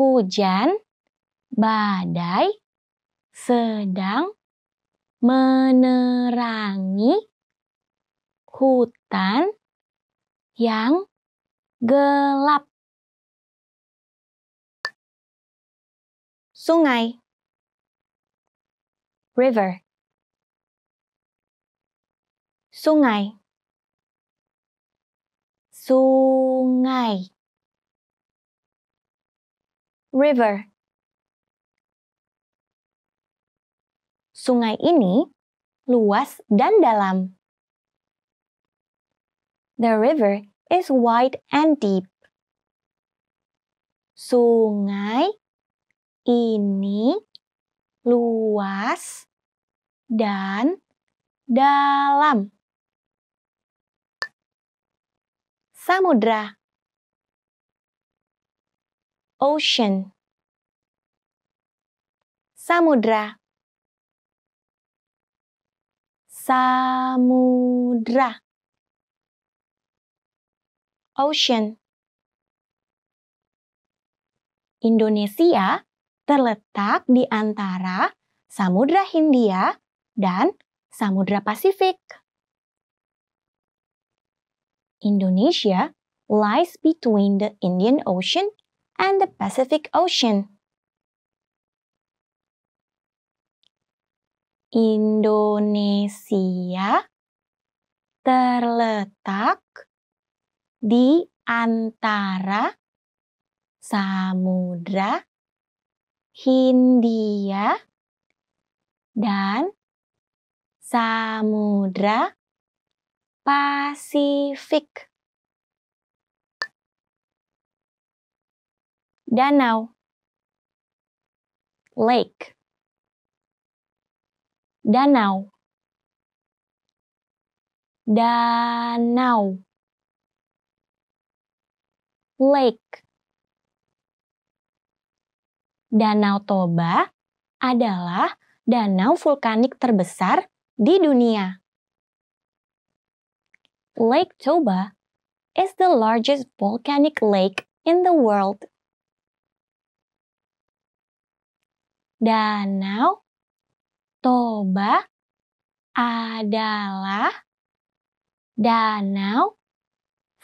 Hujan badai sedang menerangi hutan yang gelap. sungai river. Sungai sungai river. Sungai ini luas dan dalam. The river is wide and deep. Sungai ini luas dan dalam. Samudra Ocean Samudra Samudra Ocean Indonesia terletak di antara Samudra Hindia dan Samudra Pasifik. Indonesia lies between the Indian Ocean and the Pacific Ocean. Indonesia terletak di antara samudra Hindia, dan Samudra Pasifik. Danau Lake Danau Danau Lake Danau Toba adalah danau vulkanik terbesar di dunia. Lake Toba is the largest volcanic lake in the world. Danau Toba adalah danau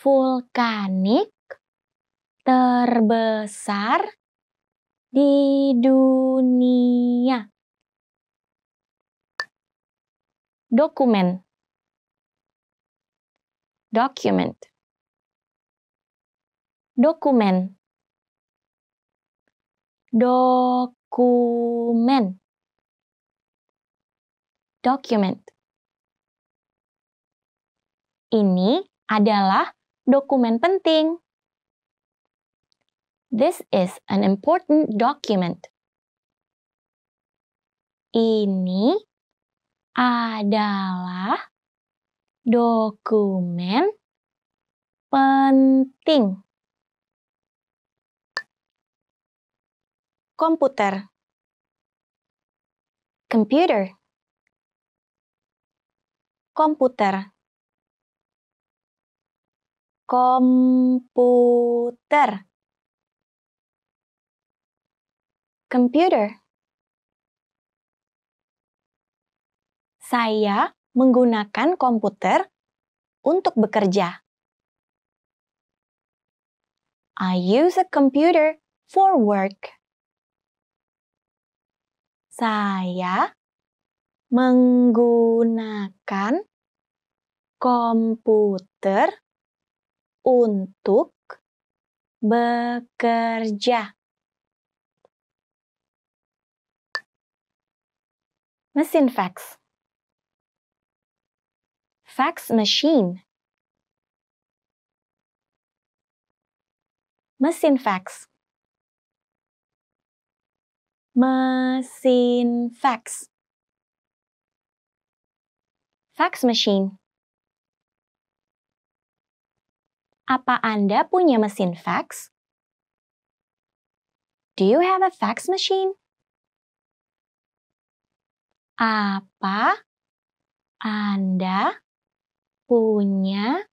vulkanik terbesar di dunia. Dokumen. Document. Dokumen. Dokumen document ini adalah dokumen penting This is an important document. Ini adalah dokumen penting. Komputer Computer Komputer komputer computer Saya menggunakan komputer untuk bekerja. I use a computer for work. Saya menggunakan komputer untuk bekerja. Mesin fax. Fax machine. Mesin fax. Mesin fax. Fax machine. Apa Anda punya mesin fax? Do you have a fax machine? Apa Anda punya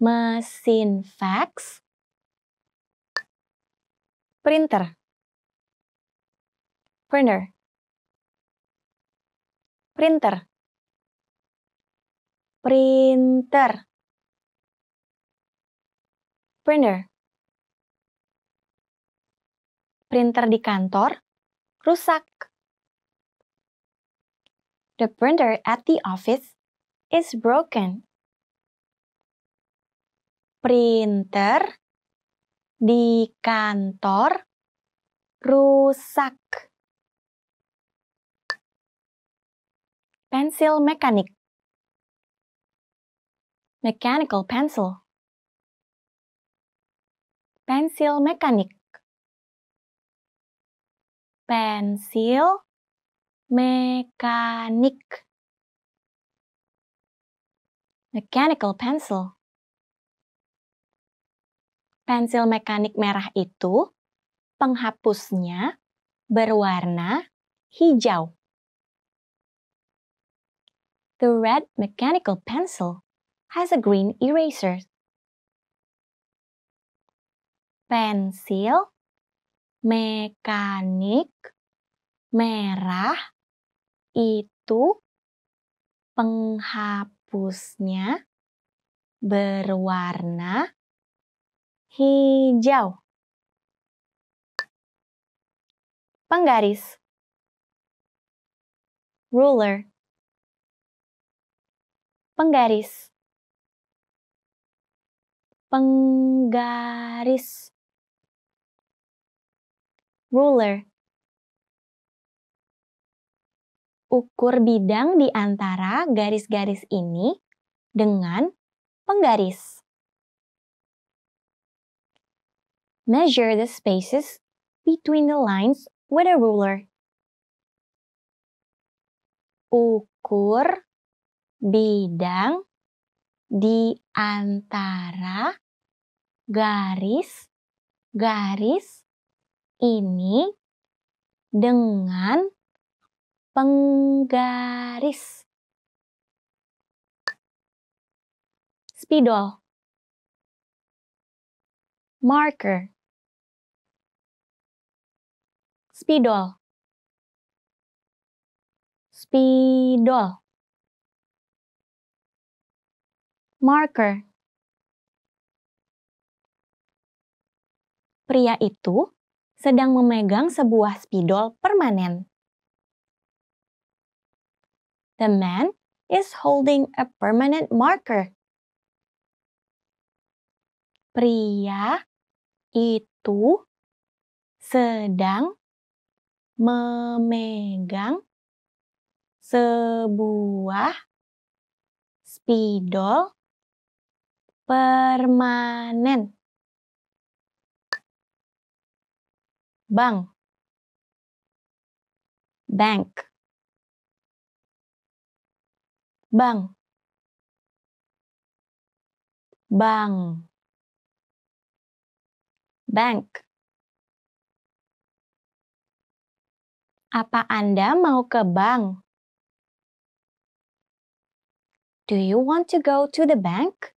mesin fax? Printer. Printer. Printer. Printer. Printer. Printer di kantor rusak. The printer at the office is broken. Printer di kantor rusak. Pensil mekanik. Mechanical pencil. Pensil mekanik. Pensil mekanik mechanical pencil. Pensil mekanik merah itu penghapusnya berwarna hijau. The red mechanical pencil has a green eraser. Pensil mekanik merah itu penghapus hapusnya berwarna hijau. Penggaris ruler penggaris penggaris ruler Ukur bidang di antara garis-garis ini dengan penggaris. Measure the spaces between the lines with a ruler. Ukur bidang di antara garis-garis ini dengan penggaris. Spidol. Marker. Spidol. Spidol. Marker. Pria itu sedang memegang sebuah spidol permanen. The man is holding a permanent marker. Pria itu sedang memegang sebuah spidol permanen. Bank Bank Bang. Bang. Bank. Apa Anda mau ke bank? Do you want to go to the bank?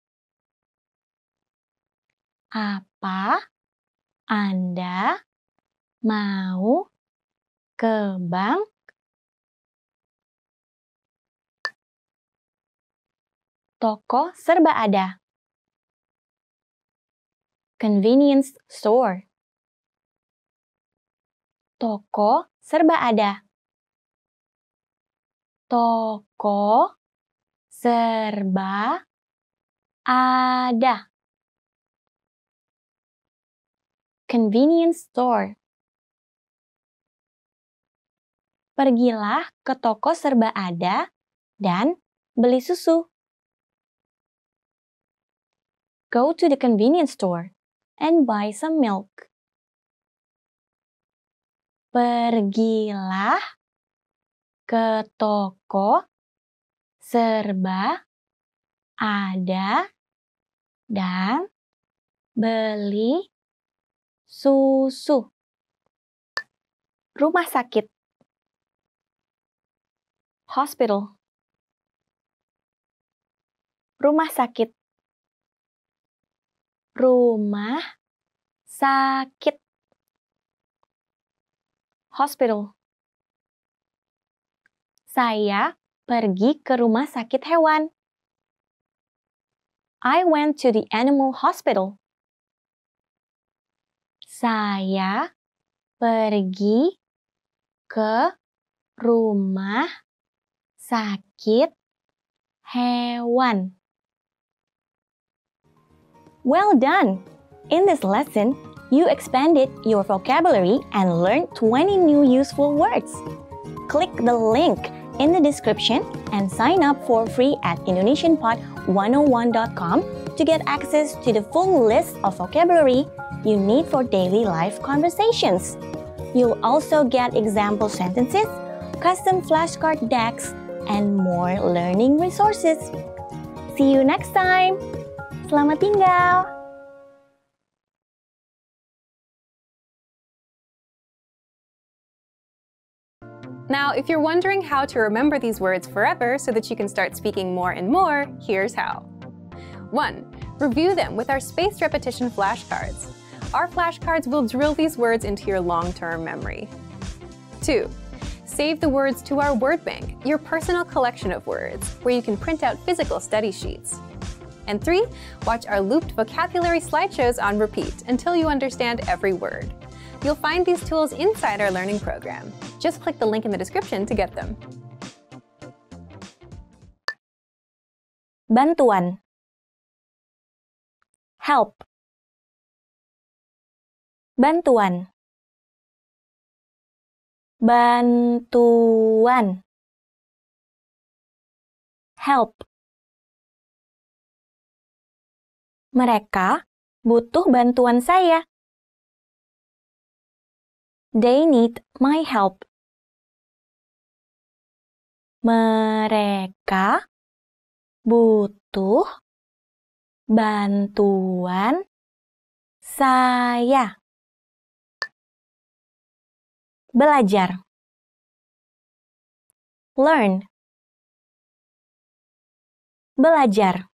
Apa Anda mau ke bank? Toko serba ada. Convenience store. Toko serba ada. Toko serba ada. Convenience store. Pergilah ke toko serba ada dan beli susu. Go to the convenience store and buy some milk. Pergilah ke toko serba ada dan beli susu. Rumah sakit. Hospital. Rumah sakit. Rumah sakit. Hospital. Saya pergi ke rumah sakit hewan. I went to the animal hospital. Saya pergi ke rumah sakit hewan. Well done! In this lesson, you expanded your vocabulary and learned 20 new useful words. Click the link in the description and sign up for free at indonesianpod101.com to get access to the full list of vocabulary you need for daily life conversations. You'll also get example sentences, custom flashcard decks, and more learning resources. See you next time! Selamat tinggal! Now, if you're wondering how to remember these words forever so that you can start speaking more and more, here's how. 1. Review them with our spaced repetition flashcards. Our flashcards will drill these words into your long-term memory. 2. Save the words to our word bank, your personal collection of words, where you can print out physical study sheets. And three, watch our looped vocabulary slideshows on repeat until you understand every word. You'll find these tools inside our learning program. Just click the link in the description to get them. Bantuan. Help. Bantuan. Bantuan. Help. Mereka butuh bantuan saya. They need my help. Mereka butuh bantuan saya. Belajar. Learn. Belajar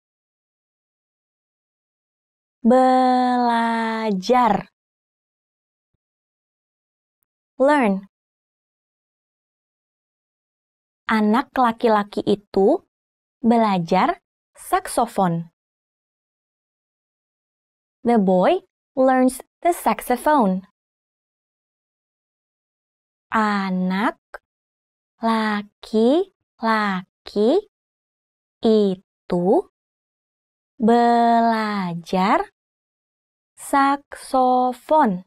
belajar. Learn. Anak laki-laki itu belajar saksofon. The boy learns the saxophone. Anak laki-laki itu belajar saksofon.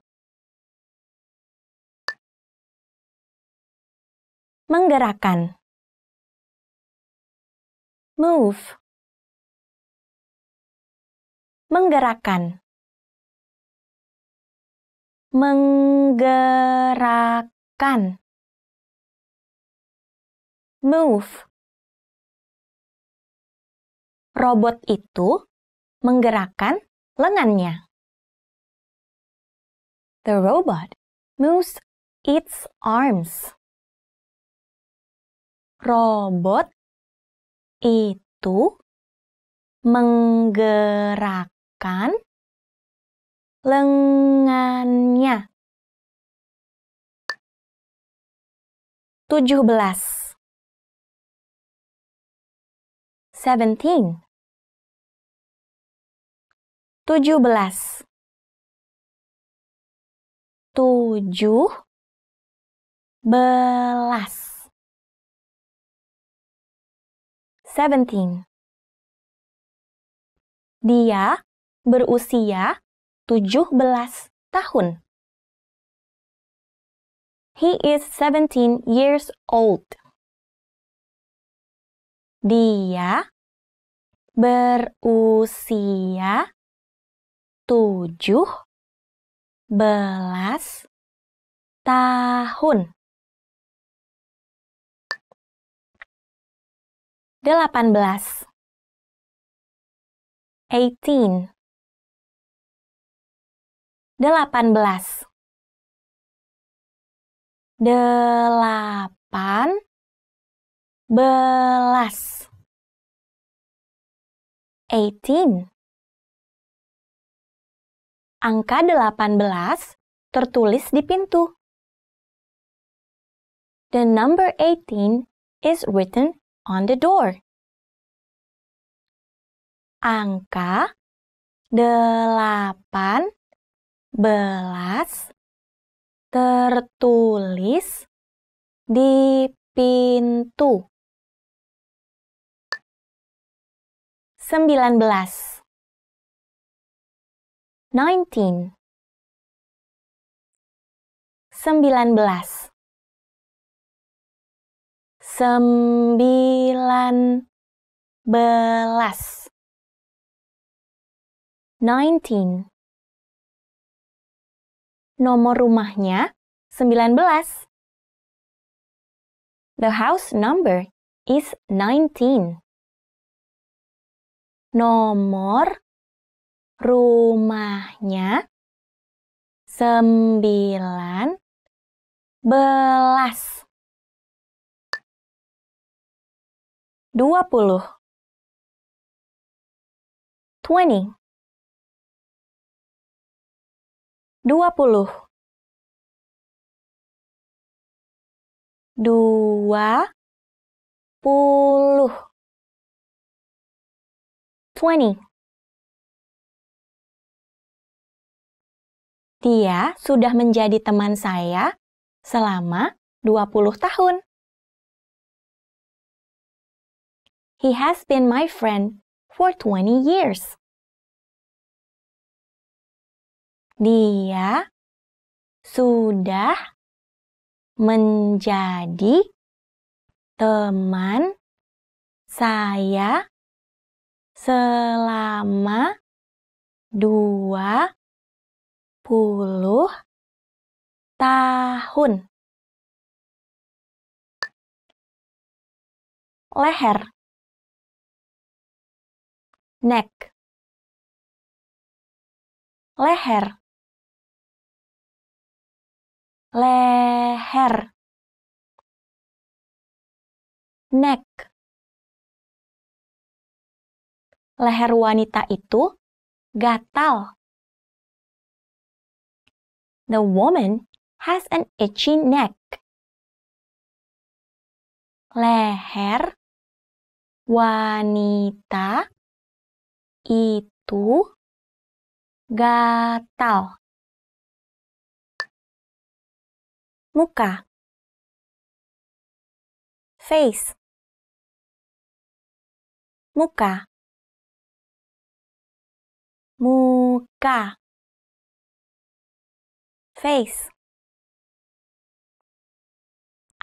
Menggerakkan. Move. Menggerakkan. Menggerakkan. Move. Robot itu menggerakkan lengannya. The robot moves its arms. Robot itu menggerakkan lengannya. Tujuh belas. Seventeen. Tujuh belas. Tujuh belas. Seventeen. Dia berusia 17 tahun. He is 17 years old. Dia berusia 17 tahun. 18 18 delapan belas. Delapan belas. Eighteen. Angka delapan belas tertulis di pintu. The number eighteen is written on the door. Angka delapan belas tertulis di pintu. Sembilan belas. Nineteen. Sembilan belas. Sembilan belas. Nineteen. Nomor rumahnya 19. The house number is 19. Nomor rumahnya 19 belas. 20 20 dua puluh dua puluh twenty Dia sudah menjadi teman saya selama 20 tahun. He has been my friend for 20 years. Dia sudah menjadi teman saya selama dua puluh tahun. Leher. Neck. Leher leher. Neck. Leher wanita itu gatal. The woman has an itchy neck. Leher wanita itu gatal muka. Face. Muka. Muka. Face.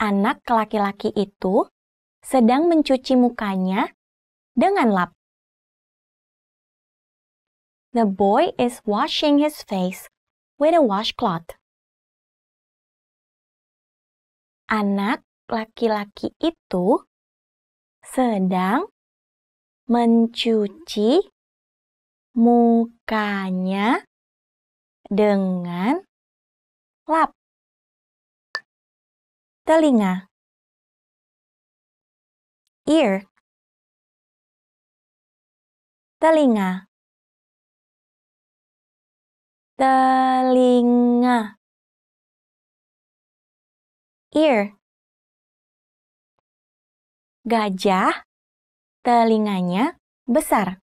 Anak laki-laki itu sedang mencuci mukanya dengan lap. The boy is washing his face with a washcloth. Anak laki-laki itu sedang mencuci mukanya dengan lap. Telinga. Ear. Telinga. telinga ear. Gajah telinganya besar.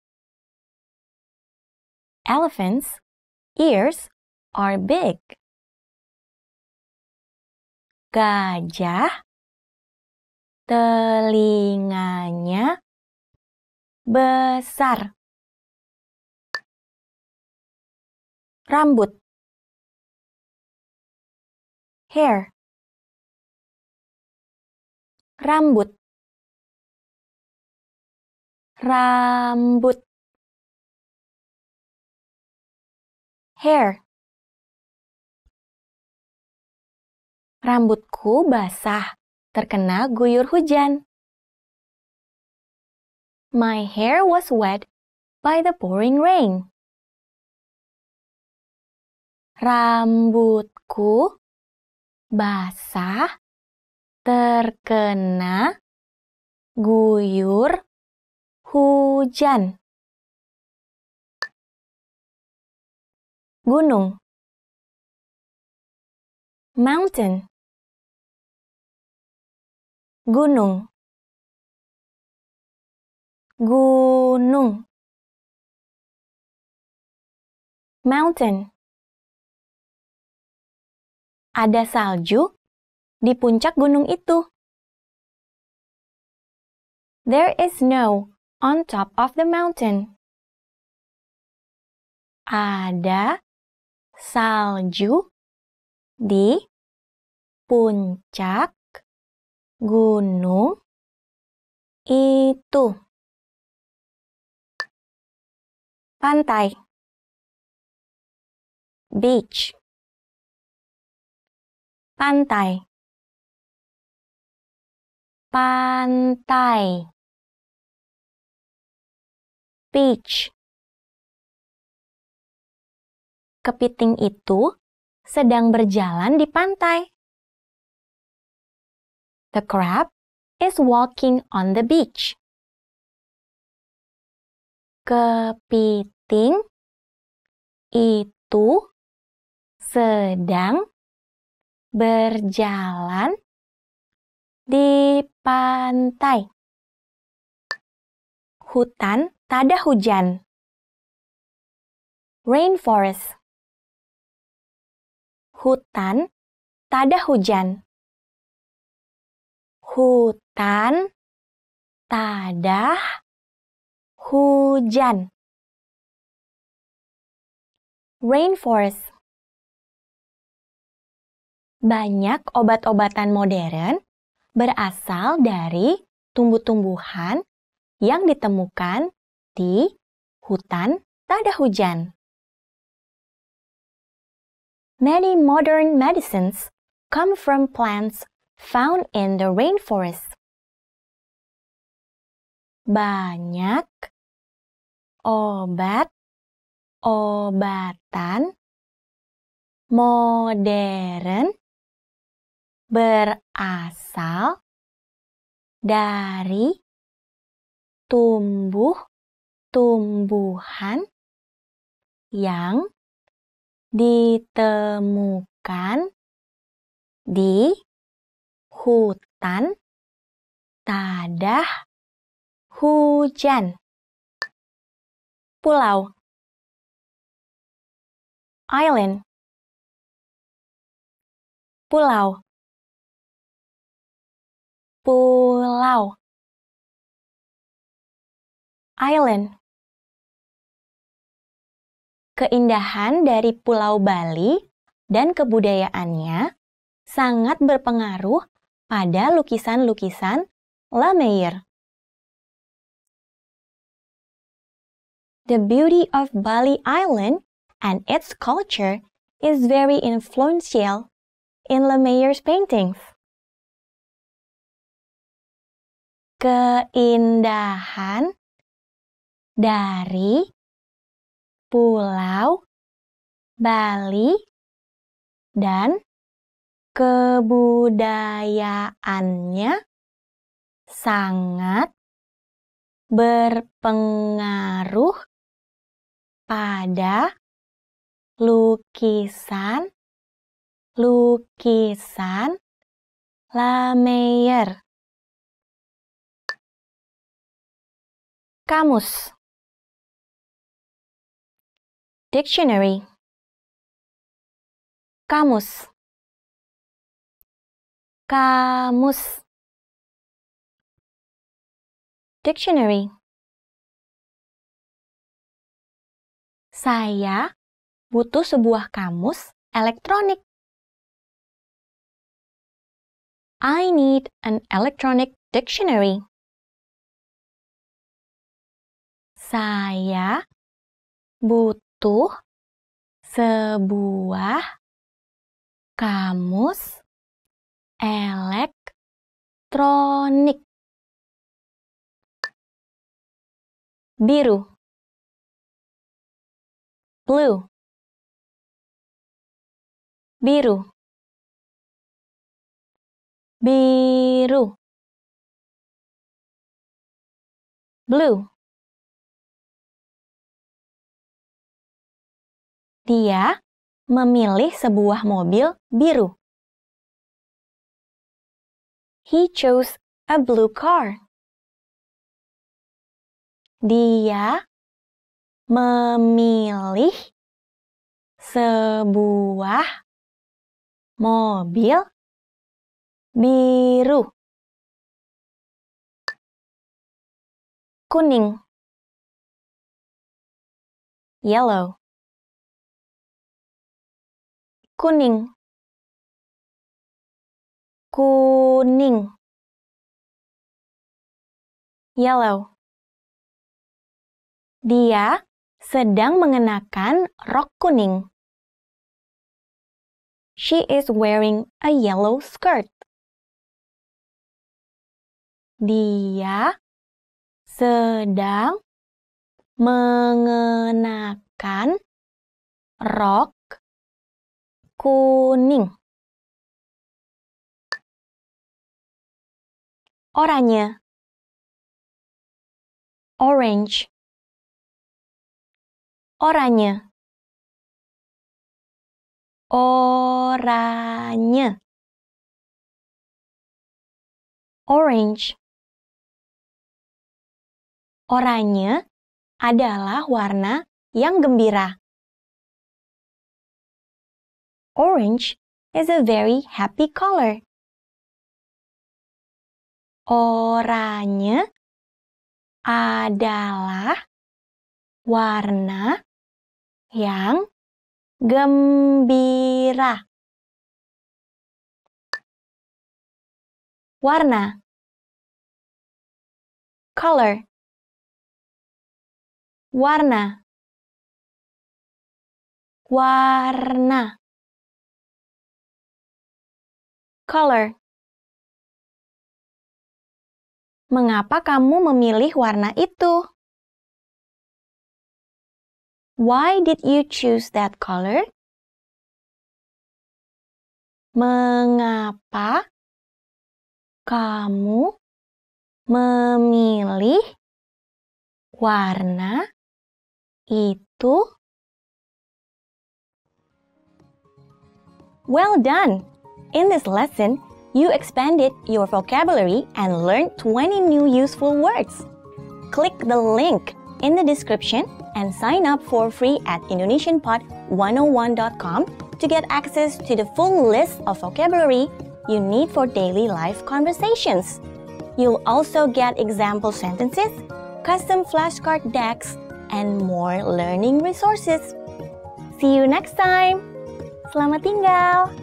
Elephants ears are big. Gajah telinganya besar. Rambut. Hair rambut rambut hair Rambutku basah, terkena guyur hujan. My hair was wet by the pouring rain. Rambutku basah terkena guyur hujan. Gunung. Mountain. Gunung. Gunung. Mountain. Ada salju di puncak gunung itu. There is snow on top of the mountain. Ada salju di puncak gunung itu. Pantai beach pantai pantai. Beach. Kepiting itu sedang berjalan di pantai. The crab is walking on the beach. Kepiting itu sedang berjalan di pantai. Hutan tak ada hujan. Rainforest. Hutan tak ada hujan. Hutan tak ada hujan. Rainforest banyak obat-obatan modern berasal dari tumbuh-tumbuhan yang ditemukan di hutan tak ada hujan. Many modern medicines come from plants found in the rainforest. Banyak obat-obatan modern berasal dari tumbuh-tumbuhan yang ditemukan di hutan tadah hujan. Pulau. Island. Pulau pulau island Keindahan dari Pulau Bali dan kebudayaannya sangat berpengaruh pada lukisan-lukisan La. The beauty of Bali Island and its culture is very influential in La paintings. Keindahan dari Pulau Bali dan kebudayaannya sangat berpengaruh pada lukisan, lukisan, Kamus. Dictionary. Kamus. Kamus. Dictionary. Saya butuh sebuah kamus elektronik. I need an electronic dictionary. Saya butuh sebuah kamus elektronik. Biru. Blue. Biru. Biru. Blue Dia memilih sebuah mobil biru. He chose a blue car. Dia memilih sebuah mobil biru. Kuning. Yellow. Kuning. Kuning. Yellow. Dia sedang mengenakan rok kuning. She is wearing a yellow skirt. Dia sedang mengenakan rok kuning. Oranye. Orange. Oranye. Oranye. Orange. Oranye adalah warna yang gembira orange is a very happy color. Oranye adalah warna yang gembira. Warna. Color. Warna. Warna color Mengapa kamu memilih warna itu? Why did you choose that color? Mengapa kamu memilih warna itu? Well done! In this lesson, you expanded your vocabulary and learned 20 new useful words. Click the link in the description and sign up for free at indonesianpod101.com to get access to the full list of vocabulary you need for daily life conversations. You'll also get example sentences, custom flashcard decks, and more learning resources. See you next time. Selamat tinggal.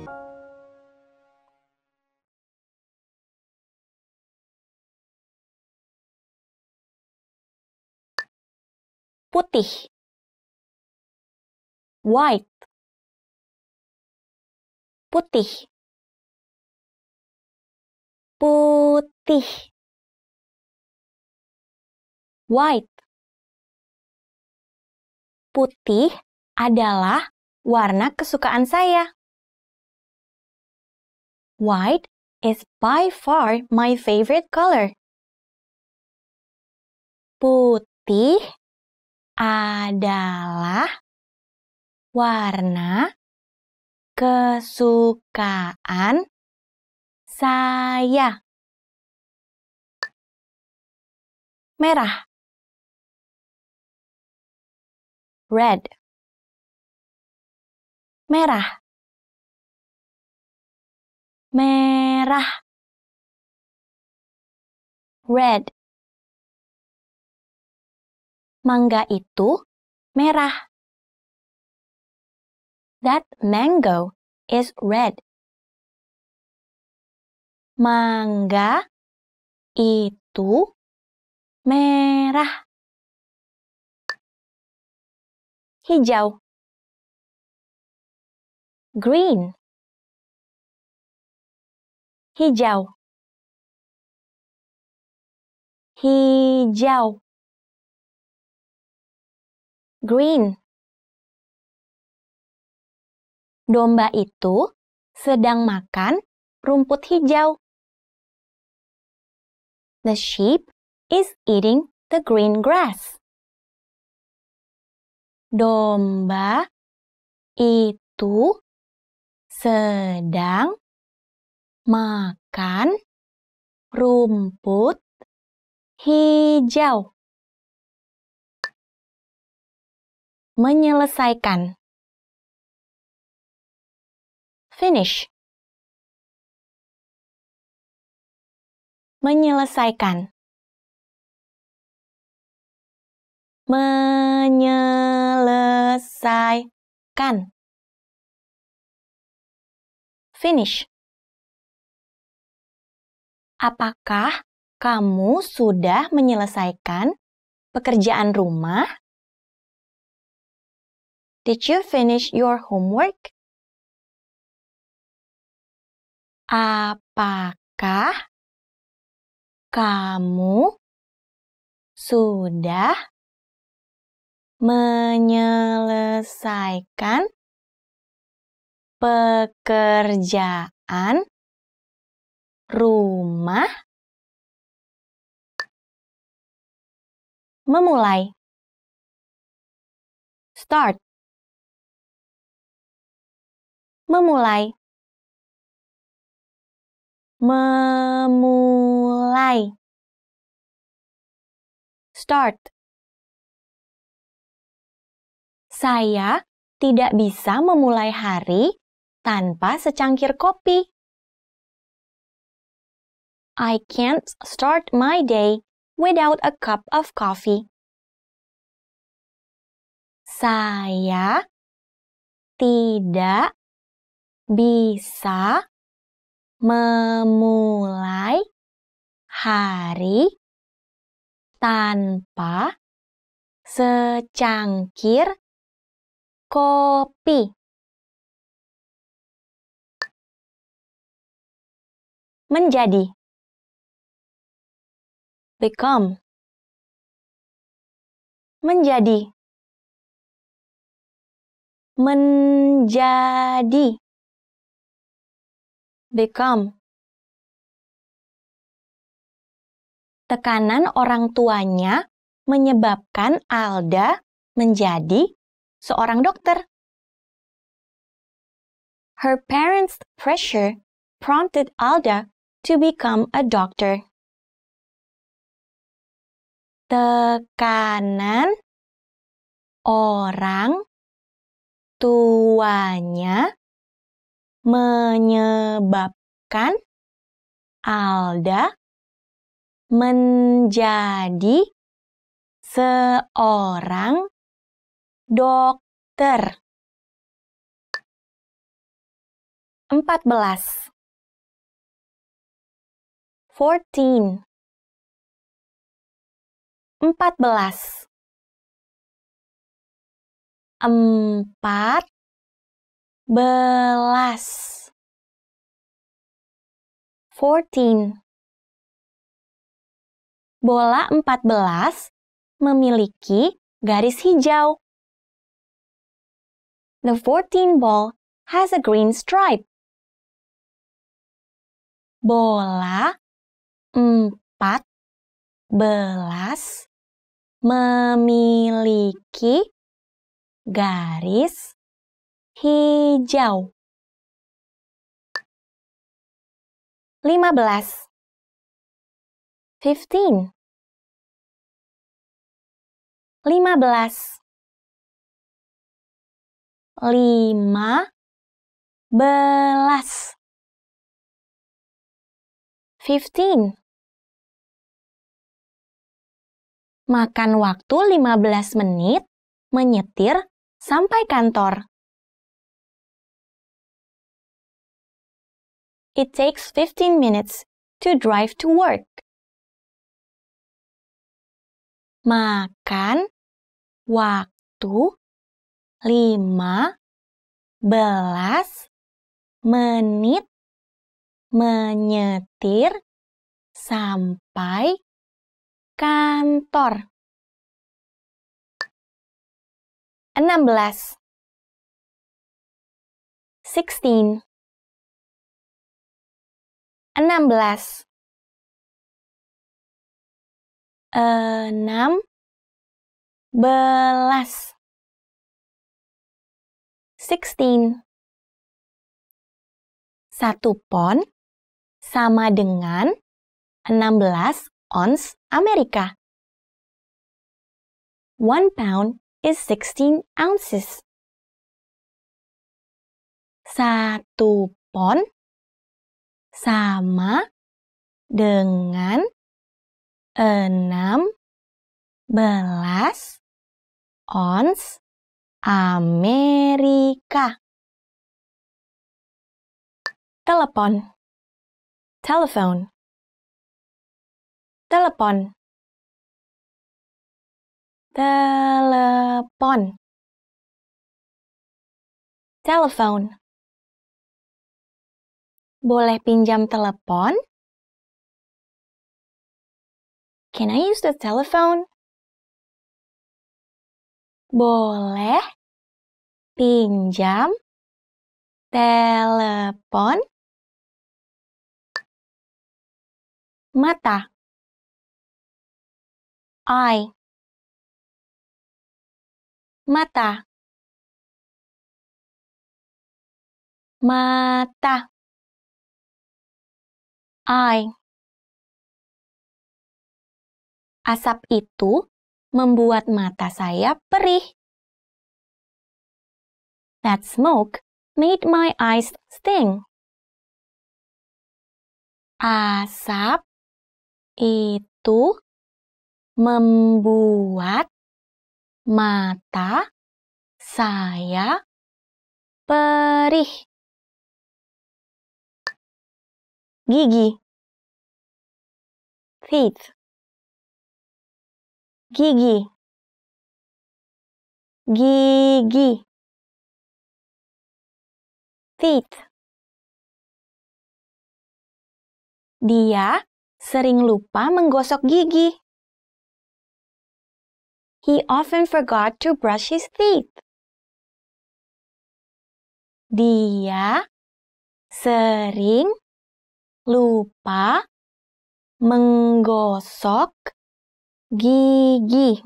Putih. White. Putih. Putih. White. Putih adalah warna kesukaan saya. White is by far my favorite color. Putih adalah Warna kesukaan saya. Merah. Red. Merah. Merah. Red. Mangga itu merah. That mango is red. Mangga itu merah. Hijau. Green. Hijau. Hijau. Green. Domba itu sedang makan rumput hijau. The sheep is eating the green grass. Domba itu sedang makan rumput hijau. Menyelesaikan. Finish. Menyelesaikan. Menyelesaikan. Finish. Apakah kamu sudah menyelesaikan pekerjaan rumah? Did you finish your homework? Apakah kamu sudah menyelesaikan pekerjaan rumah? Memulai. Start memulai memulai start saya tidak bisa memulai hari tanpa secangkir kopi. I can't start my day without a cup of coffee. Saya tidak bisa memulai hari tanpa secangkir kopi. Menjadi. Become. Menjadi. Menjadi become tekanan orang tuanya menyebabkan Alda menjadi seorang dokter. Her parents' pressure prompted Alda to become a doctor tekanan orang tuanya menyebabkan Alda menjadi seorang dokter. 14 14 empat belas. Empat belas fourteen bola empat belas memiliki garis hijau. The fourteen ball has a green stripe. Bola empat belas memiliki garis hijau. 15 15 15 lima belas. Fifteen. Makan waktu 15 menit menyetir sampai kantor. It takes 15 minutes to drive to work. Makan waktu 5 menit menyetir sampai kantor. 16 16 Enam belas. Enam belas. Sixteen. Satu pon sama dengan 16 ons Amerika. One pound is 16 ounces. Satu pon sama dengan 16 ons Amerika. Telepon. Telephone. Telepon. Telepon. Telephone. Boleh pinjam telepon? Can I use the telephone? Boleh pinjam telepon? Mata. Eye. Mata. Mata eye asap itu membuat mata saya perih. That smoke made my eyes sting. Asap itu membuat mata saya perih. Gigi. Teeth gigi. Gigi. Teeth dia sering lupa menggosok gigi. He often forgot to brush his teeth. Dia sering lupa menggosok gigi.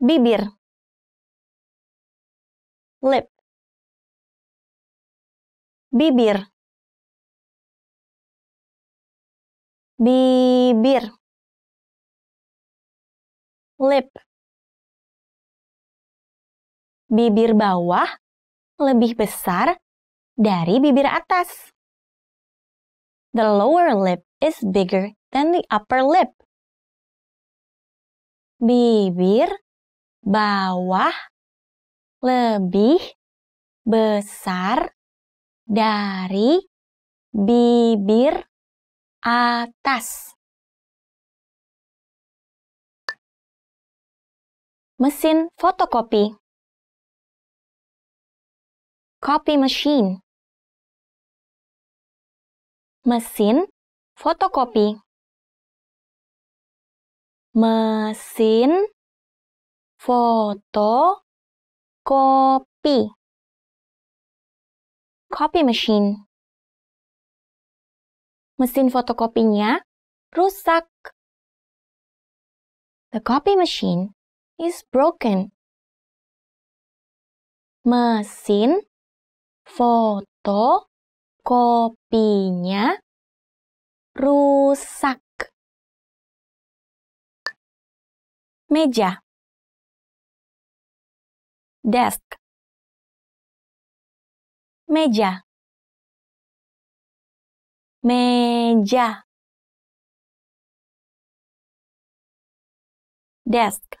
Bibir. Lip. Bibir. Bibir. Lip. Bibir bawah lebih besar dari bibir atas the lower lip is bigger than the upper lip. Bibir bawah lebih besar dari bibir atas. Mesin fotokopi. Copy machine mesin fotokopi. Mesin fotokopi. Copy machine. Mesin fotokopinya rusak. The copy machine is broken. Mesin foto kopinya rusak. Meja. Desk. Meja. Meja. Desk.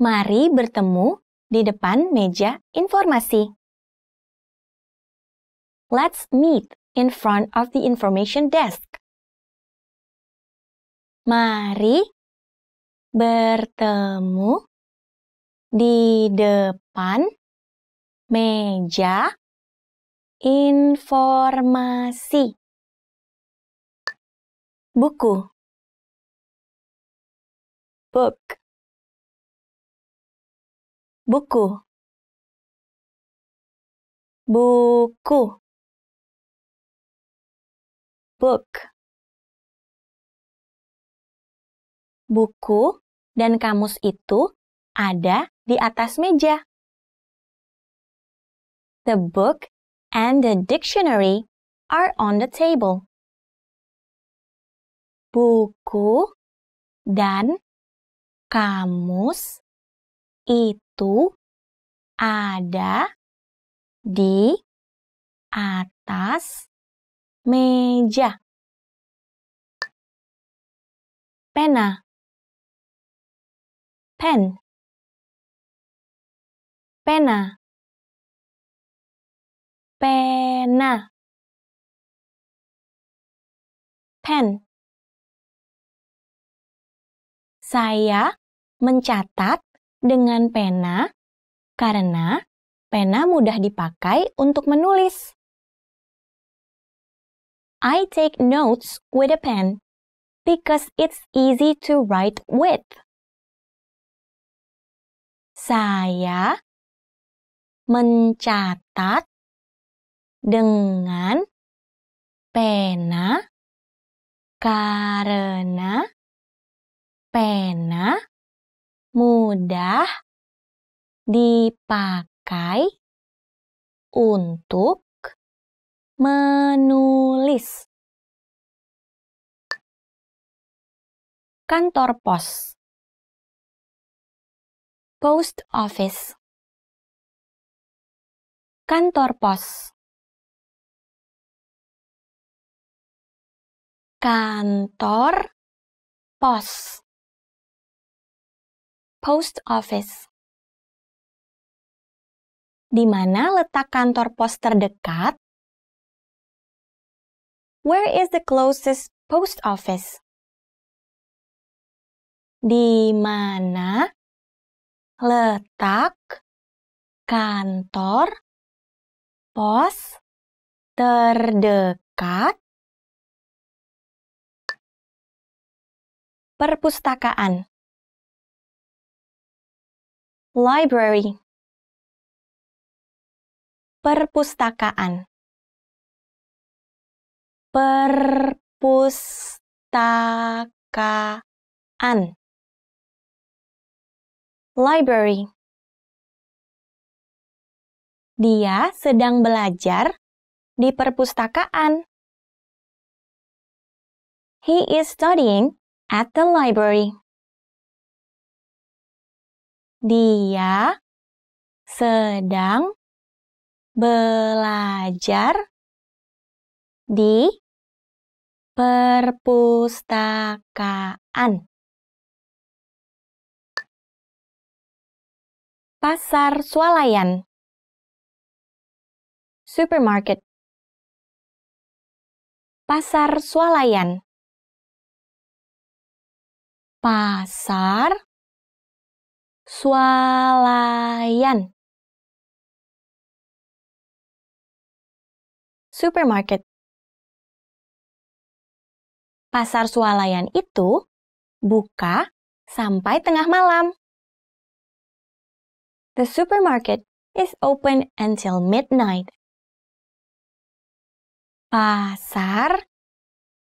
Mari bertemu di depan meja informasi. Let's meet in front of the information desk. Mari bertemu di depan meja informasi. Buku book buku buku book buku dan kamus itu ada di atas meja. The book and the dictionary are on the table. Buku dan kamus itu ada di atas meja. Pena, pen, pena, pena, pen. Saya mencatat dengan pena karena pena mudah dipakai untuk menulis. I take notes with a pen because it's easy to write with. Saya mencatat dengan pena karena pena mudah dipakai untuk menulis. Kantor pos Post office Kantor pos Kantor pos Post Office. Di mana letak kantor pos terdekat? Where is the closest post office? Di mana? Letak? Kantor? Pos? Terdekat? Perpustakaan? Library? Perpustakaan perpustakaan. Library. Dia sedang belajar di perpustakaan. He is studying at the library. Dia sedang belajar di perpustakaan. Pasar swalayan. Supermarket. Pasar swalayan. Pasar swalayan supermarket Pasar swalayan itu buka sampai tengah malam. The supermarket is open until midnight. Pasar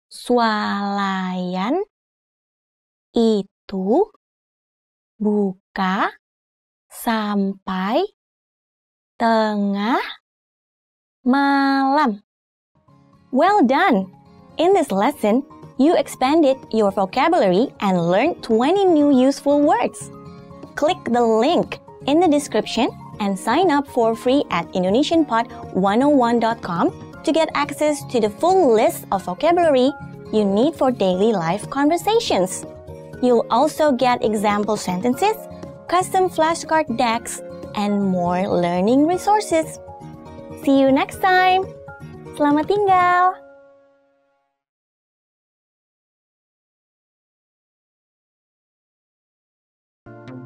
swalayan itu buka sampai tengah malam. Well done! In this lesson, you expanded your vocabulary and learned 20 new useful words. Click the link in the description and sign up for free at indonesianpod101.com to get access to the full list of vocabulary you need for daily life conversations. You'll also get example sentences, custom flashcard decks, and more learning resources. See you next time. Selamat tinggal.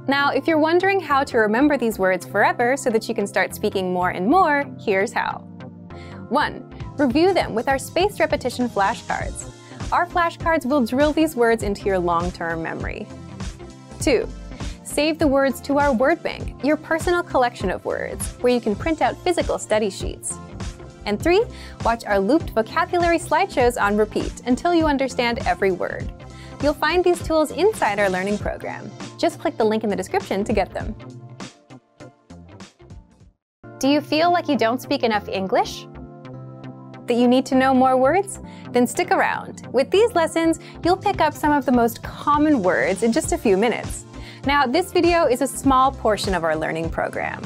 Now, if you're wondering how to remember these words forever so that you can start speaking more and more, here's how. 1. Review them with our spaced repetition flashcards. Our flashcards will drill these words into your long-term memory. 2. Save the words to our word bank, your personal collection of words, where you can print out physical study sheets. And 3. Watch our looped vocabulary slideshows on repeat until you understand every word. You'll find these tools inside our learning program. Just click the link in the description to get them. Do you feel like you don't speak enough English? That you need to know more words? Then stick around. With these lessons, you'll pick up some of the most common words in just a few minutes. Now, this video is a small portion of our learning program.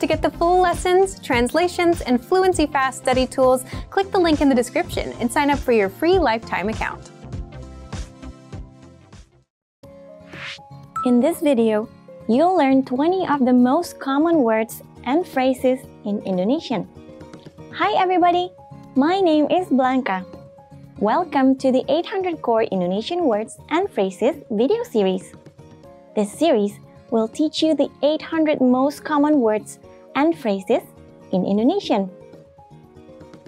To get the full lessons, translations, and Fluency Fast study tools, click the link in the description and sign up for your free lifetime account. In this video, you'll learn 20 of the most common words and phrases in Indonesian. Hi everybody, my name is Blanca. Welcome to the 800 Core Indonesian Words and Phrases video series. This series will teach you the 800 most common words and phrases in Indonesian.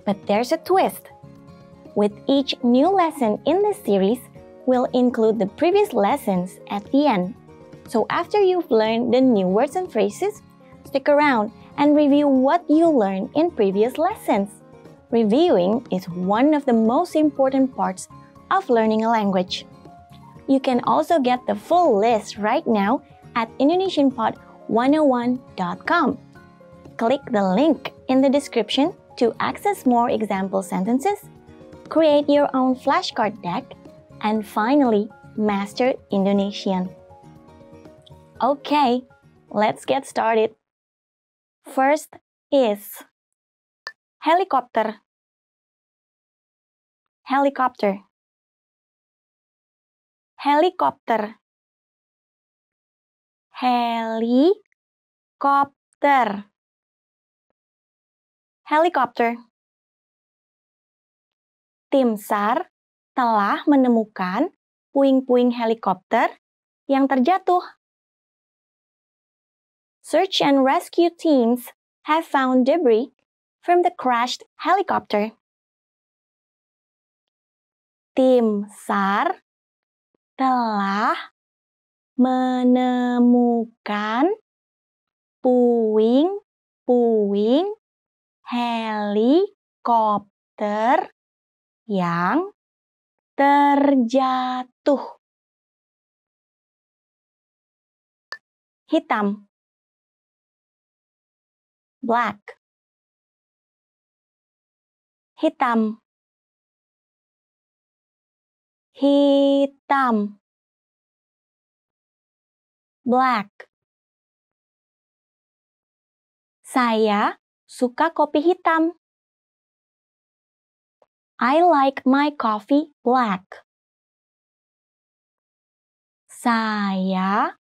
But there's a twist. With each new lesson in this series, we'll include the previous lessons at the end so after you've learned the new words and phrases, stick around and review what you learned in previous lessons. Reviewing is one of the most important parts of learning a language. You can also get the full list right now at indonesianpod101.com. Click the link in the description to access more example sentences, create your own flashcard deck, and finally, master Indonesian. Okay, let's get started. First is helicopter. Helicopter. Helicopter. Helicopter. Helicopter. Tim SAR telah menemukan puing-puing helikopter yang terjatuh search and rescue teams have found debris from the crashed helicopter. Tim SAR telah menemukan puing-puing helikopter yang terjatuh. Hitam black. Hitam. Hitam. Black. Saya suka kopi hitam. I like my coffee black. Saya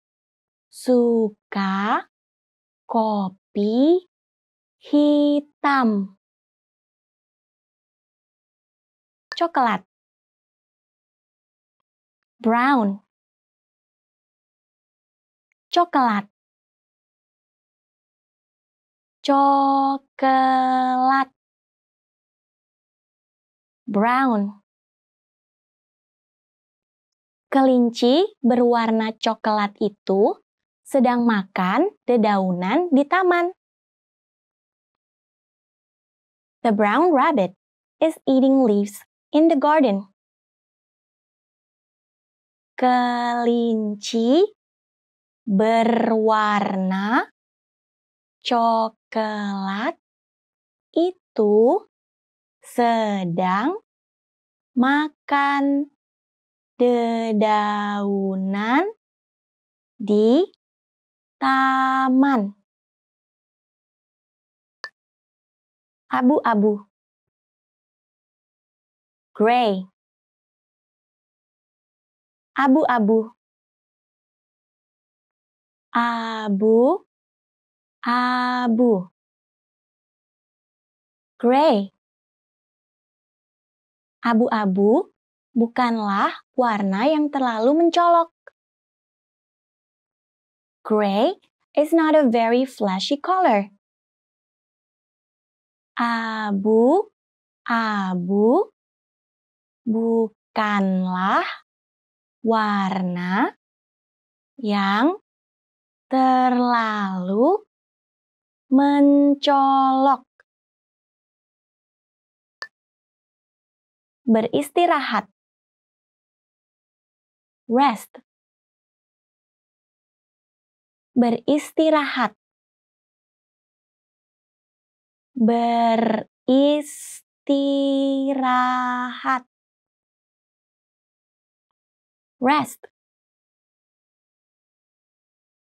suka kopi hitam. Coklat. Brown. Coklat. Coklat. Brown. Kelinci berwarna coklat itu sedang makan dedaunan di taman. The brown rabbit is eating leaves in the garden. Kelinci berwarna coklat itu sedang makan dedaunan di taman. Abu-abu. Gray. Abu-abu. Abu. Abu. Gray. Abu-abu bukanlah warna yang terlalu mencolok. Gray is not a very flashy color. Abu-abu bukanlah warna yang terlalu mencolok. Beristirahat. Rest. Beristirahat. Beristirahat. Rest.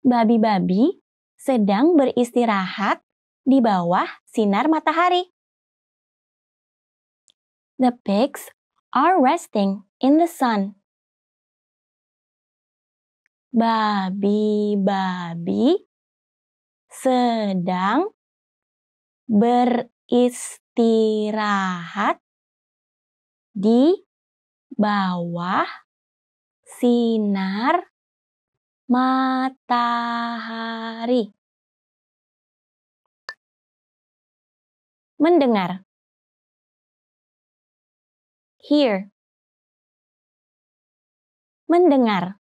Babi-babi sedang beristirahat di bawah sinar matahari. The pigs are resting in the sun. Babi-babi sedang beristirahat di bawah sinar matahari. Mendengar. Hear. Mendengar.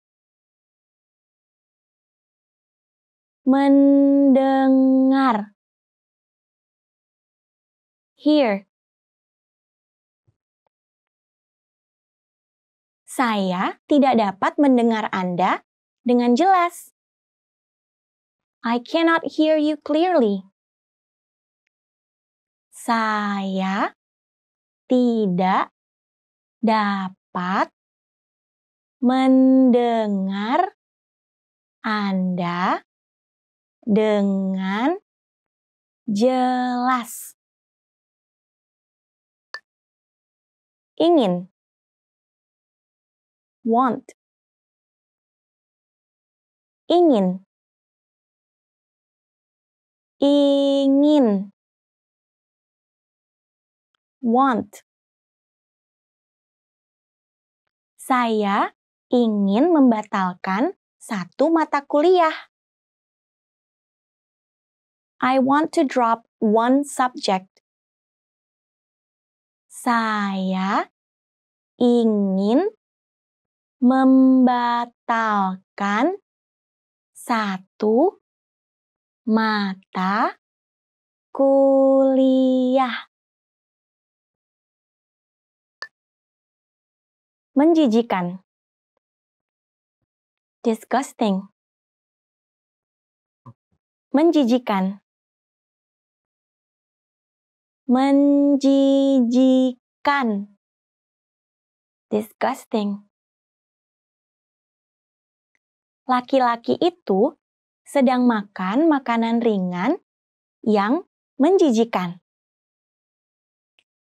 Mendengar hear Saya tidak dapat mendengar Anda dengan jelas. I cannot hear you clearly. Saya tidak dapat mendengar Anda dengan jelas. Ingin. Want. Ingin. Ingin. Want. Saya ingin membatalkan satu mata kuliah. I want to drop one subject. Saya ingin membatalkan satu mata kuliah. menjijikan. Disgusting. Menjijikan. Menjijikan. Disgusting. Laki-laki itu sedang makan makanan ringan yang menjijikan.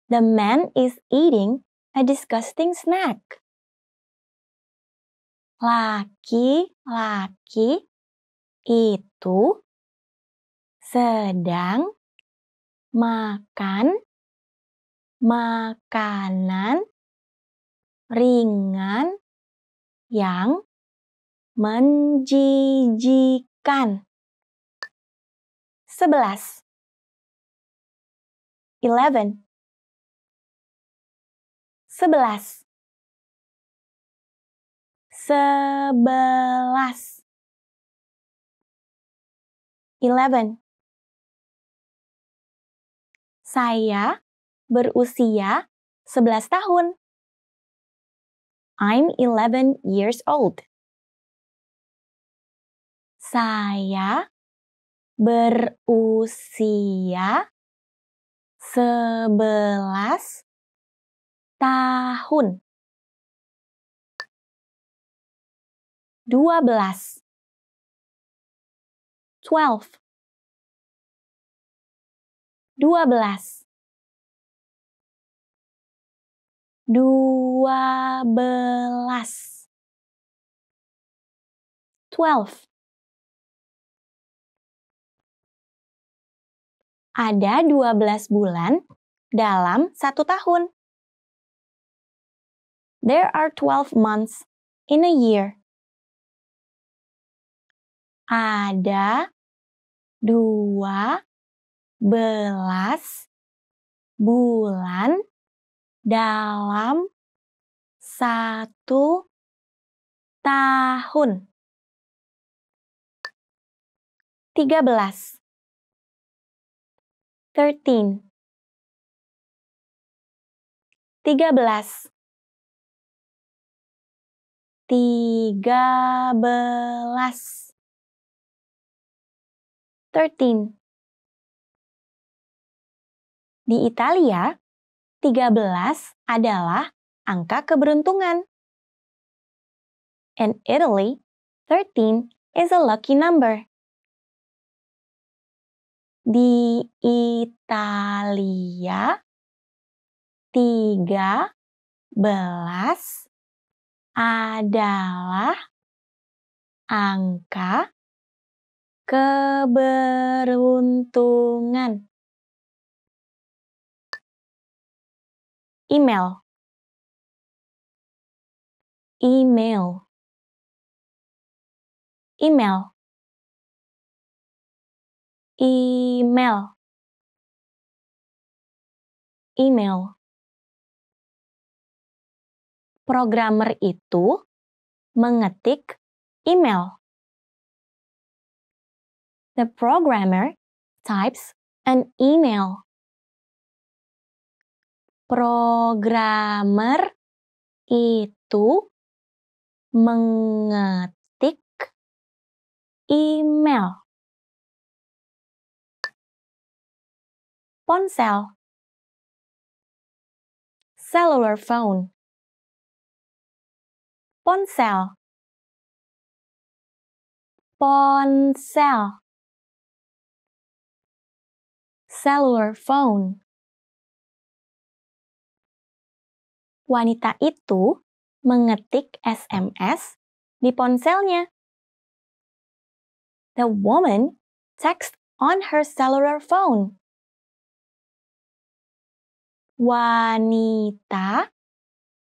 The man is eating a disgusting snack. Laki-laki itu sedang makan makanan ringan yang menjijikan. Sebelas. Eleven. Sebelas. Sebelas. Eleven. Saya berusia sebelas tahun I'm eleven years old. Saya berusia 11 tahun. 12 12 12 dua belas. Twelve. Ada dua belas bulan dalam satu tahun. There are twelve months in a year. Ada dua belas bulan dalam satu tahun. Tiga belas. Thirteen. Tiga belas. Tiga belas. Thirteen. Di Italia, 13 adalah angka keberuntungan. In Italy, 13 is a lucky number. Di Italia, 13 adalah angka keberuntungan. Email. Email. Email. Email. Email. Programmer itu mengetik email. The programmer types an email programmer itu mengetik email. Ponsel. Cellular phone. Ponsel. Ponsel. Cellular phone wanita itu mengetik SMS di ponselnya. The woman text on her cellular phone. Wanita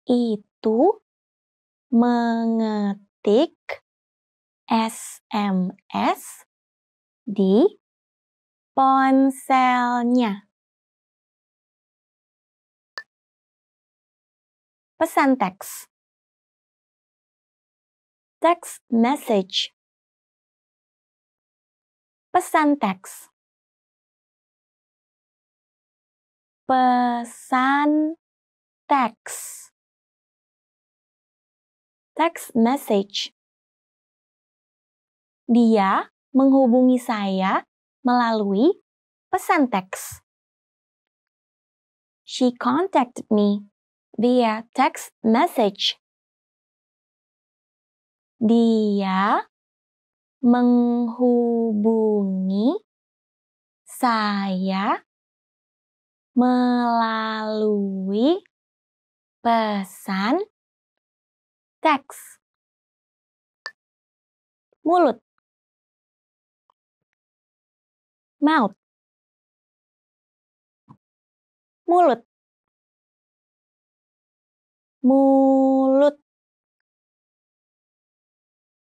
itu mengetik SMS di ponselnya. Pesan teks. Text message. Pesan teks. Pesan teks. Text message. Dia menghubungi saya melalui pesan teks. She contacted me via text message. Dia menghubungi saya melalui pesan teks. Mulut mouth mulut mulut.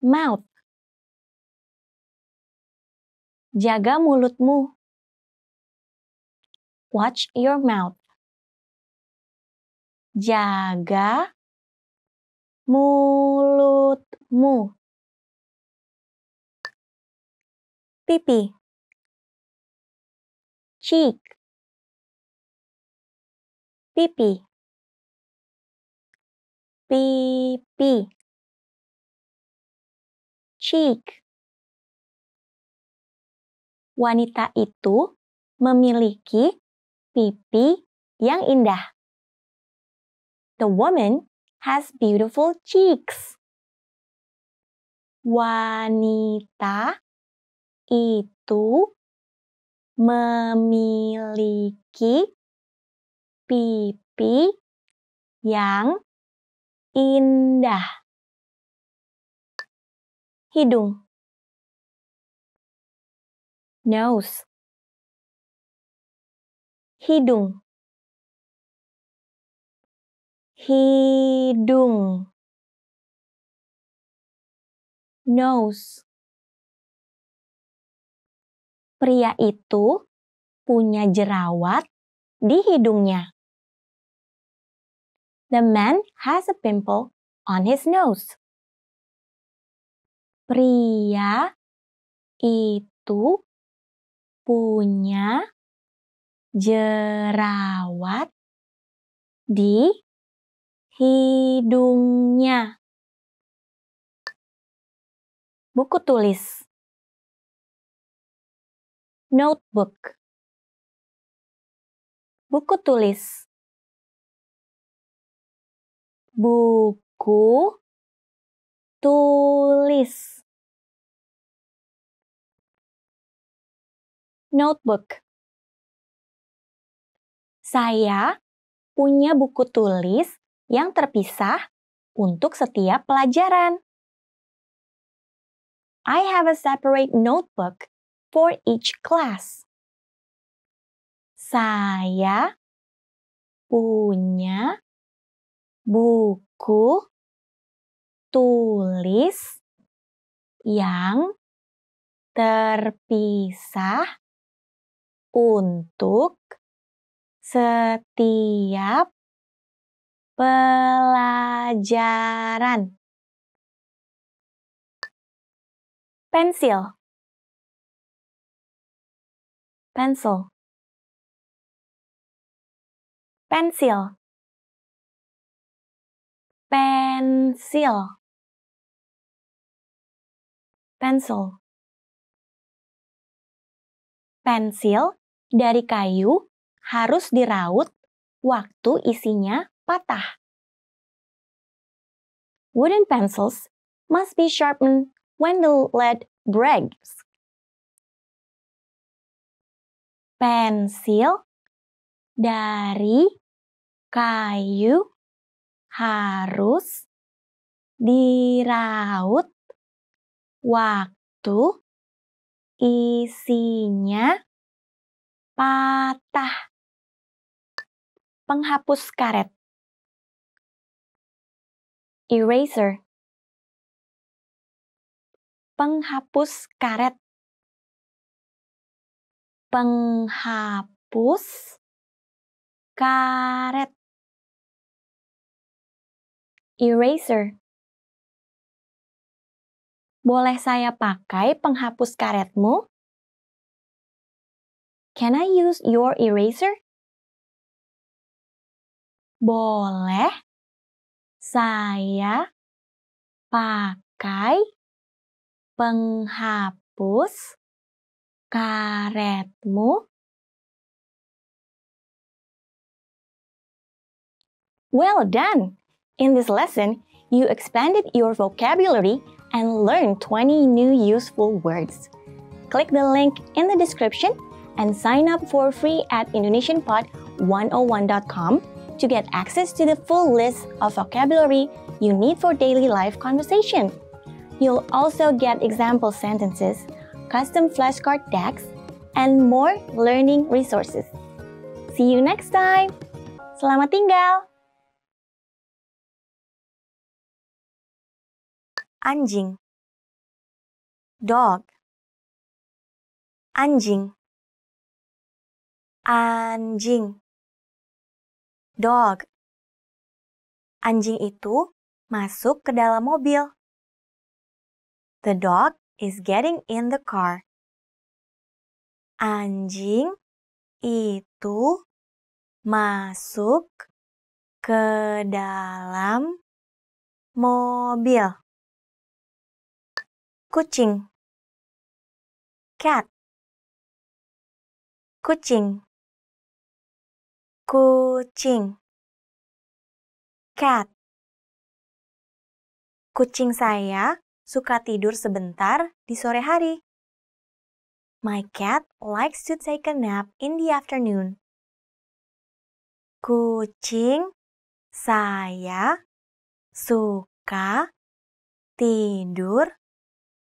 Mouth. Jaga mulutmu. Watch your mouth. Jaga mulutmu. Pipi. Cheek. Pipi pipi cheek Wanita itu memiliki pipi yang indah. The woman has beautiful cheeks. Wanita itu memiliki pipi yang indah. Hidung. Nose hidung. Hidung. Nose Pria itu punya jerawat di hidungnya. The man has a pimple on his nose. Pria itu punya jerawat di hidungnya. Buku tulis Notebook Buku tulis Buku tulis notebook. Saya punya buku tulis yang terpisah untuk setiap pelajaran. I have a separate notebook for each class. Saya punya buku tulis yang terpisah untuk setiap pelajaran. Pensil. Pencil Pensil Pensil Pencil Pensil dari kayu harus diraut waktu isinya patah. Wooden pencils must be sharpened when the lead breaks. Pensil dari kayu harus diraut waktu isinya patah. Penghapus karet. Eraser. Penghapus karet. Penghapus karet. Eraser. Boleh saya pakai penghapus karetmu? Can I use your eraser? Boleh saya pakai penghapus karetmu? Well done! In this lesson, you expanded your vocabulary and learned 20 new useful words. Click the link in the description and sign up for free at indonesianpod101.com to get access to the full list of vocabulary you need for daily life conversation. You'll also get example sentences, custom flashcard decks, and more learning resources. See you next time. Selamat tinggal. Anjing Dog Anjing anjing. Dog. Anjing itu masuk ke dalam mobil. The dog is getting in the car. Anjing itu masuk ke dalam mobil. Kucing. Cat. kucing. Kucing. Cat. Kucing saya suka tidur sebentar di sore hari. My cat likes to take a nap in the afternoon. Kucing saya suka tidur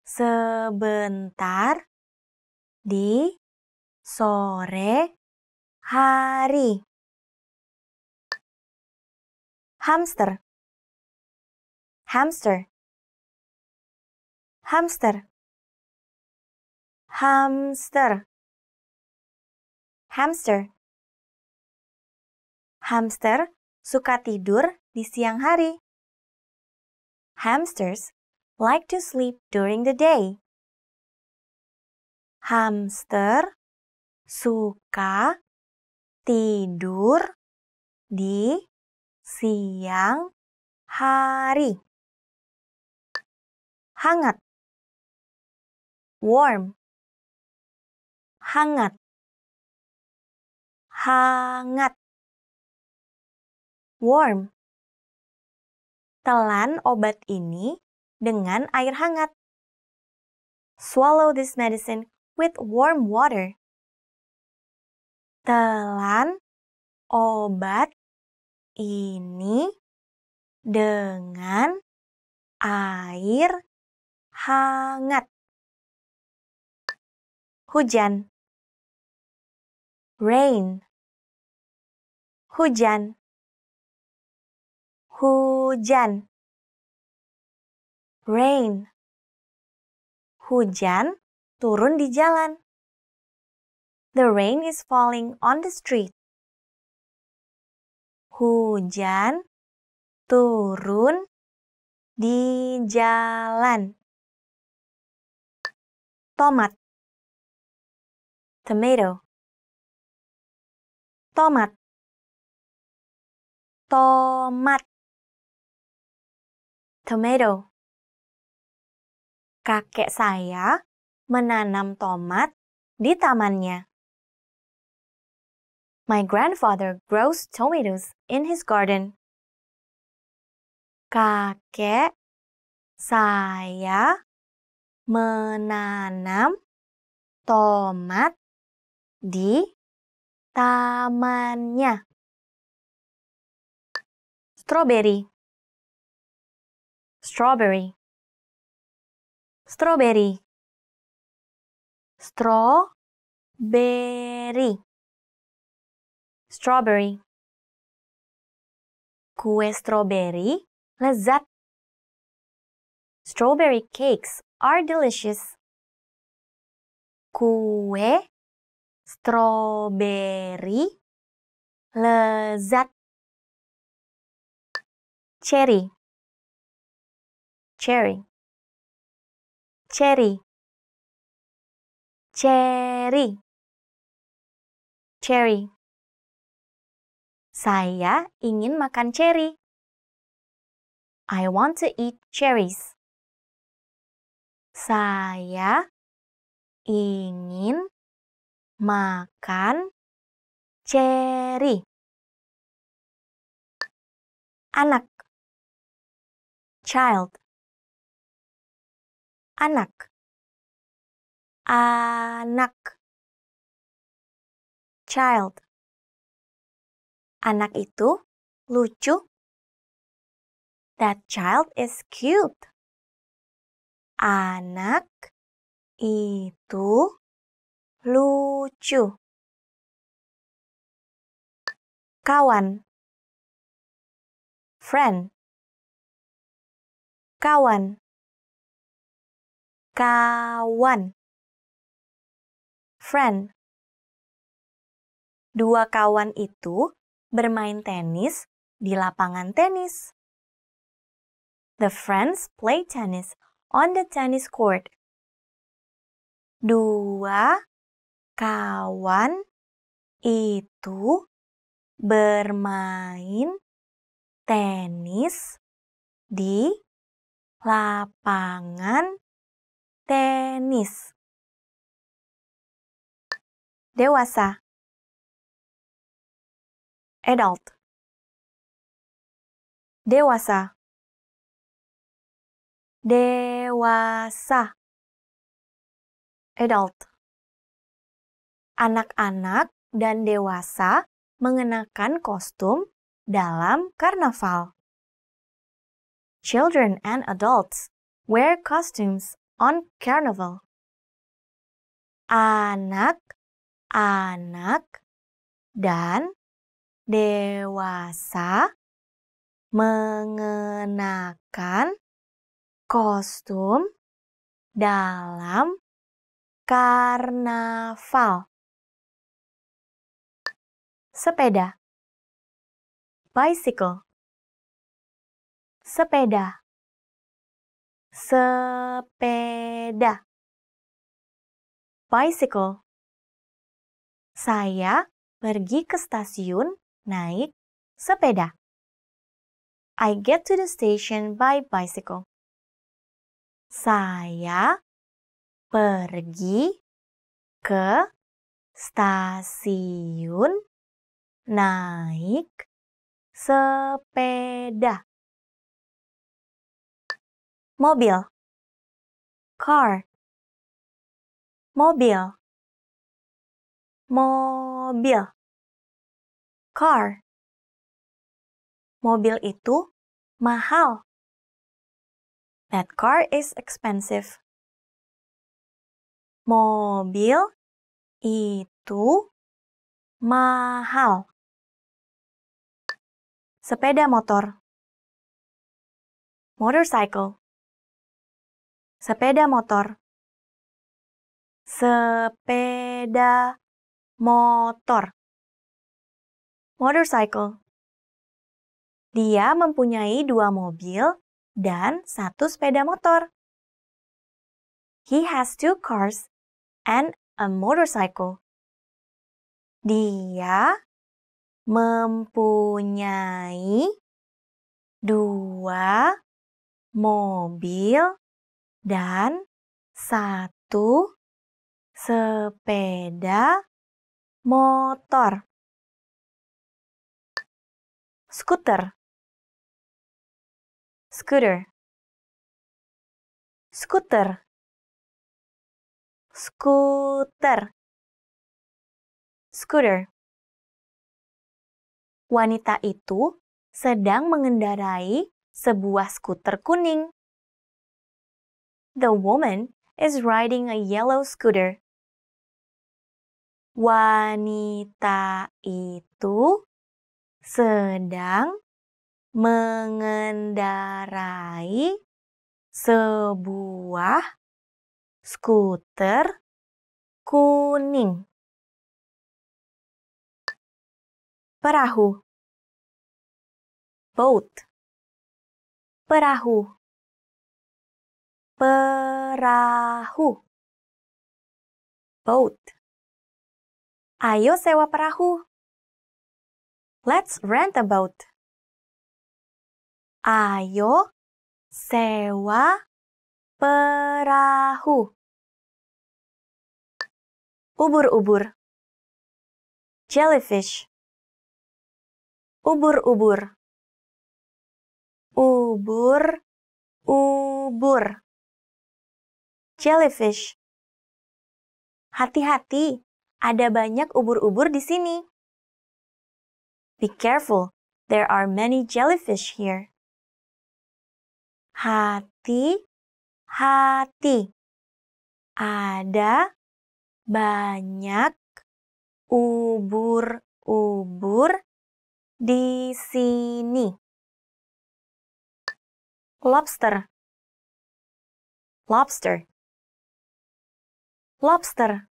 sebentar di sore hari. Hamster, hamster, hamster, hamster, hamster. Hamster suka tidur di siang hari. Hamsters like to sleep during the day. Hamster suka tidur di siang hari. Hangat. Warm. Hangat. Hangat. Warm. Telan obat ini dengan air hangat. Swallow this medicine with warm water. Telan obat ini dengan air hangat. Hujan. Rain. Hujan. Hujan. Rain. Hujan turun di jalan. The rain is falling on the street. Hujan turun di jalan. Tomat. Tomato. Tomat. Tomat. Tomato. Kakek saya menanam tomat di tamannya. My grandfather grows tomatoes in his garden. Kakek saya menanam tomat di tamannya. Strawberry. Strawberry strawberry. Strawberry. Strawberry. Kue strawberry. Lezat strawberry cakes are delicious. Kue strawberry. Lezat cherry. Cherry cherry cherry cherry Saya ingin makan cherry. I want to eat cherries. Saya ingin makan cherry. Anak child anak. Anak. Child. Anak itu lucu. That child is cute. Anak itu lucu. Kawan. Friend. Kawan kawan friend Dua kawan itu bermain tenis di lapangan tenis. The friends play tennis on the tennis court. Dua kawan itu bermain tenis di lapangan tenis Dewasa. Adult. Dewasa. Dewasa. Adult. Anak-anak dan dewasa mengenakan kostum dalam karnaval. Children and adults wear costumes on carnival. Anak-anak dan dewasa mengenakan kostum dalam karnaval. Sepeda bicycle sepeda sepeda. Bicycle. Saya pergi ke stasiun naik sepeda. I get to the station by bicycle. Saya pergi ke stasiun naik sepeda. Mobil. Car. Mobil. Mobil. Car. Mobil itu mahal. That car is expensive. Mobil itu mahal. Sepeda motor, motorcycle, sepeda motor, sepeda motor, motorcycle. Dia mempunyai dua mobil dan satu sepeda motor. He has two cars and a motorcycle. Dia mempunyai dua mobil dan satu sepeda motor. Skuter. Scooter. Skuter. Skuter. Scooter. Wanita itu sedang mengendarai sebuah skuter kuning. The woman is riding a yellow scooter. Wanita itu sedang mengendarai sebuah skuter kuning. Perahu boat perahu perahu. Boat. Ayo sewa perahu. Let's rent a boat. Ayo sewa perahu. Ubur-ubur. Jellyfish. Ubur-ubur. Ubur ubur jellyfish hati-hati ada banyak ubur-ubur di sini be careful there are many jellyfish here hati hati ada banyak ubur-ubur di sini. Lobster. Lobster. Lobster.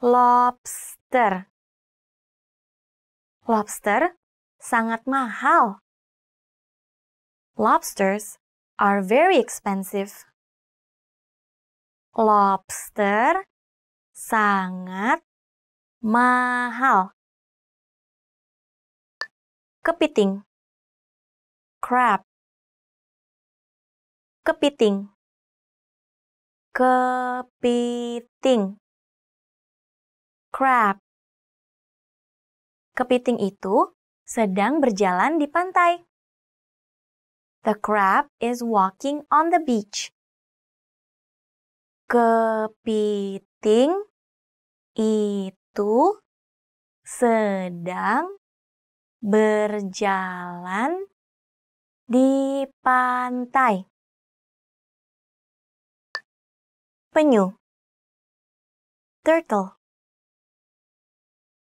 Lobster. Lobster sangat mahal. Lobsters are very expensive. Lobster sangat mahal kepiting crab kepiting kepiting crab. Kepiting itu sedang berjalan di pantai. The crab is walking on the beach. Kepiting itu sedang berjalan di pantai. Penyu. Turtle.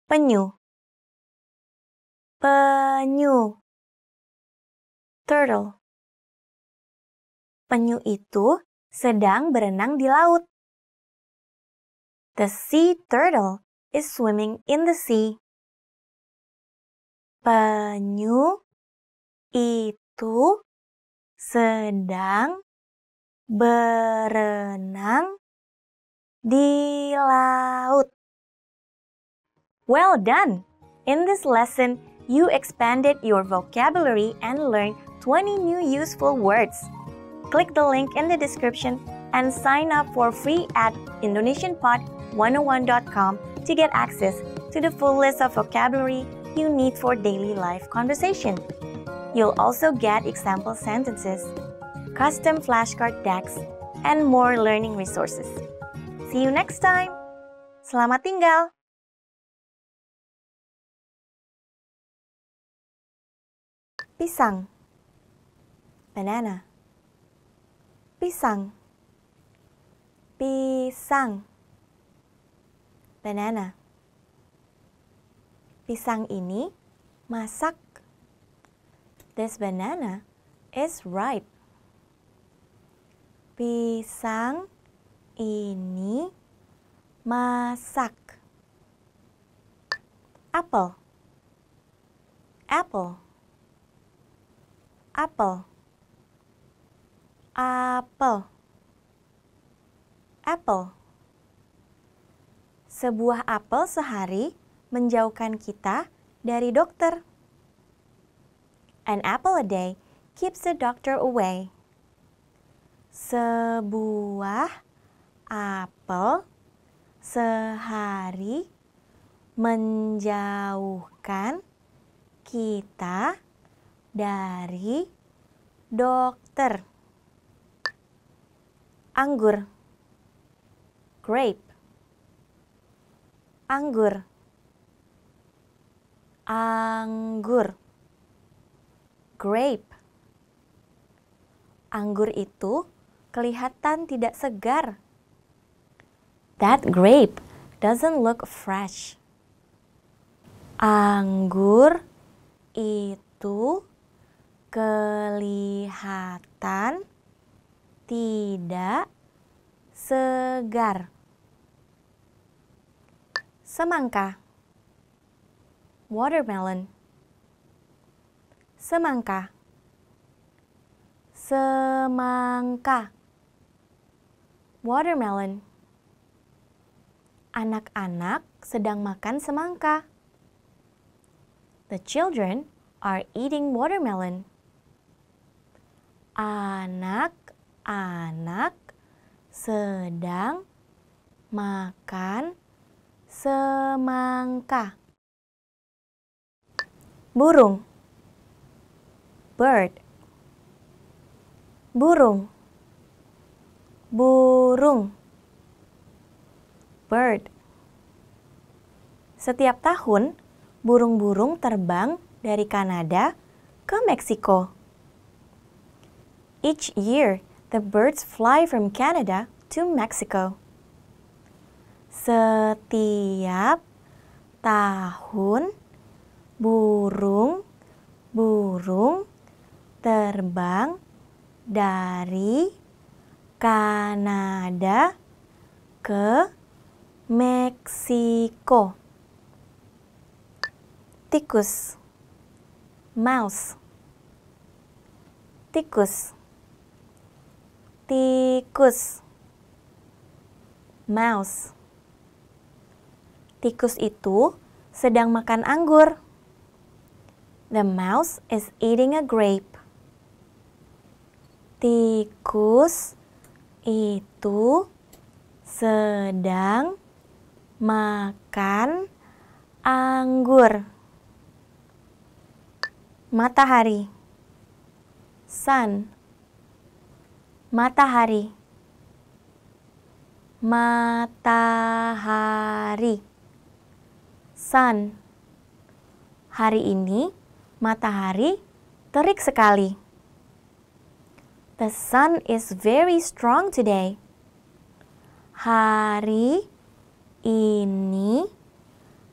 Penyu. Penyu. Turtle. Penyu itu sedang berenang di laut. The sea turtle is swimming in the sea. Penyu itu sedang berenang di laut. Well done! In this lesson, you expanded your vocabulary and learned 20 new useful words. Click the link in the description and sign up for free at indonesianpod101.com to get access to the full list of vocabulary you need for daily life conversation. You'll also get example sentences, custom flashcard decks, and more learning resources. See you next time. Selamat tinggal. Pisang. Banana. Pisang. Pisang. Banana. Pisang ini masak. This banana is ripe Pisang ini masak. Apple Apple apple apple apple sebuah apel sehari menjauhkan kita dari dokter. An apple a day keeps the doctor away sebuah apel sehari menjauhkan kita dari dokter. Anggur. Grape. Anggur. Anggur. Grape. Anggur itu kelihatan tidak segar. That grape doesn't look fresh. Anggur itu kelihatan tidak segar. Semangka watermelon semangka semangka watermelon. Anak-anak sedang makan semangka. The children are eating watermelon. Anak-anak sedang makan semangka. Burung. Bird. Burung burung bird Setiap tahun burung-burung terbang dari Kanada ke Meksiko. Each year, the birds fly from Canada to Mexico. Setiap tahun, burung-burung terbang dari Kanada ke Meksiko. Tikus. Mouse. Tikus. Tikus. Mouse. Tikus itu sedang makan anggur. The mouse is eating a grape. Tikus itu sedang makan anggur. Matahari. Sun. Matahari. Matahari. Sun. Hari ini matahari terik sekali. The sun is very strong today. Hari ini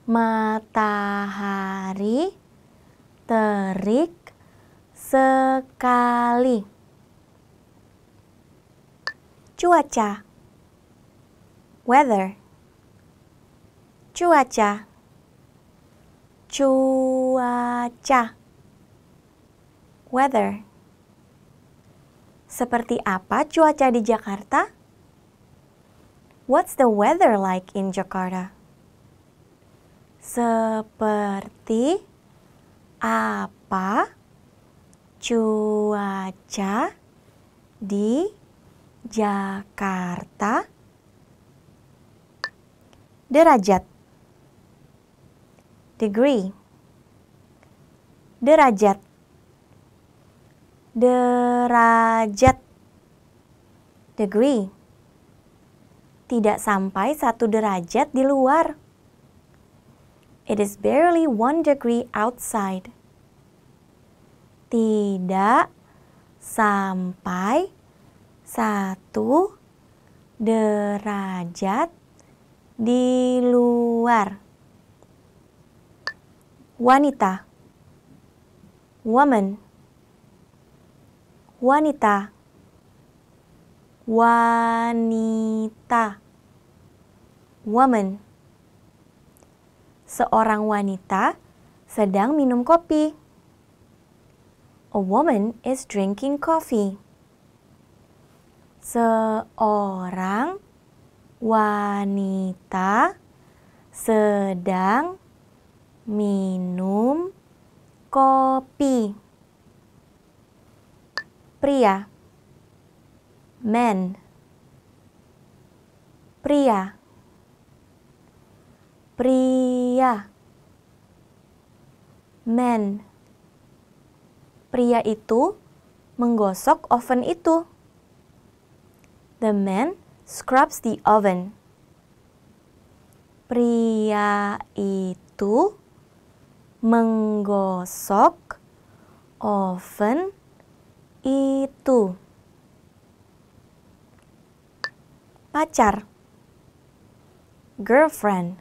matahari terik sekali. Cuaca. Weather. Cuaca. Cuaca. Weather seperti apa cuaca di Jakarta? What's the weather like in Jakarta? Seperti apa cuaca di Jakarta? Derajat Degree Derajat Derajat Degree tidak sampai satu derajat di luar. It is barely one degree outside. Tidak sampai satu derajat di luar. Wanita, woman, wanita. Wanita. Woman. Seorang wanita sedang minum kopi. A woman is drinking coffee. Seorang wanita sedang minum kopi pria. Men. Pria. Pria. Men. Pria itu menggosok oven itu. The man scrubs the oven. Pria itu menggosok oven itu. Pacar. Girlfriend.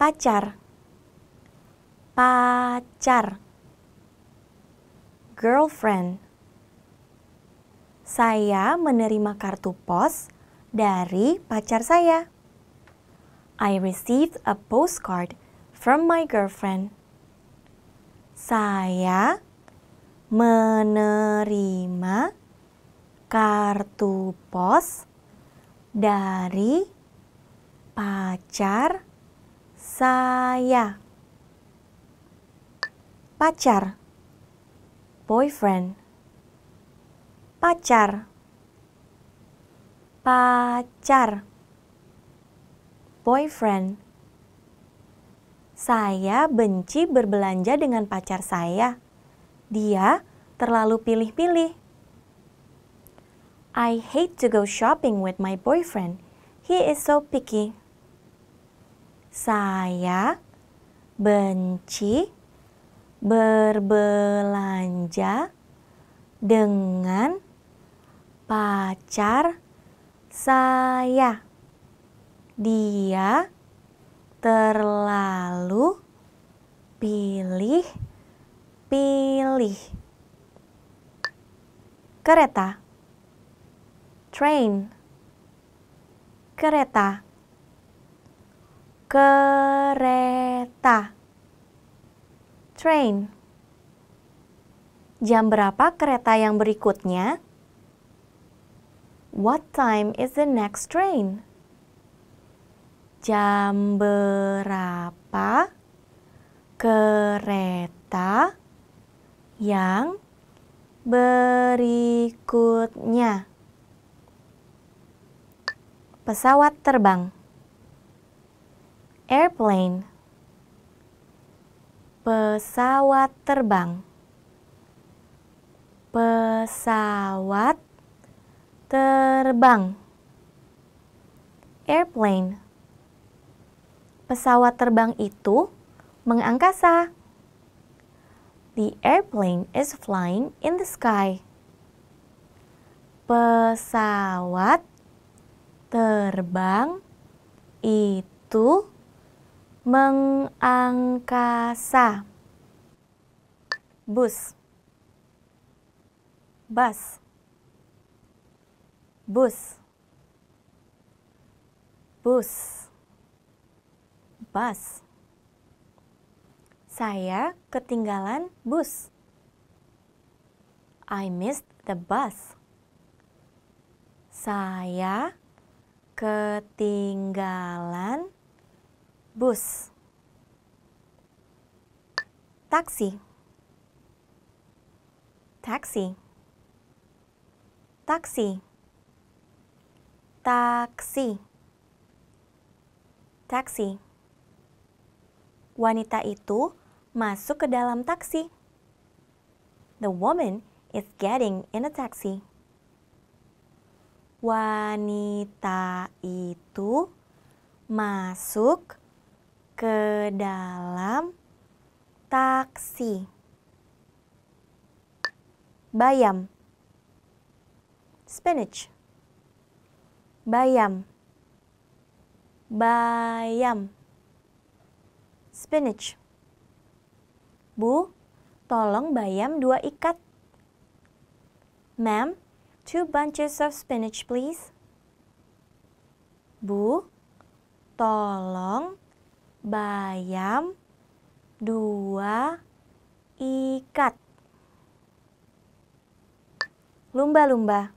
Pacar. Pacar. Girlfriend. Saya menerima kartu pos dari pacar saya. I received a postcard from my girlfriend. Saya menerima kartu pos dari pacar saya. Pacar, boyfriend, pacar, pacar, boyfriend. Saya benci berbelanja dengan pacar saya. Dia terlalu pilih-pilih. I hate to go shopping with my boyfriend. He is so picky. Saya benci berbelanja dengan pacar saya. Dia terlalu pilih-pilih. Kereta train kereta kereta train Jam berapa kereta yang berikutnya? What time is the next train? Jam berapa kereta yang berikutnya? pesawat terbang. Airplane. Pesawat terbang. Pesawat terbang. Airplane. Pesawat terbang itu mengangkasa the airplane is flying in the sky pesawat terbang itu mengangkasa. Bus. Bus. Bus. Bus. Bus. Saya ketinggalan bus. I missed the bus. Saya ketinggalan bus. Taksi. Taksi. Taksi. Taksi. Taksi. Wanita itu masuk ke dalam taksi the woman is getting in a taxi wanita itu masuk ke dalam taksi. Bayam. Spinach. Bayam. Bayam. Spinach. Bu, tolong bayam dua ikat. Ma'am, two bunches of spinach please. Bu, tolong bayam dua ikat lumba-lumba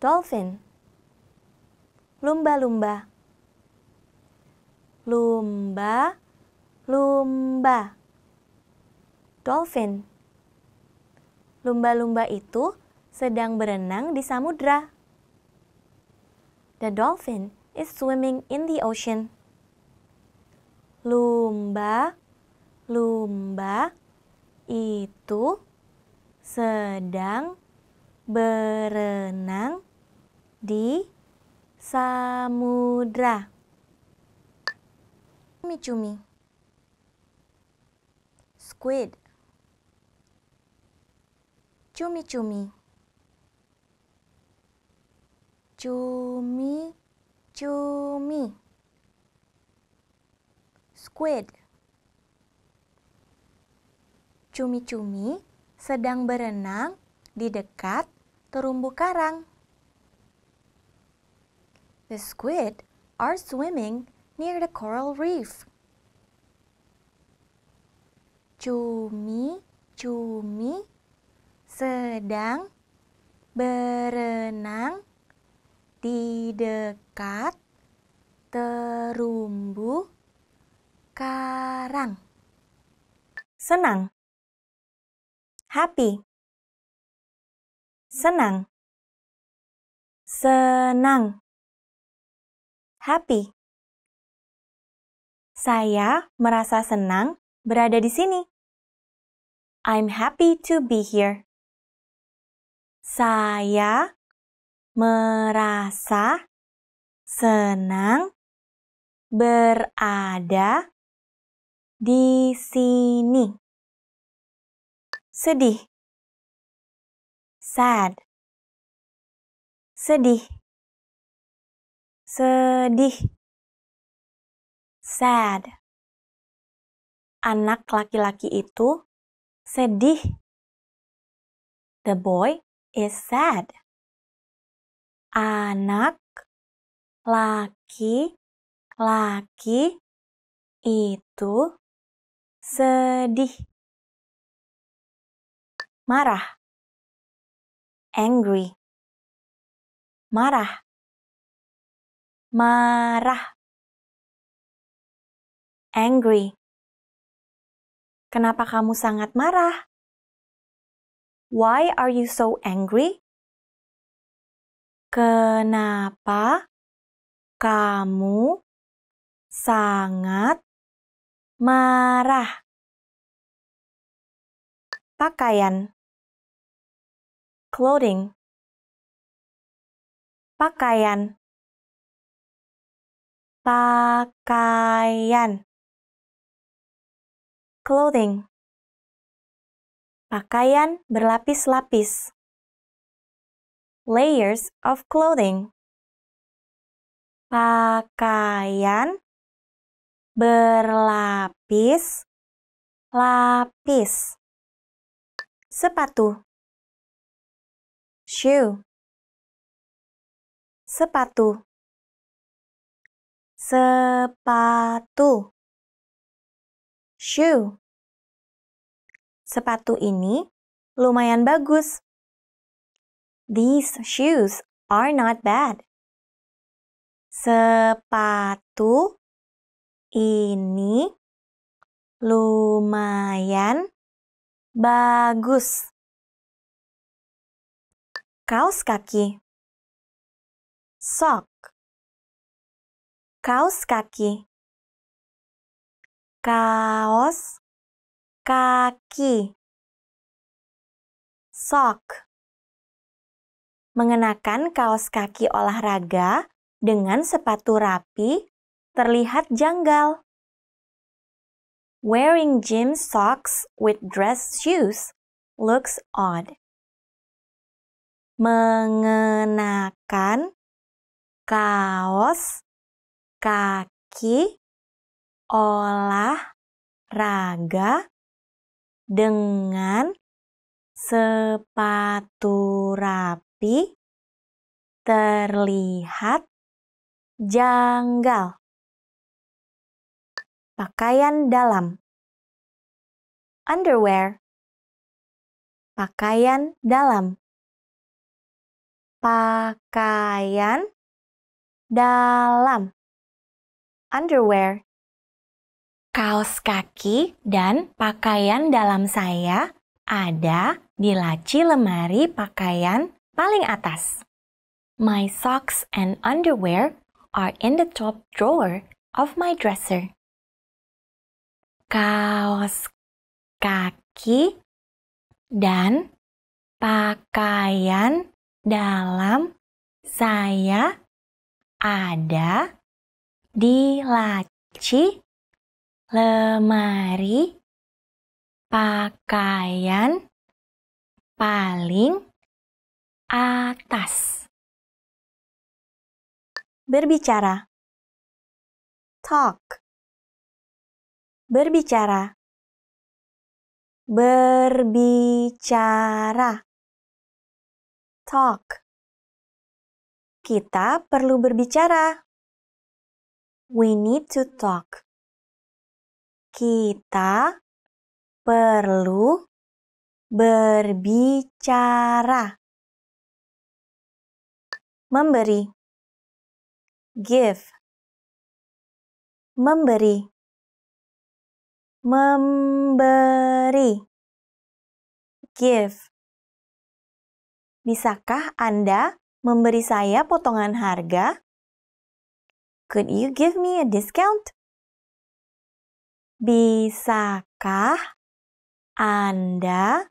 dolphin lumba-lumba lumba lumba dolphin lumba-lumba itu sedang berenang di samudra the dolphin is swimming in the ocean lumba lumba itu sedang berenang di samudra. Cumi-cumi. Squid. Cumi-cumi. Cumi-cumi squid. Cumi-cumi sedang berenang di dekat terumbu karang. The squid are swimming near the coral reef. Cumi-cumi sedang berenang di dekat terumbu sekarang. Senang. Happy. Senang. Senang. Happy. Saya merasa senang berada di sini. I'm happy to be here. Saya merasa senang berada di sini. Sedih. Sad. Sedih. Sedih. Sad. Anak laki-laki itu sedih. The boy is sad. Anak laki-laki itu sedih, marah, angry, marah, marah, angry. Kenapa kamu sangat marah? Why are you so angry? Kenapa kamu sangat marah. Pakaian clothing pakaian pakaian clothing. Pakaian berlapis-lapis. Layers of clothing. Pakaian berlapis lapis sepatu. Shoe. Sepatu. Sepatu shoe. Sepatu ini lumayan bagus. These shoes are not bad. Sepatu ini lumayan bagus. Kaos kaki. Sock. Kaos kaki kaos kaki sock mengenakan kaos kaki olahraga dengan sepatu rapi terlihat janggal. Wearing gym socks with dress shoes looks odd mengenakan kaos kaki olahraga dengan sepatu rapi terlihat janggal. Pakaian dalam. Underwear. Pakaian dalam. Pakaian dalam. Underwear kaos kaki dan pakaian dalam saya ada di laci lemari pakaian paling atas. My socks and underwear are in the top drawer of my dresser. Kaos kaki dan pakaian dalam saya ada di laci lemari pakaian paling atas. Berbicara talk berbicara berbicara talk. Kita perlu berbicara. We need to talk. Kita perlu berbicara. Memberi. Give. Memberi. Memberi. Give. Bisakah Anda memberi saya potongan harga? Could you give me a discount? Bisakah Anda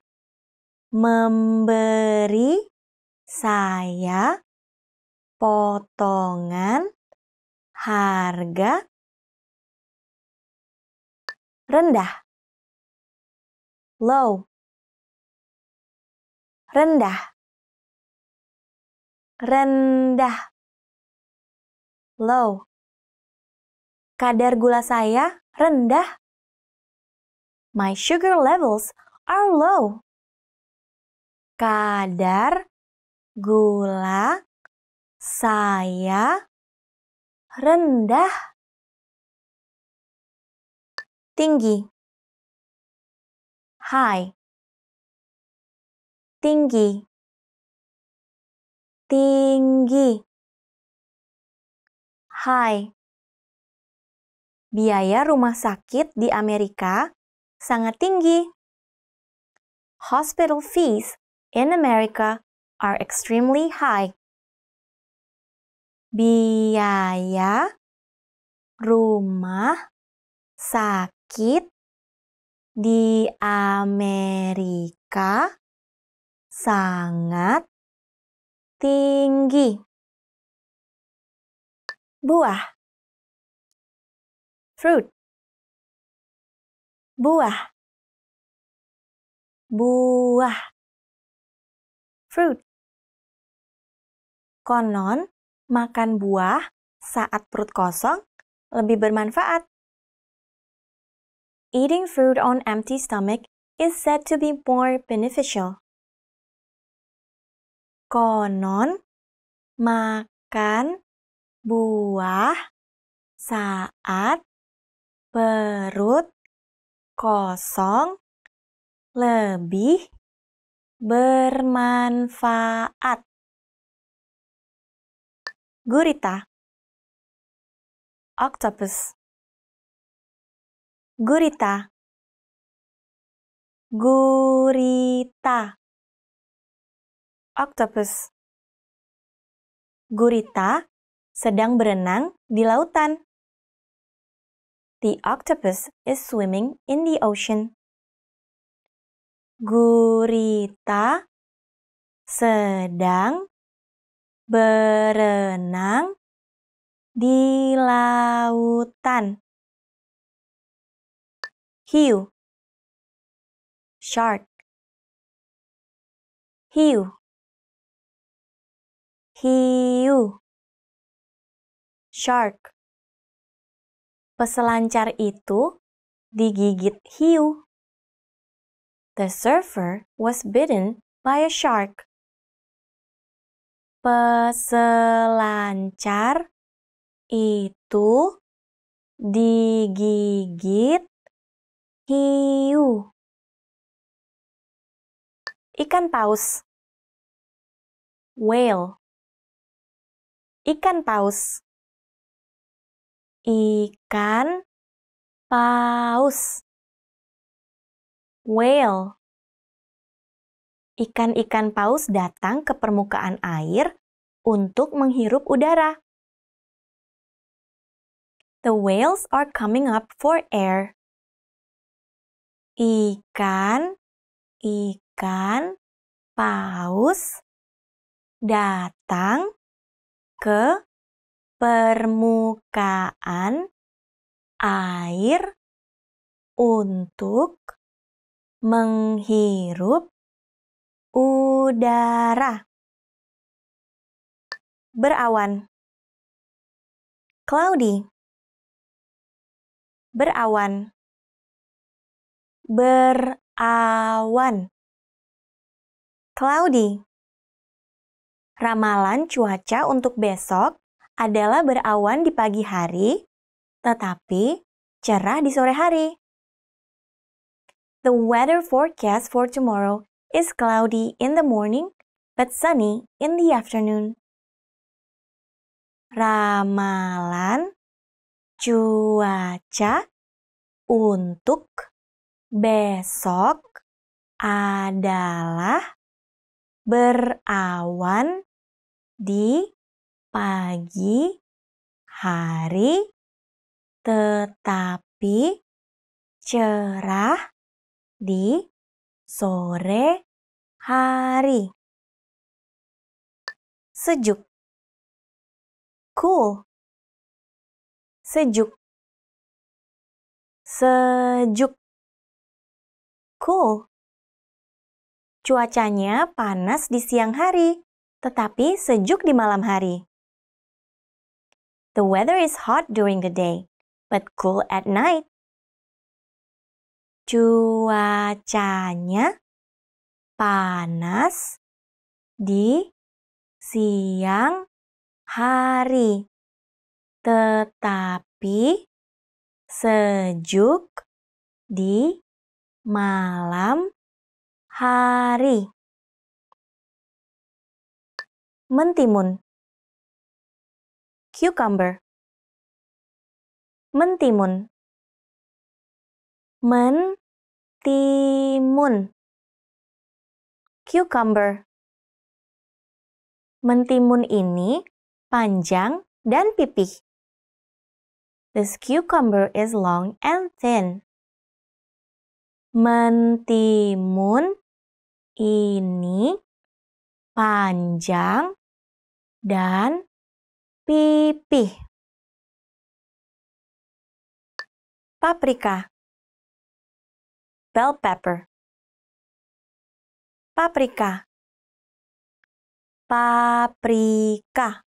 memberi saya potongan harga rendah low rendah rendah. Low. Kadar gula saya rendah. My sugar levels are low. Kadar gula saya rendah. Tinggi. High. Tinggi tinggi. Hai. Biaya rumah sakit di Amerika sangat tinggi. Hospital fees in America are extremely high. Biaya rumah sakit di Amerika sangat tinggi. Buah fruit buah buah fruit konon makan buah saat perut kosong lebih bermanfaat. Eating fruit on empty stomach is said to be more beneficial. Konon, makan buah saat perut kosong lebih bermanfaat. Gurita. Octopus. Gurita. Gurita. Octopus. Gurita sedang berenang di lautan the octopus is swimming in the ocean. Gurita sedang berenang di lautan. Hiu. Shark. Hiu. Hiu. Shark Peselancar itu digigit hiu. The surfer was bitten by a shark. Peselancar itu digigit hiu. Ikan paus whale Ikan paus Ikan paus whale Ikan-ikan paus datang ke permukaan air untuk menghirup udara. The whales are coming up for air. Ikan, ikan, paus datang ke permukaan air untuk menghirup udara. Berawan. Cloudy berawan berawan cloudy Ramalan cuaca untuk besok adalah berawan di pagi hari, tetapi cerah di sore hari. The weather forecast for tomorrow is cloudy in the morning but sunny in the afternoon. Ramalan cuaca untuk besok adalah berawan di pagi hari tetapi cerah di sore hari. Sejuk. Cool sejuk sejuk cool Cuacanya panas di siang hari, tetapi sejuk di malam hari. The weather is hot during the day, but cool at night. Cuacanya panas di siang hari, tetapi sejuk di malam hari. Mentimun Cucumber Mentimun Mentimun Cucumber Mentimun ini panjang dan pipih. This cucumber is long and thin. Mentimun ini panjang dan pipih. Paprika. Bell pepper. Paprika. Paprika.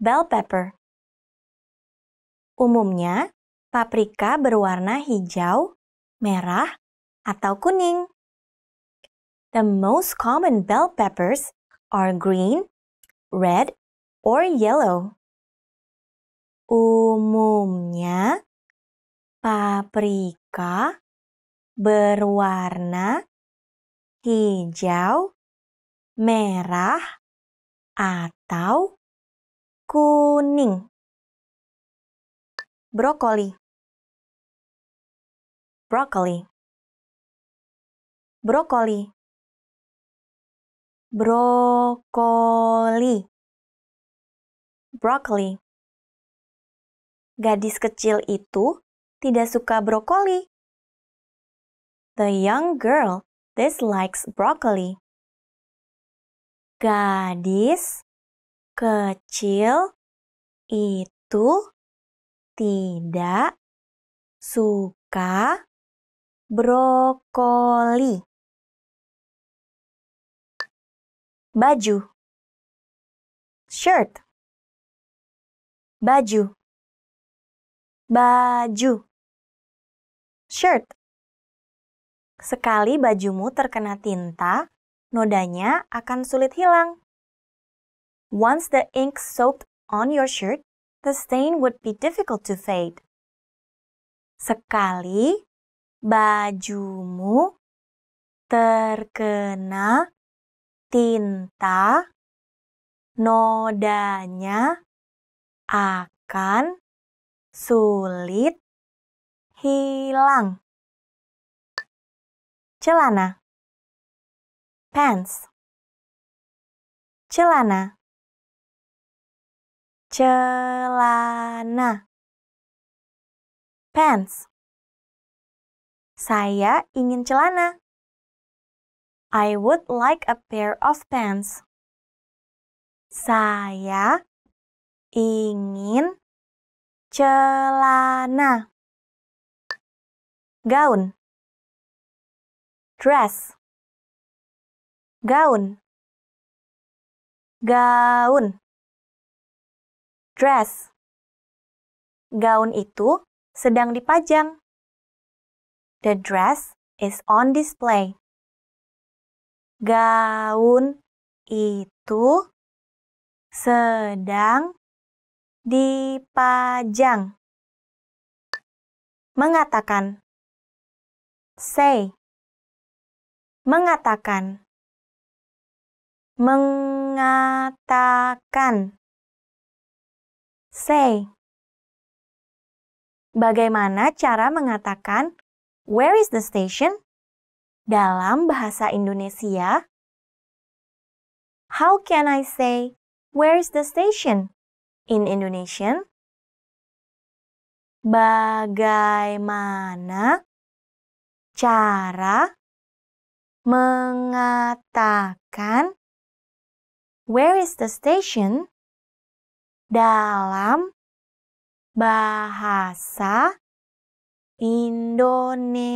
Bell pepper. Umumnya, paprika berwarna hijau, merah, atau kuning. The most common bell peppers are green, red, or yellow. Umumnya, paprika berwarna hijau, merah, atau kuning. Brokoli Broccoli Brokoli brokoli broccoli Gadis kecil itu tidak suka brokoli. The young girl dislikes broccoli. Gadis kecil itu tidak suka brokoli. Baju shirt Baju Baju Shirt Sekali bajumu terkena tinta, nodanya akan sulit hilang. Once the ink soaked on your shirt, the stain would be difficult to fade. Sekali bajumu terkena tinta, nodanya akan sulit hilang. Celana. Pants. Celana. Celana. Pants. Saya ingin celana. I would like a pair of pants. Saya ingin celana. Gaun. Dress. Gaun. Gaun. Dress. Gaun itu sedang dipajang. The dress is on display gaun itu sedang dipajang. Mengatakan say mengatakan mengatakan say Bagaimana cara mengatakan where is the station? Dalam bahasa Indonesia, how can I say, where's the station? In Indonesian, bagaimana cara mengatakan where is the station dalam bahasa Indonesia?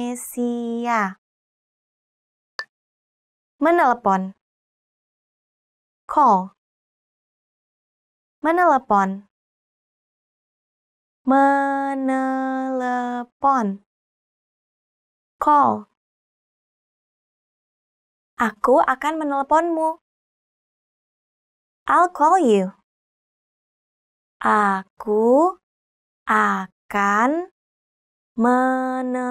Menelepon. Call menelepon. Menelepon. Call. Aku akan meneleponmu. I'll call you. Aku akan meneleponmu.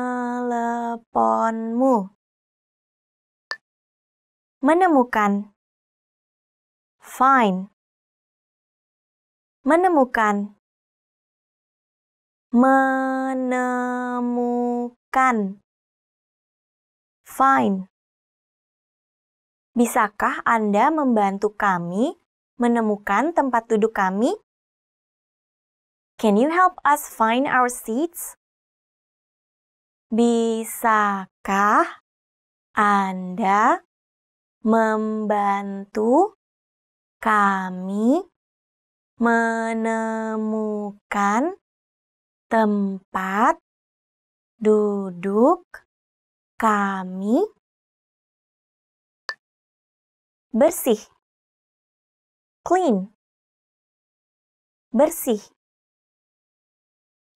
Menemukan. Find menemukan menemukan find Bisakah Anda membantu kami menemukan tempat duduk kami? Can you help us find our seats? Bisakah Anda membantu kami menemukan tempat duduk kami? Bersih. Clean. Bersih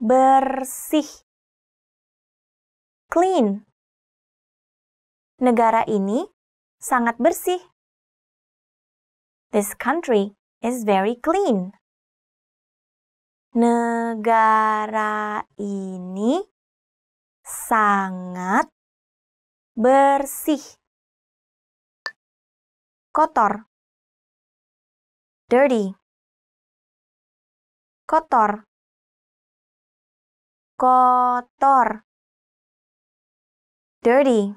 bersih. Clean. Negara ini sangat bersih. This country is very clean. Negara ini sangat bersih. Kotor. Dirty. Kotor kotor. Dirty.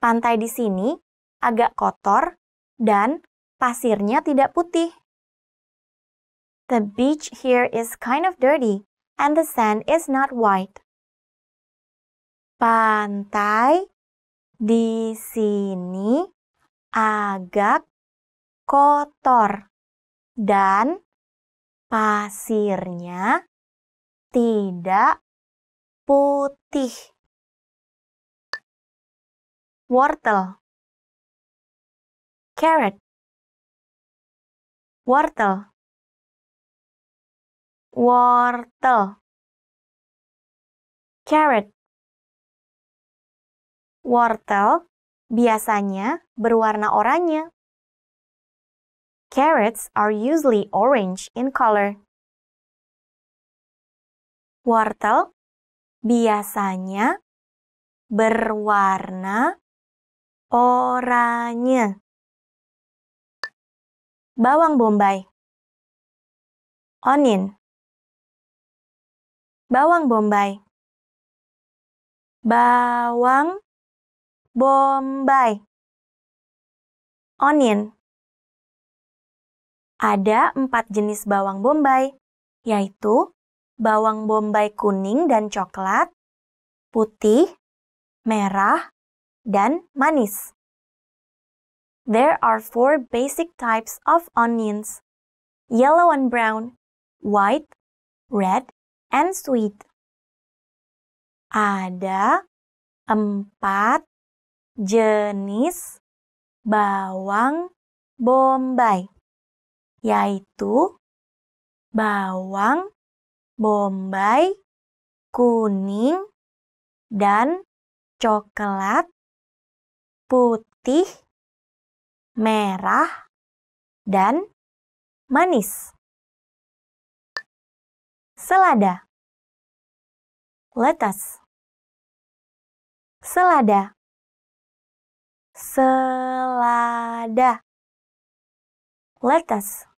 Pantai di sini agak kotor dan pasirnya tidak putih. The beach here is kind of dirty and the sand is not white. Pantai di sini agak kotor dan pasirnya tidak putih. Wortel carrot wortel wortel carrot wortel biasanya berwarna oranye. Carrots are usually orange in color. Wortel biasanya berwarna oranye. Bawang bombay. Onion Bawang bombay. Bawang bombay. Onion Ada empat jenis bawang bombay, yaitu bawang bombay kuning dan coklat, putih, merah, dan manis. There are four basic types of onions, yellow and brown, white, red, and sweet. Ada empat jenis bawang bombay, yaitu bawang bombay, kuning, dan coklat, putih, merah, dan manis. Selada Lettuce Selada Selada Lettuce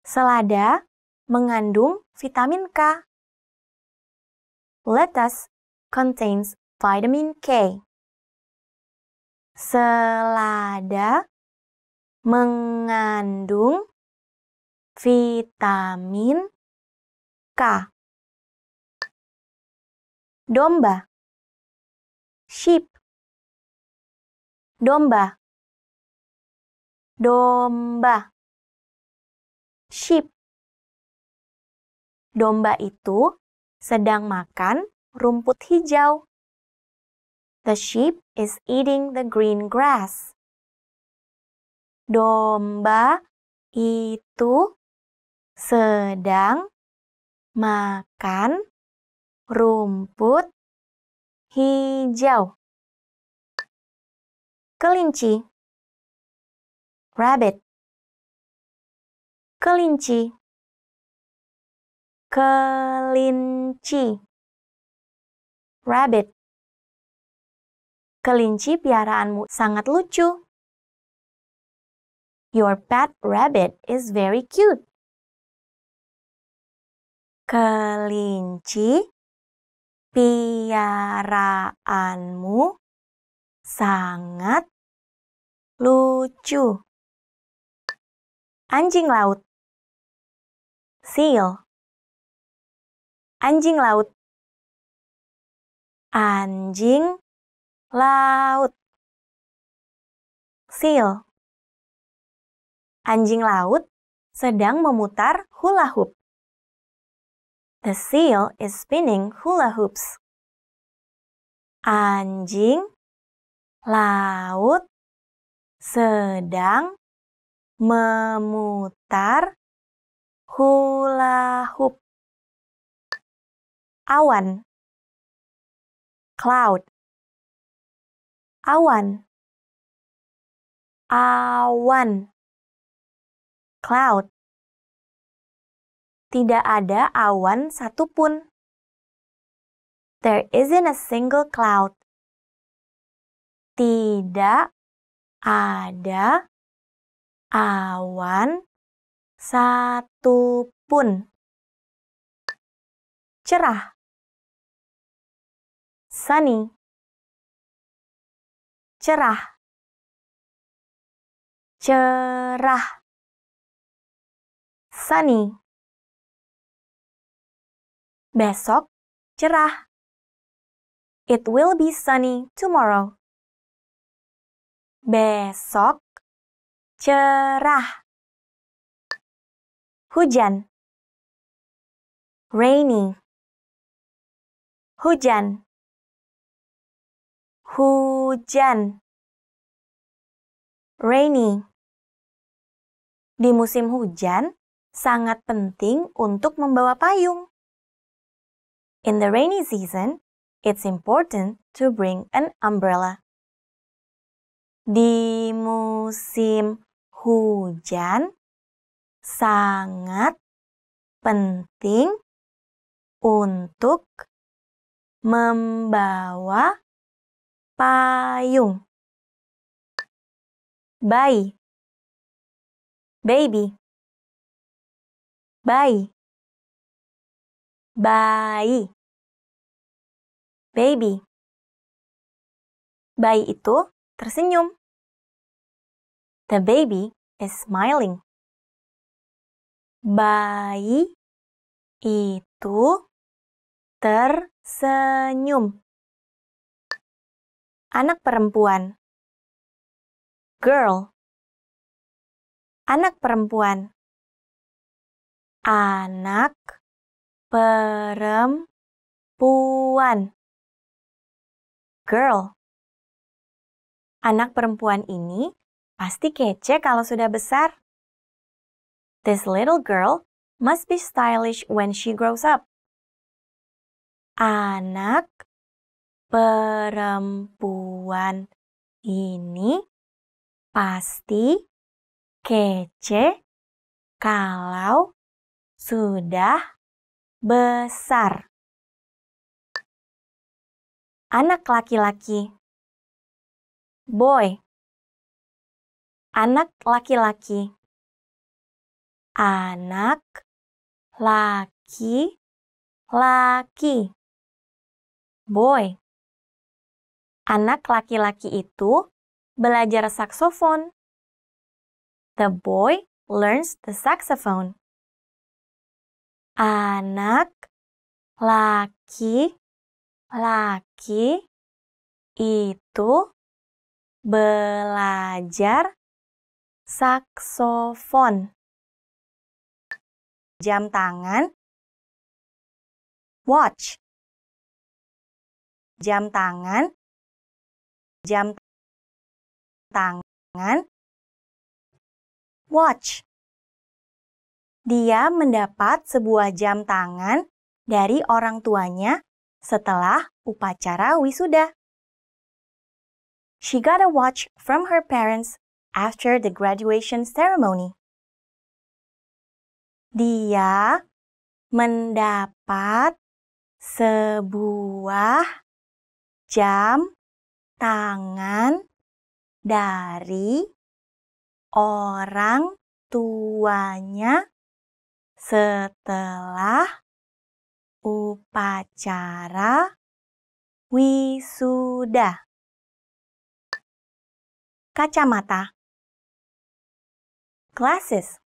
Selada mengandung vitamin K. Lettuce contains vitamin K. Selada mengandung vitamin K. Domba. Sheep. Domba. Domba. Sheep. Domba itu sedang makan rumput hijau. The sheep is eating the green grass. Domba itu sedang makan rumput hijau. Kelinci. Rabbit. Kelinci. Kelinci. Rabbit kelinci piaraanmu sangat lucu. Your pet rabbit is very cute. Kelinci piaraanmu sangat lucu. Anjing laut. Seal. Anjing laut. Anjing laut. Seal. Anjing laut sedang memutar hula hoop. The seal is spinning hula hoops. Anjing laut sedang memutar hula hoop. Awan. Cloud awan awan cloud tidak ada awan satupun there isn't a single cloud tidak ada awan satupun. Cerah. Sunny. Cerah. Cerah. Sunny. Besok cerah. It will be sunny tomorrow. Besok cerah. Hujan. Rainy. Hujan. Hujan. Rainy. Di musim hujan, sangat penting untuk membawa payung. In the rainy season, it's important to bring an umbrella. Di musim hujan sangat penting untuk membawa payung. Bayi, baby, bayi, bayi, baby. Bayi itu tersenyum. The baby is smiling. Bayi itu tersenyum. Anak perempuan. Girl. Anak perempuan. Anak perempuan. Girl. Anak perempuan ini Pasti kece kalau sudah besar. This little girl must be stylish when she grows up. Anak perempuan ini pasti kece kalau sudah besar. Anak laki-laki, boy anak laki-laki. Anak laki-laki. Boy. Anak laki-laki itu belajar saksofon. The boy learns the saxophone. Anak laki-laki itu belajar saksofon, jam tangan, watch, jam tangan, jam tangan, watch. Dia mendapat sebuah jam tangan dari orang tuanya setelah upacara wisuda. She got a watch from her parents after the graduation ceremony. Dia mendapat sebuah jam tangan dari orang tuanya setelah upacara wisuda. Kacamata glasses.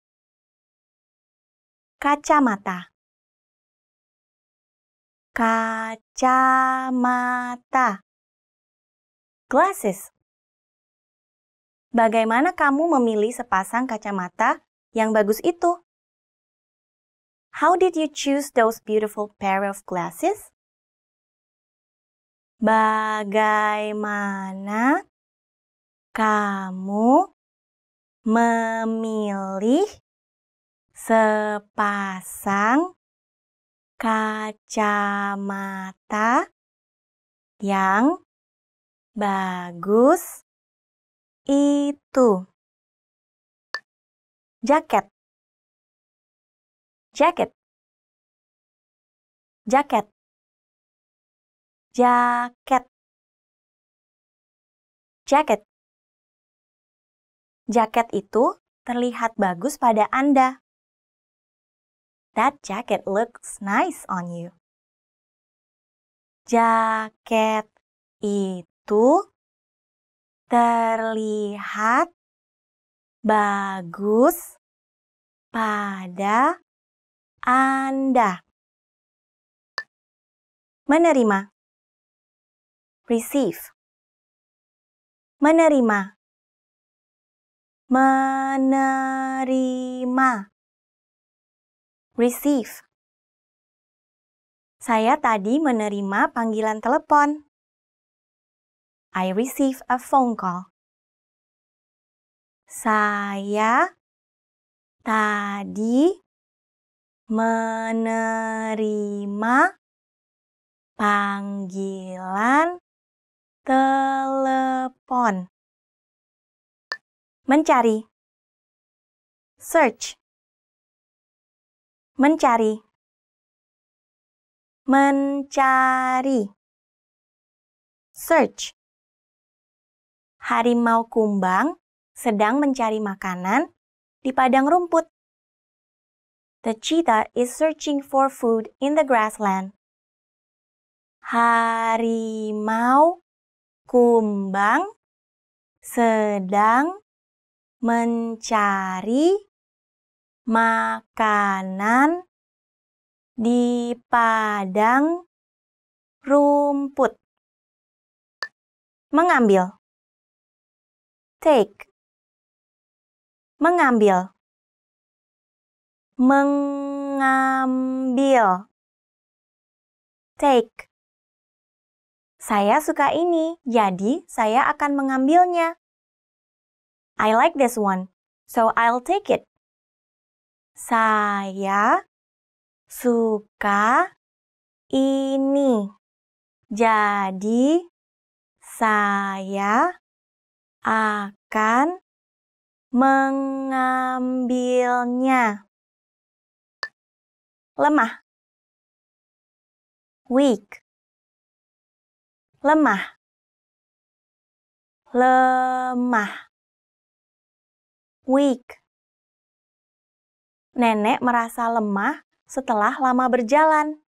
kacamata. Kacamata. Glasses. Bagaimana kamu memilih sepasang kacamata yang bagus itu? How did you choose those beautiful pair of glasses? Bagaimana kamu memilih sepasang kacamata yang bagus. Itu? Jaket, jaket, jaket. Jaket. Jaket. Jaket itu terlihat bagus pada Anda. That jacket looks nice on you. Jaket itu terlihat bagus pada Anda. Menerima. Receive. Menerima. Menerima. Receive. Saya tadi menerima panggilan telepon I receive a phone call saya tadi menerima panggilan telepon. Mencari. Search. Mencari. Mencari. Search. Harimau kumbang sedang mencari makanan di padang rumput. The cheetah is searching for food in the grassland. Harimau kumbang sedang mencari makanan di padang rumput. Mengambil. Take. Mengambil. Mengambil. Take. Saya suka ini, jadi saya akan mengambilnya. I like this one, so I'll take it. Saya suka ini. Jadi saya akan mengambilnya. Lemah. Weak lemah lemah weak Nenek merasa lemah setelah lama berjalan.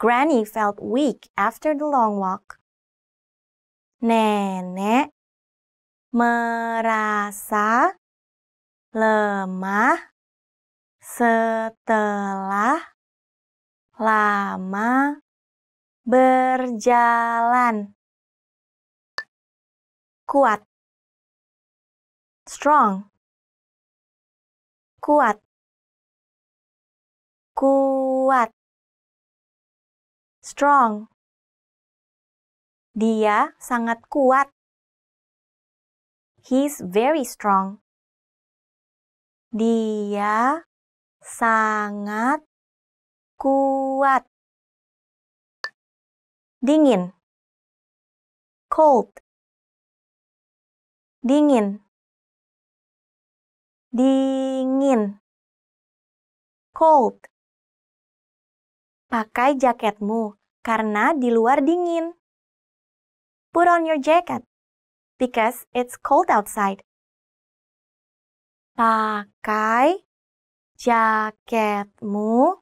Granny felt weak after the long walk. Nenek merasa lemah setelah lama berjalan. Kuat. Strong. Kuat. Kuat. Strong dia sangat kuat. He's very strong. Dia sangat kuat. Dingin. Cold. Dingin. Dingin. Cold. Pakai jaketmu karena di luar dingin put on your jacket because it's cold outside pakai jaketmu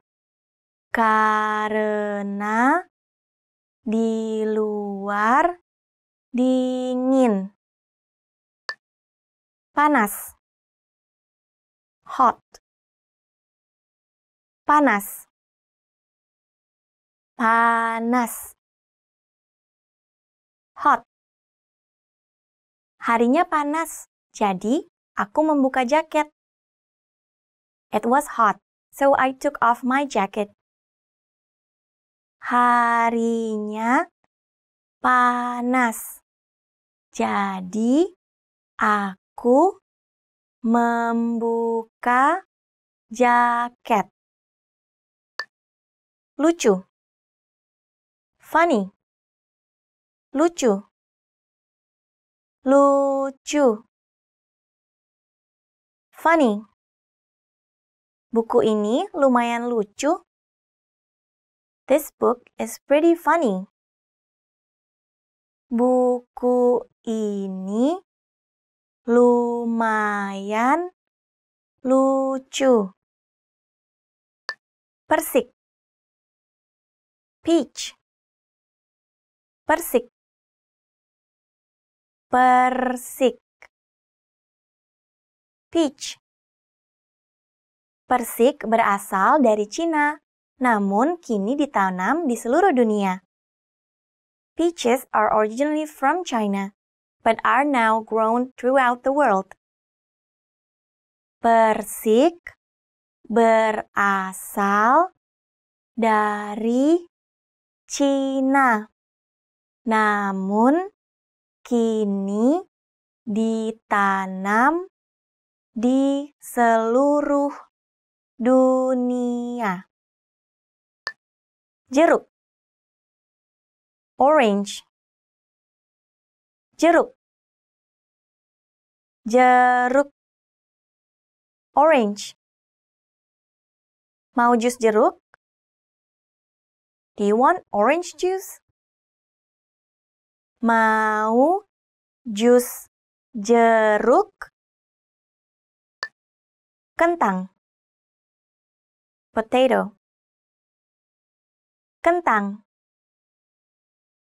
karena di luar dingin. Panas. Hot. Panas. Panas. Harinya panas, jadi aku membuka jaket. It was hot, so I took off my jacket. Harinya panas. Jadi aku membuka jaket. Lucu. Funny. Lucu. Lucu. Funny. Buku ini lumayan lucu. This book is pretty funny. Buku ini lumayan lucu. Persik. Peach. Persik. Persik. Peach. Persik berasal dari Cina, namun kini ditanam di seluruh dunia. Peaches are originally from China, but are now grown throughout the world. Persik berasal dari Cina. Namun kini ditanam di seluruh dunia. Jeruk Orange Jeruk Jeruk Orange Mau jus jeruk? Do you want orange juice? Mau jus jeruk? Kentang. Potato. Kentang.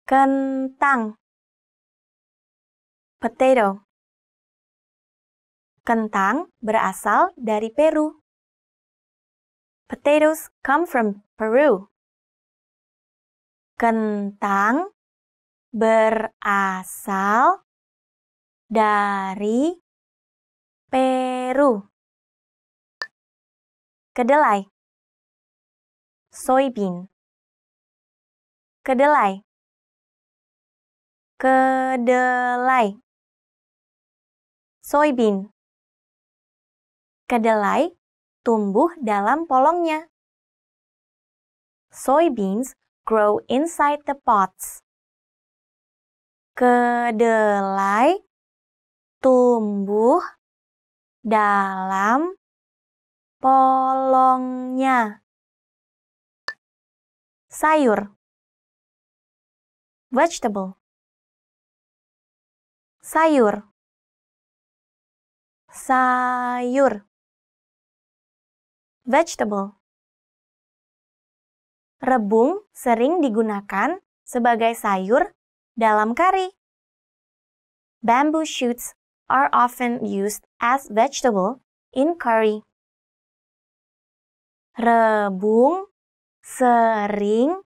Kentang. Potato. Kentang berasal dari Peru. Potatoes come from Peru. Kentang berasal dari Peru. Kedelai. Soybean. Kedelai. Kedelai. Soybean. Kedelai tumbuh dalam polongnya. Soybeans grow inside the pots. Kedelai tumbuh dalam polongnya. Sayur Vegetable Sayur Sayur vegetable. Rebung sering digunakan sebagai sayur dalam kari. Bamboo shoots are often used as vegetable in curry. Rebung sering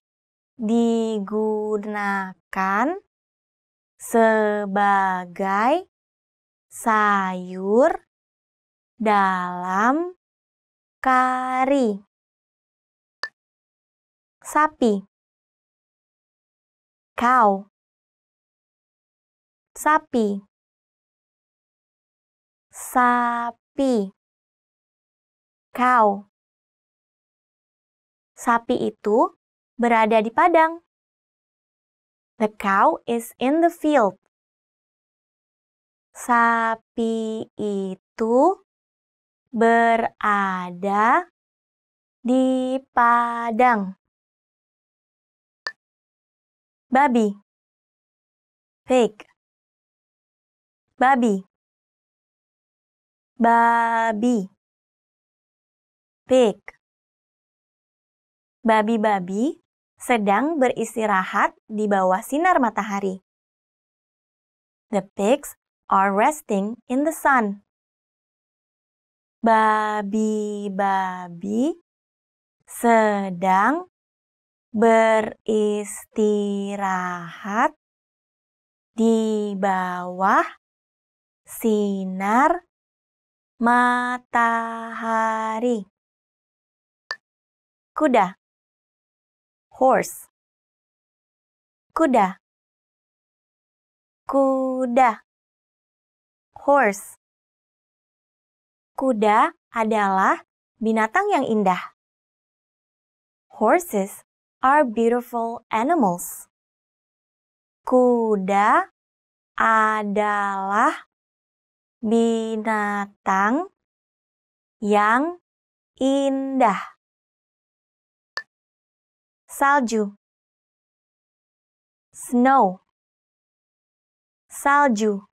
digunakan sebagai sayur dalam kari sapi cow sapi. Sapi. Cow sapi itu berada di padang. The cow is in the field. Sapi itu berada di padang. Babi. Pig babi. Babi. Pig. Babi-babi sedang beristirahat di bawah sinar matahari. The pigs are resting in the sun. Babi-babi sedang beristirahat di bawah sinar matahari. Kuda. Horse. Kuda. Kuda. Horse. Kuda adalah binatang yang indah. Horses are beautiful animals. Kuda adalah binatang yang indah. Salju. Snow. Salju.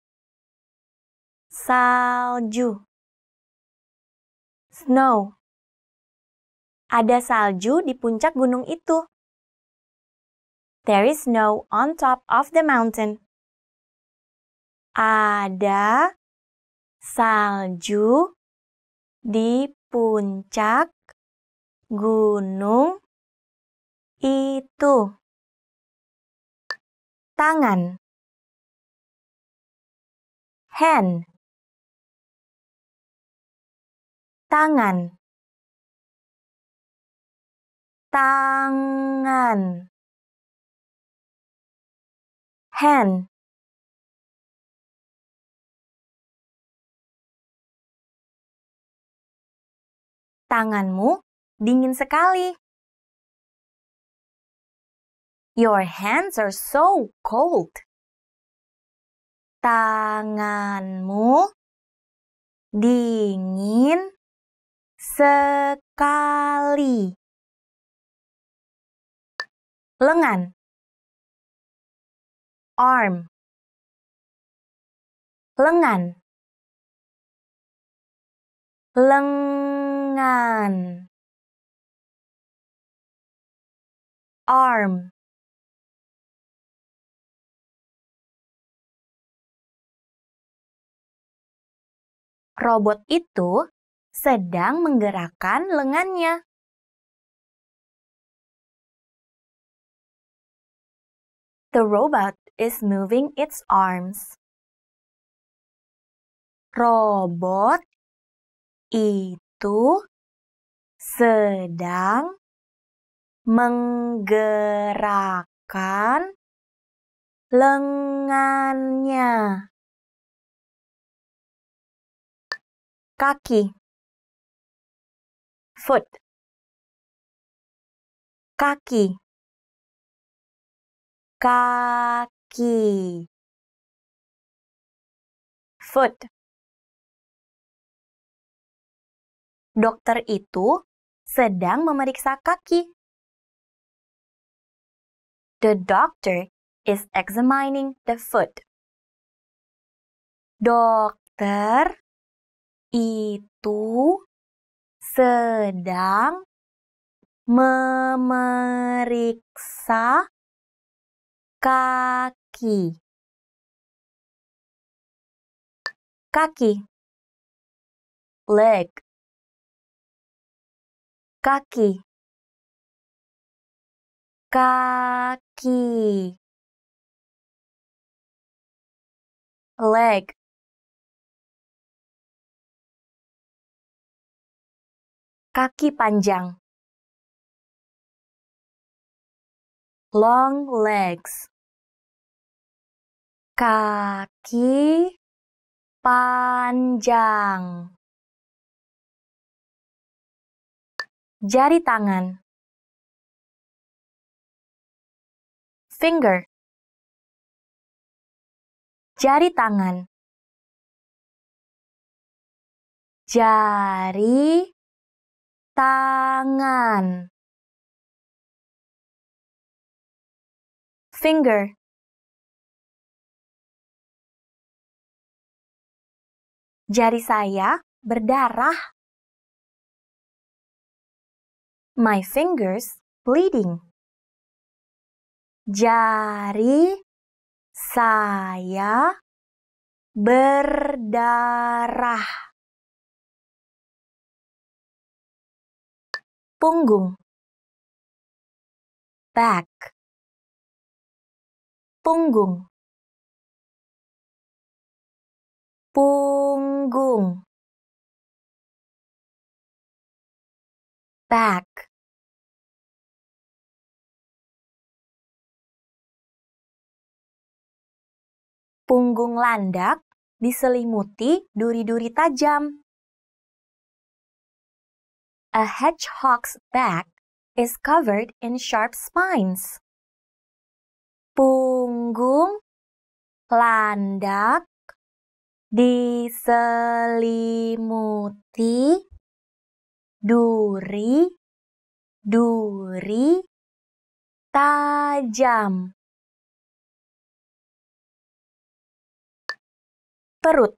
Salju. Snow. Ada salju di puncak gunung itu. There is snow on top of the mountain. Ada salju di puncak gunung itu. Tangan. Hand. Tangan. Tangan. Hand tanganmu dingin sekali Your hands are so cold. Tanganmu dingin sekali. Lengan arm lengan lengan arm Robot itu sedang menggerakkan lengannya. The robot is moving its arms. Robot itu sedang menggerakkan lengannya. kaki. Foot. Kaki. Kaki. Foot Dokter itu sedang memeriksa kaki. The doctor is examining the foot. Dokter itu sedang memeriksa kaki. Kaki. Leg. Kaki. Kaki. Leg. kaki panjang. Long legs. Kaki panjang. Jari tangan. Finger. Jari tangan. Jari tangan finger jari saya berdarah my fingers bleeding jari saya berdarah punggung back. Punggung. Punggung. Back. Punggung landak diselimuti duri-duri tajam. A hedgehog's back is covered in sharp spines. Punggung landak diselimuti duri duri tajam. Perut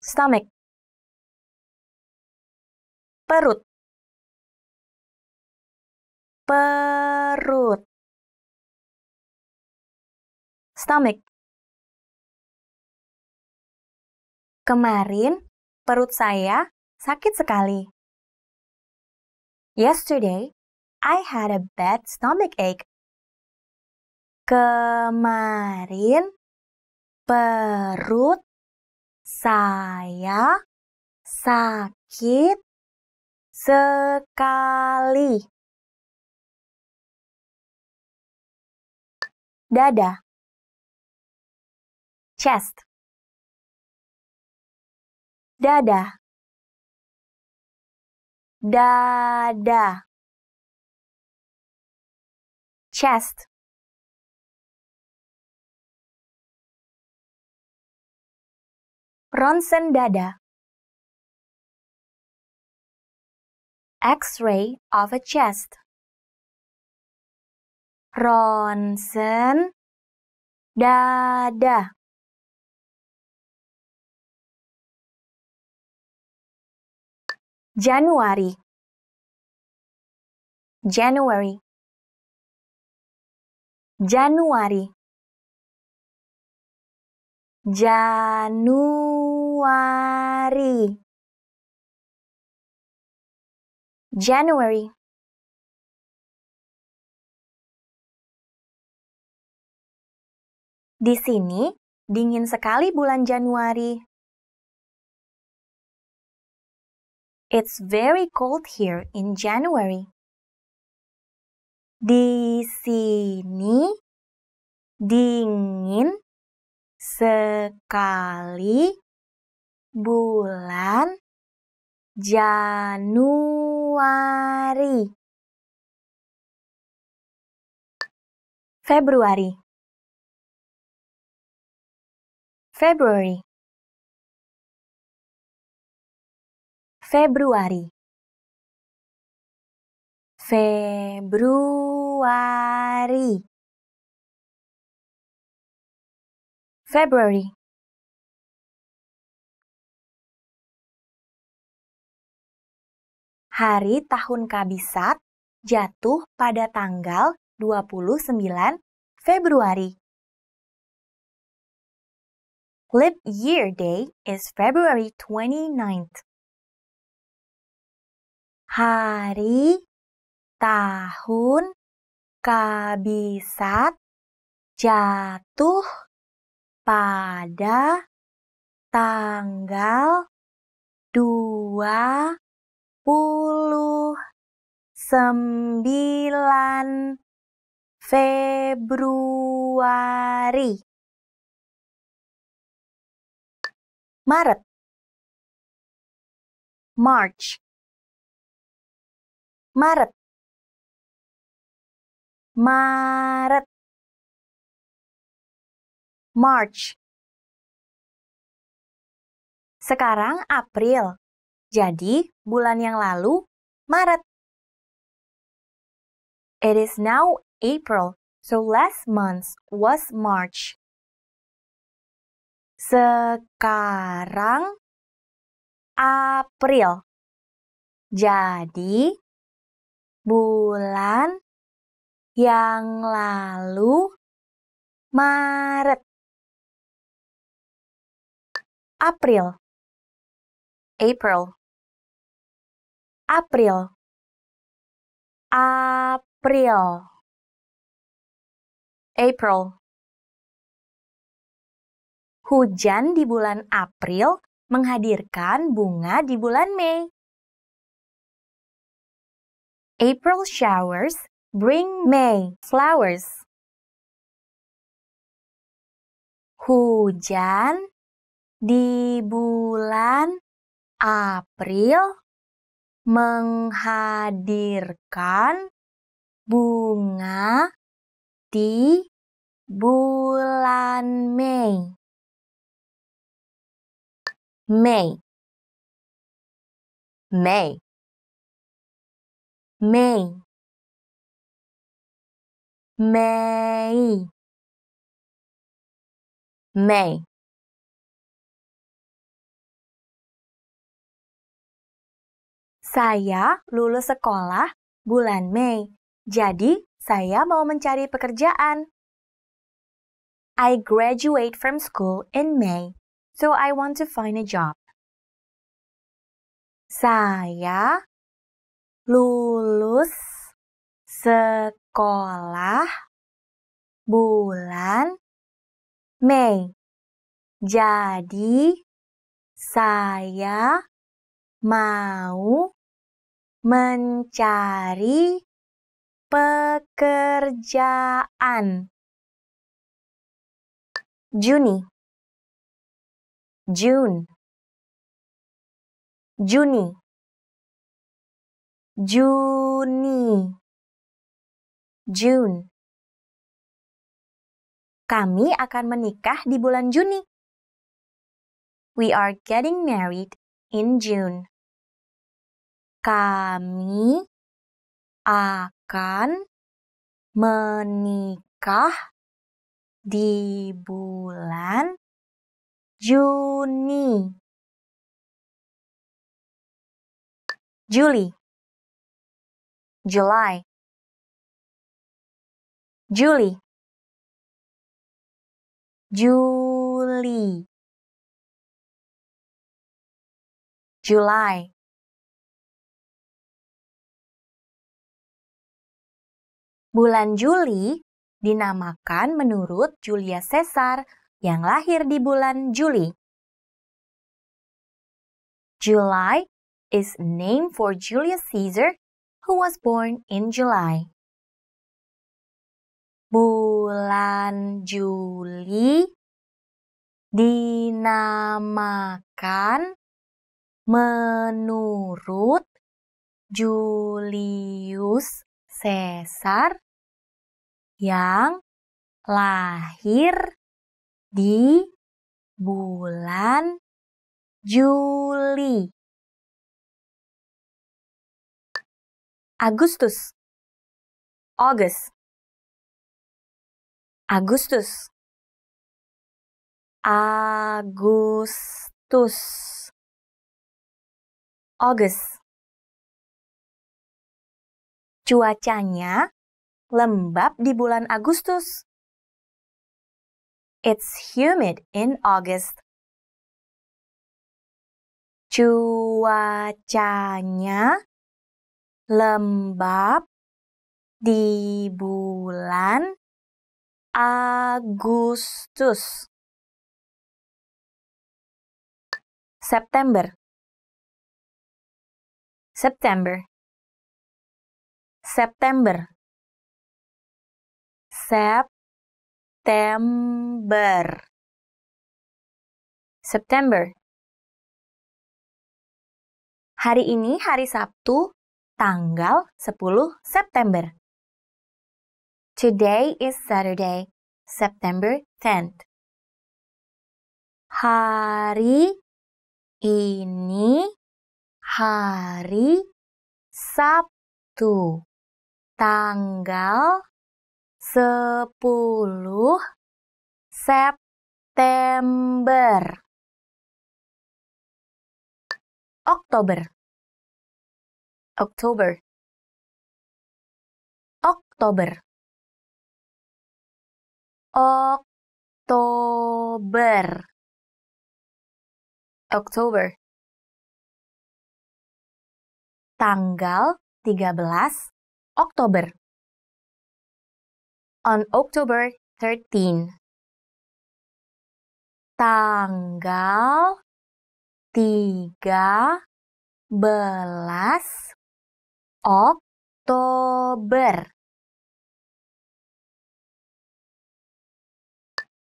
stomach. Perut perut. Stomach. Kemarin perut saya sakit sekali. Yesterday, I had a bad stomach ache. Kemarin perut saya sakit sekali. Dada. Chest. Dada. Dada. Chest. ronsen dada. X-ray of a chest. Ronsen dada. Januari. January. Januari. Januari. January. Di sini dingin sekali bulan Januari. It's very cold here in January. Di sini dingin sekali bulan Januari. Februari. February. Februari. Februari. February Hari tahun kabisat jatuh pada tanggal 29 Februari. Leap year day is February 29th. Hari tahun kabisat jatuh pada tanggal dua puluh sembilan Februari. Maret March Maret Maret March. Sekarang April. Jadi, bulan yang lalu Maret. It is now April, so last month was March. Sekarang April. Jadi, bulan yang lalu Maret. April April April April April. Hujan di bulan April menghadirkan bunga di bulan Mei. April showers bring May flowers. Hujan di bulan April menghadirkan bunga di bulan Mei. May May May May May Saya lulus sekolah bulan Mei, jadi saya mau mencari pekerjaan. I graduate from school in May so I want to find a job. Saya lulus sekolah bulan Mei. Jadi, saya mau mencari pekerjaan. Juni June Juni Juni June Kami akan menikah di bulan Juni. We are getting married in June. Kami akan menikah di bulan Juni. Juli. July. Juli. Juli. July. Bulan Juli dinamakan menurut Julia Caesar yang lahir di bulan Juli. July is named for Julius Caesar who was born in July. Bulan Juli dinamakan menurut Julius Caesar yang lahir di bulan Juli. Agustus. August. Agustus. Agustus. August. Cuacanya lembab di bulan Agustus. It's humid in August. Cuacanya lembab di bulan Agustus. September September September Sep September. September. Hari ini hari Sabtu, tanggal 10 September. Today is Saturday, September 10th. Hari ini hari Sabtu, tanggal 10 September Oktober Oktober Oktober. Oktober. Oktober. Tanggal 13 Oktober. On October 13. Tanggal tiga belas Oktober.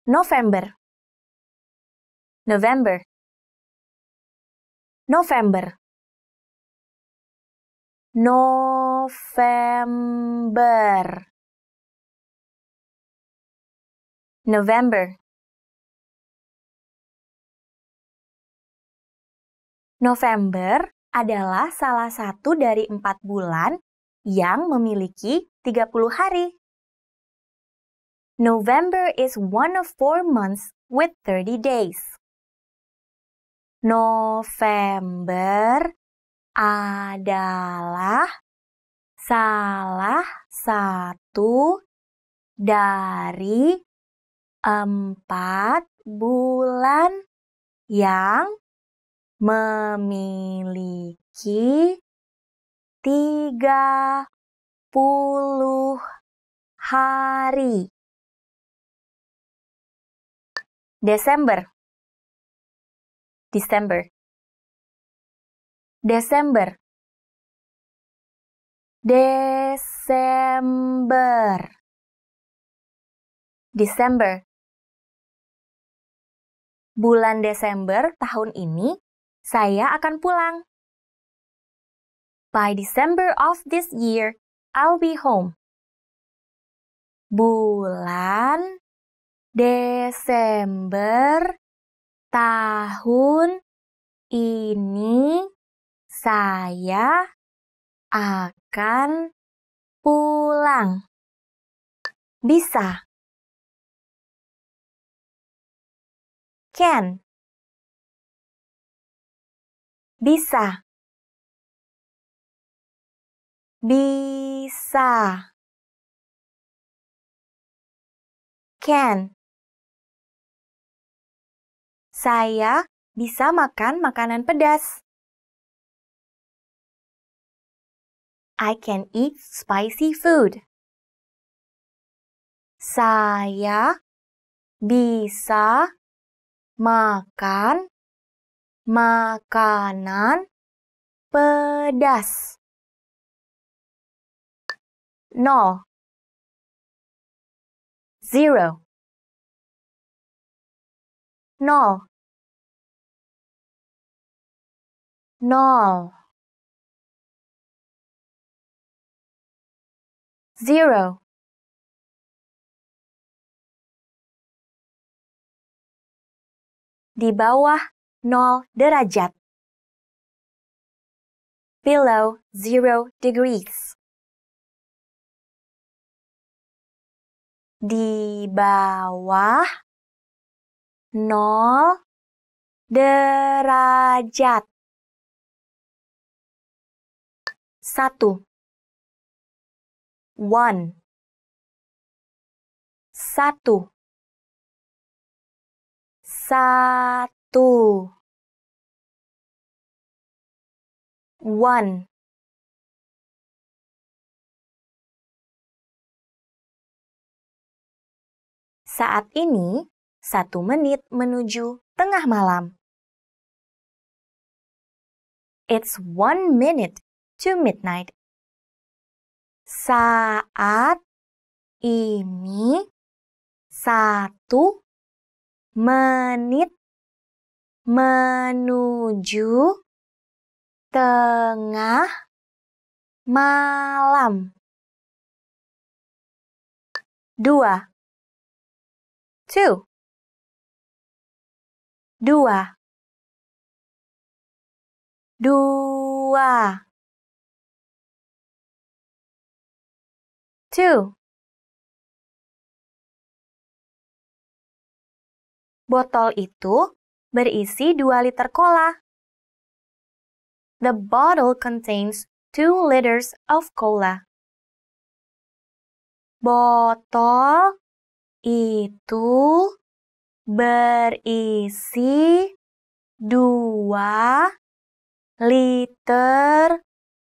November. November. November. November. November. November adalah salah satu dari empat bulan yang memiliki 30 hari. November is one of four months with 30 days. November adalah salah satu dari empat bulan yang memiliki tiga puluh hari. Desember. Desember Desember. Desember. Desember. Bulan Desember tahun ini saya akan pulang. By December of this year, I'll be home. Bulan Desember tahun ini saya akan pulang. Bisa. Can. Bisa. Bisa. can. Saya bisa makan makanan pedas. I can eat spicy food. Saya bisa makan makanan pedas. No zero. Nol. Nol. Zero. Di bawah nol derajat below zero degrees di bawah nol derajat. Satu. One. Satu. Satu. One. Saat ini, satu menit menuju tengah malam. It's one minute to midnight. Saat ini, satu menit menuju tengah malam. Dua. Two. Dua. Dua. Two. Botol itu berisi 2 liter cola. The bottle contains 2 liters of cola. Botol itu berisi dua liter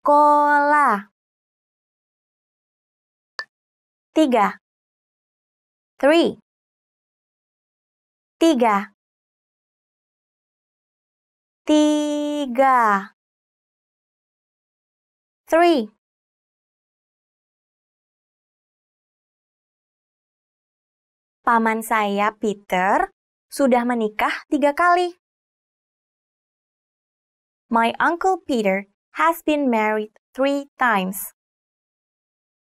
cola. Tiga. Three. Tiga. Tiga. Three. Paman saya, Peter, sudah menikah tiga kali. My uncle Peter has been married three times.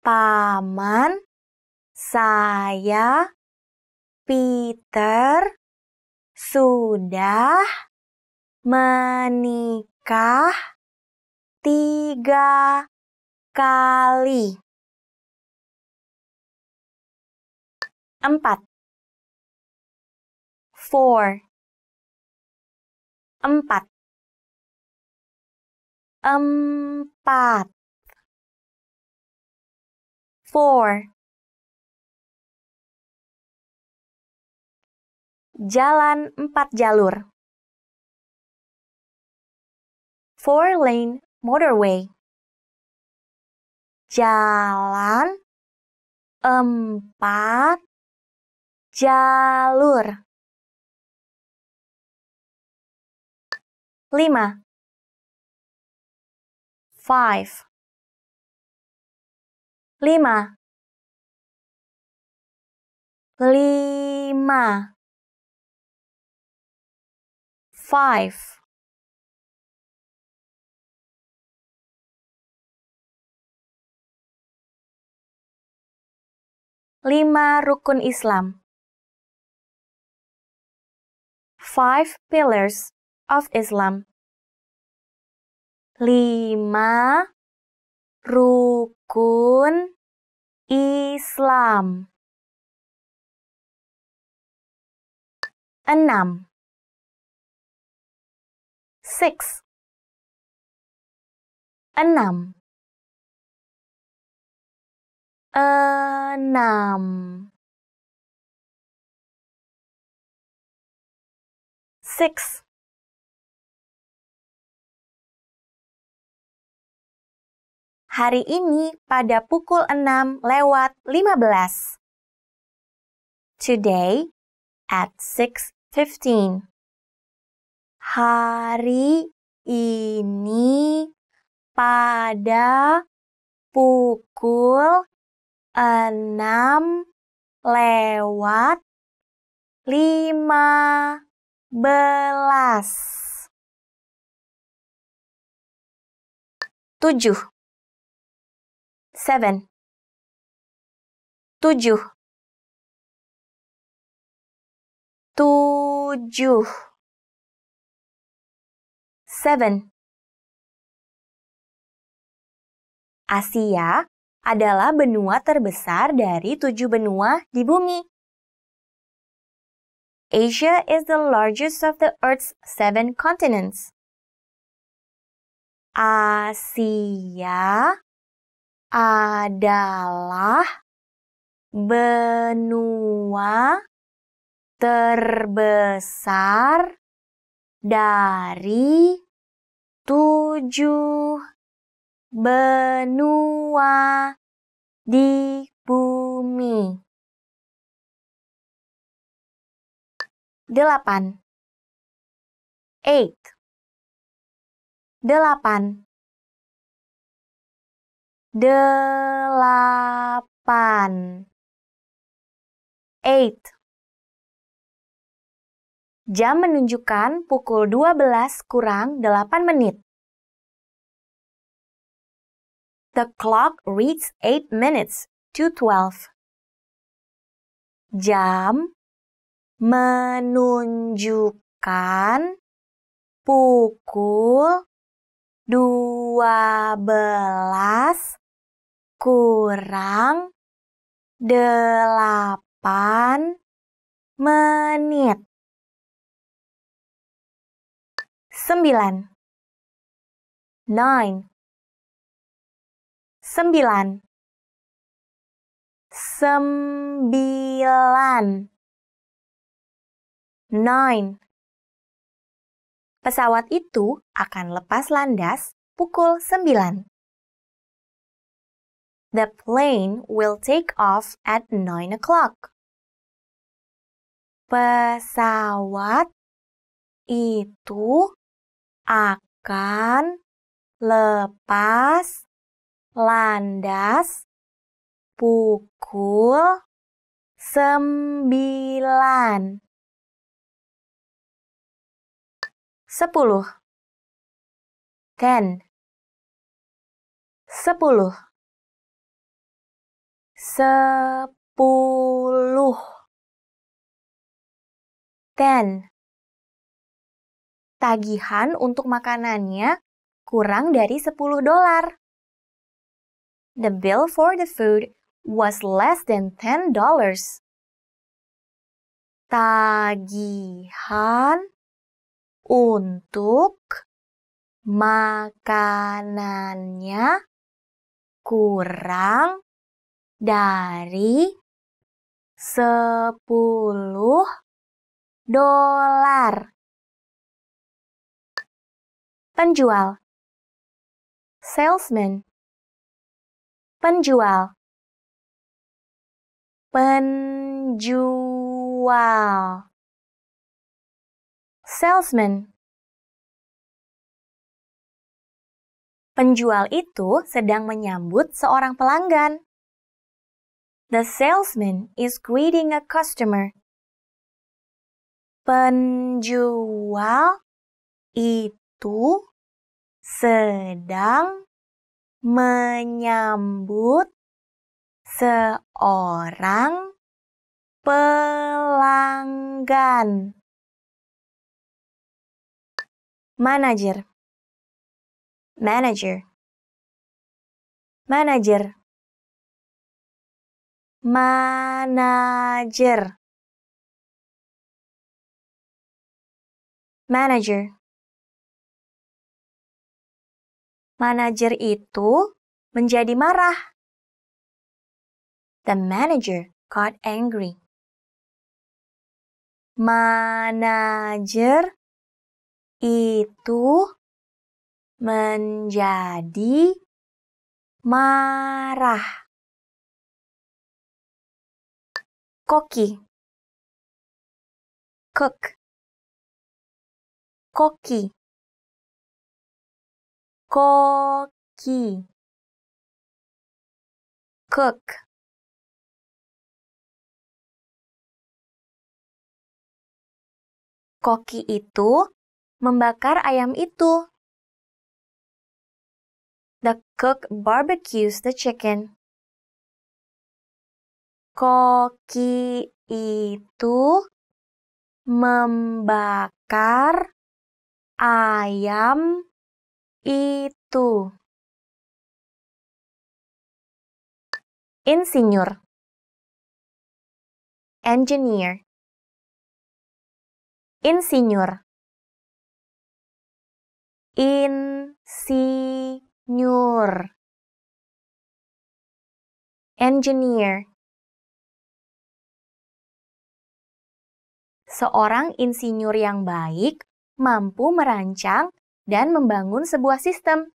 Paman saya, Peter, sudah menikah tiga kali. Empat. Four. Empat. Empat. Four. Jalan empat jalur. Four lane motorway. Jalan empat jalur. Lima. Five. Lima. Lima. five. Lima rukun Islam. Five pillars of Islam. Lima rukun Islam. Enam six enam enam. Six. Hari ini pada pukul 6 lewat 15. Today at 6.15 hari ini pada pukul enam lewat lima belas. Tujuh. Seven. Tujuh. Tujuh. Seven. Asia adalah benua terbesar dari tujuh benua di bumi. Asia is the largest of the Earth's seven continents. Asia adalah benua terbesar dari tujuh benua di bumi. Delapan. Eight. Delapan. Delapan. Eight. Jam menunjukkan pukul 12 kurang 8 menit. The clock reads 8 minutes to 12. Jam menunjukkan pukul 12 kurang 8 menit. Sembilan. Nine. Sembilan. Sembilan. Nine. Pesawat itu akan lepas landas pukul sembilan. The plane will take off at nine o'clock. pesawat itu akan lepas landas pukul sembilan. Sepuluh. Ten. Sepuluh. Sepuluh. Ten. Tagihan untuk makanannya kurang dari 10 dolar. The bill for the food was less than $10. Tagihan untuk makanannya kurang dari 10 dolar. Penjual Salesman Penjual Penjual Salesman Penjual itu sedang menyambut seorang pelanggan. The salesman is greeting a customer. Penjual itu sedang menyambut seorang pelanggan. Manager. Manager. Manager. Manager. Manager manajer itu menjadi marah. The manager got angry. Manajer itu menjadi marah. Koki cook koki koki cook Koki itu membakar ayam itu. The cook barbecues the chicken. Koki itu membakar ayam itu. Insinyur. Engineer. Insinyur. Insinyur. Engineer. Seorang insinyur yang baik mampu merancang dan membangun sebuah sistem.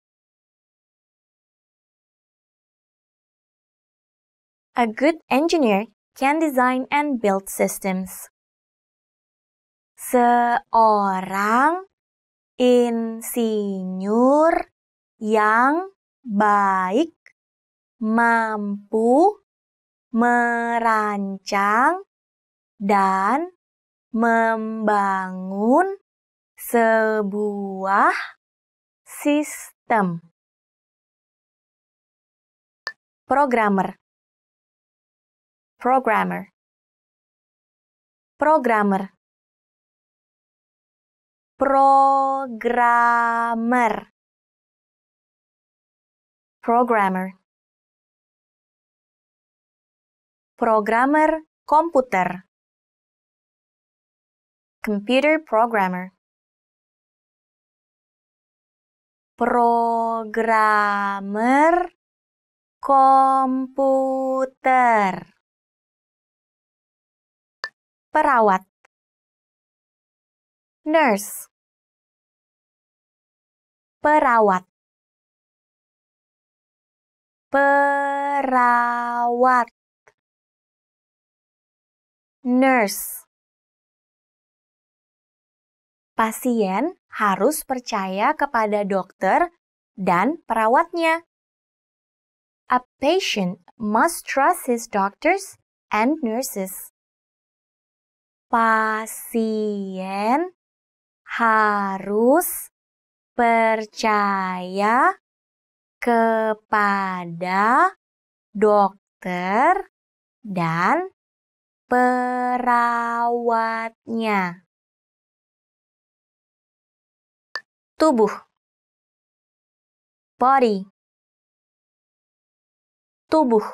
A good engineer can design and build systems. Seorang insinyur yang baik mampu merancang dan membangun sebuah sistem. Programmer. Programmer. Programmer. Programmer. Programmer. Programmer komputer. Computer programmer programmer komputer. Perawat. Nurse. Perawat. Perawat. Nurse Pasien harus percaya kepada dokter dan perawatnya. A patient must trust his doctors and nurses. Pasien harus percaya kepada dokter dan perawatnya. Tubuh. Body tubuh.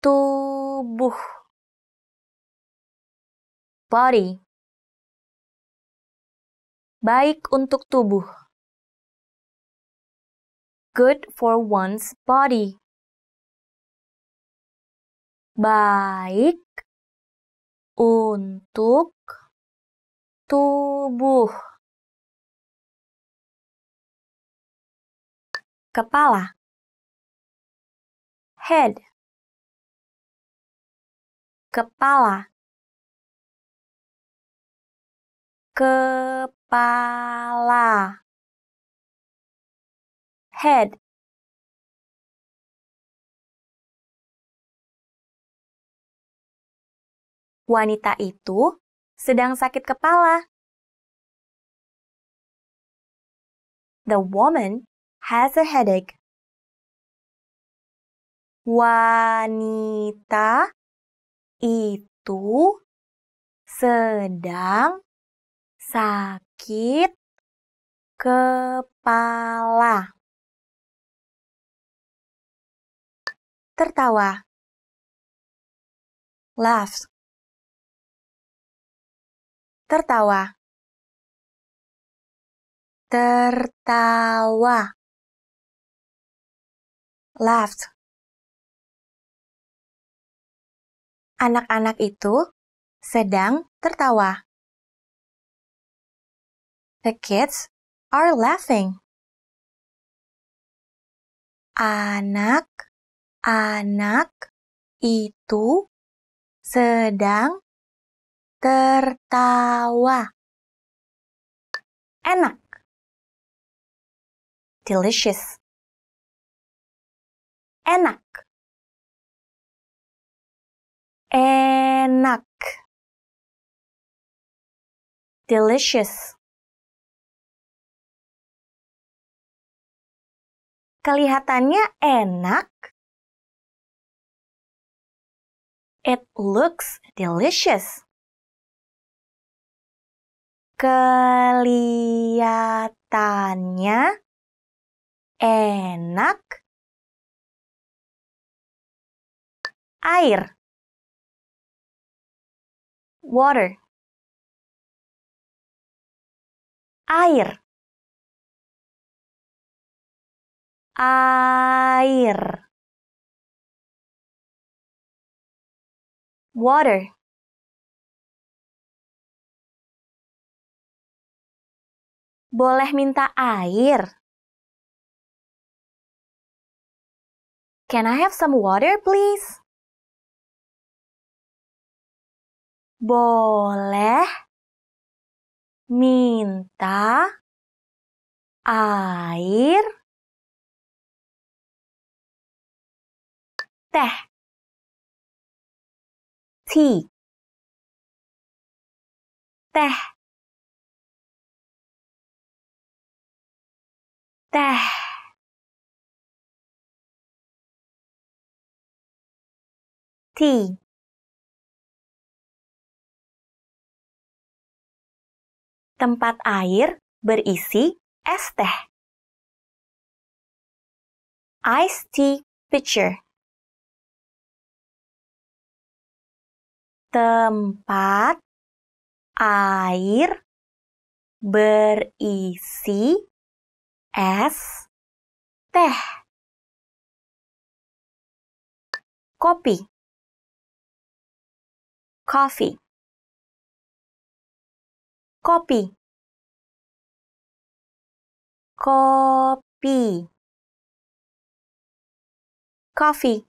Tubuh. Body baik untuk tubuh. Good for one's body. Baik untuk tubuh. Kepala. Head. Kepala. Kepala. Head. Wanita itu sedang sakit kepala. The woman has a headache. Wanita itu sedang sakit kepala. Tertawa. Laughs. Tertawa. Tertawa. Laughed. Anak-anak itu sedang tertawa. The kids are laughing. Anak-anak itu sedang tertawa. Enak. Delicious. Enak. enak. Delicious. Kelihatannya enak. It looks delicious. Kelihatannya enak. Air. Water. Air. Air. Water Boleh minta air? Can I have some water, please? boleh minta air teh tea teh teh tea tempat air berisi es teh. Ice tea pitcher. Tempat air berisi es teh. Kopi. Coffee kopi kopi coffee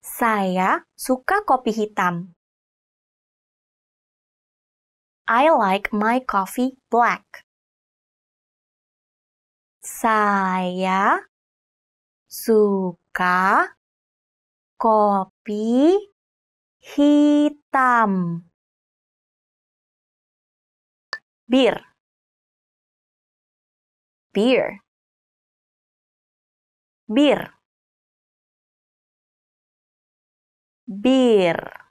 Saya suka kopi hitam. I like my coffee black. Saya suka kopi hitam. Bir. Beer. Bir. Bir.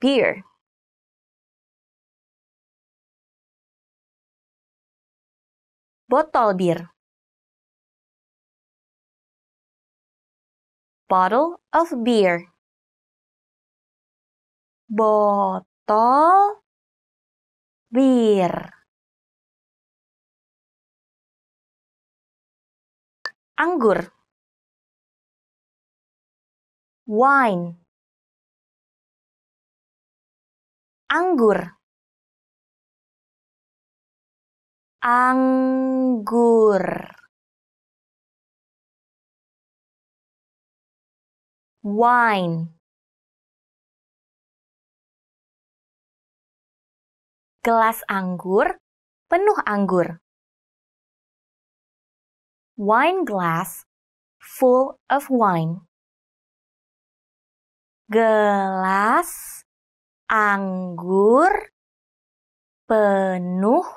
Beer. Botol bir. Bottle of beer. Botol bir. Anggur. Wine. Anggur. anggur. Wine. Gelas anggur penuh anggur. Wine glass full of wine. Gelas anggur penuh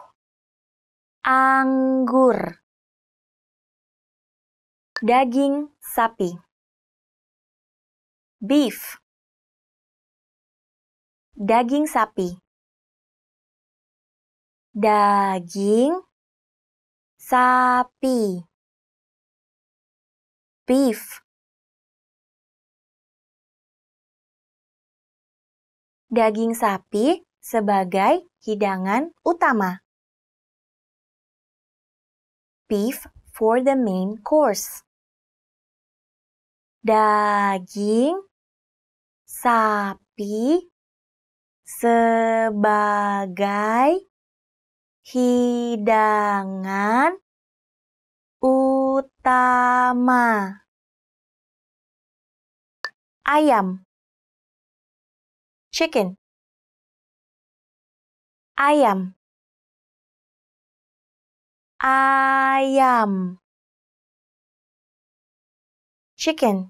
anggur. Daging sapi. Beef. Daging sapi. Daging sapi. Beef daging sapi sebagai hidangan utama beef for the main course. Daging sapi sebagai hidangan utama. Ayam chicken ayam ayam chicken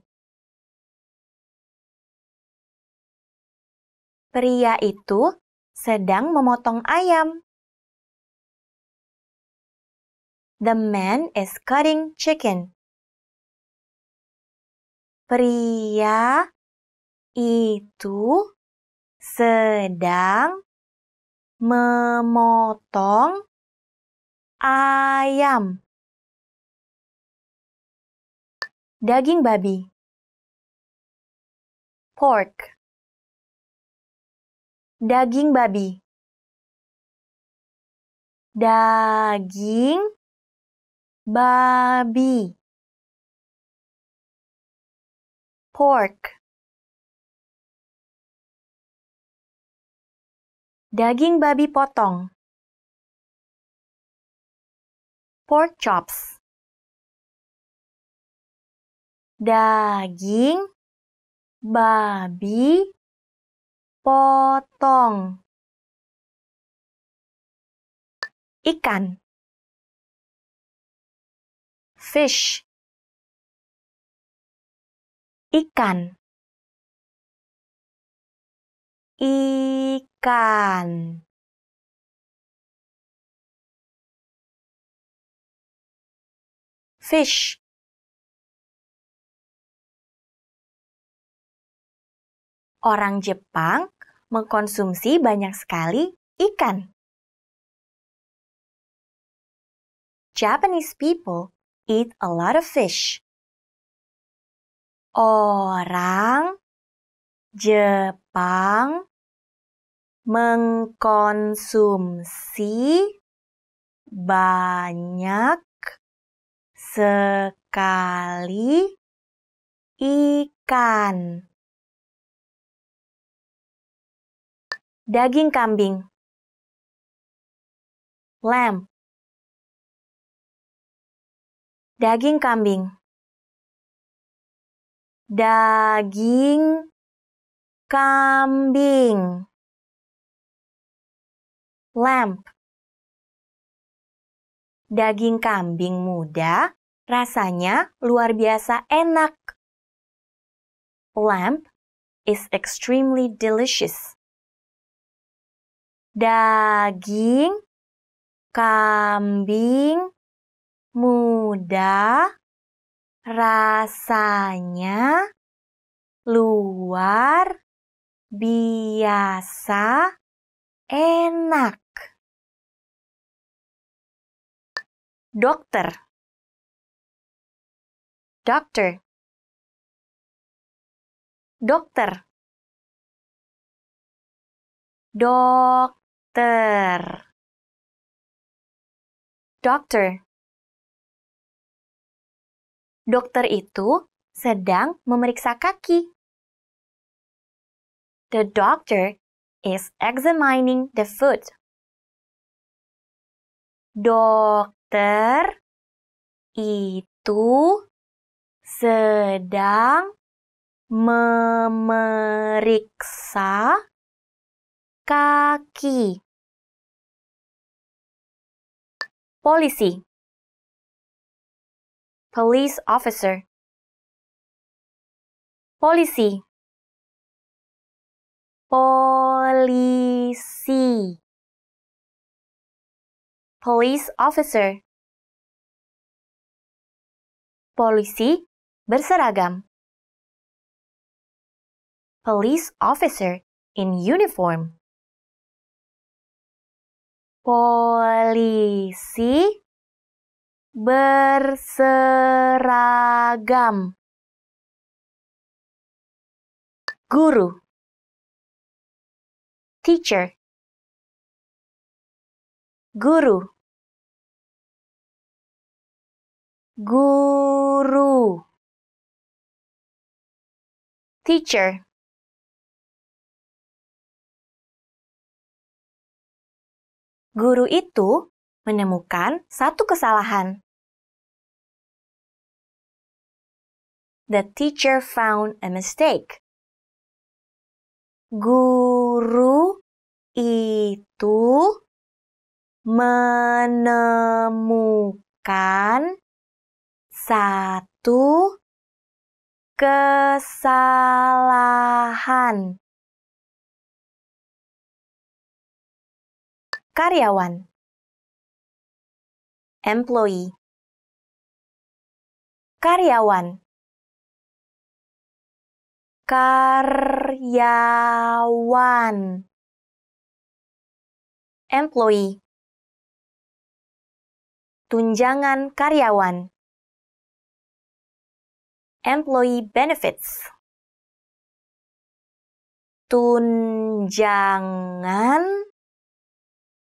Pria itu sedang memotong ayam. The man is cutting chicken. Pria itu sedang memotong ayam. Daging babi. Pork. Daging babi. Daging babi. Pork daging babi potong pork chops. Daging babi potong. Ikan. Fish. Ikan. Ikan. fish Orang Jepang mengkonsumsi banyak sekali ikan. Japanese people eat a lot of fish. Orang Jepang mengkonsumsi banyak sekali ikan. Daging kambing. Lamb. Daging kambing. Daging Kambing. Lamb. Daging kambing muda rasanya luar biasa enak. Lamb is extremely delicious. Daging kambing muda rasanya luar biasa enak. Dokter Doctor Dokter Dokter Doctor. Dokter itu sedang memeriksa kaki. The doctor is examining the foot. Dokter itu sedang memeriksa kaki. Polisi Police officer Polisi Polisi. Police officer. Polisi berseragam. Police officer in uniform. Polisi berseragam. Guru teacher guru guru teacher Guru itu menemukan satu kesalahan. The teacher found a mistake. Guru itu menemukan satu kesalahan. karyawan. Employee. Karyawan karyawan. Employee. Tunjangan karyawan. Employee benefits. Tunjangan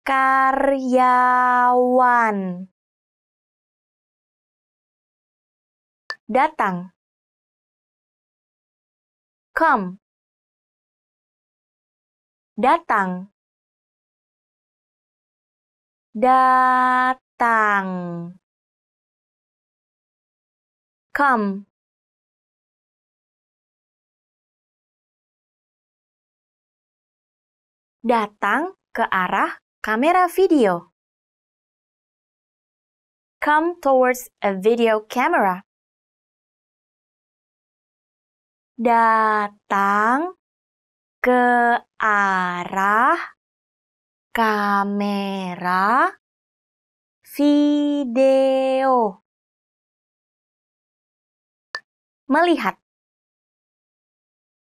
karyawan. Datang come datang datang come datang ke arah Kamera video. Come towards a video camera. Datang ke arah kamera video. Melihat.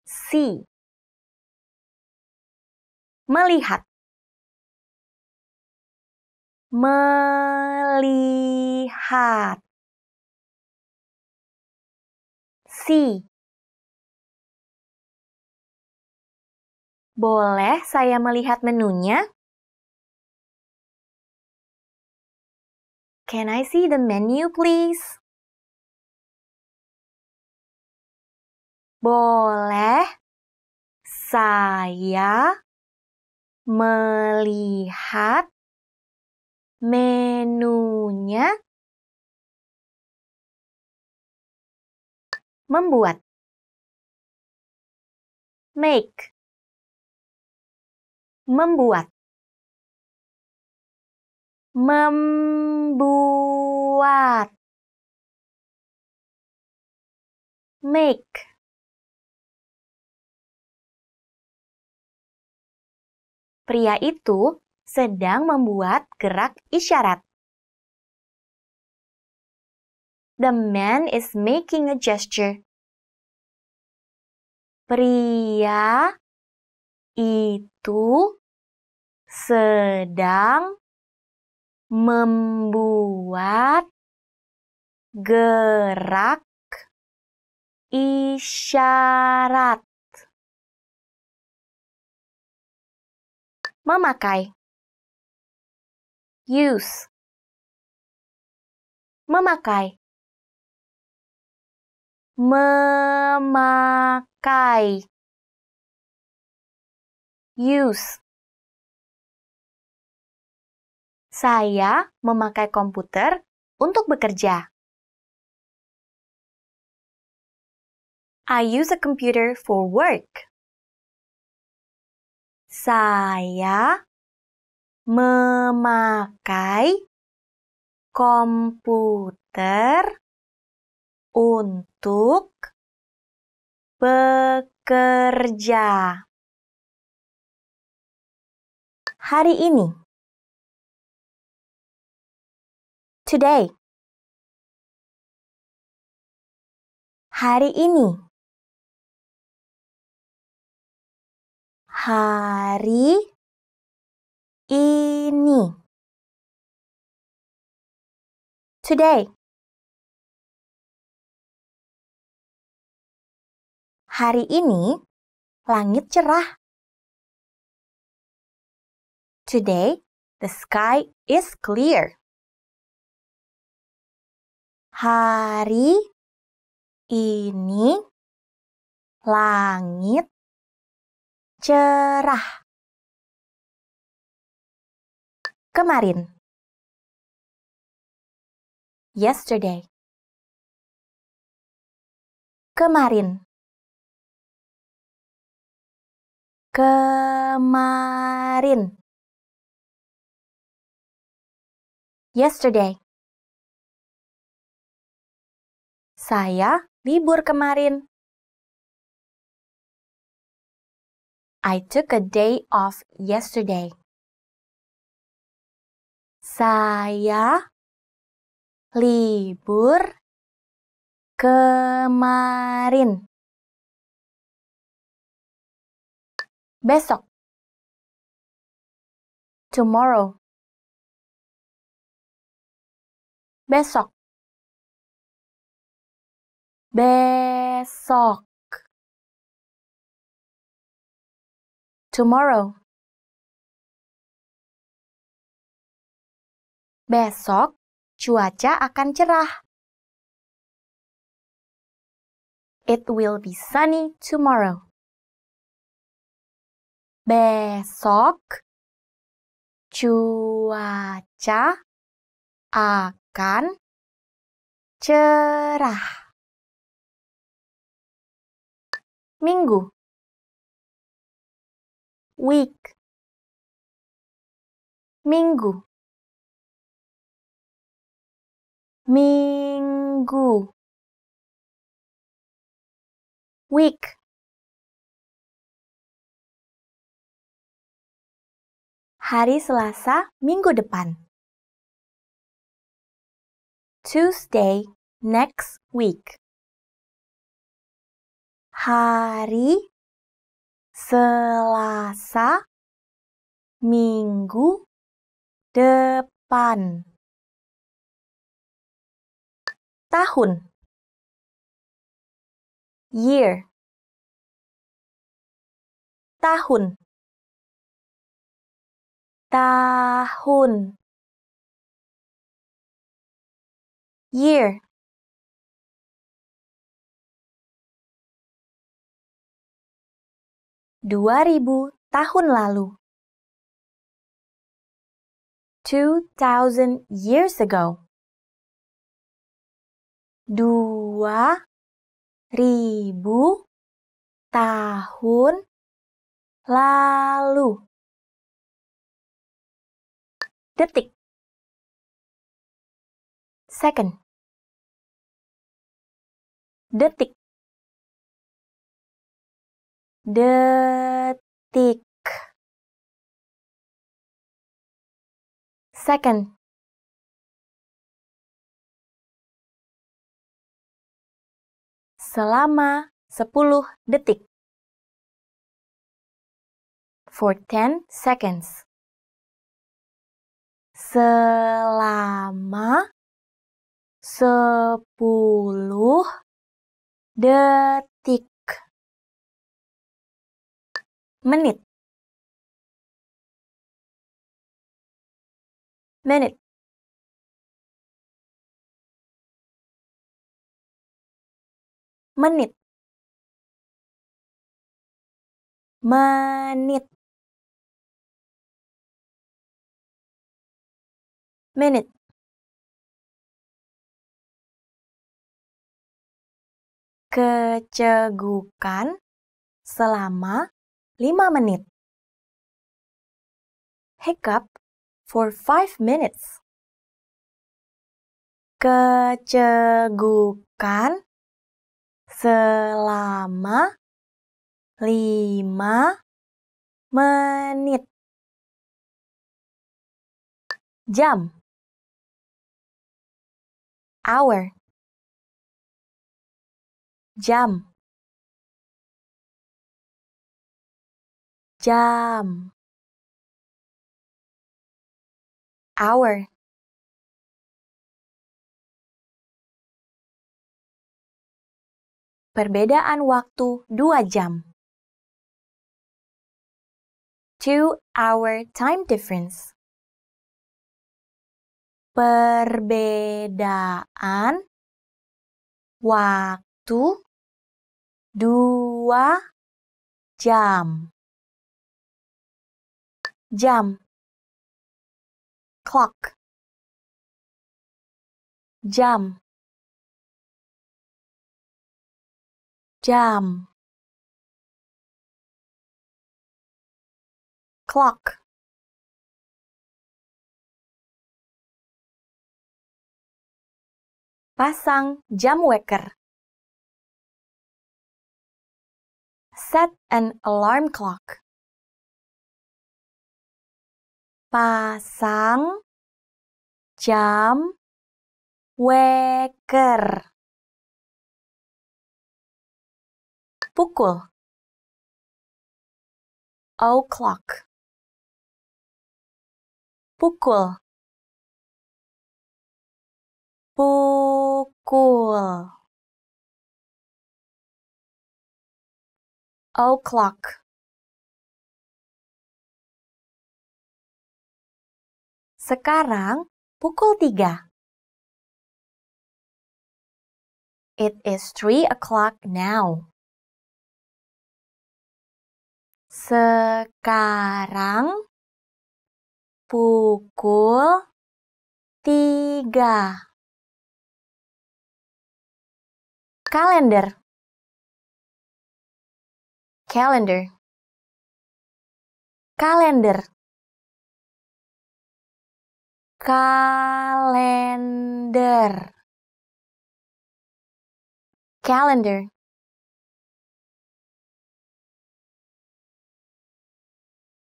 See. Melihat melihat si Boleh saya melihat menunya? Can I see the menu, please? Boleh saya melihat menunya membuat make membuat membuat make Pria itu sedang membuat gerak isyarat. The man is making a gesture. Pria itu sedang membuat gerak isyarat. Memakai. Use. Memakai. Memakai. Use. Saya memakai komputer untuk bekerja. I use a computer for work. Saya memakai komputer untuk bekerja. Hari ini. Today. Hari ini. hari ini. Today. Hari ini langit cerah. Today the sky is clear. Hari ini langit cerah. Kemarin. Yesterday. Kemarin. Kemarin. Yesterday. Saya libur kemarin. I took a day off yesterday. Saya libur kemarin. Besok. Tomorrow. Besok. Besok. tomorrow. Besok cuaca akan cerah. It will be sunny tomorrow. Besok cuaca akan cerah. Minggu. Week. Minggu. Minggu. Week. Hari Selasa minggu depan. Tuesday next week hari Selasa minggu depan. Tahun. Year. Tahun. Tahun. Year 2000 tahun lalu. 2000 years ago. Dua ribu tahun Lalu. Detik. Second. Detik. Detik. Second. Selama 10 detik. For 10 seconds. Selama 10 detik. Menit. Minute. Menit. Menit. Minute. Kecegukan selama 5 menit. Hiccup for 5 minutes. Kecegukan selama 5 menit. Jam Hour Jam Jam Hour Perbedaan waktu 2 jam. Two hour time difference. Perbedaan waktu dua jam. Jam. Clock. Jam. Jam. Clock. Pasang jam wecker. Set an alarm clock. Pasang jam wecker. Pukul. O'clock. Pukul. Pukul. O'clock. Sekarang pukul tiga. It is three o'clock now. Sekarang pukul tiga. Kalender. Calendar. Kalender. Kalender. Calendar.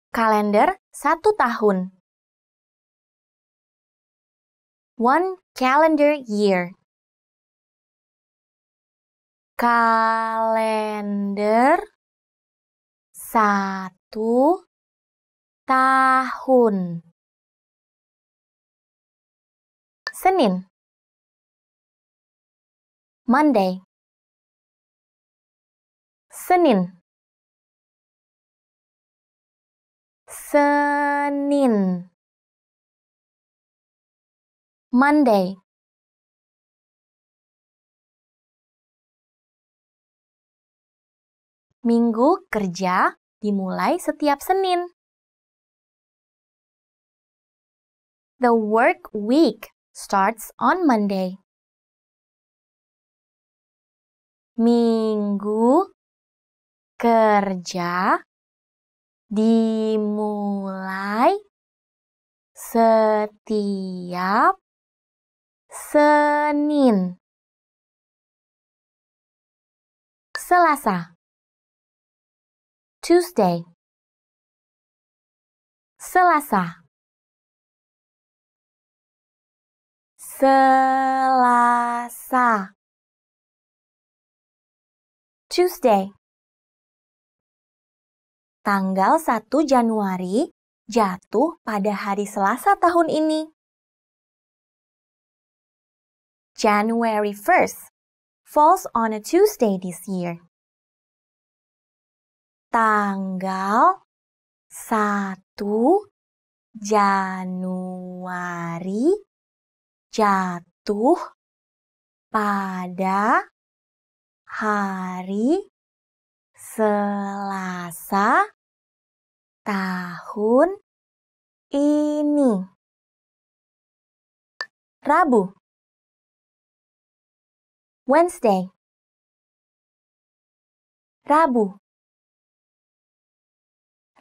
Kalender satu tahun. One calendar year. Kalender satu tahun. Senin. Monday. Senin. Senin. Monday. Minggu kerja dimulai setiap Senin. The work week starts on Monday. Minggu kerja dimulai setiap Senin. Selasa Tuesday Selasa Selasa Tuesday Tanggal 1 Januari jatuh pada hari Selasa tahun ini. January 1st falls on a Tuesday this year. Tanggal 1 Januari jatuh pada hari Selasa tahun ini. Rabu Wednesday Rabu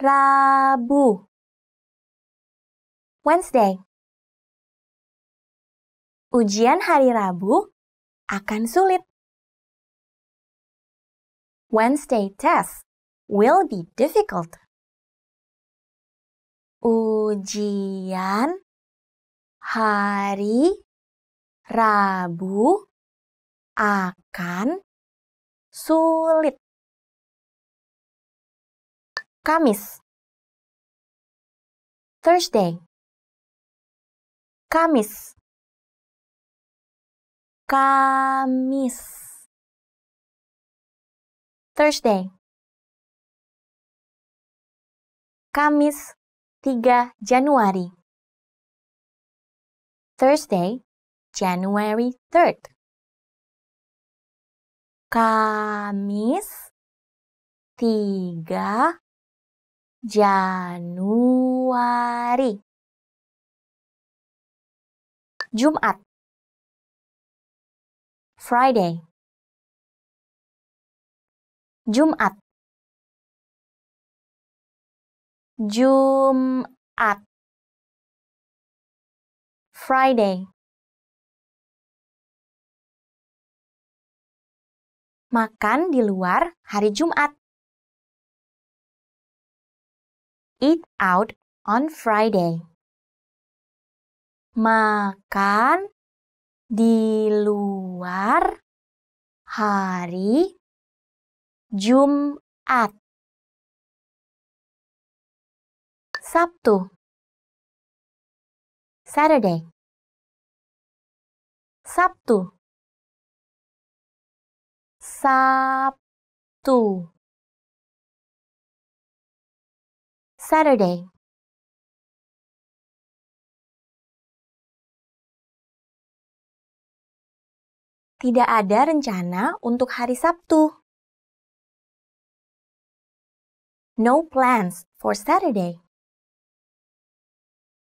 Rabu Wednesday Ujian hari Rabu akan sulit. Wednesday test will be difficult. Ujian hari Rabu akan sulit. Kamis Thursday Kamis Kamis Thursday. Kamis 3 Januari. Thursday, January 3rd. Kamis 3 Januari. Jumat Friday Jumat Jumat Friday Makan di luar hari Jumat. Eat out on Friday. Makan di luar hari Jumat. Sabtu. Saturday. Sabtu. Sabtu. Saturday Tidak ada rencana untuk hari Sabtu. No plans for Saturday.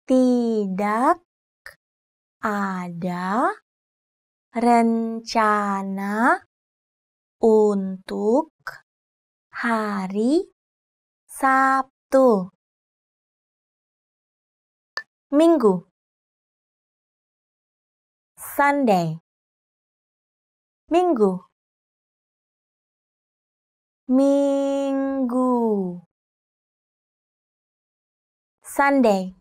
Tidak ada rencana untuk hari Sabtu. Minggu Sunday Minggu Minggu Sunday.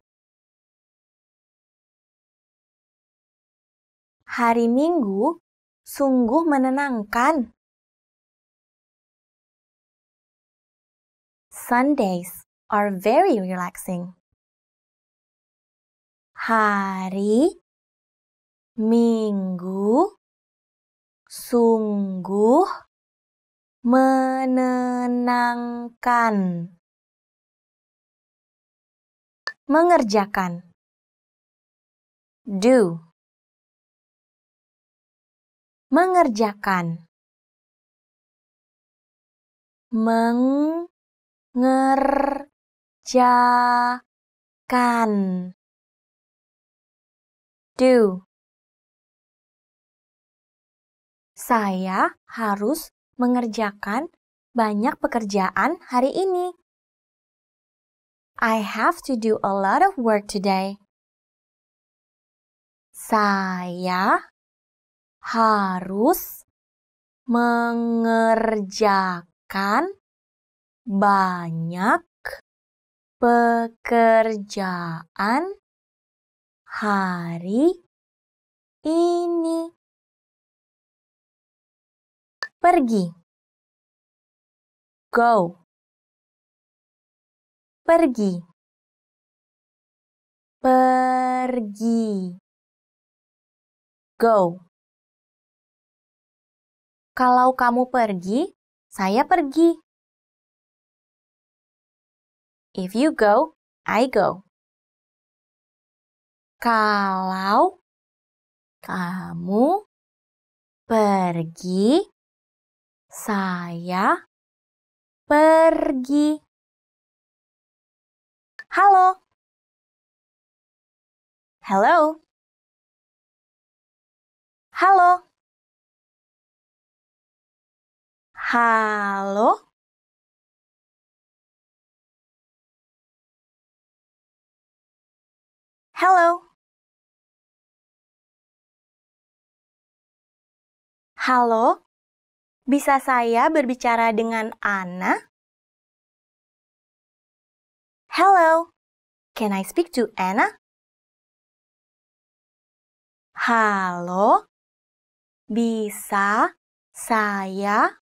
Hari Minggu sungguh menenangkan. Sundays are very relaxing. Hari Minggu sungguh menenangkan. Mengerjakan. Do. Mengerjakan. Mengerjakan. Do saya harus mengerjakan banyak pekerjaan hari ini. I have to do a lot of work today. Saya harus mengerjakan banyak pekerjaan hari ini. Pergi. Go. Pergi. Pergi. Go. Kalau kamu pergi, saya pergi. If you go, I go. Kalau kamu pergi, saya pergi. Halo. Hello. Halo. Halo. Hello. Halo. Bisa saya berbicara dengan Anna? Hello. Can I speak to Anna? Halo. Bisa saya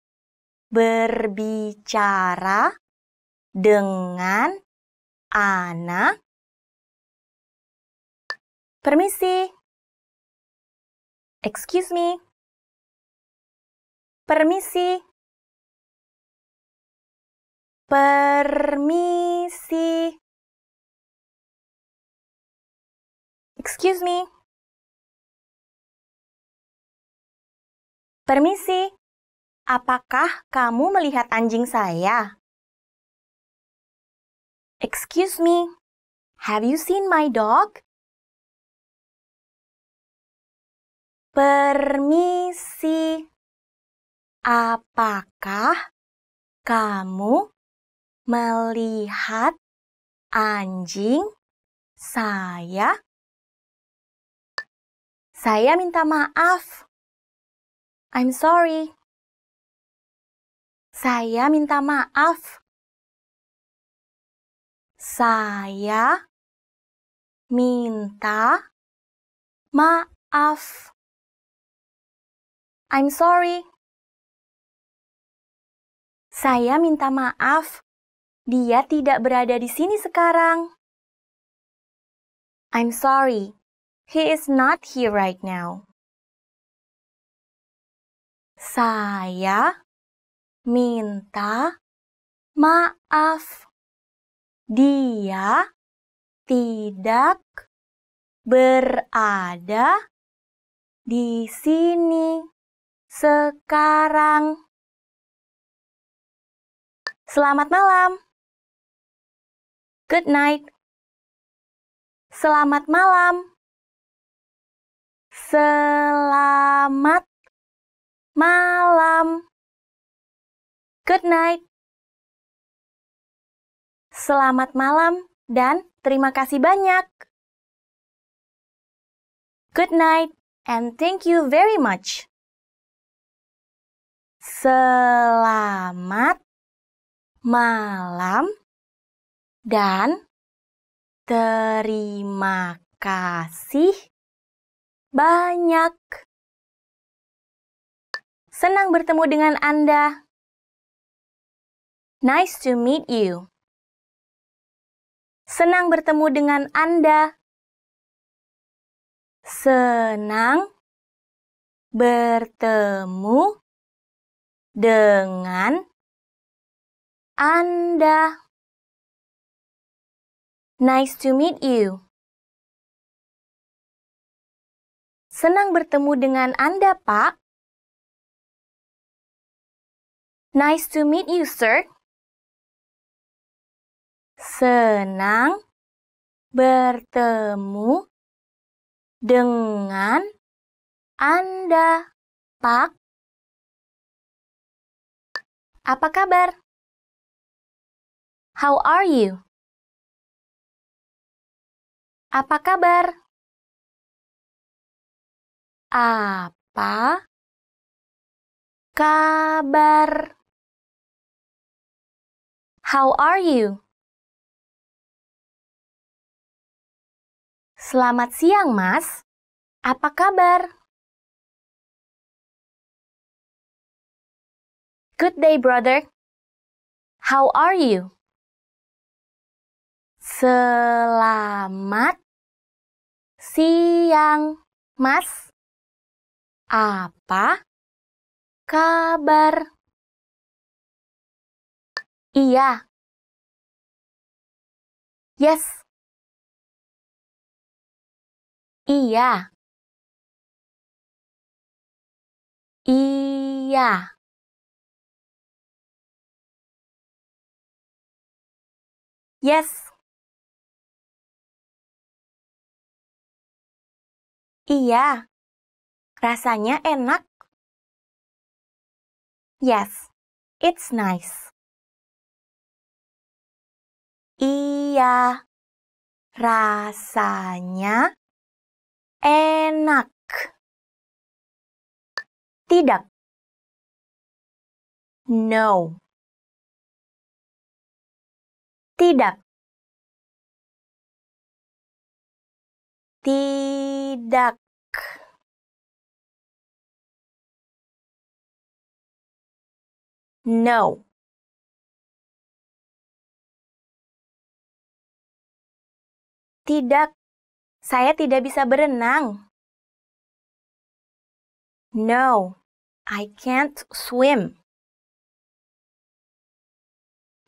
berbicara dengan Anna? Permisi. Excuse me. Permisi. Permisi. Excuse me. Permisi. Apakah kamu melihat anjing saya? Excuse me. Have you seen my dog? Permisi. Apakah kamu melihat anjing saya? Saya minta maaf. I'm sorry. Saya minta maaf. Saya minta maaf. I'm sorry. Saya minta maaf, dia tidak berada di sini sekarang. I'm sorry, he is not here right now. Saya minta maaf, dia tidak berada di sini sekarang. Selamat malam. Good night. Selamat malam. Selamat malam. Good night. Selamat malam dan terima kasih banyak. Good night and thank you very much. Selamat malam, dan terima kasih banyak. Senang bertemu dengan Anda. Nice to meet you. Senang bertemu dengan Anda. Senang bertemu dengan anda. Nice to meet you. Senang bertemu dengan Anda, Pak. Nice to meet you, sir. Senang bertemu dengan Anda, Pak. Apa kabar? How are you? Apa kabar? Apa kabar? How are you? Selamat siang, Mas. Apa kabar? Good day, brother. How are you? Selamat siang, Mas. Apa kabar? Iya. Yes. Iya. Iya. Yes. Iya. Rasanya enak. Yes. It's nice. Iya. Rasanya enak. Tidak. No. Tidak. Tidak. No. Tidak, saya tidak bisa berenang. No, I can't swim.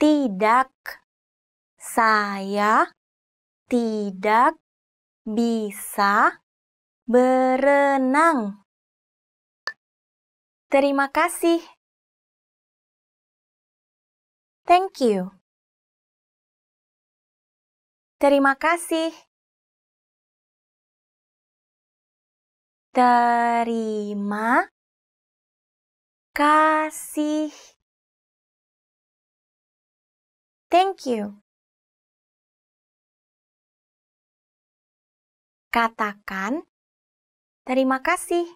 Tidak, saya tidak bisa berenang. Terima kasih. Thank you. Terima kasih. Terima kasih. Thank you. Katakan terima kasih.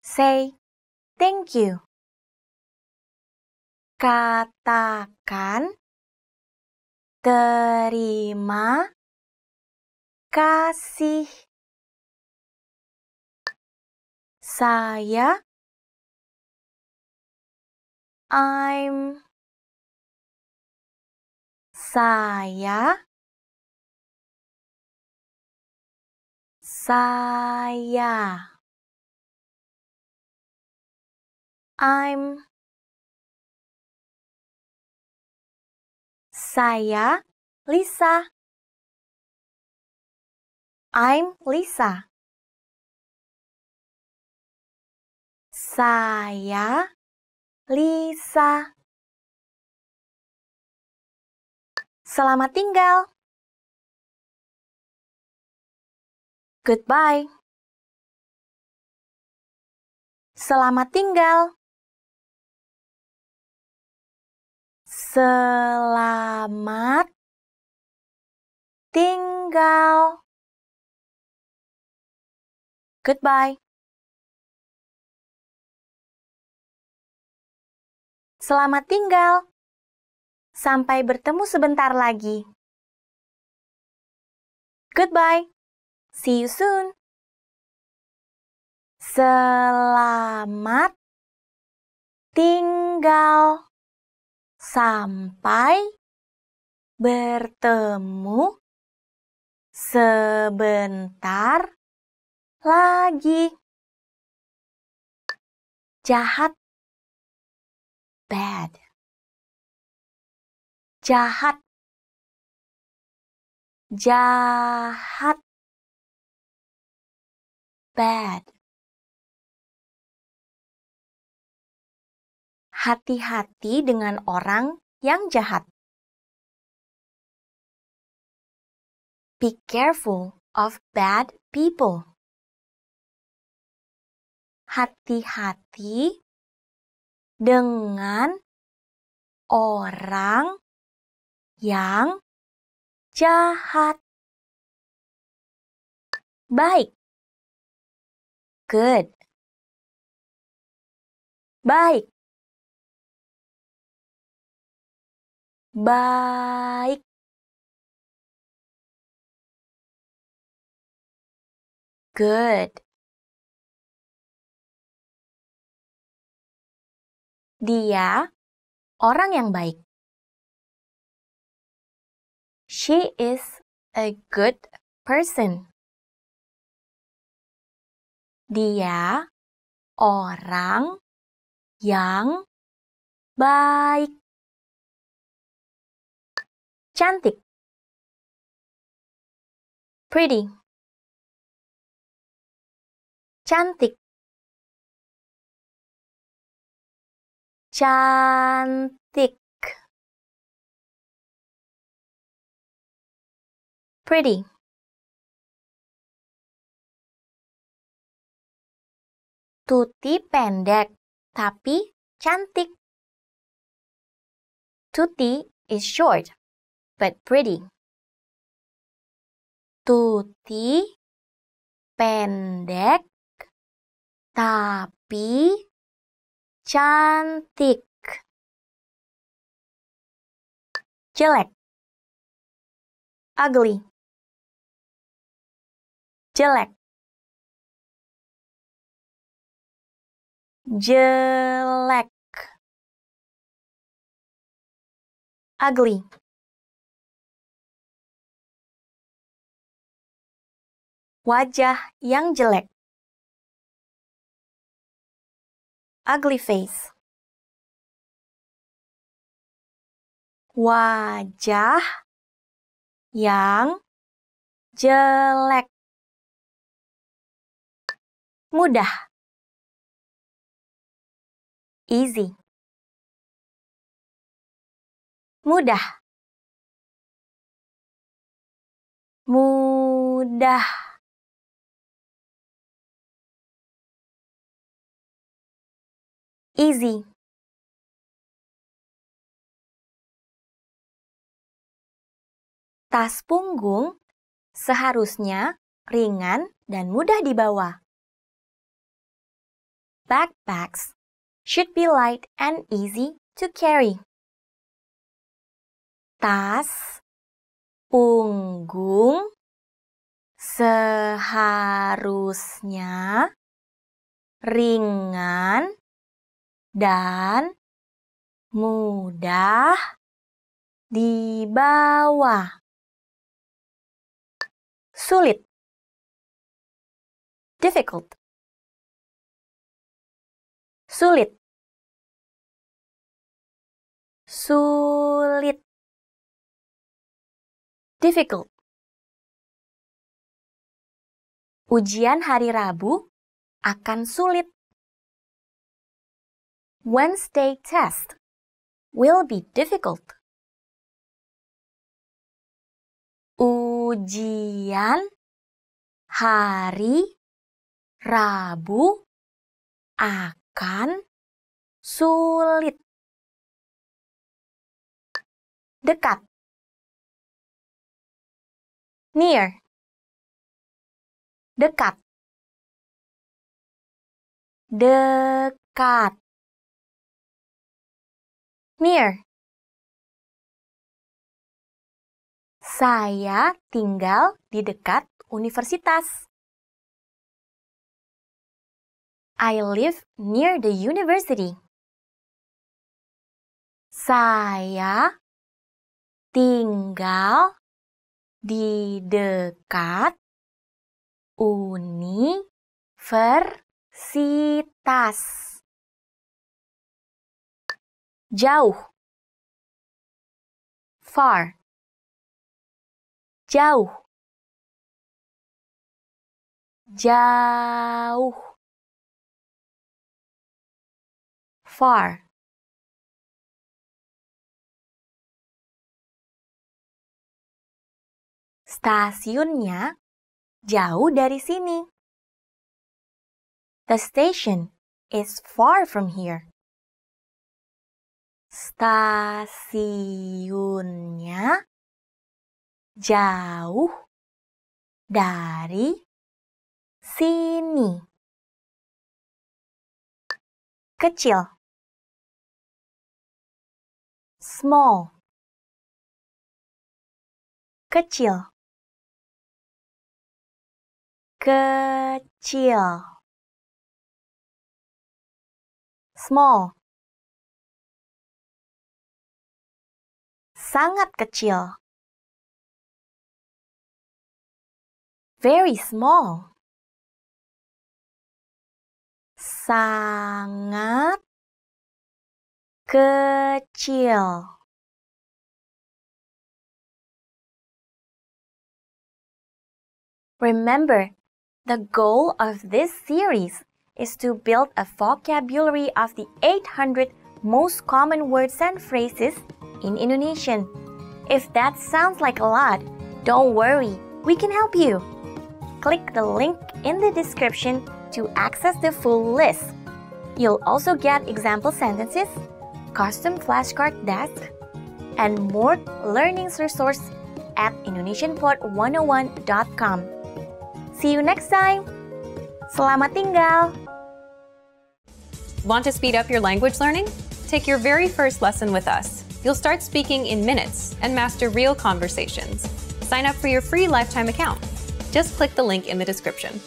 Say thank you. Katakan terima kasih. Saya I'm saya saya I'm saya Lisa I'm Lisa Saya Lisa. Selamat tinggal. Goodbye. Selamat tinggal. Selamat tinggal. Goodbye. Selamat tinggal. Sampai bertemu sebentar lagi. Goodbye. See you soon. Selamat tinggal. Sampai bertemu sebentar lagi. Jahat bad. Jahat. Jahat. Bad. Hati-hati dengan orang yang jahat. Be careful of bad people. Hati-hati dengan orang yang jahat. Baik. Good. Baik. Baik. Good. Dia orang yang baik. She is a good person. Dia orang yang baik. Cantik. Pretty. Cantik. Cantik. Pretty. Tuti pendek, tapi cantik. Tuti is short, but pretty. Tuti pendek, tapi cantik. Jelek. Ugly. Jelek. Jelek. Ugly. Wajah yang jelek. Ugly face. Wajah yang jelek. Mudah easy. Mudah. Mudah. Easy. Tas punggung seharusnya ringan dan mudah dibawa. Backpacks should be light and easy to carry. Tas punggung seharusnya ringan dan mudah dibawa. Sulit. Difficult sulit sulit difficult Ujian hari Rabu akan sulit. Wednesday test will be difficult. Ujian hari Rabu akan sulit. Dekat. Near. Dekat. Dekat. Near. Saya tinggal di dekat universitas. I live near the university. Saya tinggal di dekat universitas. Jauh. Far. Jauh. Jauh. far. Stasiunnya jauh dari sini. The station is far from here. Stasiunnya Jauh dari sini. Kecil. Small. Kecil. Kecil. Small. Sangat kecil. Very small. Sangat kecil. Remember, the goal of this series is to build a vocabulary of the 800 most common words and phrases in Indonesian. If that sounds like a lot, don't worry, we can help you. Click the link in the description to access the full list. You'll also get example sentences, custom flashcard desk, and more learning resources at indonesianpod101.com. See you next time. Selamat tinggal. Want to speed up your language learning? Take your very first lesson with us. You'll start speaking in minutes and master real conversations. Sign up for your free lifetime account. Just click the link in the description.